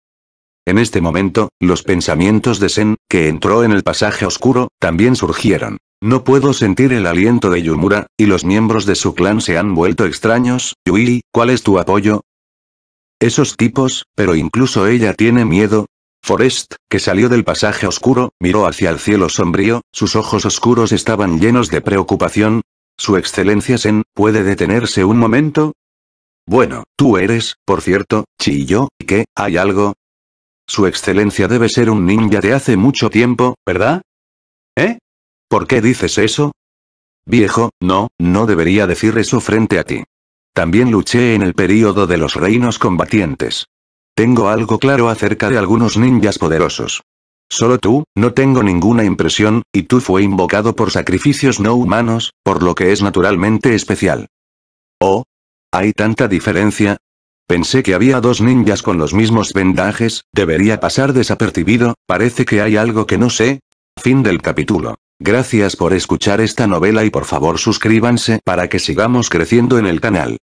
En este momento, los pensamientos de Sen, que entró en el pasaje oscuro, también surgieron. No puedo sentir el aliento de Yumura, y los miembros de su clan se han vuelto extraños, Yui, ¿cuál es tu apoyo? Esos tipos, pero incluso ella tiene miedo, Forest, que salió del pasaje oscuro, miró hacia el cielo sombrío, sus ojos oscuros estaban llenos de preocupación, su excelencia Sen, ¿puede detenerse un momento? Bueno, tú eres, por cierto, Chiyo, ¿qué, hay algo? Su excelencia debe ser un ninja de hace mucho tiempo, ¿verdad? ¿Eh? ¿Por qué dices eso? Viejo, no, no debería decir eso frente a ti. También luché en el período de los reinos combatientes. Tengo algo claro acerca de algunos ninjas poderosos. Solo tú, no tengo ninguna impresión, y tú fue invocado por sacrificios no humanos, por lo que es naturalmente especial. Oh. ¿Hay tanta diferencia? Pensé que había dos ninjas con los mismos vendajes, debería pasar desapercibido, parece que hay algo que no sé. Fin del capítulo. Gracias por escuchar esta novela y por favor suscríbanse para que sigamos creciendo en el canal.